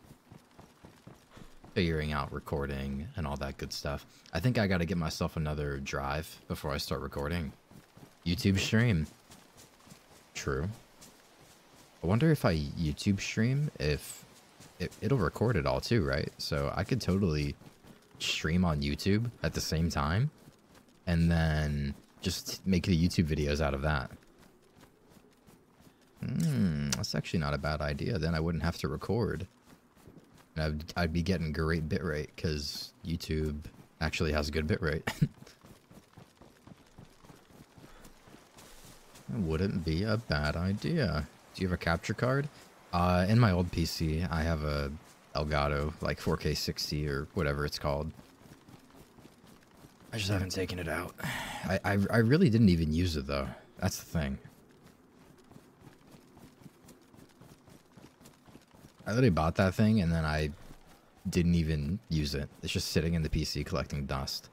A: figuring out recording and all that good stuff. I think I got to get myself another drive before I start recording. YouTube stream. True. I wonder if I YouTube stream if it, it'll record it all too, right? So I could totally stream on YouTube at the same time and then just make the YouTube videos out of that. Hmm, that's actually not a bad idea. Then I wouldn't have to record. And I'd, I'd be getting great bitrate because YouTube actually has a good bitrate. [LAUGHS] Wouldn't be a bad idea. Do you have a capture card? Uh, in my old PC, I have a Elgato, like 4K 60 or whatever it's called. I just haven't taken it out. I, I, I really didn't even use it though. That's the thing. I literally bought that thing and then I didn't even use it. It's just sitting in the PC collecting dust.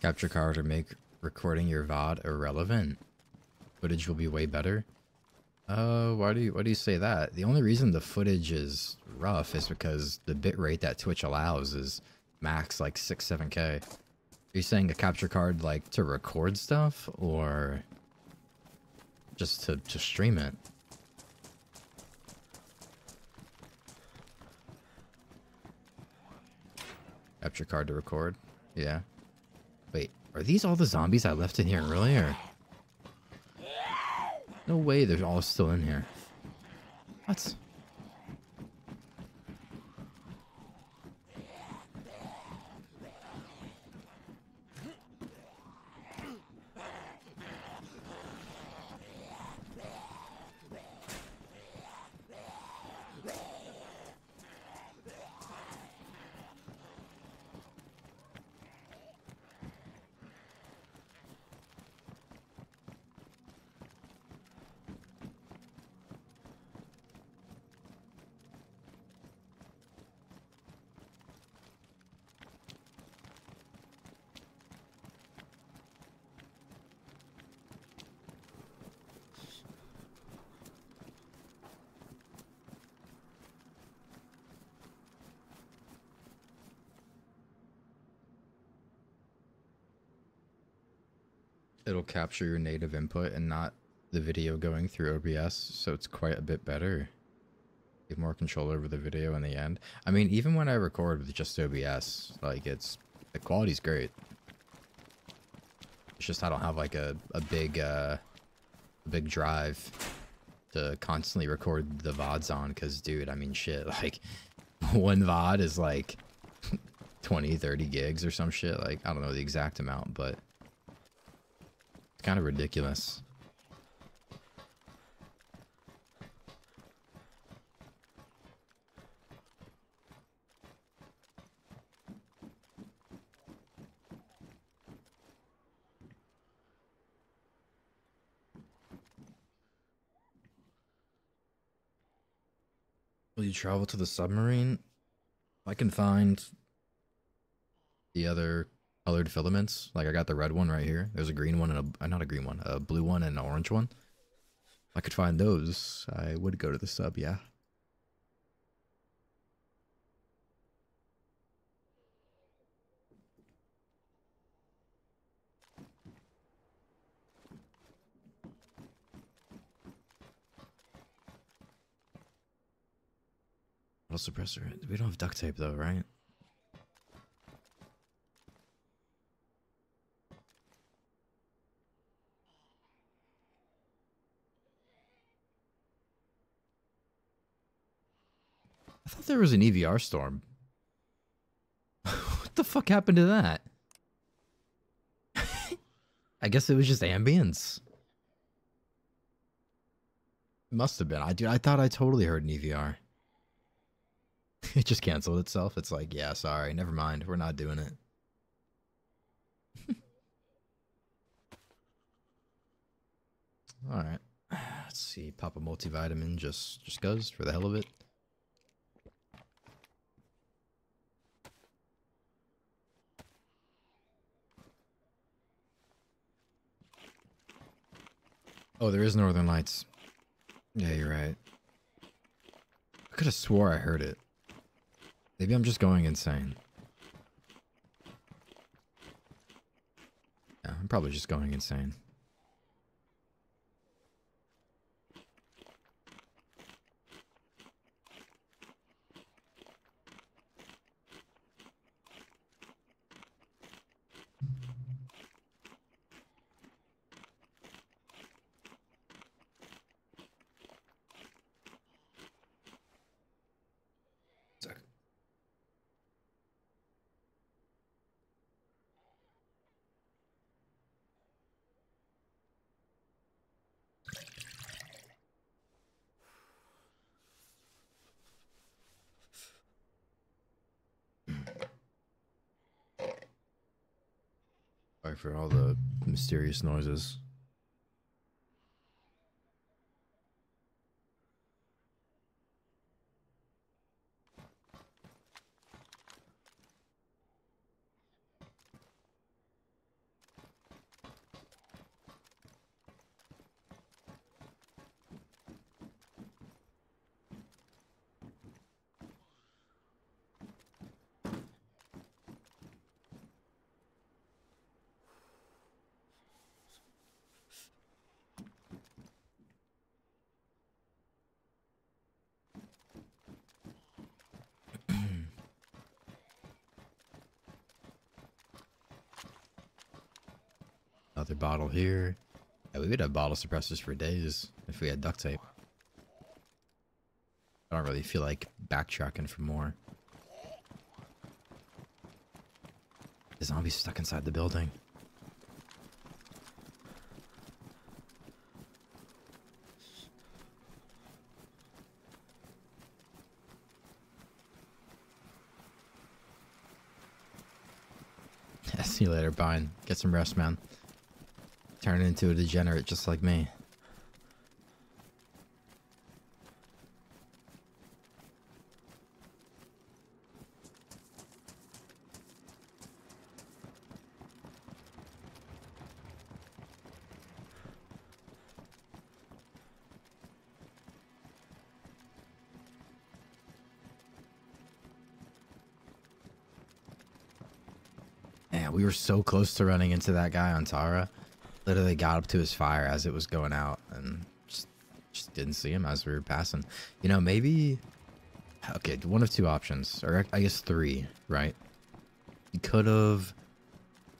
A: Capture card or make recording your VOD irrelevant. Footage will be way better. Uh, why do you why do you say that? The only reason the footage is rough is because the bitrate that Twitch allows is max like six seven k. Are you saying a capture card like to record stuff or just to to stream it? Capture card to record. Yeah. Wait, are these all the zombies I left in here earlier? No way they're all still in here. What? It'll capture your native input and not the video going through OBS, so it's quite a bit better. You have more control over the video in the end. I mean, even when I record with just OBS, like it's the quality's great. It's just I don't have like a, a big uh a big drive to constantly record the VODs on because dude, I mean shit, [LAUGHS] like one VOD is like [LAUGHS] 20, 30 gigs or some shit. Like I don't know the exact amount, but it's kind of ridiculous. Will you travel to the submarine? I can find the other colored filaments. Like I got the red one right here. There's a green one and a uh, not a green one, a blue one and an orange one. If I could find those, I would go to the sub, yeah. Suppressor. We don't have duct tape though, right? I thought there was an EVR storm. [LAUGHS] what the fuck happened to that? [LAUGHS] I guess it was just ambience. Must have been. I do. I thought I totally heard an EVR. [LAUGHS] it just canceled itself. It's like, yeah, sorry, never mind. We're not doing it. All right. [SIGHS] Let's see. Pop a multivitamin just just goes for the hell of it. Oh, there is Northern Lights. Yeah, you're right. I could have swore I heard it. Maybe I'm just going insane. Yeah, I'm probably just going insane. For all the mysterious noises. Another here. Yeah, we would have bottle suppressors for days. if we had duct tape. I don't really feel like backtracking for more. The zombie's stuck inside the building. [LAUGHS] See you later, Pine. Get some rest, man. Turn into a degenerate just like me. Man, we were so close to running into that guy on Tara. Literally got up to his fire as it was going out and just, just didn't see him as we were passing. You know, maybe... Okay, one of two options. Or I guess three, right? He could have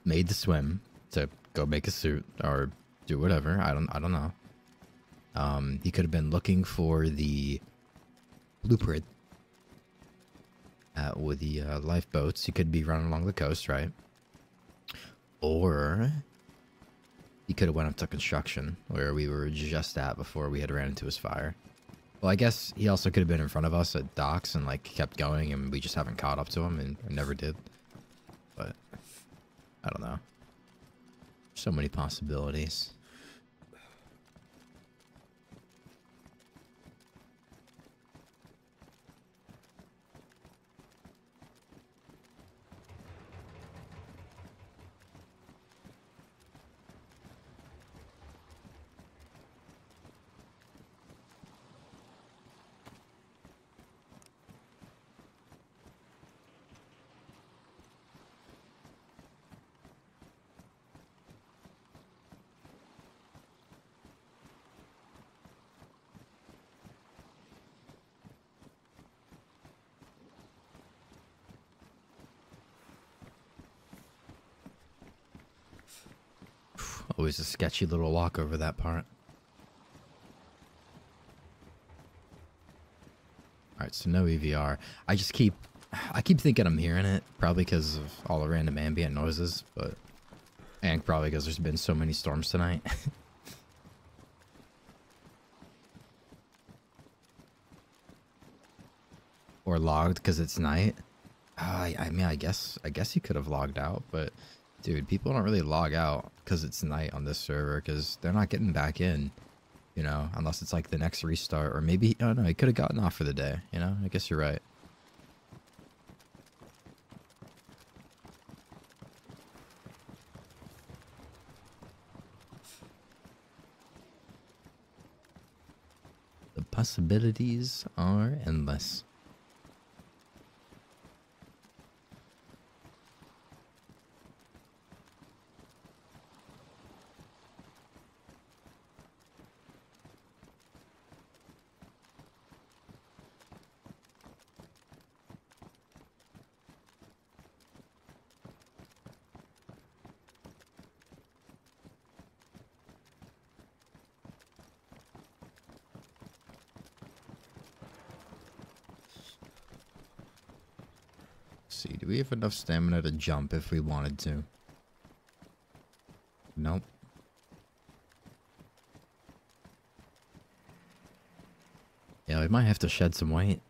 A: made the swim to go make a suit or do whatever. I don't I don't know. Um, he could have been looking for the blueprint uh, with the uh, lifeboats. He could be running along the coast, right? Or he could have went up to construction where we were just at before we had ran into his fire. Well, I guess he also could have been in front of us at docks and like kept going, and we just haven't caught up to him and never did. But I don't know. So many possibilities. Always a sketchy little walk over that part. Alright, so no EVR. I just keep... I keep thinking I'm hearing it, probably because of all the random ambient noises, but... And probably because there's been so many storms tonight. [LAUGHS] or logged because it's night. Uh, I, I mean, I guess I guess you could have logged out, but dude, people don't really log out because it's night on this server because they're not getting back in, you know, unless it's like the next restart or maybe oh no, he could have gotten off for the day, you know. I guess you're right. The possibilities are endless. see, do we have enough stamina to jump if we wanted to? Nope. Yeah, we might have to shed some weight.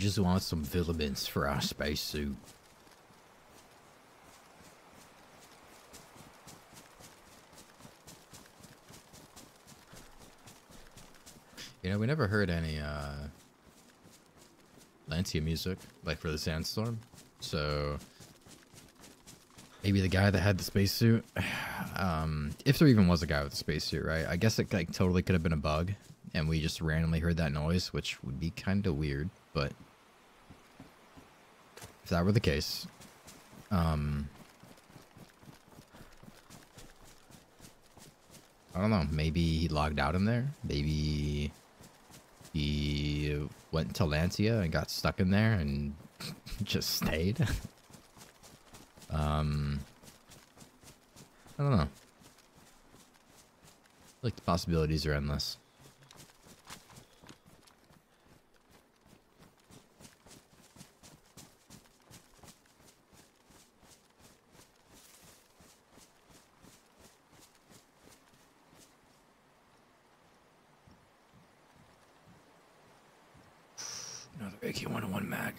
A: Just want some filaments for our spacesuit. You know, we never heard any uh Lantia music, like for the sandstorm. So maybe the guy that had the spacesuit, [SIGHS] um, if there even was a guy with a spacesuit, right? I guess it like totally could have been a bug, and we just randomly heard that noise, which would be kind of weird. But that were the case, um, I don't know. Maybe he logged out in there. Maybe he went to Lantia and got stuck in there and [LAUGHS] just stayed. [LAUGHS] um, I don't know. Like the possibilities are endless. Another AK-101 mag.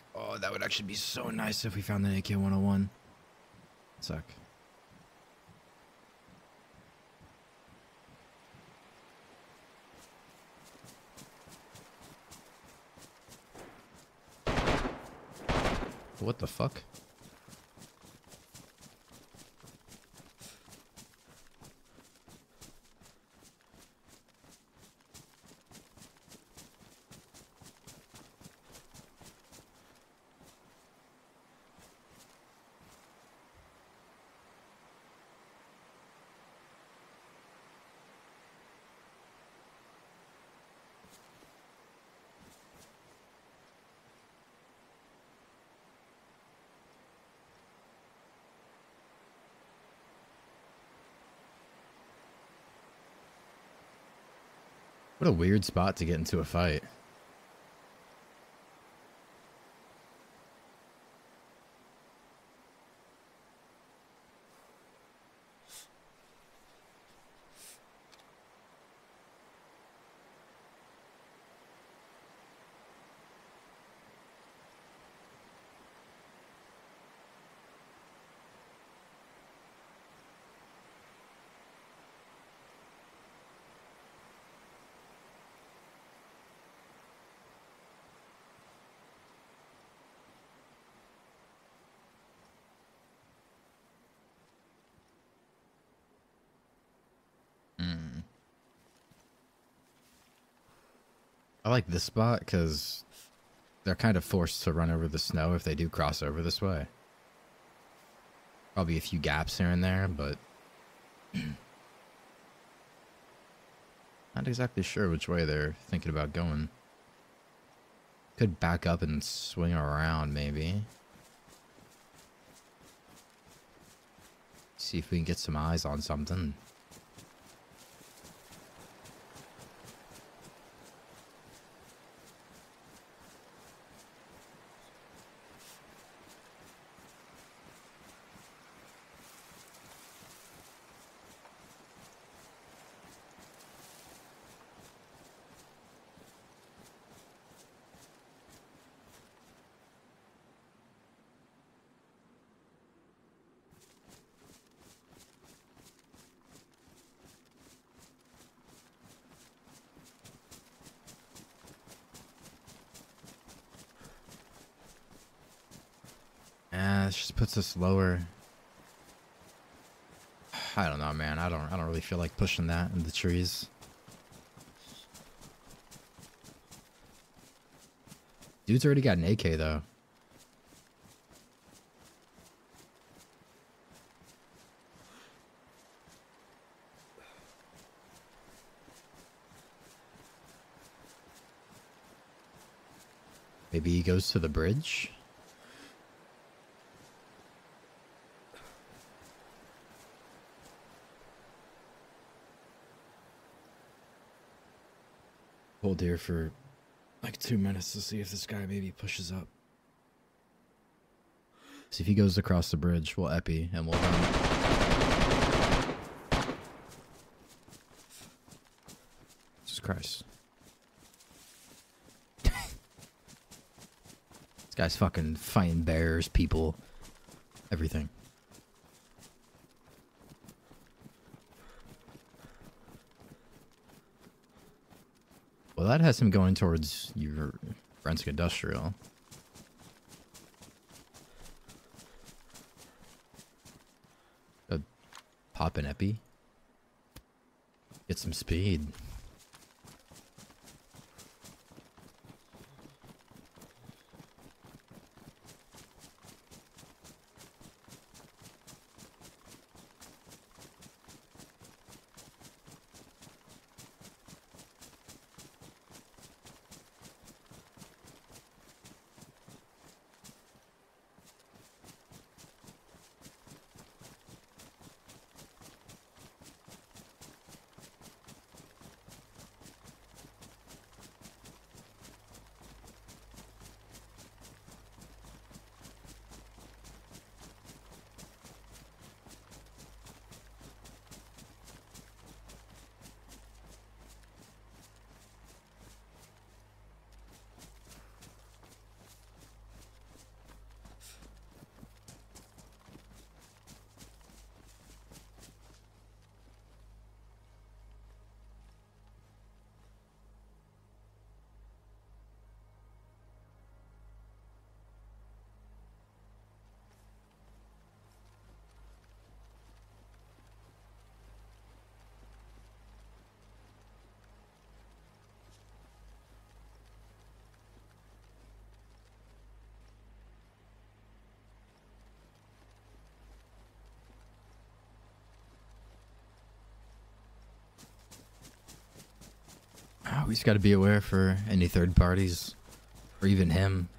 A: Would be so nice if we found an AK-101. Suck. What the fuck? What a weird spot to get into a fight. Like this spot because they're kind of forced to run over the snow if they do cross over this way. Probably a few gaps here and there, but [CLEARS THROAT] not exactly sure which way they're thinking about going. Could back up and swing around, maybe. See if we can get some eyes on something. Yeah, this just puts us lower. I don't know, man. I don't. I don't really feel like pushing that in the trees. Dude's already got an AK though. Maybe he goes to the bridge. Hold here for like two minutes to see if this guy maybe pushes up. See if he goes across the bridge, we'll epi and we'll run. Jesus Christ. [LAUGHS] This guy's fucking fighting bears, people, everything. Well, that has him going towards your Forensic Industrial. Uh, pop an epi. Get some speed. He's got to be aware for any third parties, or even him.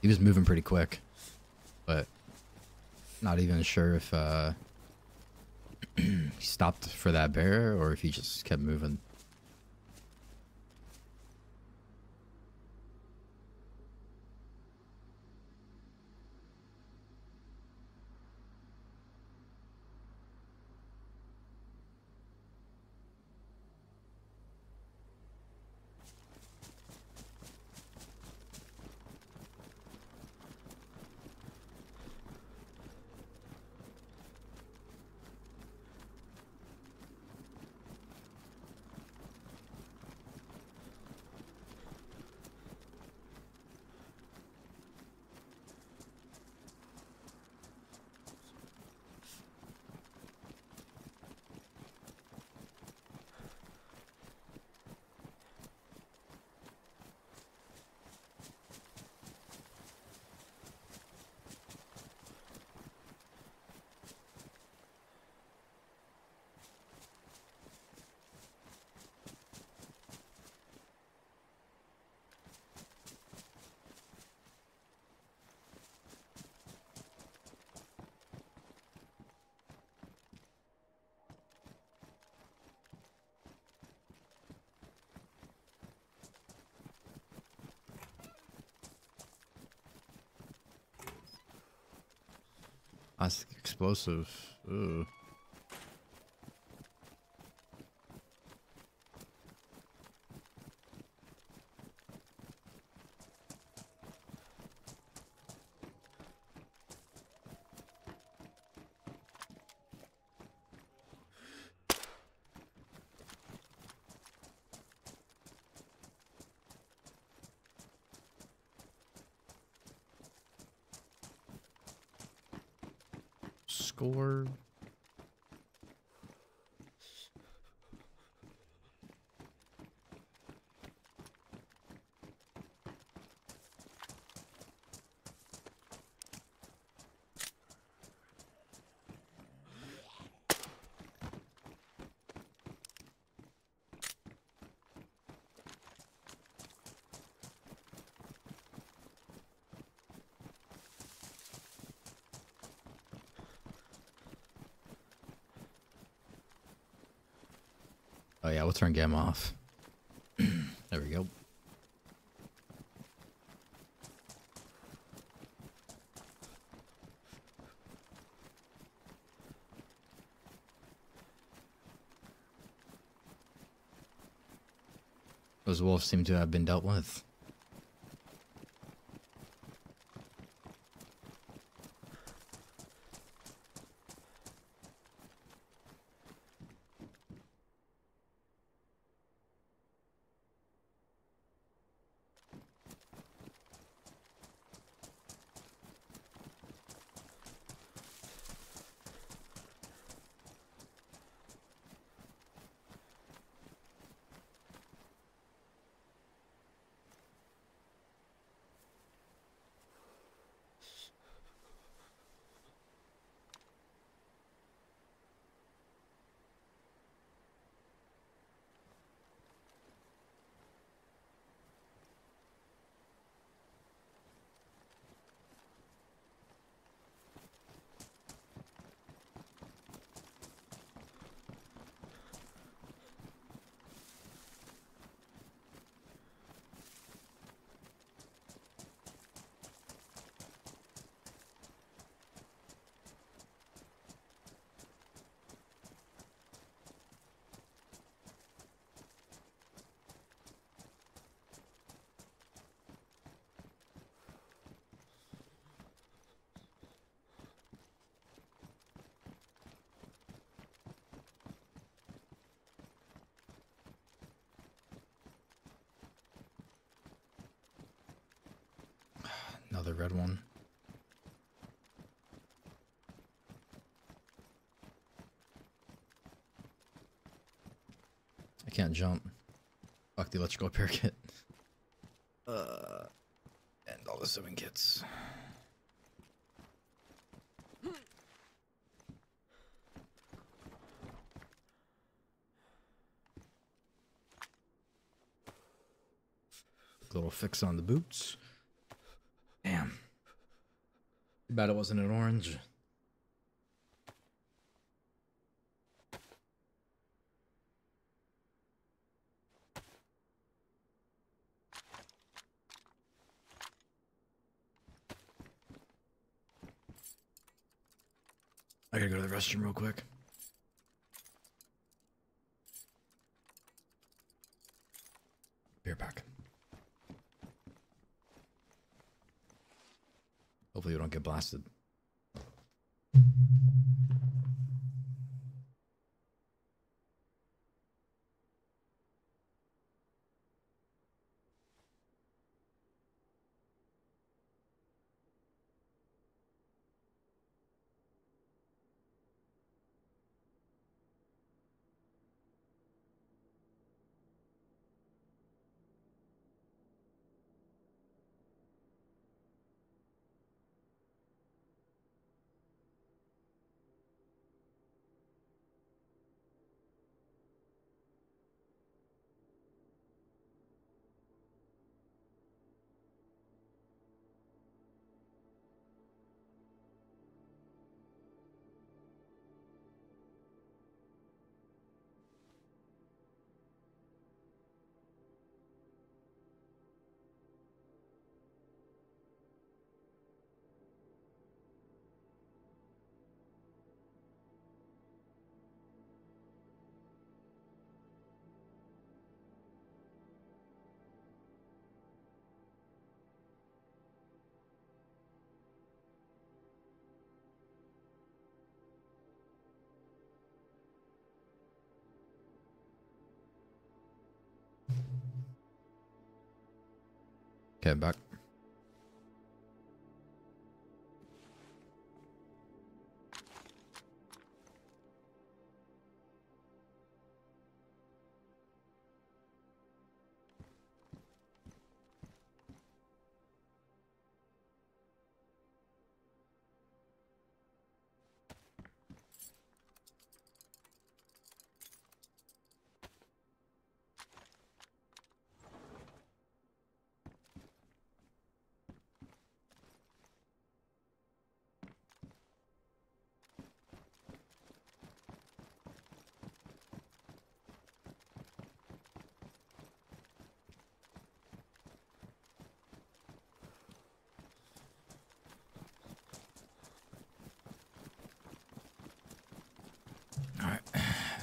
A: He was moving pretty quick, but not even sure if uh, [CLEARS THROAT] he stopped for that bear or if he just kept moving. That's explosive. Ooh. Score. Turn gamma off. [CLEARS THROAT] there we go. Those wolves seem to have been dealt with. Can't jump. Fuck the electrical repair [LAUGHS] kit. Uh, and all the sewing kits. Little fix on the boots. Damn. Bad it wasn't an orange. I gotta go to the restroom real quick. Beer back. Hopefully you don't get blasted. Okay, back.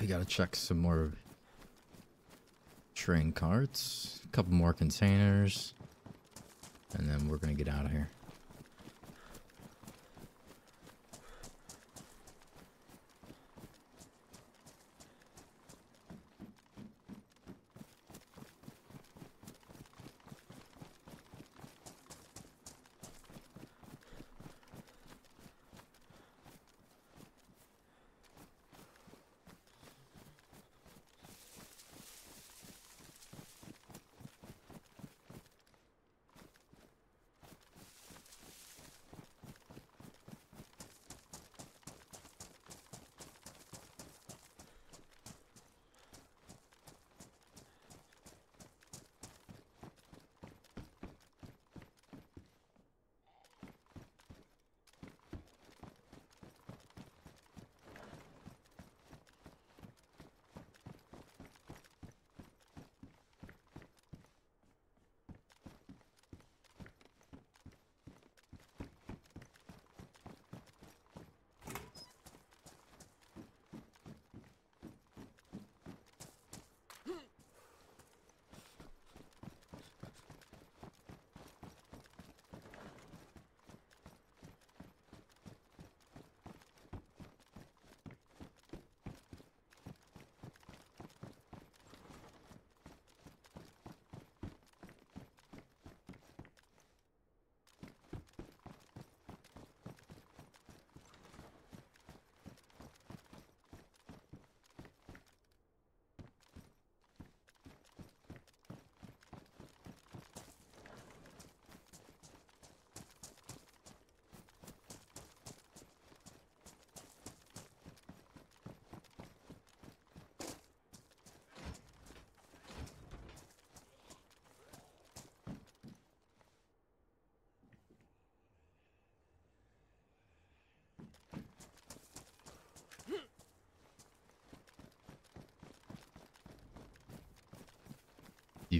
A: We gotta check some more train carts, a couple more containers, and then we're gonna get out of here.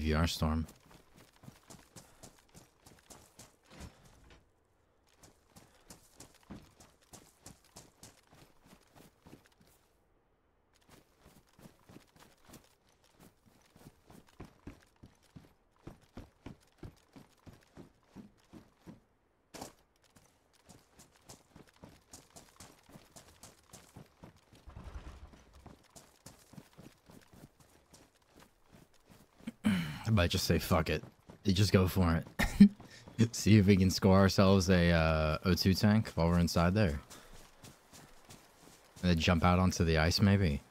A: EVR storm. Might just say fuck it. You Just go for it. [LAUGHS] See if we can score ourselves a uh, O2 tank while we're inside there. And then jump out onto the ice, maybe.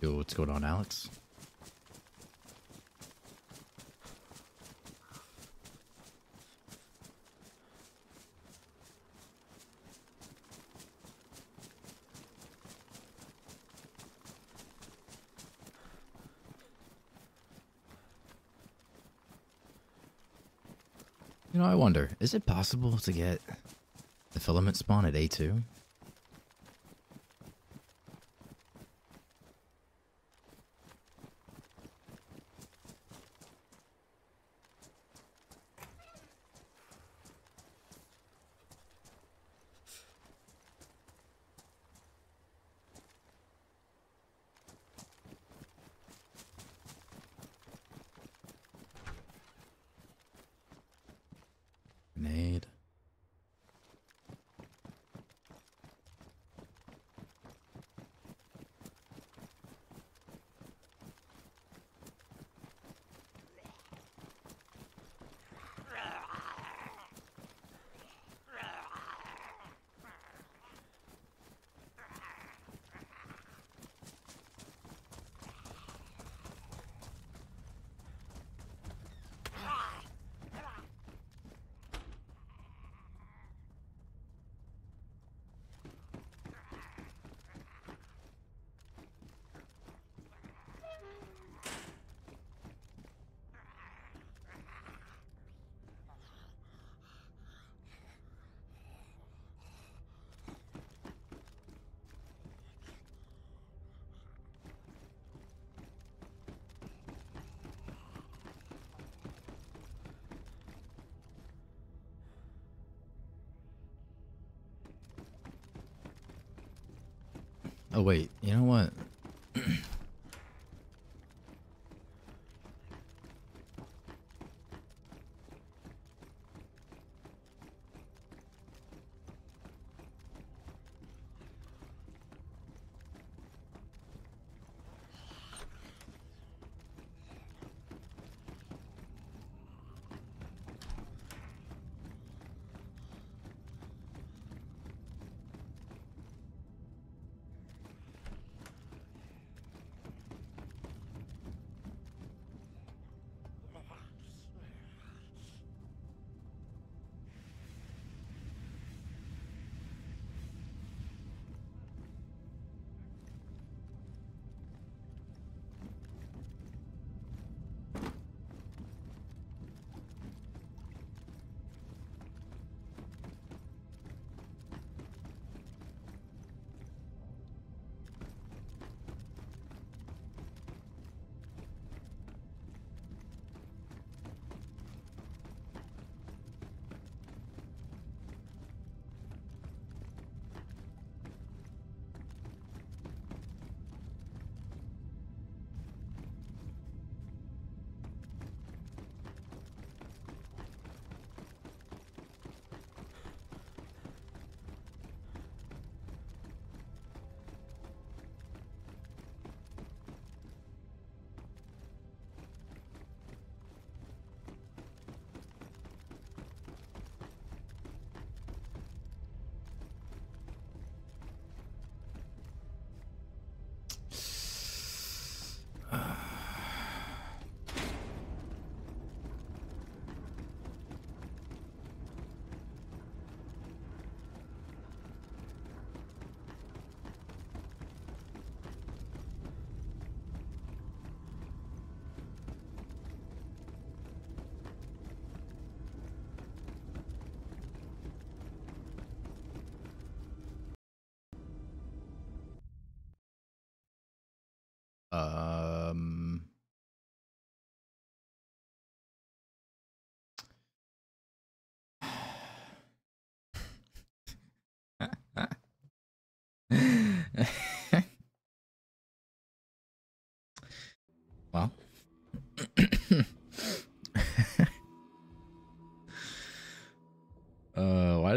A: Yo, what's going on, Alex? You know, I wonder, is it possible to get the filament spawn at A2?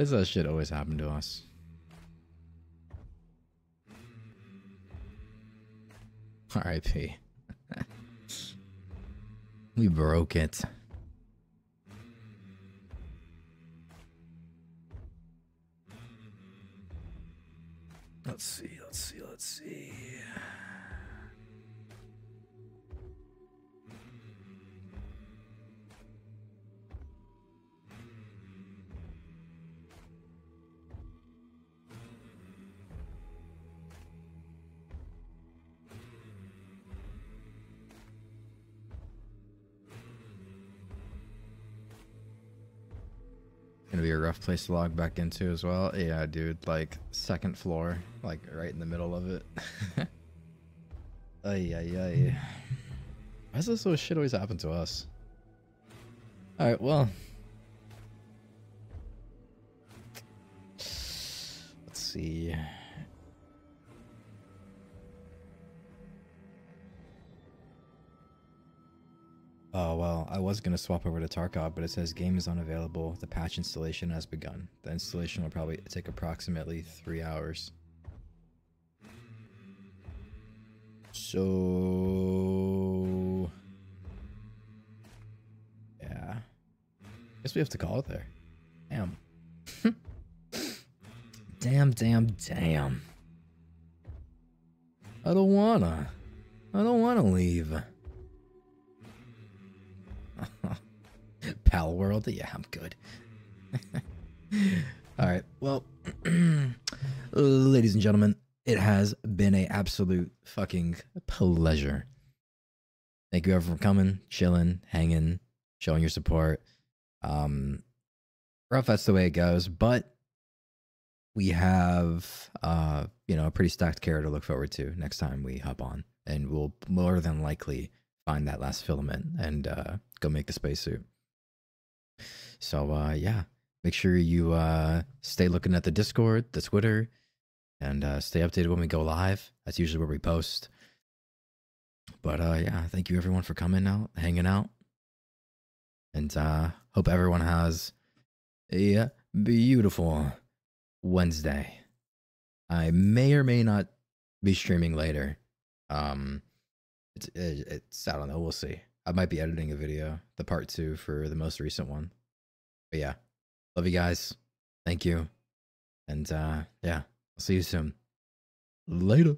A: Does that shit always happen to us? R.I.P. [LAUGHS] we broke it. Place to log back into as well. Yeah, dude, like second floor, like right in the middle of it. [LAUGHS] ay ay ay. Hmm. Why does this sort of shit always happen to us? Alright, well. Was gonna swap over to Tarkov, but it says game is unavailable. The patch installation has begun. The installation will probably take approximately three hours. So yeah, guess we have to call it there. Damn. [LAUGHS] damn, damn, damn. I don't wanna. I don't wanna leave. Palworld? Yeah, I'm good. [LAUGHS] All right. Well, [CLEARS THROAT] ladies and gentlemen, it has been a absolute fucking pleasure. Thank you everyone for coming, chilling, hanging, showing your support. Um, rough, that's the way it goes, but we have, uh, you know, a pretty stacked carrot to look forward to next time we hop on, and we'll more than likely find that last filament and uh, go make the spacesuit. So uh, yeah, make sure you uh, stay looking at the Discord, the Twitter, and uh, stay updated when we go live. That's usually where we post. But uh, yeah, thank you everyone for coming out, hanging out, and uh, hope everyone has a beautiful Wednesday. I may or may not be streaming later. Um, it's it, it's I don't know. We'll see. I might be editing a video, the part two for the most recent one. But yeah, love you guys. Thank you, and uh, yeah, I'll see you soon. Later.